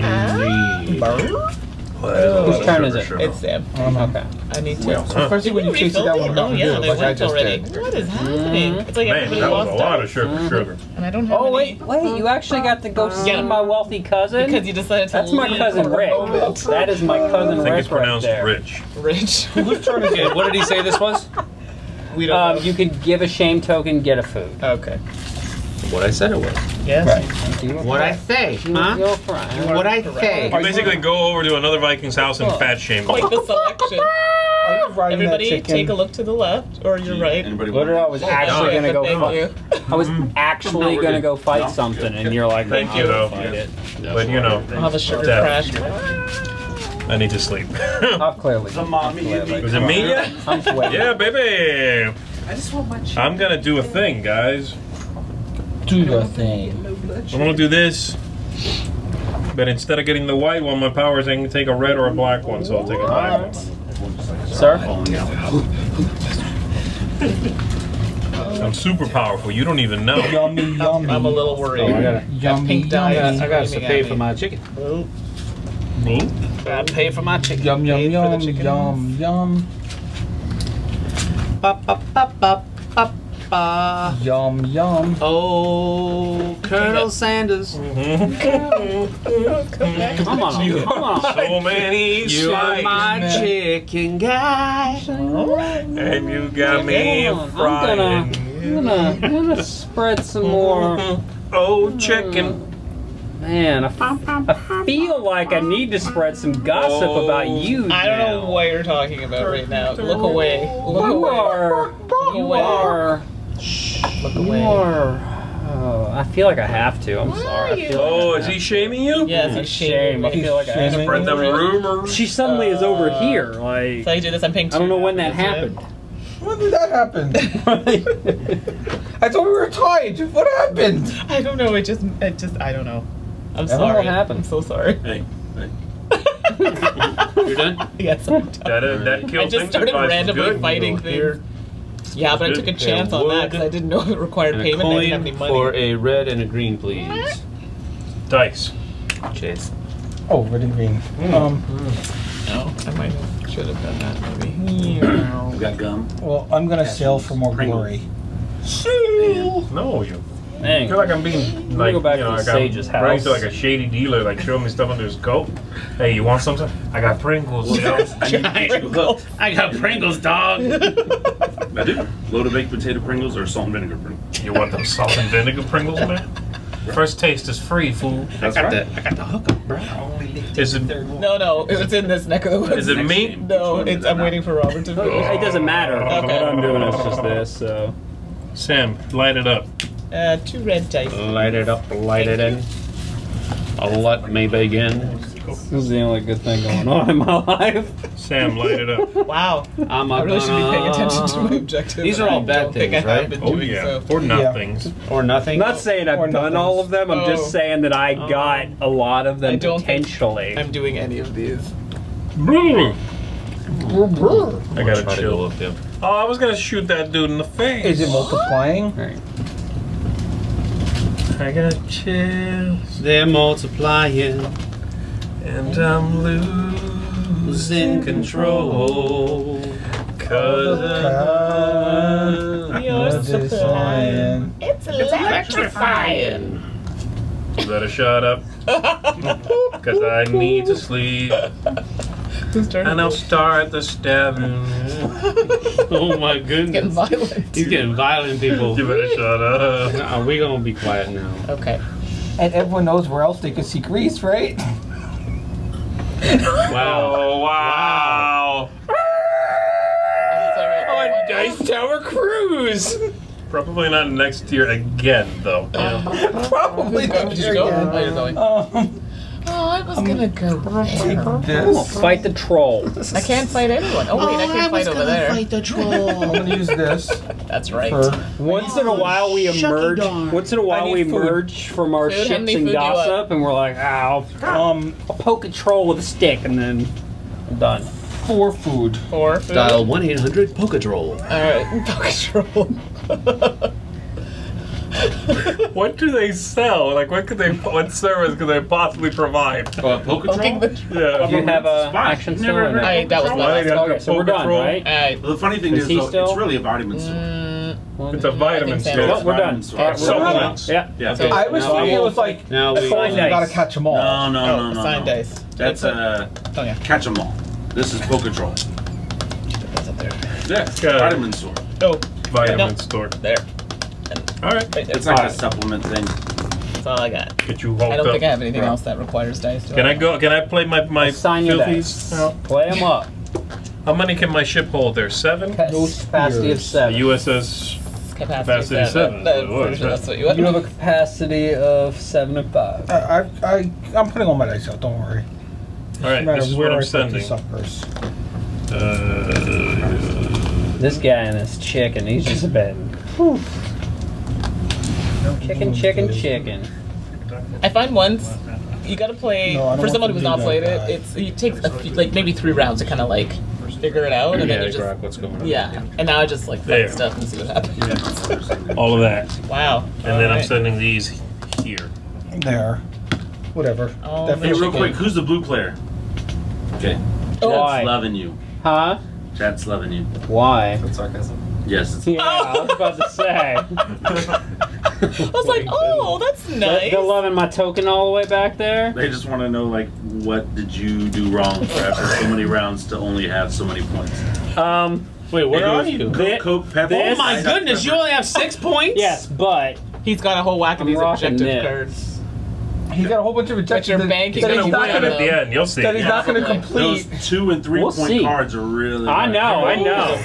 Speaker 2: Whose turn is it?
Speaker 6: It's Sam.
Speaker 2: Okay.
Speaker 6: I need to.
Speaker 4: Well,
Speaker 5: Especially when you chase it down with
Speaker 6: Oh yeah,
Speaker 5: Dew,
Speaker 6: they
Speaker 5: like I
Speaker 6: went
Speaker 5: just
Speaker 6: already.
Speaker 5: did.
Speaker 6: What is happening? It's like
Speaker 3: Man,
Speaker 6: everybody
Speaker 3: that was
Speaker 6: lost
Speaker 3: a lot
Speaker 6: out.
Speaker 3: of sugar. Sugar.
Speaker 6: And I don't have
Speaker 2: Oh
Speaker 6: any
Speaker 2: wait, wait! You actually got to go see
Speaker 6: Yeah.
Speaker 2: my wealthy cousin.
Speaker 6: because you decided to
Speaker 2: That's my
Speaker 6: leave
Speaker 2: cousin
Speaker 6: for the
Speaker 2: Rick.
Speaker 6: moment.
Speaker 2: That is my cousin
Speaker 3: I think
Speaker 2: Rick
Speaker 3: it's
Speaker 2: right
Speaker 3: pronounced
Speaker 2: there.
Speaker 3: rich.
Speaker 6: Rich.
Speaker 5: Whose turn is it?
Speaker 7: what did he say this was?
Speaker 6: we don't.
Speaker 2: Um,
Speaker 6: know.
Speaker 2: you could give a shame token, get a food.
Speaker 6: Okay.
Speaker 7: What I said it was.
Speaker 6: Yes.
Speaker 7: What I say, huh?
Speaker 2: Go for it.
Speaker 7: What I say.
Speaker 3: You basically go over to another Viking's house and fat shame them.
Speaker 6: Like the selection.
Speaker 5: Are you riding that
Speaker 6: Everybody, take a look to the left or your right.
Speaker 4: Anybody
Speaker 2: Literally, I
Speaker 4: want
Speaker 2: was
Speaker 6: Oh,
Speaker 2: actually gonna go
Speaker 6: thank
Speaker 2: fight.
Speaker 6: you.
Speaker 2: I was mm-hmm.
Speaker 4: actually
Speaker 2: gonna go fight
Speaker 4: No?
Speaker 2: something, and you're like,
Speaker 3: Thank you, though.
Speaker 2: Fight.
Speaker 3: But you know,
Speaker 6: I'll have a sugar
Speaker 3: Death.
Speaker 6: crash.
Speaker 3: I need to sleep.
Speaker 2: I'll clearly.
Speaker 4: The mommy
Speaker 2: Clearly.
Speaker 3: Was it me yet?
Speaker 2: I'm sweating.
Speaker 3: Yeah, baby.
Speaker 11: I just want my.
Speaker 3: I'm gonna do a thing, guys.
Speaker 5: Do the thing.
Speaker 3: I'm gonna do this. But instead of getting the white one, my powers I can take a red or a black one, so I'll take a black one.
Speaker 2: Sir,
Speaker 3: I'm super powerful. You don't even know.
Speaker 5: Yummy, yummy.
Speaker 6: I'm a little worried.
Speaker 7: Oh, I gotta,
Speaker 5: Yummy,
Speaker 6: pink dye.
Speaker 5: yummy.
Speaker 7: I gotta pay for my chicken.
Speaker 3: Me?
Speaker 7: Gotta pay for my chicken.
Speaker 5: Yum, yum,
Speaker 6: Paid
Speaker 5: yum,
Speaker 6: chickens.
Speaker 5: yum, yum.
Speaker 7: Ba, ba, ba, ba, ba, ba.
Speaker 5: Yum, yum.
Speaker 7: Oh, Colonel Sanders. Come on, come on.
Speaker 3: So many
Speaker 7: You are my
Speaker 3: slices,
Speaker 7: chicken guy.
Speaker 3: and you got me
Speaker 2: Hold on, I'm
Speaker 3: frying.
Speaker 2: I'm gonna, I'm gonna spread some more. Mm-hmm.
Speaker 3: Oh, chicken. Mm.
Speaker 2: Man, I, I feel like I need to spread some gossip oh. about you.
Speaker 6: I don't know what you're talking about right now. Look away. Look
Speaker 2: You
Speaker 6: away.
Speaker 2: are.
Speaker 6: Look
Speaker 2: You
Speaker 6: away.
Speaker 2: are.
Speaker 6: Look
Speaker 2: You
Speaker 6: away.
Speaker 2: are. Oh, I feel like I have to. I'm sorry. I feel like
Speaker 3: Oh,
Speaker 2: I
Speaker 3: is
Speaker 2: have
Speaker 3: he shaming you?
Speaker 6: Yes,
Speaker 2: to.
Speaker 6: he's
Speaker 2: shame. I
Speaker 6: shaming me.
Speaker 2: feel like I have to.
Speaker 3: Spread them rumors.
Speaker 2: She suddenly is over here. Like
Speaker 6: So I do this. I'm paying.
Speaker 2: I don't know when that
Speaker 6: after this,
Speaker 2: happened.
Speaker 5: When did that happen? I thought we were tied. What happened?
Speaker 6: right? I don't know. It just. It just. I don't know. I'm
Speaker 2: don't know
Speaker 6: sorry.
Speaker 2: what happened.
Speaker 6: I'm so sorry.
Speaker 4: Hey, hey.
Speaker 7: You're done?
Speaker 6: yes, I'm done.
Speaker 3: That, uh, that kill
Speaker 6: I just
Speaker 3: things
Speaker 6: started
Speaker 3: advice was
Speaker 6: randomly
Speaker 3: good.
Speaker 6: fighting
Speaker 3: You know,
Speaker 6: things. Yeah, but I took a
Speaker 3: Good.
Speaker 6: chance on that because I didn't know it required
Speaker 7: And a
Speaker 6: payment. and I didn't have any money.
Speaker 7: for a red and a green, please.
Speaker 3: Dice.
Speaker 7: Chase.
Speaker 5: Oh, red and green. Um,
Speaker 6: No, I might have should have done that maybe. Yeah.
Speaker 4: We got gum.
Speaker 5: well, I'm gonna sail for more
Speaker 4: Pringle.
Speaker 5: glory.
Speaker 3: No, you. I feel like I'm being like,
Speaker 2: go back
Speaker 3: you know,
Speaker 2: to the
Speaker 3: like I'm
Speaker 2: sage's
Speaker 3: running
Speaker 2: house.
Speaker 3: to like a shady dealer, like showing me stuff under his coat. Hey, you want something? I got Pringles. you know?
Speaker 4: I need to get you hooked.
Speaker 7: I got Pringles, dog.
Speaker 4: I do. Loaded baked potato Pringles or salt and vinegar Pringles.
Speaker 3: you want them salt and vinegar Pringles, man? First taste is free, fool.
Speaker 4: That's
Speaker 7: I got
Speaker 4: right.
Speaker 7: the I got the hookup, bro.
Speaker 3: Is it
Speaker 6: No, no, it's in this neck of the woods.
Speaker 3: is it me?
Speaker 6: No, it's. I'm waiting for Robert to. Oh.
Speaker 2: It doesn't matter.
Speaker 6: Okay.
Speaker 2: What I'm doing is just this. So
Speaker 3: Sam, light it up.
Speaker 6: Uh, two red dice.
Speaker 7: Light it up, light it in. I'll let me begin.
Speaker 2: This is the only good thing going on in my life.
Speaker 3: Sam, light it up.
Speaker 6: Wow.
Speaker 7: I'm
Speaker 6: I
Speaker 7: a
Speaker 6: really should be paying attention to my
Speaker 7: gonna-
Speaker 6: objective.
Speaker 7: These are all bad things, right?
Speaker 3: Oh yeah,
Speaker 6: so.
Speaker 3: or not
Speaker 5: Yeah.
Speaker 7: Or nothing.
Speaker 2: I'm not saying I've
Speaker 5: Or
Speaker 2: done
Speaker 5: nothings.
Speaker 2: all of them. I'm
Speaker 6: Oh.
Speaker 2: just saying that I got a lot of
Speaker 6: I
Speaker 2: them
Speaker 6: don't think
Speaker 2: potentially.
Speaker 6: I'm doing any of these.
Speaker 3: Brr. I gotta chill.
Speaker 7: go up there.
Speaker 3: Oh, I was gonna shoot that dude in the face.
Speaker 5: Is it multiplying?
Speaker 2: Right.
Speaker 3: I gotta chill,
Speaker 7: They're multiplying,
Speaker 3: and I'm
Speaker 7: losing control.
Speaker 3: Cause I'm
Speaker 5: Multiplying.
Speaker 6: It's electrifying.
Speaker 3: You a shut up. Cause I need to sleep.
Speaker 6: Who's turn?
Speaker 3: And I'll start the stabbing.
Speaker 7: Oh my goodness.
Speaker 6: Getting
Speaker 7: goodness.
Speaker 6: violent.
Speaker 7: He's getting violent, people.
Speaker 3: You better shut up.
Speaker 7: Nah, we gonna be quiet now.
Speaker 6: Okay.
Speaker 5: And everyone knows where else they can see Grease, right?
Speaker 7: Wow.
Speaker 3: Oh wow.
Speaker 6: Oh,
Speaker 2: Dice Tower Cruise.
Speaker 3: Probably not next year again, though.
Speaker 5: Probably
Speaker 6: Did you go?
Speaker 5: again.
Speaker 6: Oh, you're going.
Speaker 5: Um,
Speaker 6: Oh, I was gonna go
Speaker 5: take
Speaker 6: there.
Speaker 5: this.
Speaker 2: Fight the troll.
Speaker 6: I can't fight anyone. Oh wait, I can fight over there.
Speaker 11: fight the troll.
Speaker 5: I'm gonna use this
Speaker 6: That's right.
Speaker 5: for.
Speaker 2: Once in a while we
Speaker 11: Shucky
Speaker 2: emerge.
Speaker 11: darn.
Speaker 2: Once in a while
Speaker 5: need
Speaker 2: we
Speaker 5: food.
Speaker 2: emerge from our
Speaker 6: Food? How
Speaker 2: ships
Speaker 6: many
Speaker 2: and
Speaker 6: food do you want?
Speaker 2: gossip, and we're like, "Ow, um, I'll poke a troll with a stick," and then I'm done.
Speaker 5: For food.
Speaker 6: Four. Food.
Speaker 7: Dial 1 800 Poketroll.
Speaker 6: All right. Control.
Speaker 3: What do they sell? Like, what could they? What service could they possibly provide?
Speaker 4: Oh, Poke
Speaker 6: Poking the.
Speaker 3: Yeah.
Speaker 2: Do you have a
Speaker 4: Fine.
Speaker 2: action
Speaker 4: You've
Speaker 2: still?
Speaker 4: never
Speaker 2: or no?
Speaker 6: I, that was my last
Speaker 3: they have
Speaker 6: one.
Speaker 2: Okay, so we're done,
Speaker 3: Poketroll?
Speaker 2: right?
Speaker 6: Alright.
Speaker 4: Well, the funny thing
Speaker 2: Is
Speaker 4: is, though,
Speaker 2: still?
Speaker 4: it's really a vitamin store.
Speaker 6: Mm,
Speaker 3: It's a vitamin store.
Speaker 2: No, we're done.
Speaker 4: Vitamin
Speaker 2: All right, we're done.
Speaker 3: Supplements.
Speaker 2: Yeah.
Speaker 4: Yeah.
Speaker 6: Okay.
Speaker 5: I was
Speaker 2: Now
Speaker 5: thinking it was like
Speaker 7: Now we.
Speaker 2: Fine.
Speaker 5: you
Speaker 2: dice.
Speaker 5: gotta catch them all.
Speaker 4: No, no,
Speaker 6: oh,
Speaker 4: no, no.
Speaker 6: assigned
Speaker 4: no.
Speaker 6: dice.
Speaker 4: That's uh,
Speaker 6: Oh yeah.
Speaker 4: catch 'em all. This is Poketrol.
Speaker 6: That's up there.
Speaker 4: Yeah,
Speaker 3: Good.
Speaker 4: vitamin store.
Speaker 6: Oh,
Speaker 3: Vitamin
Speaker 6: No.
Speaker 3: store.
Speaker 6: there.
Speaker 3: All right.
Speaker 6: Right.
Speaker 4: It's like a supplement thing.
Speaker 6: That's all I got.
Speaker 3: Get you
Speaker 6: I don't
Speaker 3: up.
Speaker 6: think I have anything else that requires dice. do
Speaker 3: Can I go? Can I play my my
Speaker 2: Assign your
Speaker 3: filthies?
Speaker 2: dice.
Speaker 3: No.
Speaker 2: Play them up.
Speaker 3: How many can my ship hold there? Seven.
Speaker 2: No capacity of
Speaker 3: The
Speaker 2: seven.
Speaker 3: USS.
Speaker 6: Capacity,
Speaker 3: Capacity seven.
Speaker 6: No,
Speaker 3: What
Speaker 6: pretty
Speaker 3: is
Speaker 6: that's what you.
Speaker 2: You have a capacity of seven and five.
Speaker 5: I, I, I, I'm putting all my dice out. Don't worry.
Speaker 3: All right.
Speaker 5: No matter
Speaker 3: This is
Speaker 5: where
Speaker 3: what I'm
Speaker 5: put
Speaker 3: sending.
Speaker 5: the suckers.
Speaker 3: Uh,
Speaker 2: This guy and his chicken, he's just been. whew. Chicken, chicken, chicken.
Speaker 6: I find once you gotta play
Speaker 5: No,
Speaker 6: for
Speaker 5: want
Speaker 6: someone who's not played it. It's it takes a few, like maybe three rounds to kind of like figure it out, and
Speaker 7: Yeah,
Speaker 6: then you
Speaker 7: grab
Speaker 6: just
Speaker 7: what's going on.
Speaker 6: yeah. And now I just like
Speaker 3: There.
Speaker 6: stuff and see what happens.
Speaker 3: all of that,
Speaker 6: Wow.
Speaker 3: and then I'm sending these here.
Speaker 5: There. Whatever.
Speaker 6: Oh,
Speaker 4: Hey, real
Speaker 5: good.
Speaker 4: quick, who's the blue player? Okay.
Speaker 6: Oh.
Speaker 2: Why?
Speaker 4: Loving you.
Speaker 2: Huh?
Speaker 4: Chat's loving you.
Speaker 2: Why?
Speaker 4: sarcasm Yes. It's,
Speaker 2: Yeah, I was about to say.
Speaker 6: I was like, oh, that's nice.
Speaker 2: they're loving my token all the way back there.
Speaker 4: they just want to know, like, what did you do wrong for after so many rounds to only have so many points?
Speaker 2: Um,
Speaker 7: Wait, where
Speaker 4: It
Speaker 7: are you?
Speaker 4: Coke, Coke, Pepsi.
Speaker 2: this-
Speaker 7: Oh my goodness, you only have six points?
Speaker 2: yes, but
Speaker 6: He's got a whole whack of
Speaker 2: I'm
Speaker 6: these objective
Speaker 2: this.
Speaker 6: cards.
Speaker 5: He's got a whole bunch of
Speaker 6: But
Speaker 5: objectives
Speaker 6: you're
Speaker 5: that,
Speaker 6: banking
Speaker 5: that
Speaker 6: on
Speaker 5: he's
Speaker 3: Gonna
Speaker 5: not
Speaker 3: win at
Speaker 5: gonna
Speaker 3: the end. You'll see.
Speaker 5: that he's not gonna complete.
Speaker 4: Those two and 3
Speaker 2: We'll
Speaker 4: point
Speaker 2: see.
Speaker 4: cards are really.
Speaker 2: I
Speaker 4: like-
Speaker 2: know, I know.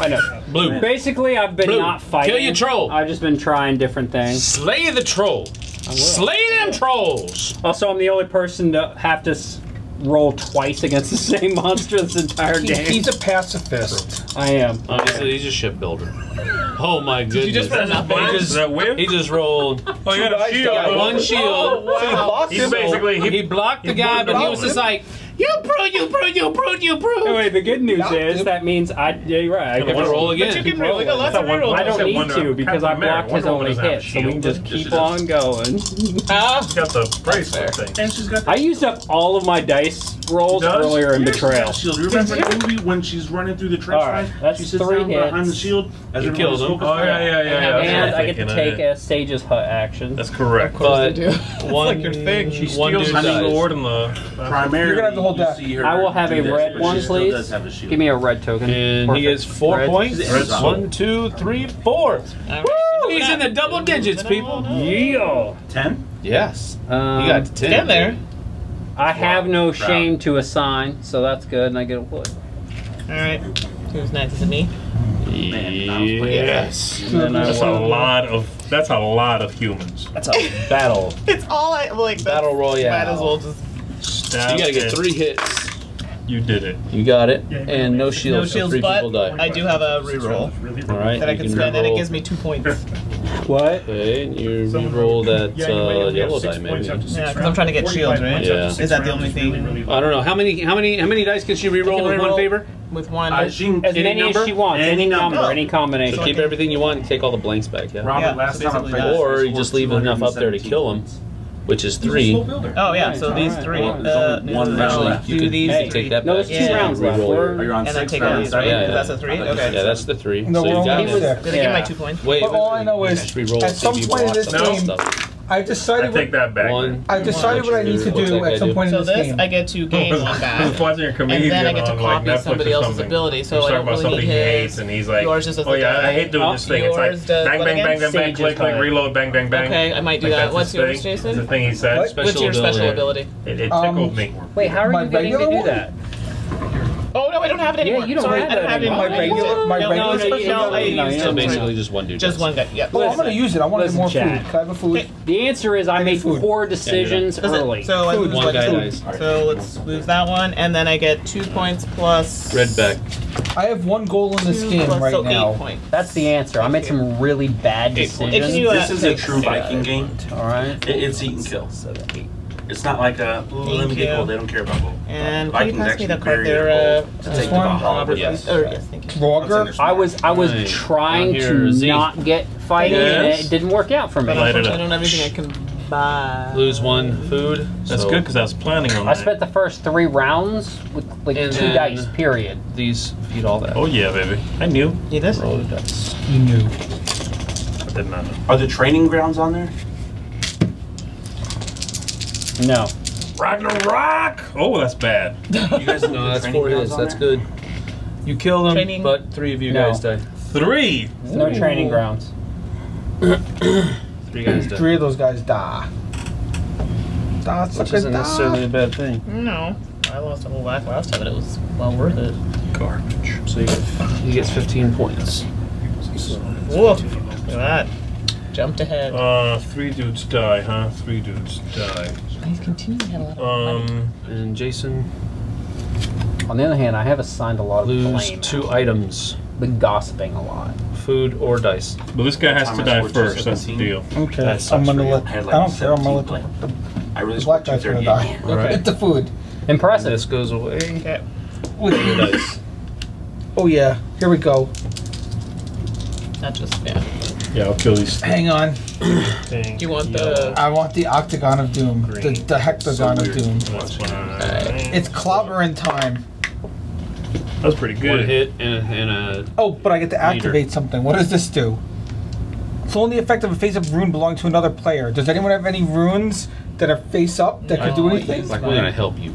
Speaker 2: I know.
Speaker 7: Blue.
Speaker 2: Basically, I've been
Speaker 7: Blue,
Speaker 2: not fighting.
Speaker 7: kill your troll.
Speaker 2: I've just been trying different things.
Speaker 7: Slay the troll. Slay them trolls.
Speaker 2: Also, I'm the only person to have to s- roll twice against the same monster this entire
Speaker 5: He-
Speaker 2: game.
Speaker 5: he's a pacifist.
Speaker 2: I am.
Speaker 7: Obviously, he's a shipbuilder. Oh my goodness.
Speaker 6: you just roll nothing?
Speaker 7: He just,
Speaker 3: that win?
Speaker 7: he just rolled
Speaker 3: Oh, you got a shield.
Speaker 7: got one oh, shield.
Speaker 6: Oh, wow.
Speaker 3: He's basically
Speaker 7: He
Speaker 3: he,
Speaker 7: blocked the
Speaker 3: he
Speaker 7: guy, but he was just like, "You prune, you prune, you prune, you prune."
Speaker 2: Anyway, the good news
Speaker 5: Not
Speaker 2: is
Speaker 5: him.
Speaker 2: that means I. Yeah, you're right. I
Speaker 3: Gonna
Speaker 2: get
Speaker 7: Want
Speaker 2: to
Speaker 7: to roll
Speaker 6: But you can roll. We got lots
Speaker 3: That
Speaker 6: of
Speaker 3: one-
Speaker 2: I don't need
Speaker 3: Wonder-
Speaker 2: to because I blocked his only
Speaker 3: doesn't have a
Speaker 2: hit, so we can just keep
Speaker 4: she
Speaker 2: on going.
Speaker 6: Ah,
Speaker 3: He's got the bracelet
Speaker 6: fair.
Speaker 3: thing.
Speaker 4: And she's got
Speaker 2: I used up all of my dice rolls
Speaker 3: does?
Speaker 2: earlier in
Speaker 4: Yeah, she's
Speaker 2: Betrayal.
Speaker 4: got shield. You remember the movie when she's running through the trench
Speaker 2: All right,
Speaker 4: line?
Speaker 2: that's
Speaker 4: she sits
Speaker 2: three
Speaker 4: down behind the
Speaker 2: hits.
Speaker 4: shield as
Speaker 7: You
Speaker 4: everyone's
Speaker 7: killed him.
Speaker 3: Oh
Speaker 4: on
Speaker 3: yeah, yeah, yeah. yeah.
Speaker 2: And I get to take a Sage's Hut action.
Speaker 3: That's correct.
Speaker 7: But
Speaker 6: do.
Speaker 7: one,
Speaker 6: like your thing.
Speaker 3: She
Speaker 7: one
Speaker 3: steals
Speaker 7: dude
Speaker 3: the
Speaker 7: dies.
Speaker 3: sword and the.
Speaker 4: Primarily,
Speaker 5: You're gonna have the whole
Speaker 4: you
Speaker 5: deck.
Speaker 2: I will have a
Speaker 4: this,
Speaker 2: red one,
Speaker 4: she
Speaker 2: please.
Speaker 4: does have a.
Speaker 2: Give me a red token.
Speaker 7: And he
Speaker 2: Perfect.
Speaker 7: gets four
Speaker 2: Red.
Speaker 7: points.
Speaker 3: Red sword.
Speaker 7: One, two, three, four.
Speaker 6: All right.
Speaker 7: He's in the double digits, people.
Speaker 2: Yeah.
Speaker 4: ten.
Speaker 7: Yes.
Speaker 2: Um,
Speaker 7: He got to ten.
Speaker 6: Stand there.
Speaker 2: I have no
Speaker 4: Proud.
Speaker 2: shame to assign, so that's good, and I get a wood.
Speaker 6: All right. Who's next? Is it me?
Speaker 4: Man, I was playing-
Speaker 7: Yes.
Speaker 2: And then I
Speaker 3: That's a lot of. That's a lot of humans.
Speaker 7: That's a battle.
Speaker 6: It's all I like. that's-
Speaker 7: Battle Royale.
Speaker 6: Might as well just
Speaker 3: That
Speaker 7: you gotta get
Speaker 3: is-
Speaker 7: three hits.
Speaker 3: You did it.
Speaker 7: You got it.
Speaker 8: Yeah,
Speaker 7: and no
Speaker 8: no
Speaker 7: shields.
Speaker 6: No
Speaker 7: so
Speaker 6: shields,
Speaker 7: three
Speaker 6: but
Speaker 7: people die.
Speaker 6: I do have a reroll
Speaker 8: Really,
Speaker 7: All right.
Speaker 6: that I
Speaker 7: you
Speaker 6: can spend, and it gives me two points.
Speaker 2: What?
Speaker 7: Okay, and you reroll that
Speaker 8: yeah, you
Speaker 7: uh, yellow die,
Speaker 8: points
Speaker 7: maybe.
Speaker 8: after six
Speaker 6: Yeah, 'cause I'm trying to get shields, right?
Speaker 7: Yeah.
Speaker 6: Is that the only thing?
Speaker 7: I don't know how many how many how many dice can she reroll
Speaker 6: re-roll
Speaker 7: with one favor?
Speaker 6: With one.
Speaker 4: Uh, she
Speaker 2: As
Speaker 7: Any
Speaker 2: many
Speaker 7: number?
Speaker 2: as she wants.
Speaker 4: Any
Speaker 2: Any,
Speaker 4: number.
Speaker 2: number. Any combination.
Speaker 7: So keep everything you want and take all the blanks back. Yeah.
Speaker 4: Robert,
Speaker 6: Yeah,
Speaker 4: last time I
Speaker 6: basically
Speaker 4: played,
Speaker 6: that.
Speaker 7: Or you just leave enough up there to
Speaker 4: 217
Speaker 7: kill him, which is
Speaker 8: He's a slow
Speaker 7: three.
Speaker 6: oh yeah, so these three.
Speaker 4: alright.
Speaker 6: Uh,
Speaker 4: one round left.
Speaker 6: do
Speaker 7: You could
Speaker 6: these.
Speaker 7: Take that
Speaker 2: no,
Speaker 7: back.
Speaker 2: there's two
Speaker 6: Yeah.
Speaker 2: rounds left.
Speaker 7: Reroll.
Speaker 2: We're-
Speaker 4: you on
Speaker 6: And then
Speaker 4: six
Speaker 6: take
Speaker 4: or
Speaker 6: all
Speaker 4: on
Speaker 6: these,
Speaker 4: seven?
Speaker 6: right?
Speaker 7: Yeah, yeah.
Speaker 6: That's a three?
Speaker 4: I thought you
Speaker 6: Okay.
Speaker 7: Yeah, that's the three.
Speaker 5: No,
Speaker 7: so
Speaker 5: we're
Speaker 7: you
Speaker 5: only
Speaker 7: got it.
Speaker 5: six.
Speaker 6: Did I get my two points?
Speaker 7: Wait,
Speaker 5: But all I know is, at some point in this game,
Speaker 7: stuff.
Speaker 5: I
Speaker 10: I
Speaker 5: decided
Speaker 10: take
Speaker 5: what,
Speaker 10: that back.
Speaker 7: One.
Speaker 5: I decided what I need to
Speaker 7: What's that
Speaker 5: do
Speaker 7: guy
Speaker 5: at some
Speaker 7: do?
Speaker 5: point in
Speaker 6: So
Speaker 5: this
Speaker 6: this,
Speaker 5: game.
Speaker 6: I get to gain one
Speaker 10: I was
Speaker 6: back.
Speaker 10: watching a comedian
Speaker 6: And then I get to
Speaker 10: on like
Speaker 6: copy
Speaker 10: Netflix
Speaker 6: somebody
Speaker 10: or
Speaker 6: else's
Speaker 10: something.
Speaker 6: ability, so
Speaker 10: He was
Speaker 6: I
Speaker 10: talking
Speaker 6: don't
Speaker 10: about
Speaker 6: really
Speaker 10: something
Speaker 6: need
Speaker 10: he
Speaker 6: his.
Speaker 10: hates, and he's like,
Speaker 6: Yours is just
Speaker 10: "Oh
Speaker 6: the
Speaker 10: yeah, I hate doing
Speaker 2: Oh,
Speaker 10: this thing." It's like
Speaker 6: yours does
Speaker 10: bang,
Speaker 6: what
Speaker 10: bang,
Speaker 6: again?
Speaker 10: bang, bang, bang,
Speaker 2: Sage's
Speaker 10: click, click,
Speaker 2: die.
Speaker 10: reload, bang, bang, bang.
Speaker 6: Okay, I might do
Speaker 10: Like,
Speaker 6: that.
Speaker 10: that's
Speaker 6: What's
Speaker 10: his
Speaker 6: yours,
Speaker 10: thing.
Speaker 6: Jason?
Speaker 10: It's the thing he said.
Speaker 5: What?
Speaker 6: What's your special ability?
Speaker 10: It, it
Speaker 5: Um,
Speaker 10: tickled me.
Speaker 2: Wait, how are
Speaker 5: My
Speaker 2: you getting to
Speaker 5: regular
Speaker 2: do
Speaker 5: one?
Speaker 2: that?
Speaker 6: No, I don't have it anymore.
Speaker 2: you don't
Speaker 6: Sorry,
Speaker 2: have
Speaker 6: I don't have it
Speaker 2: anymore.
Speaker 6: anymore.
Speaker 5: My regular- my
Speaker 6: no,
Speaker 5: regular
Speaker 6: no, no,
Speaker 5: special
Speaker 6: no, I
Speaker 5: ability?
Speaker 2: No,
Speaker 6: used
Speaker 2: you
Speaker 7: So basically, just one dude.
Speaker 6: just one guy. Yeah.
Speaker 5: Oh, I'm gonna use it. I want to get more food. Can I have a food?
Speaker 2: The answer is I made
Speaker 5: food.
Speaker 2: poor decisions
Speaker 6: Does it-
Speaker 2: early.
Speaker 6: So I lose
Speaker 7: One guy dies.
Speaker 6: So let's lose that one, and then I get two points plus
Speaker 7: Red back.
Speaker 5: I have one goal in this
Speaker 6: two
Speaker 5: game
Speaker 6: plus-
Speaker 5: right
Speaker 6: so
Speaker 5: now.
Speaker 6: Eight.
Speaker 2: That's the answer. I made some really bad decisions.
Speaker 6: If you, uh,
Speaker 4: This is a true Viking game.
Speaker 2: All right.
Speaker 4: It's eat and kill. It's not like a "Ooh, let me
Speaker 6: you.
Speaker 4: get gold. They don't care about gold.
Speaker 6: And
Speaker 4: The
Speaker 6: can you
Speaker 4: Vikings
Speaker 6: pass me the
Speaker 4: actually
Speaker 6: card
Speaker 4: bury
Speaker 6: there?
Speaker 4: your
Speaker 6: Uh,
Speaker 4: gold to
Speaker 6: uh,
Speaker 4: take the
Speaker 5: one?
Speaker 4: Valhalla with
Speaker 6: yes.
Speaker 4: you.
Speaker 6: Or, yes, thank you.
Speaker 5: Roger.
Speaker 2: I was I was
Speaker 7: Right.
Speaker 2: trying
Speaker 7: Down
Speaker 2: to
Speaker 7: Z.
Speaker 2: not get fighting, and
Speaker 7: Yes.
Speaker 2: it didn't work out for me.
Speaker 6: But
Speaker 3: Light it
Speaker 6: unfortunately,
Speaker 3: up.
Speaker 6: I don't have anything I can buy.
Speaker 7: Lose one food.
Speaker 3: That's
Speaker 7: so
Speaker 3: good because I was planning on
Speaker 2: I
Speaker 3: that.
Speaker 2: spent the first three rounds with like
Speaker 7: And
Speaker 2: two
Speaker 7: then-
Speaker 2: dice. Period.
Speaker 7: These feed all that.
Speaker 3: Oh yeah, baby. I knew.
Speaker 6: Need this?
Speaker 7: Roll the dice.
Speaker 5: You knew.
Speaker 3: I did not know.
Speaker 4: Are the training grounds on there?
Speaker 2: No.
Speaker 3: Ragnarok! Oh, that's bad.
Speaker 4: You guys
Speaker 7: No, that's four hits. That's good. You kill them,
Speaker 6: Training.
Speaker 7: but three of you
Speaker 2: No.
Speaker 7: guys die.
Speaker 3: Three.
Speaker 2: No training grounds.
Speaker 7: Three guys die.
Speaker 5: Three of those guys die. Die,
Speaker 7: Which
Speaker 5: sucker,
Speaker 7: isn't
Speaker 5: die.
Speaker 7: necessarily a bad thing.
Speaker 6: No. I lost a whole whack last time, but it was well worth it.
Speaker 3: Garbage.
Speaker 7: So you get, he gets 15 points.
Speaker 6: Whoa. Look at that. Jumped ahead.
Speaker 3: Uh, three dudes die, huh? Three dudes die.
Speaker 6: He's continuing to have a lot of money.
Speaker 3: Um,
Speaker 7: And Jason
Speaker 2: On the other hand, I have assigned a lot of
Speaker 7: lose
Speaker 2: blame.
Speaker 7: two items:
Speaker 2: Been gossiping a lot.
Speaker 7: food or dice.
Speaker 3: but this guy has to die first. That's the deal.
Speaker 5: Okay,
Speaker 7: That
Speaker 5: I'm
Speaker 7: sucks
Speaker 5: gonna
Speaker 7: for you.
Speaker 5: let.
Speaker 4: I had
Speaker 5: I don't care. I'm gonna let
Speaker 4: 17
Speaker 5: the,
Speaker 4: I really
Speaker 5: the black
Speaker 4: scored
Speaker 5: guy's gonna
Speaker 4: 238.
Speaker 5: die.
Speaker 7: Alright.
Speaker 5: Get the food.
Speaker 2: Impressive.
Speaker 7: This goes away.
Speaker 6: Okay.
Speaker 5: With-
Speaker 7: Dice.
Speaker 5: Oh yeah, here we go.
Speaker 6: Not just, yeah.
Speaker 3: Yeah, I'll kill these.
Speaker 5: Hang on.
Speaker 3: Thing.
Speaker 6: You want the.
Speaker 5: I want the octagon of doom. The,
Speaker 3: Green.
Speaker 5: the hectagon
Speaker 4: So
Speaker 5: of doom.
Speaker 3: That's fine.
Speaker 5: It's clobbering time.
Speaker 3: That's pretty
Speaker 7: One
Speaker 3: good.
Speaker 7: hit and a, and a
Speaker 5: Oh, but I get to activate something. What does this do? It's only the effect of a face-up rune belonging to another player. Does anyone have any runes that are face-up that could do anything?
Speaker 7: like we're gonna help you.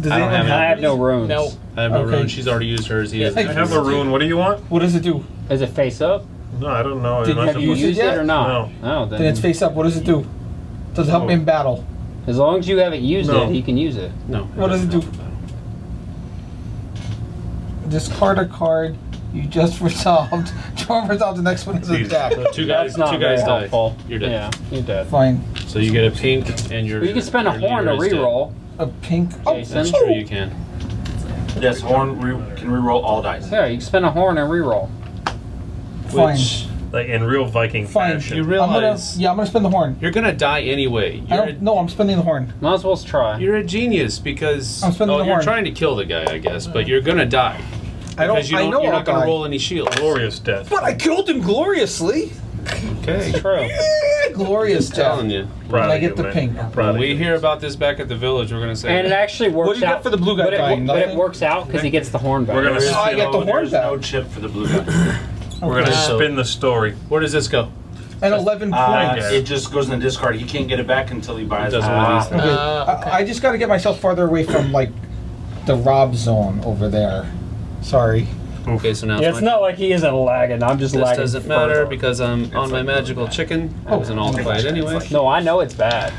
Speaker 5: Does
Speaker 7: I don't
Speaker 5: anyone
Speaker 7: have
Speaker 2: I have no runes.
Speaker 6: No.
Speaker 7: I have no
Speaker 5: Okay.
Speaker 7: rune. She's already used hers. He
Speaker 6: Yeah,
Speaker 7: has
Speaker 3: I have a rune. What do you want?
Speaker 5: What does it do?
Speaker 2: Is it face up?
Speaker 3: No, I don't know.
Speaker 5: Did
Speaker 3: I'm
Speaker 5: you
Speaker 3: not
Speaker 5: have
Speaker 2: You
Speaker 5: Use it
Speaker 2: used it
Speaker 5: yet?
Speaker 2: or not?
Speaker 3: No.
Speaker 2: No. then,
Speaker 5: Then it's face-up. What does it do? Does it help me in battle?
Speaker 2: as long as you haven't used
Speaker 3: No.
Speaker 2: it, he can use it.
Speaker 7: No.
Speaker 5: What does it do? Discard a card you just resolved. Draw and resolve the next one as an attack.
Speaker 7: So two guys.
Speaker 2: That's not
Speaker 7: two guys
Speaker 2: very
Speaker 7: die.
Speaker 2: helpful.
Speaker 7: You're dead.
Speaker 2: Yeah, you're dead.
Speaker 5: Fine.
Speaker 7: So you get a pink and your.
Speaker 2: Well, you can spend a
Speaker 7: your
Speaker 2: horn to
Speaker 7: leader is dead.
Speaker 2: reroll.
Speaker 5: A pink. Oh,
Speaker 2: Jason.
Speaker 7: That's true. You can.
Speaker 4: Yes, Horn re- can reroll all dice.
Speaker 2: Yeah, you can spend a horn and reroll.
Speaker 5: Fine.
Speaker 7: Which
Speaker 3: Like in real Viking
Speaker 5: Fine.
Speaker 3: fashion.
Speaker 7: you
Speaker 5: I'm gonna.
Speaker 7: realize
Speaker 5: Yeah, I'm gonna spin the horn.
Speaker 7: you're gonna die anyway.
Speaker 5: I
Speaker 7: You're a,
Speaker 5: don't. No, I'm spinning the horn.
Speaker 2: Might as well try.
Speaker 7: you're a genius because
Speaker 5: I'm spinning
Speaker 7: oh,
Speaker 5: the
Speaker 7: you're
Speaker 5: horn.
Speaker 7: trying to kill the guy, I guess, but you're gonna die
Speaker 5: I don't.
Speaker 7: because you
Speaker 5: I
Speaker 7: don't.
Speaker 5: know
Speaker 7: you're
Speaker 5: I'll
Speaker 7: not gonna
Speaker 5: die.
Speaker 7: roll any shields.
Speaker 3: Glorious death.
Speaker 5: But I killed him gloriously.
Speaker 7: Okay.
Speaker 2: True.
Speaker 5: Yeah, glorious death.
Speaker 7: telling you.
Speaker 3: Proud
Speaker 5: And I get
Speaker 3: you,
Speaker 5: the
Speaker 3: man.
Speaker 5: pink.
Speaker 3: I'm proud
Speaker 7: When
Speaker 3: of
Speaker 7: we
Speaker 3: you.
Speaker 7: hear about this back at the village, we're gonna say.
Speaker 2: And it actually works
Speaker 5: What do you
Speaker 2: out
Speaker 5: get for the blue guy
Speaker 2: but it,
Speaker 5: dying?
Speaker 2: but it
Speaker 5: Nothing?
Speaker 2: works out because he gets the horn back.
Speaker 3: We're gonna.
Speaker 5: Oh, I get the
Speaker 3: spin-
Speaker 5: horn
Speaker 4: There's no chip for the blue guy.
Speaker 3: We're gonna
Speaker 6: Uh,
Speaker 3: spin the story.
Speaker 7: Where does this go?
Speaker 5: And 11
Speaker 4: Uh,
Speaker 5: points.
Speaker 4: it just goes in the discard. He can't get it back until he buys
Speaker 7: Doesn't
Speaker 4: it.
Speaker 7: one of these things.
Speaker 5: Okay.
Speaker 6: Uh,
Speaker 5: I, I just got to get myself farther away from like the Rob zone over there. Sorry.
Speaker 7: Okay, so now
Speaker 2: Yeah,
Speaker 7: it's
Speaker 2: it's
Speaker 7: my
Speaker 2: not like he isn't lagging. I'm just
Speaker 7: This
Speaker 2: lagging.
Speaker 7: doesn't matter
Speaker 2: further.
Speaker 7: because I'm on my magical chicken. I was an alt fight anyway.
Speaker 2: No, I know it's bad.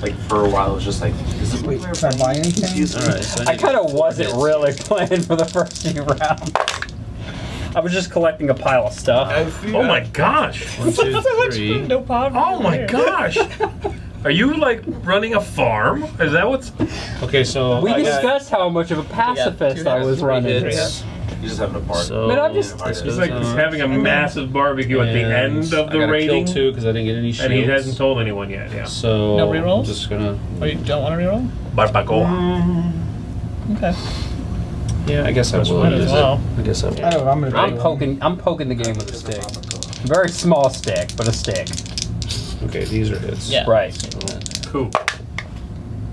Speaker 4: Like for a while, it was just like, is it
Speaker 5: Wait, can I buy anything?
Speaker 7: Alright, so
Speaker 2: I
Speaker 7: need
Speaker 2: kind of wasn't really playing for the first few rounds. I was just collecting a pile of stuff.
Speaker 3: Oh my gosh.
Speaker 7: One, two, three.
Speaker 6: No problem.
Speaker 3: Oh my gosh. Are you like running a farm? Is that what's?
Speaker 7: Okay, so
Speaker 2: We
Speaker 7: I got-
Speaker 2: discussed how much of a pacifist I was running.
Speaker 7: hits.
Speaker 1: You just having a party.
Speaker 7: So
Speaker 2: Man, I'm just-
Speaker 7: this
Speaker 3: It's like
Speaker 7: goes on.
Speaker 3: Uh, having a massive barbecue at the
Speaker 7: And
Speaker 3: end of
Speaker 7: I
Speaker 3: the
Speaker 7: gotta
Speaker 3: rating,
Speaker 7: Kill two because I didn't get any shields.
Speaker 3: and he hasn't told anyone yet. Yeah.
Speaker 7: So
Speaker 6: No rerolls?
Speaker 7: I'm just gonna.
Speaker 6: Oh, you don't want to reroll?
Speaker 3: Barbacoa. Mm.
Speaker 6: Okay.
Speaker 7: Yeah, I guess I
Speaker 3: That's
Speaker 7: will
Speaker 3: fine
Speaker 7: use
Speaker 3: as
Speaker 6: well.
Speaker 7: it. I guess I
Speaker 5: I
Speaker 7: will.
Speaker 5: don't know. I'm gonna.
Speaker 2: I'm poking. I'm poking the game with a stick. Very small stick, but a stick.
Speaker 7: Okay, these are hits.
Speaker 6: Yeah.
Speaker 2: Right.
Speaker 3: Cool.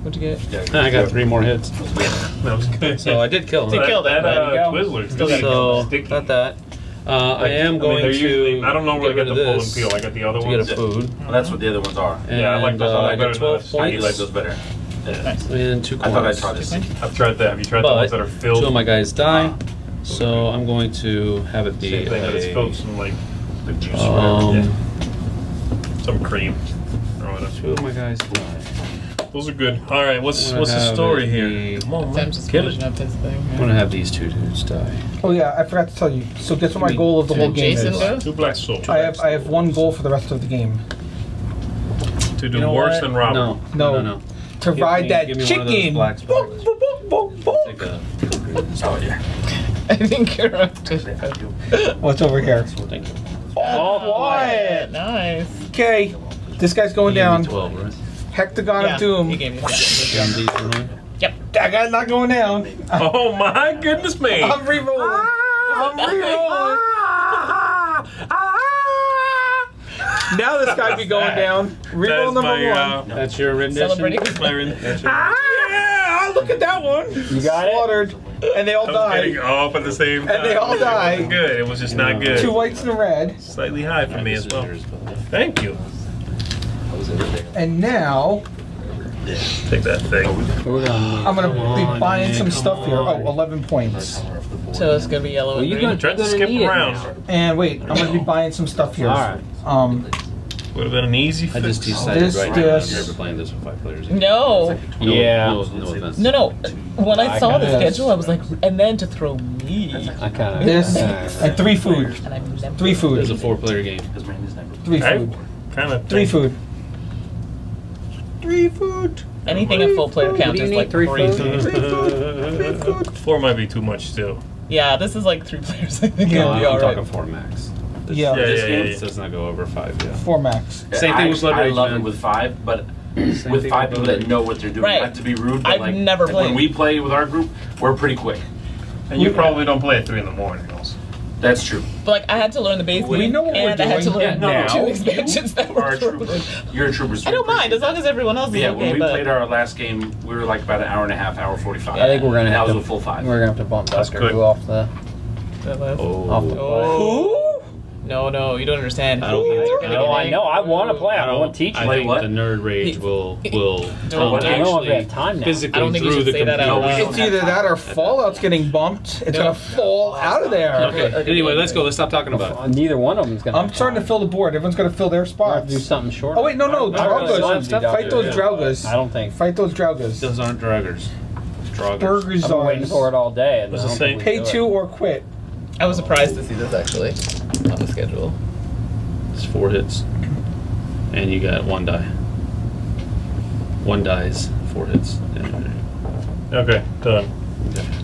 Speaker 6: What'd you get?
Speaker 7: I got three more hits.
Speaker 3: That was good.
Speaker 7: So I did kill him.
Speaker 6: You killed
Speaker 3: that,
Speaker 6: it. There you
Speaker 3: uh,
Speaker 6: go.
Speaker 3: Twizzlers.
Speaker 6: Still
Speaker 3: really
Speaker 7: So
Speaker 3: sticky.
Speaker 7: got that. Uh, I am going
Speaker 3: they're
Speaker 7: to.
Speaker 3: usually- I don't know where I
Speaker 7: get
Speaker 3: got
Speaker 7: rid
Speaker 3: the
Speaker 7: of
Speaker 3: pull and
Speaker 7: this
Speaker 3: peel. I got the other
Speaker 7: to get a
Speaker 3: ones.
Speaker 7: food.
Speaker 1: Well, that's what the other ones are.
Speaker 3: Yeah, I like those.
Speaker 7: uh,
Speaker 3: I
Speaker 7: I
Speaker 3: like better
Speaker 7: got
Speaker 3: than
Speaker 7: 12
Speaker 3: this.
Speaker 1: I
Speaker 7: points.
Speaker 1: like those better. Yeah.
Speaker 7: And two
Speaker 1: I thought I'd
Speaker 7: coins.
Speaker 1: try this.
Speaker 3: I've tried that. Have you tried the ones that are
Speaker 7: two
Speaker 3: filled?
Speaker 7: of my guys die, so I'm going to have it be
Speaker 3: Same thing. that It's
Speaker 7: a,
Speaker 3: filled some like the juice or
Speaker 7: um,
Speaker 3: whatever. Yeah. Some cream or
Speaker 7: two of my guys die.
Speaker 3: Those are good. All right. What's
Speaker 7: I'm gonna
Speaker 3: what's the
Speaker 7: have
Speaker 3: story
Speaker 7: it
Speaker 3: here?
Speaker 7: be-
Speaker 3: Come on, man.
Speaker 6: Sam's just
Speaker 3: Kill
Speaker 6: finishing
Speaker 3: it.
Speaker 6: up his thing.
Speaker 7: I'm gonna have these two dudes die.
Speaker 5: Oh yeah, I forgot to tell you. So guess what my goal of the whole game
Speaker 6: Jason
Speaker 5: is?
Speaker 6: go?
Speaker 3: Two black souls.
Speaker 5: I have I have one goal for the rest of the game.
Speaker 3: To do
Speaker 7: You know
Speaker 3: worse
Speaker 7: what?
Speaker 3: than Robert.
Speaker 7: No, no, no. no.
Speaker 5: To
Speaker 7: Give
Speaker 5: ride
Speaker 7: me-
Speaker 5: that
Speaker 7: give me one of those
Speaker 5: chicken.
Speaker 7: black
Speaker 5: Boop,
Speaker 7: spiders.
Speaker 5: boop, boop, boop, boop.
Speaker 7: Take a,
Speaker 1: Oh.
Speaker 6: I think you're up to
Speaker 5: What's over here?
Speaker 7: thank you.
Speaker 5: Oh, quiet.
Speaker 6: Nice.
Speaker 5: Okay, this guy's going
Speaker 7: You gave me
Speaker 5: down.
Speaker 7: Twelve, right?
Speaker 5: Hectagon
Speaker 6: Yeah,
Speaker 5: of Doom.
Speaker 6: He gave me that.
Speaker 7: And these are mine?
Speaker 5: That guy's not going down.
Speaker 3: Oh my goodness me!
Speaker 5: I'm re-rolling. I'm re-rolling. Ah! Ah! Ah! Now this guy be going down. Reroll
Speaker 3: That's
Speaker 5: number
Speaker 3: my,
Speaker 5: one.
Speaker 3: uh,
Speaker 7: That's your rendition.
Speaker 6: Celebrating.
Speaker 3: that's my ren-
Speaker 7: That's your,
Speaker 5: yeah, look at that one.
Speaker 2: You got it.
Speaker 5: Slaughtered, and they all
Speaker 3: I was getting off at the same time.
Speaker 5: And they all
Speaker 3: It wasn't good. It was just not good.
Speaker 5: Two whites and a red.
Speaker 3: Slightly high for me as well.
Speaker 7: yours, by the way.
Speaker 3: Thank you.
Speaker 5: And now
Speaker 3: Take that thing.
Speaker 2: Hold.
Speaker 5: I'm gonna
Speaker 7: Come
Speaker 5: be buying
Speaker 7: man,
Speaker 5: some
Speaker 7: come
Speaker 5: stuff here.
Speaker 7: on.
Speaker 5: Oh, 11 points.
Speaker 6: So it's gonna be yellow
Speaker 2: Well,
Speaker 6: and
Speaker 2: you
Speaker 6: green.
Speaker 2: gonna,
Speaker 3: Tried to
Speaker 2: you're
Speaker 3: skip
Speaker 2: gonna need it
Speaker 3: around.
Speaker 5: And wait, I'm gonna be buying some stuff here.
Speaker 2: All right.
Speaker 5: Um,
Speaker 3: Would have been an easy
Speaker 7: I just
Speaker 3: fix.
Speaker 7: decided
Speaker 5: This,
Speaker 7: right now
Speaker 5: this.
Speaker 7: I'm never playing this with five players.
Speaker 6: No.
Speaker 7: No,
Speaker 2: Yeah.
Speaker 7: No, no offense.
Speaker 6: No, no. When I
Speaker 2: I
Speaker 6: saw the
Speaker 5: kinda-
Speaker 6: schedule, I was like, and then to throw me.
Speaker 2: I kind of.
Speaker 5: this and three food.
Speaker 6: And I never.
Speaker 5: Three
Speaker 7: It's a four-player game.
Speaker 5: Three
Speaker 3: I
Speaker 5: food.
Speaker 3: kind of
Speaker 5: Three food. Three food.
Speaker 6: Anything a full player count is like
Speaker 2: Three
Speaker 6: crazy.
Speaker 2: food?
Speaker 5: Three food.
Speaker 3: Four might be too much still.
Speaker 6: Yeah, this is like three players. I think
Speaker 5: Yeah,
Speaker 6: it'll be
Speaker 7: I'm
Speaker 6: alright.
Speaker 7: talking four max. This,
Speaker 5: Yeah.
Speaker 3: Yeah,
Speaker 7: this
Speaker 3: yeah,
Speaker 7: game
Speaker 3: yeah, yeah.
Speaker 7: does not go over five. Yeah.
Speaker 5: Four max.
Speaker 7: Same thing with Blood
Speaker 1: I
Speaker 7: Rage,
Speaker 1: love
Speaker 7: man.
Speaker 1: it with five, but with five people that know what they're doing.
Speaker 6: Right.
Speaker 1: Not to be rude, but
Speaker 6: I've
Speaker 1: like
Speaker 6: never
Speaker 1: when we play with our group, we're pretty quick.
Speaker 3: And you probably don't play at three in the morning, also.
Speaker 1: That's true.
Speaker 6: But like, I had to learn the base
Speaker 5: We
Speaker 6: game,
Speaker 5: know what we're
Speaker 6: and I had to learn
Speaker 5: Yeah,
Speaker 6: two
Speaker 5: now.
Speaker 6: expansions that
Speaker 1: You
Speaker 6: were
Speaker 1: are a
Speaker 6: thrown
Speaker 1: trooper. You're a trooper. so
Speaker 6: I don't mind as long as everyone else is
Speaker 1: Yeah,
Speaker 6: okay.
Speaker 1: when we played our last game, we were like about an hour and a half, hour forty-five.
Speaker 2: I think we're gonna
Speaker 1: And
Speaker 2: have
Speaker 1: that
Speaker 2: to.
Speaker 1: was a full five.
Speaker 2: We're gonna have to bump
Speaker 3: That's
Speaker 2: Doctor
Speaker 3: good.
Speaker 2: Who off the
Speaker 7: Oh.
Speaker 2: off the play.
Speaker 6: Oh. No, no, you don't understand.
Speaker 7: I don't think they're gonna
Speaker 2: No, I know. I want to play. I don't want to teach
Speaker 7: I
Speaker 2: you.
Speaker 7: Think
Speaker 1: what?
Speaker 7: the nerd rage will will
Speaker 6: Don't-
Speaker 7: come
Speaker 6: don't
Speaker 2: know if we
Speaker 7: actually
Speaker 2: have time now.
Speaker 7: physically
Speaker 6: I don't think
Speaker 7: through the
Speaker 6: say that out
Speaker 7: computer.
Speaker 5: It's either that or Fallout's getting bumped. It's gonna fall out of there.
Speaker 7: Okay. Anyway, let's go. Let's stop talking about it.
Speaker 2: Neither one of them's gonna.
Speaker 5: I'm
Speaker 2: have
Speaker 5: starting to fill the board. Everyone's gonna fill their
Speaker 2: We'll have to do something short.
Speaker 5: Oh wait, no, no,
Speaker 2: I don't really want to do
Speaker 5: Draugas.
Speaker 2: Doctor
Speaker 5: Fight those
Speaker 2: Who.
Speaker 5: Draugas.
Speaker 2: I don't think.
Speaker 5: Fight those Draugas.
Speaker 7: Those aren't draggers. Draggers.
Speaker 5: Burgers
Speaker 2: I've been waiting for it all day. And
Speaker 3: What's
Speaker 2: I
Speaker 3: it
Speaker 2: don't
Speaker 3: say?
Speaker 2: think we
Speaker 5: Pay
Speaker 2: can
Speaker 5: two or quit.
Speaker 6: I was surprised to see this actually on the schedule.
Speaker 7: It's four hits, and you got one die. One dies, four hits.
Speaker 3: Okay, done.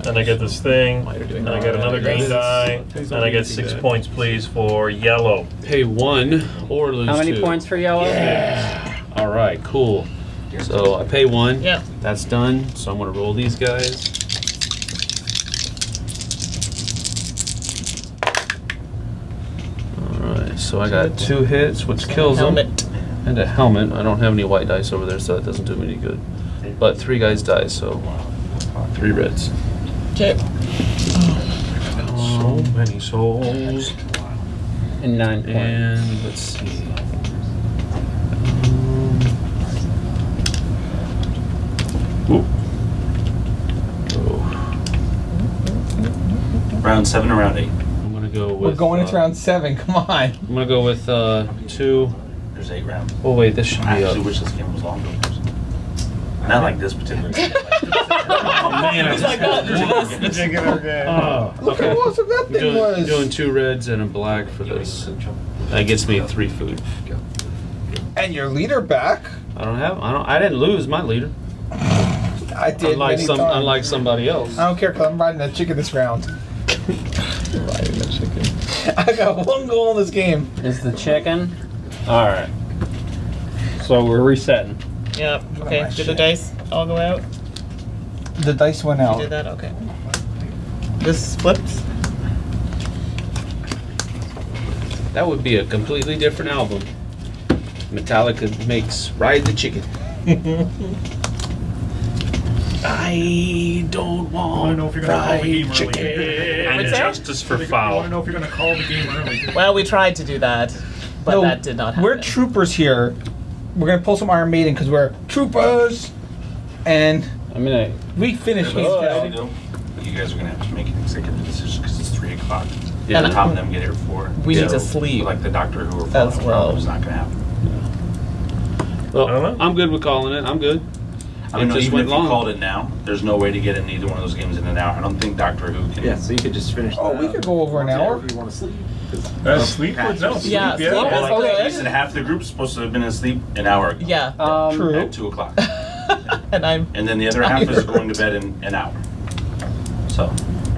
Speaker 3: And I get this thing,
Speaker 6: While you're doing
Speaker 3: and I
Speaker 6: that.
Speaker 3: get another green
Speaker 6: Nice.
Speaker 3: die, and I get six points, please, for yellow.
Speaker 7: Pay one or lose
Speaker 2: How many
Speaker 7: two.
Speaker 2: points for yellow?
Speaker 7: All right, cool. So I pay one.
Speaker 6: Yeah.
Speaker 7: That's done. So I'm gonna roll these guys. All right. So I got two hits, which kills them,
Speaker 6: Helmet.
Speaker 7: and a helmet. I don't have any white dice over there, so that doesn't do me any good. But three guys die, so three reds.
Speaker 6: Okay.
Speaker 3: So many souls.
Speaker 2: And nine points.
Speaker 7: And let's see. Um, ooh. Oh,
Speaker 1: Round seven or round eight?
Speaker 7: I'm gonna go with.
Speaker 5: We're going into
Speaker 7: uh,
Speaker 5: round seven. Come on.
Speaker 7: I'm gonna go with uh, two.
Speaker 1: There's eight rounds.
Speaker 7: Oh wait, this should
Speaker 1: I
Speaker 7: be
Speaker 1: actually
Speaker 7: up.
Speaker 1: wish this game was longer. Not like this particular game.
Speaker 3: Oh man,
Speaker 6: It's like that.
Speaker 3: particular game.
Speaker 7: Oh,
Speaker 5: Look how awesome that
Speaker 7: I'm
Speaker 5: thing
Speaker 7: doing,
Speaker 5: was.
Speaker 7: doing two reds and a black for this. That gets me three food.
Speaker 5: And your leader back.
Speaker 7: I don't have. I don't. I didn't lose my leader.
Speaker 5: I did.
Speaker 7: Unlike
Speaker 5: many
Speaker 7: some.
Speaker 5: times.
Speaker 7: Unlike somebody else.
Speaker 5: I don't care because I'm riding that chicken this round.
Speaker 6: Riding the chicken.
Speaker 5: I got one goal in this game.
Speaker 2: Is the chicken? All right. So we're resetting.
Speaker 6: Yep. Okay.
Speaker 5: my
Speaker 6: Did the dice all go out?
Speaker 5: The dice went
Speaker 6: You
Speaker 5: out.
Speaker 6: did that? Okay. This flips.
Speaker 7: That would be a completely different album. Metallica makes "Ride the Chicken." I don't
Speaker 8: I want
Speaker 7: want
Speaker 8: to know if you're going to call the game
Speaker 7: fried
Speaker 8: early.
Speaker 3: And
Speaker 6: What's that?
Speaker 3: justice for
Speaker 8: I want to
Speaker 3: foul.
Speaker 8: know if you're going to call the game early.
Speaker 6: Well, we tried to do that, but
Speaker 5: No,
Speaker 6: that did not happen.
Speaker 5: We're troopers here. We're gonna pull some Iron Maiden because we're troopers, and
Speaker 2: I'm gonna.
Speaker 5: we finished these
Speaker 2: Oh,
Speaker 5: guys.
Speaker 1: You guys are gonna have to make an executive decision because it's three o'clock.
Speaker 7: Yeah.
Speaker 1: And Tom and them get here at four.
Speaker 6: We need to sleep.
Speaker 1: Like the doctor who were
Speaker 6: As
Speaker 1: following
Speaker 6: well.
Speaker 1: around was not gonna happen.
Speaker 7: Well,
Speaker 3: I don't know.
Speaker 7: I'm good with calling it. I'm good.
Speaker 1: I mean,
Speaker 7: It
Speaker 1: no, even if
Speaker 7: went
Speaker 1: you
Speaker 7: long.
Speaker 1: called it now, there's no way to get in either one of those games in an hour. I don't think Doctor Who can.
Speaker 4: Yeah, so you could just finish.
Speaker 5: Oh,
Speaker 4: that
Speaker 5: we
Speaker 4: up
Speaker 5: could go over an hour.
Speaker 4: If you want to sleep. 'Cause-
Speaker 3: Uh, sleep would no. Sleep,
Speaker 6: Yeah,
Speaker 3: yeah.
Speaker 6: sleep
Speaker 1: Well,
Speaker 6: is
Speaker 1: like,
Speaker 6: good.
Speaker 1: you said half the group's supposed to have been asleep an hour ago.
Speaker 6: Yeah.
Speaker 2: Um,
Speaker 5: True.
Speaker 1: At two o'clock.
Speaker 6: and I'm.
Speaker 1: And then the other half is going to bed in an hour. So,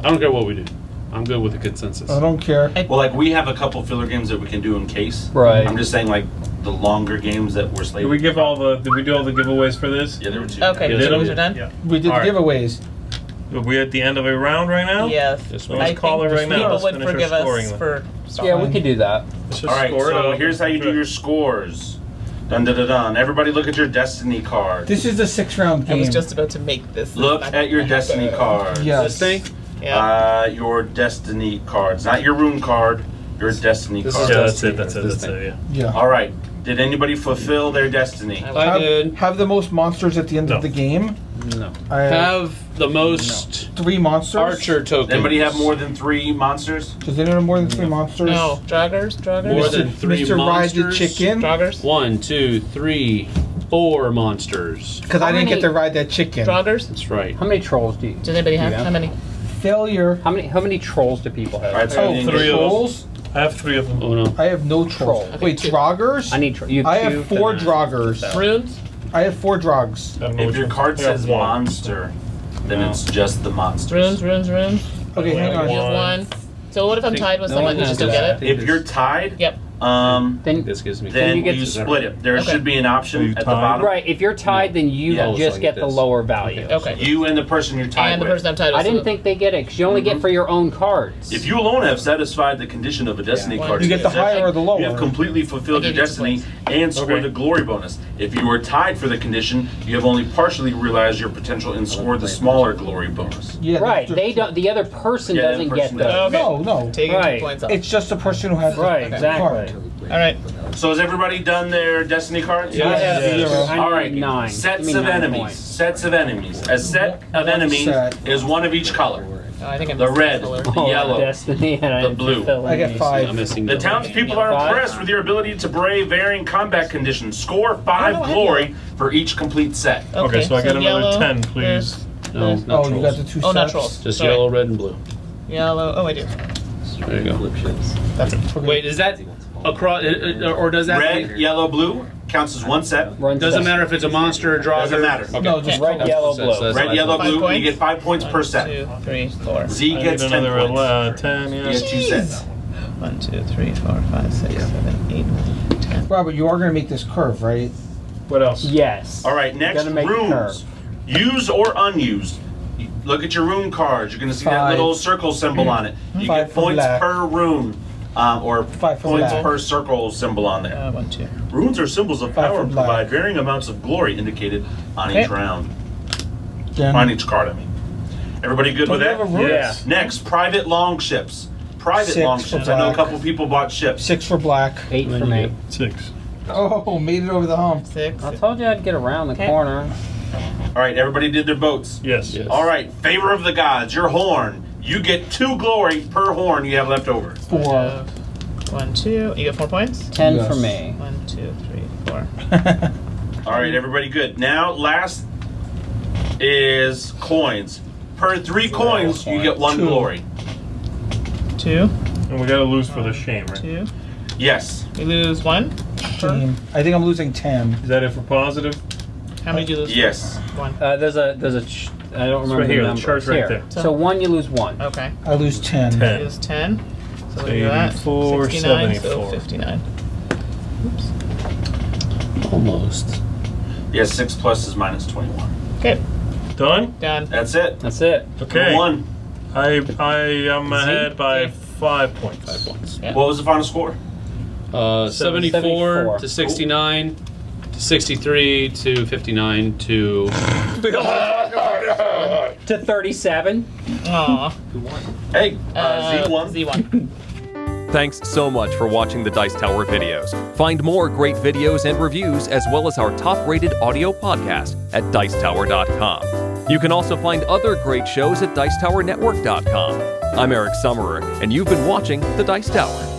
Speaker 7: I don't care what we do. I'm good with the consensus.
Speaker 5: I don't care.
Speaker 1: well, like we have a couple filler games that we can do in case.
Speaker 2: Right.
Speaker 1: I'm just saying, like the longer games that were slated.
Speaker 3: Did we give all the? Did we do all the giveaways for this?
Speaker 1: Yeah, there were two.
Speaker 6: Okay.
Speaker 3: You
Speaker 6: So
Speaker 3: did
Speaker 6: those
Speaker 3: them?
Speaker 6: are done.
Speaker 8: Yeah.
Speaker 5: We did
Speaker 3: All right.
Speaker 5: giveaways.
Speaker 3: Are we at the end of a round right now?
Speaker 6: Yes.
Speaker 7: Yes,
Speaker 3: Let's
Speaker 6: I
Speaker 3: call
Speaker 6: think
Speaker 3: it right now.
Speaker 6: People
Speaker 3: Let's
Speaker 6: would
Speaker 3: finish our
Speaker 6: forgive
Speaker 3: scoring
Speaker 6: us
Speaker 3: then.
Speaker 6: for.
Speaker 2: Yeah, we could do that.
Speaker 3: Let's just
Speaker 1: All right,
Speaker 3: score it
Speaker 1: so
Speaker 3: out.
Speaker 1: here's how you do your scores. Dun dun dun dun. Everybody, look at your destiny card.
Speaker 5: This is the six round
Speaker 6: I
Speaker 5: game.
Speaker 6: was just about to make this.
Speaker 1: Look
Speaker 6: It's not
Speaker 1: at your
Speaker 6: gonna
Speaker 1: destiny
Speaker 6: happen.
Speaker 1: card.
Speaker 5: Yes.
Speaker 7: This thing?
Speaker 6: Yeah.
Speaker 1: Uh, your destiny cards, not your rune card. Your destiny
Speaker 7: This is
Speaker 1: card.
Speaker 3: Yeah, that's
Speaker 7: Destiny
Speaker 3: it. That's it. That's it. Yeah.
Speaker 5: yeah.
Speaker 1: All right. Did anybody fulfill their destiny?
Speaker 6: I
Speaker 7: I
Speaker 5: have,
Speaker 7: did.
Speaker 5: have the most monsters at the end
Speaker 3: No.
Speaker 5: of the game.
Speaker 2: No.
Speaker 5: I have
Speaker 7: Have the most
Speaker 5: three monsters.
Speaker 7: archer tokens.
Speaker 1: Anybody have more than three monsters?
Speaker 5: Does anyone have more than three monsters?
Speaker 6: No. Joggers. Joggers.
Speaker 7: More
Speaker 5: Mr.
Speaker 7: than three
Speaker 5: Mr. Ride the
Speaker 7: monsters?
Speaker 5: Chicken.
Speaker 6: Joggers.
Speaker 7: One, two, three, four monsters.
Speaker 5: Because I
Speaker 2: How
Speaker 5: didn't
Speaker 2: many-
Speaker 5: get to ride that chicken.
Speaker 6: Joggers.
Speaker 7: That's right.
Speaker 2: How many trolls do you?
Speaker 6: Does anybody have?
Speaker 2: Yeah.
Speaker 6: How many?
Speaker 5: Failure.
Speaker 2: How many? How many trolls do people have?
Speaker 1: All right, so
Speaker 5: Oh,
Speaker 1: you
Speaker 3: three
Speaker 1: get-
Speaker 3: of them.
Speaker 5: trolls?
Speaker 3: I have three of them.
Speaker 7: Oh no.
Speaker 5: I have no trolls.
Speaker 2: Troll.
Speaker 5: Wait,
Speaker 6: two.
Speaker 5: Draugrs?
Speaker 2: I need. Tro- you
Speaker 5: I
Speaker 2: two,
Speaker 5: have four
Speaker 2: then I-
Speaker 5: Draugrs.
Speaker 6: Runes.
Speaker 5: I have four Drogs.
Speaker 3: I don't know
Speaker 1: If your
Speaker 3: one.
Speaker 1: card says
Speaker 3: one.
Speaker 1: monster, then
Speaker 7: No.
Speaker 1: it's just the monsters.
Speaker 6: Runes. Runes. Runes.
Speaker 5: Okay, hang
Speaker 3: One.
Speaker 6: You
Speaker 5: on.
Speaker 6: have one. So what if I'm tied with
Speaker 2: no
Speaker 6: someone
Speaker 2: one
Speaker 6: who
Speaker 2: has
Speaker 6: just don't get it?
Speaker 1: If you're tied,
Speaker 6: Yep.
Speaker 1: Um,
Speaker 2: Then
Speaker 7: This gives me.
Speaker 1: then
Speaker 2: you get
Speaker 1: you
Speaker 2: to-
Speaker 1: split it. There
Speaker 6: Okay.
Speaker 1: should be an option at the bottom.
Speaker 2: right. If you're tied, then you
Speaker 1: Yeah.
Speaker 7: So
Speaker 2: just
Speaker 7: get
Speaker 2: get the lower value.
Speaker 6: Okay.
Speaker 1: You and the person you're tied
Speaker 6: And the
Speaker 1: with.
Speaker 6: person I'm tied with.
Speaker 2: I didn't
Speaker 6: so-
Speaker 2: think they get it because you only get for your own cards.
Speaker 1: If you alone have satisfied the condition of a destiny
Speaker 6: Yeah.
Speaker 1: card,
Speaker 5: You get the higher or the lower.
Speaker 1: You have completely fulfilled your
Speaker 6: gave you two
Speaker 1: destiny and scored
Speaker 3: Okay.
Speaker 1: the glory bonus. If you were tied for the condition, you have only partially realized your potential and scored the smaller glory bonus.
Speaker 5: Yeah,
Speaker 2: right. They don't. The other person
Speaker 1: Yeah,
Speaker 2: doesn't
Speaker 1: person
Speaker 2: get
Speaker 1: doesn't.
Speaker 2: those.
Speaker 6: Okay.
Speaker 5: No, no.
Speaker 6: Taking
Speaker 2: Right.
Speaker 6: two points off.
Speaker 5: It's just the person who has the
Speaker 2: Right.
Speaker 5: card.
Speaker 2: Exactly.
Speaker 6: All right.
Speaker 1: So has everybody done their destiny cards?
Speaker 2: I have
Speaker 3: Yeah.
Speaker 2: zero. I
Speaker 1: All
Speaker 2: need
Speaker 1: right.
Speaker 2: nine.
Speaker 1: Sets of
Speaker 2: nine
Speaker 1: enemies.
Speaker 2: points.
Speaker 1: Sets of enemies. A set of enemies is one of each color.
Speaker 6: I think I'm
Speaker 1: The red,
Speaker 6: color.
Speaker 1: the
Speaker 2: Oh,
Speaker 1: yellow,
Speaker 2: Destiny and
Speaker 1: the
Speaker 2: didn't
Speaker 1: blue.
Speaker 5: I get five.
Speaker 7: I'm missing.
Speaker 1: The townspeople are
Speaker 2: Five.
Speaker 1: impressed with your ability to brave varying combat conditions. Score five
Speaker 6: I have
Speaker 1: glory for each complete set.
Speaker 3: Okay, so I got another
Speaker 6: yellow,
Speaker 3: 10, please.
Speaker 6: there's-
Speaker 7: No,
Speaker 5: Oh,
Speaker 7: trolls.
Speaker 5: you got the two
Speaker 6: Oh, not
Speaker 5: sets?
Speaker 6: trolls.
Speaker 7: Just
Speaker 6: Sorry.
Speaker 7: yellow, red, and blue.
Speaker 6: Yellow. Oh, I do.
Speaker 7: There you go.
Speaker 6: That's it.
Speaker 7: Wait, is that across, uh, uh, or does that?
Speaker 1: Red, yellow, blue counts as one set.
Speaker 2: Run
Speaker 7: Doesn't
Speaker 2: set.
Speaker 7: matter if it's a monster or draw.
Speaker 1: Doesn't matter.
Speaker 5: No, just
Speaker 2: Red, yellow, blue.
Speaker 7: That's-
Speaker 1: Red, yellow, blue, and you get five points per set.
Speaker 6: Two, three, four.
Speaker 1: Z
Speaker 3: I
Speaker 1: gets
Speaker 3: need
Speaker 1: ten
Speaker 3: another
Speaker 1: points.
Speaker 3: uh, 10,
Speaker 1: You
Speaker 3: yeah.
Speaker 1: get two sets.
Speaker 6: One, two, three, four, five, six, seven, eight, nine, ten.
Speaker 5: Robert, you are going to make this curve, right?
Speaker 3: What else?
Speaker 2: Yes.
Speaker 1: All right, next
Speaker 2: Gotta make the
Speaker 1: runes. Used or unused. Look at your rune cards. You're going to see that little circle symbol on it. You
Speaker 5: Five
Speaker 1: get points per rune, um, or
Speaker 5: Five for
Speaker 1: points per circle symbol on there.
Speaker 6: Uh, one, two.
Speaker 1: Runes are symbols of
Speaker 5: Five
Speaker 1: power
Speaker 5: for
Speaker 1: and
Speaker 5: black.
Speaker 1: provide varying amounts of glory indicated on
Speaker 6: Okay.
Speaker 1: each round.
Speaker 5: Then
Speaker 1: On each card, I mean. Everybody good with
Speaker 5: Don't you
Speaker 1: that?
Speaker 5: have a?
Speaker 3: Yeah.
Speaker 1: Next, private long ships. Private
Speaker 5: Six
Speaker 1: long
Speaker 5: for
Speaker 1: ships. I know a couple people bought ships.
Speaker 5: Six for black.
Speaker 2: Eight for me.
Speaker 3: Six.
Speaker 5: Oh, made it over the hump.
Speaker 6: Six.
Speaker 2: I told you I'd get around the
Speaker 6: Okay.
Speaker 2: corner.
Speaker 1: All right, everybody did their boats.
Speaker 3: Yes.
Speaker 7: Yes.
Speaker 1: All right, favor of the gods, your horn. You get two glory per horn you have left over.
Speaker 5: Four.
Speaker 6: Uh, One, two. You get four points.
Speaker 2: Ten
Speaker 5: Yes.
Speaker 2: for me.
Speaker 6: One, two, three, four.
Speaker 1: All right, everybody good. Now, last is coins. Per three coins, you get one
Speaker 5: Two.
Speaker 1: glory.
Speaker 6: Two,
Speaker 3: And we gotta lose for the shame, right?
Speaker 6: two.
Speaker 1: Yes.
Speaker 6: We lose one.
Speaker 5: team. I think I'm losing ten.
Speaker 3: Is that it we're positive?
Speaker 6: How many do you lose?
Speaker 4: Yes.
Speaker 6: One.
Speaker 2: Uh, there's a there's a ch- I don't remember
Speaker 3: right here, the
Speaker 2: number.
Speaker 3: chart's right
Speaker 2: Here.
Speaker 3: there.
Speaker 2: So one you lose one.
Speaker 6: Okay.
Speaker 5: I lose ten.
Speaker 6: It
Speaker 3: Ten.
Speaker 6: is 10. So look at that.
Speaker 3: 84,
Speaker 6: 69, so
Speaker 3: 74.
Speaker 6: 59.
Speaker 9: Almost.
Speaker 4: Yeah, six plus is minus twenty-one.
Speaker 6: Okay,
Speaker 3: Done?
Speaker 6: done.
Speaker 4: That's it.
Speaker 2: That's it.
Speaker 3: Okay.
Speaker 4: One.
Speaker 3: I I am ahead by
Speaker 6: Zeke.
Speaker 3: five points.
Speaker 9: Five points.
Speaker 6: Yeah.
Speaker 4: What was the final score?
Speaker 7: Uh, 74,
Speaker 2: 74.
Speaker 7: to 69 to 63 to 59 to.
Speaker 2: To 37.
Speaker 6: Aw.
Speaker 4: Hey, uh,
Speaker 6: Uh,
Speaker 4: Z one.
Speaker 6: Z1.
Speaker 14: Thanks so much for watching the Dice Tower videos. Find more great videos and reviews, as well as our top rated audio podcast at Dicetower.com. You can also find other great shows at Dicetowernetwork.com. I'm Eric Summerer, and you've been watching The Dice Tower.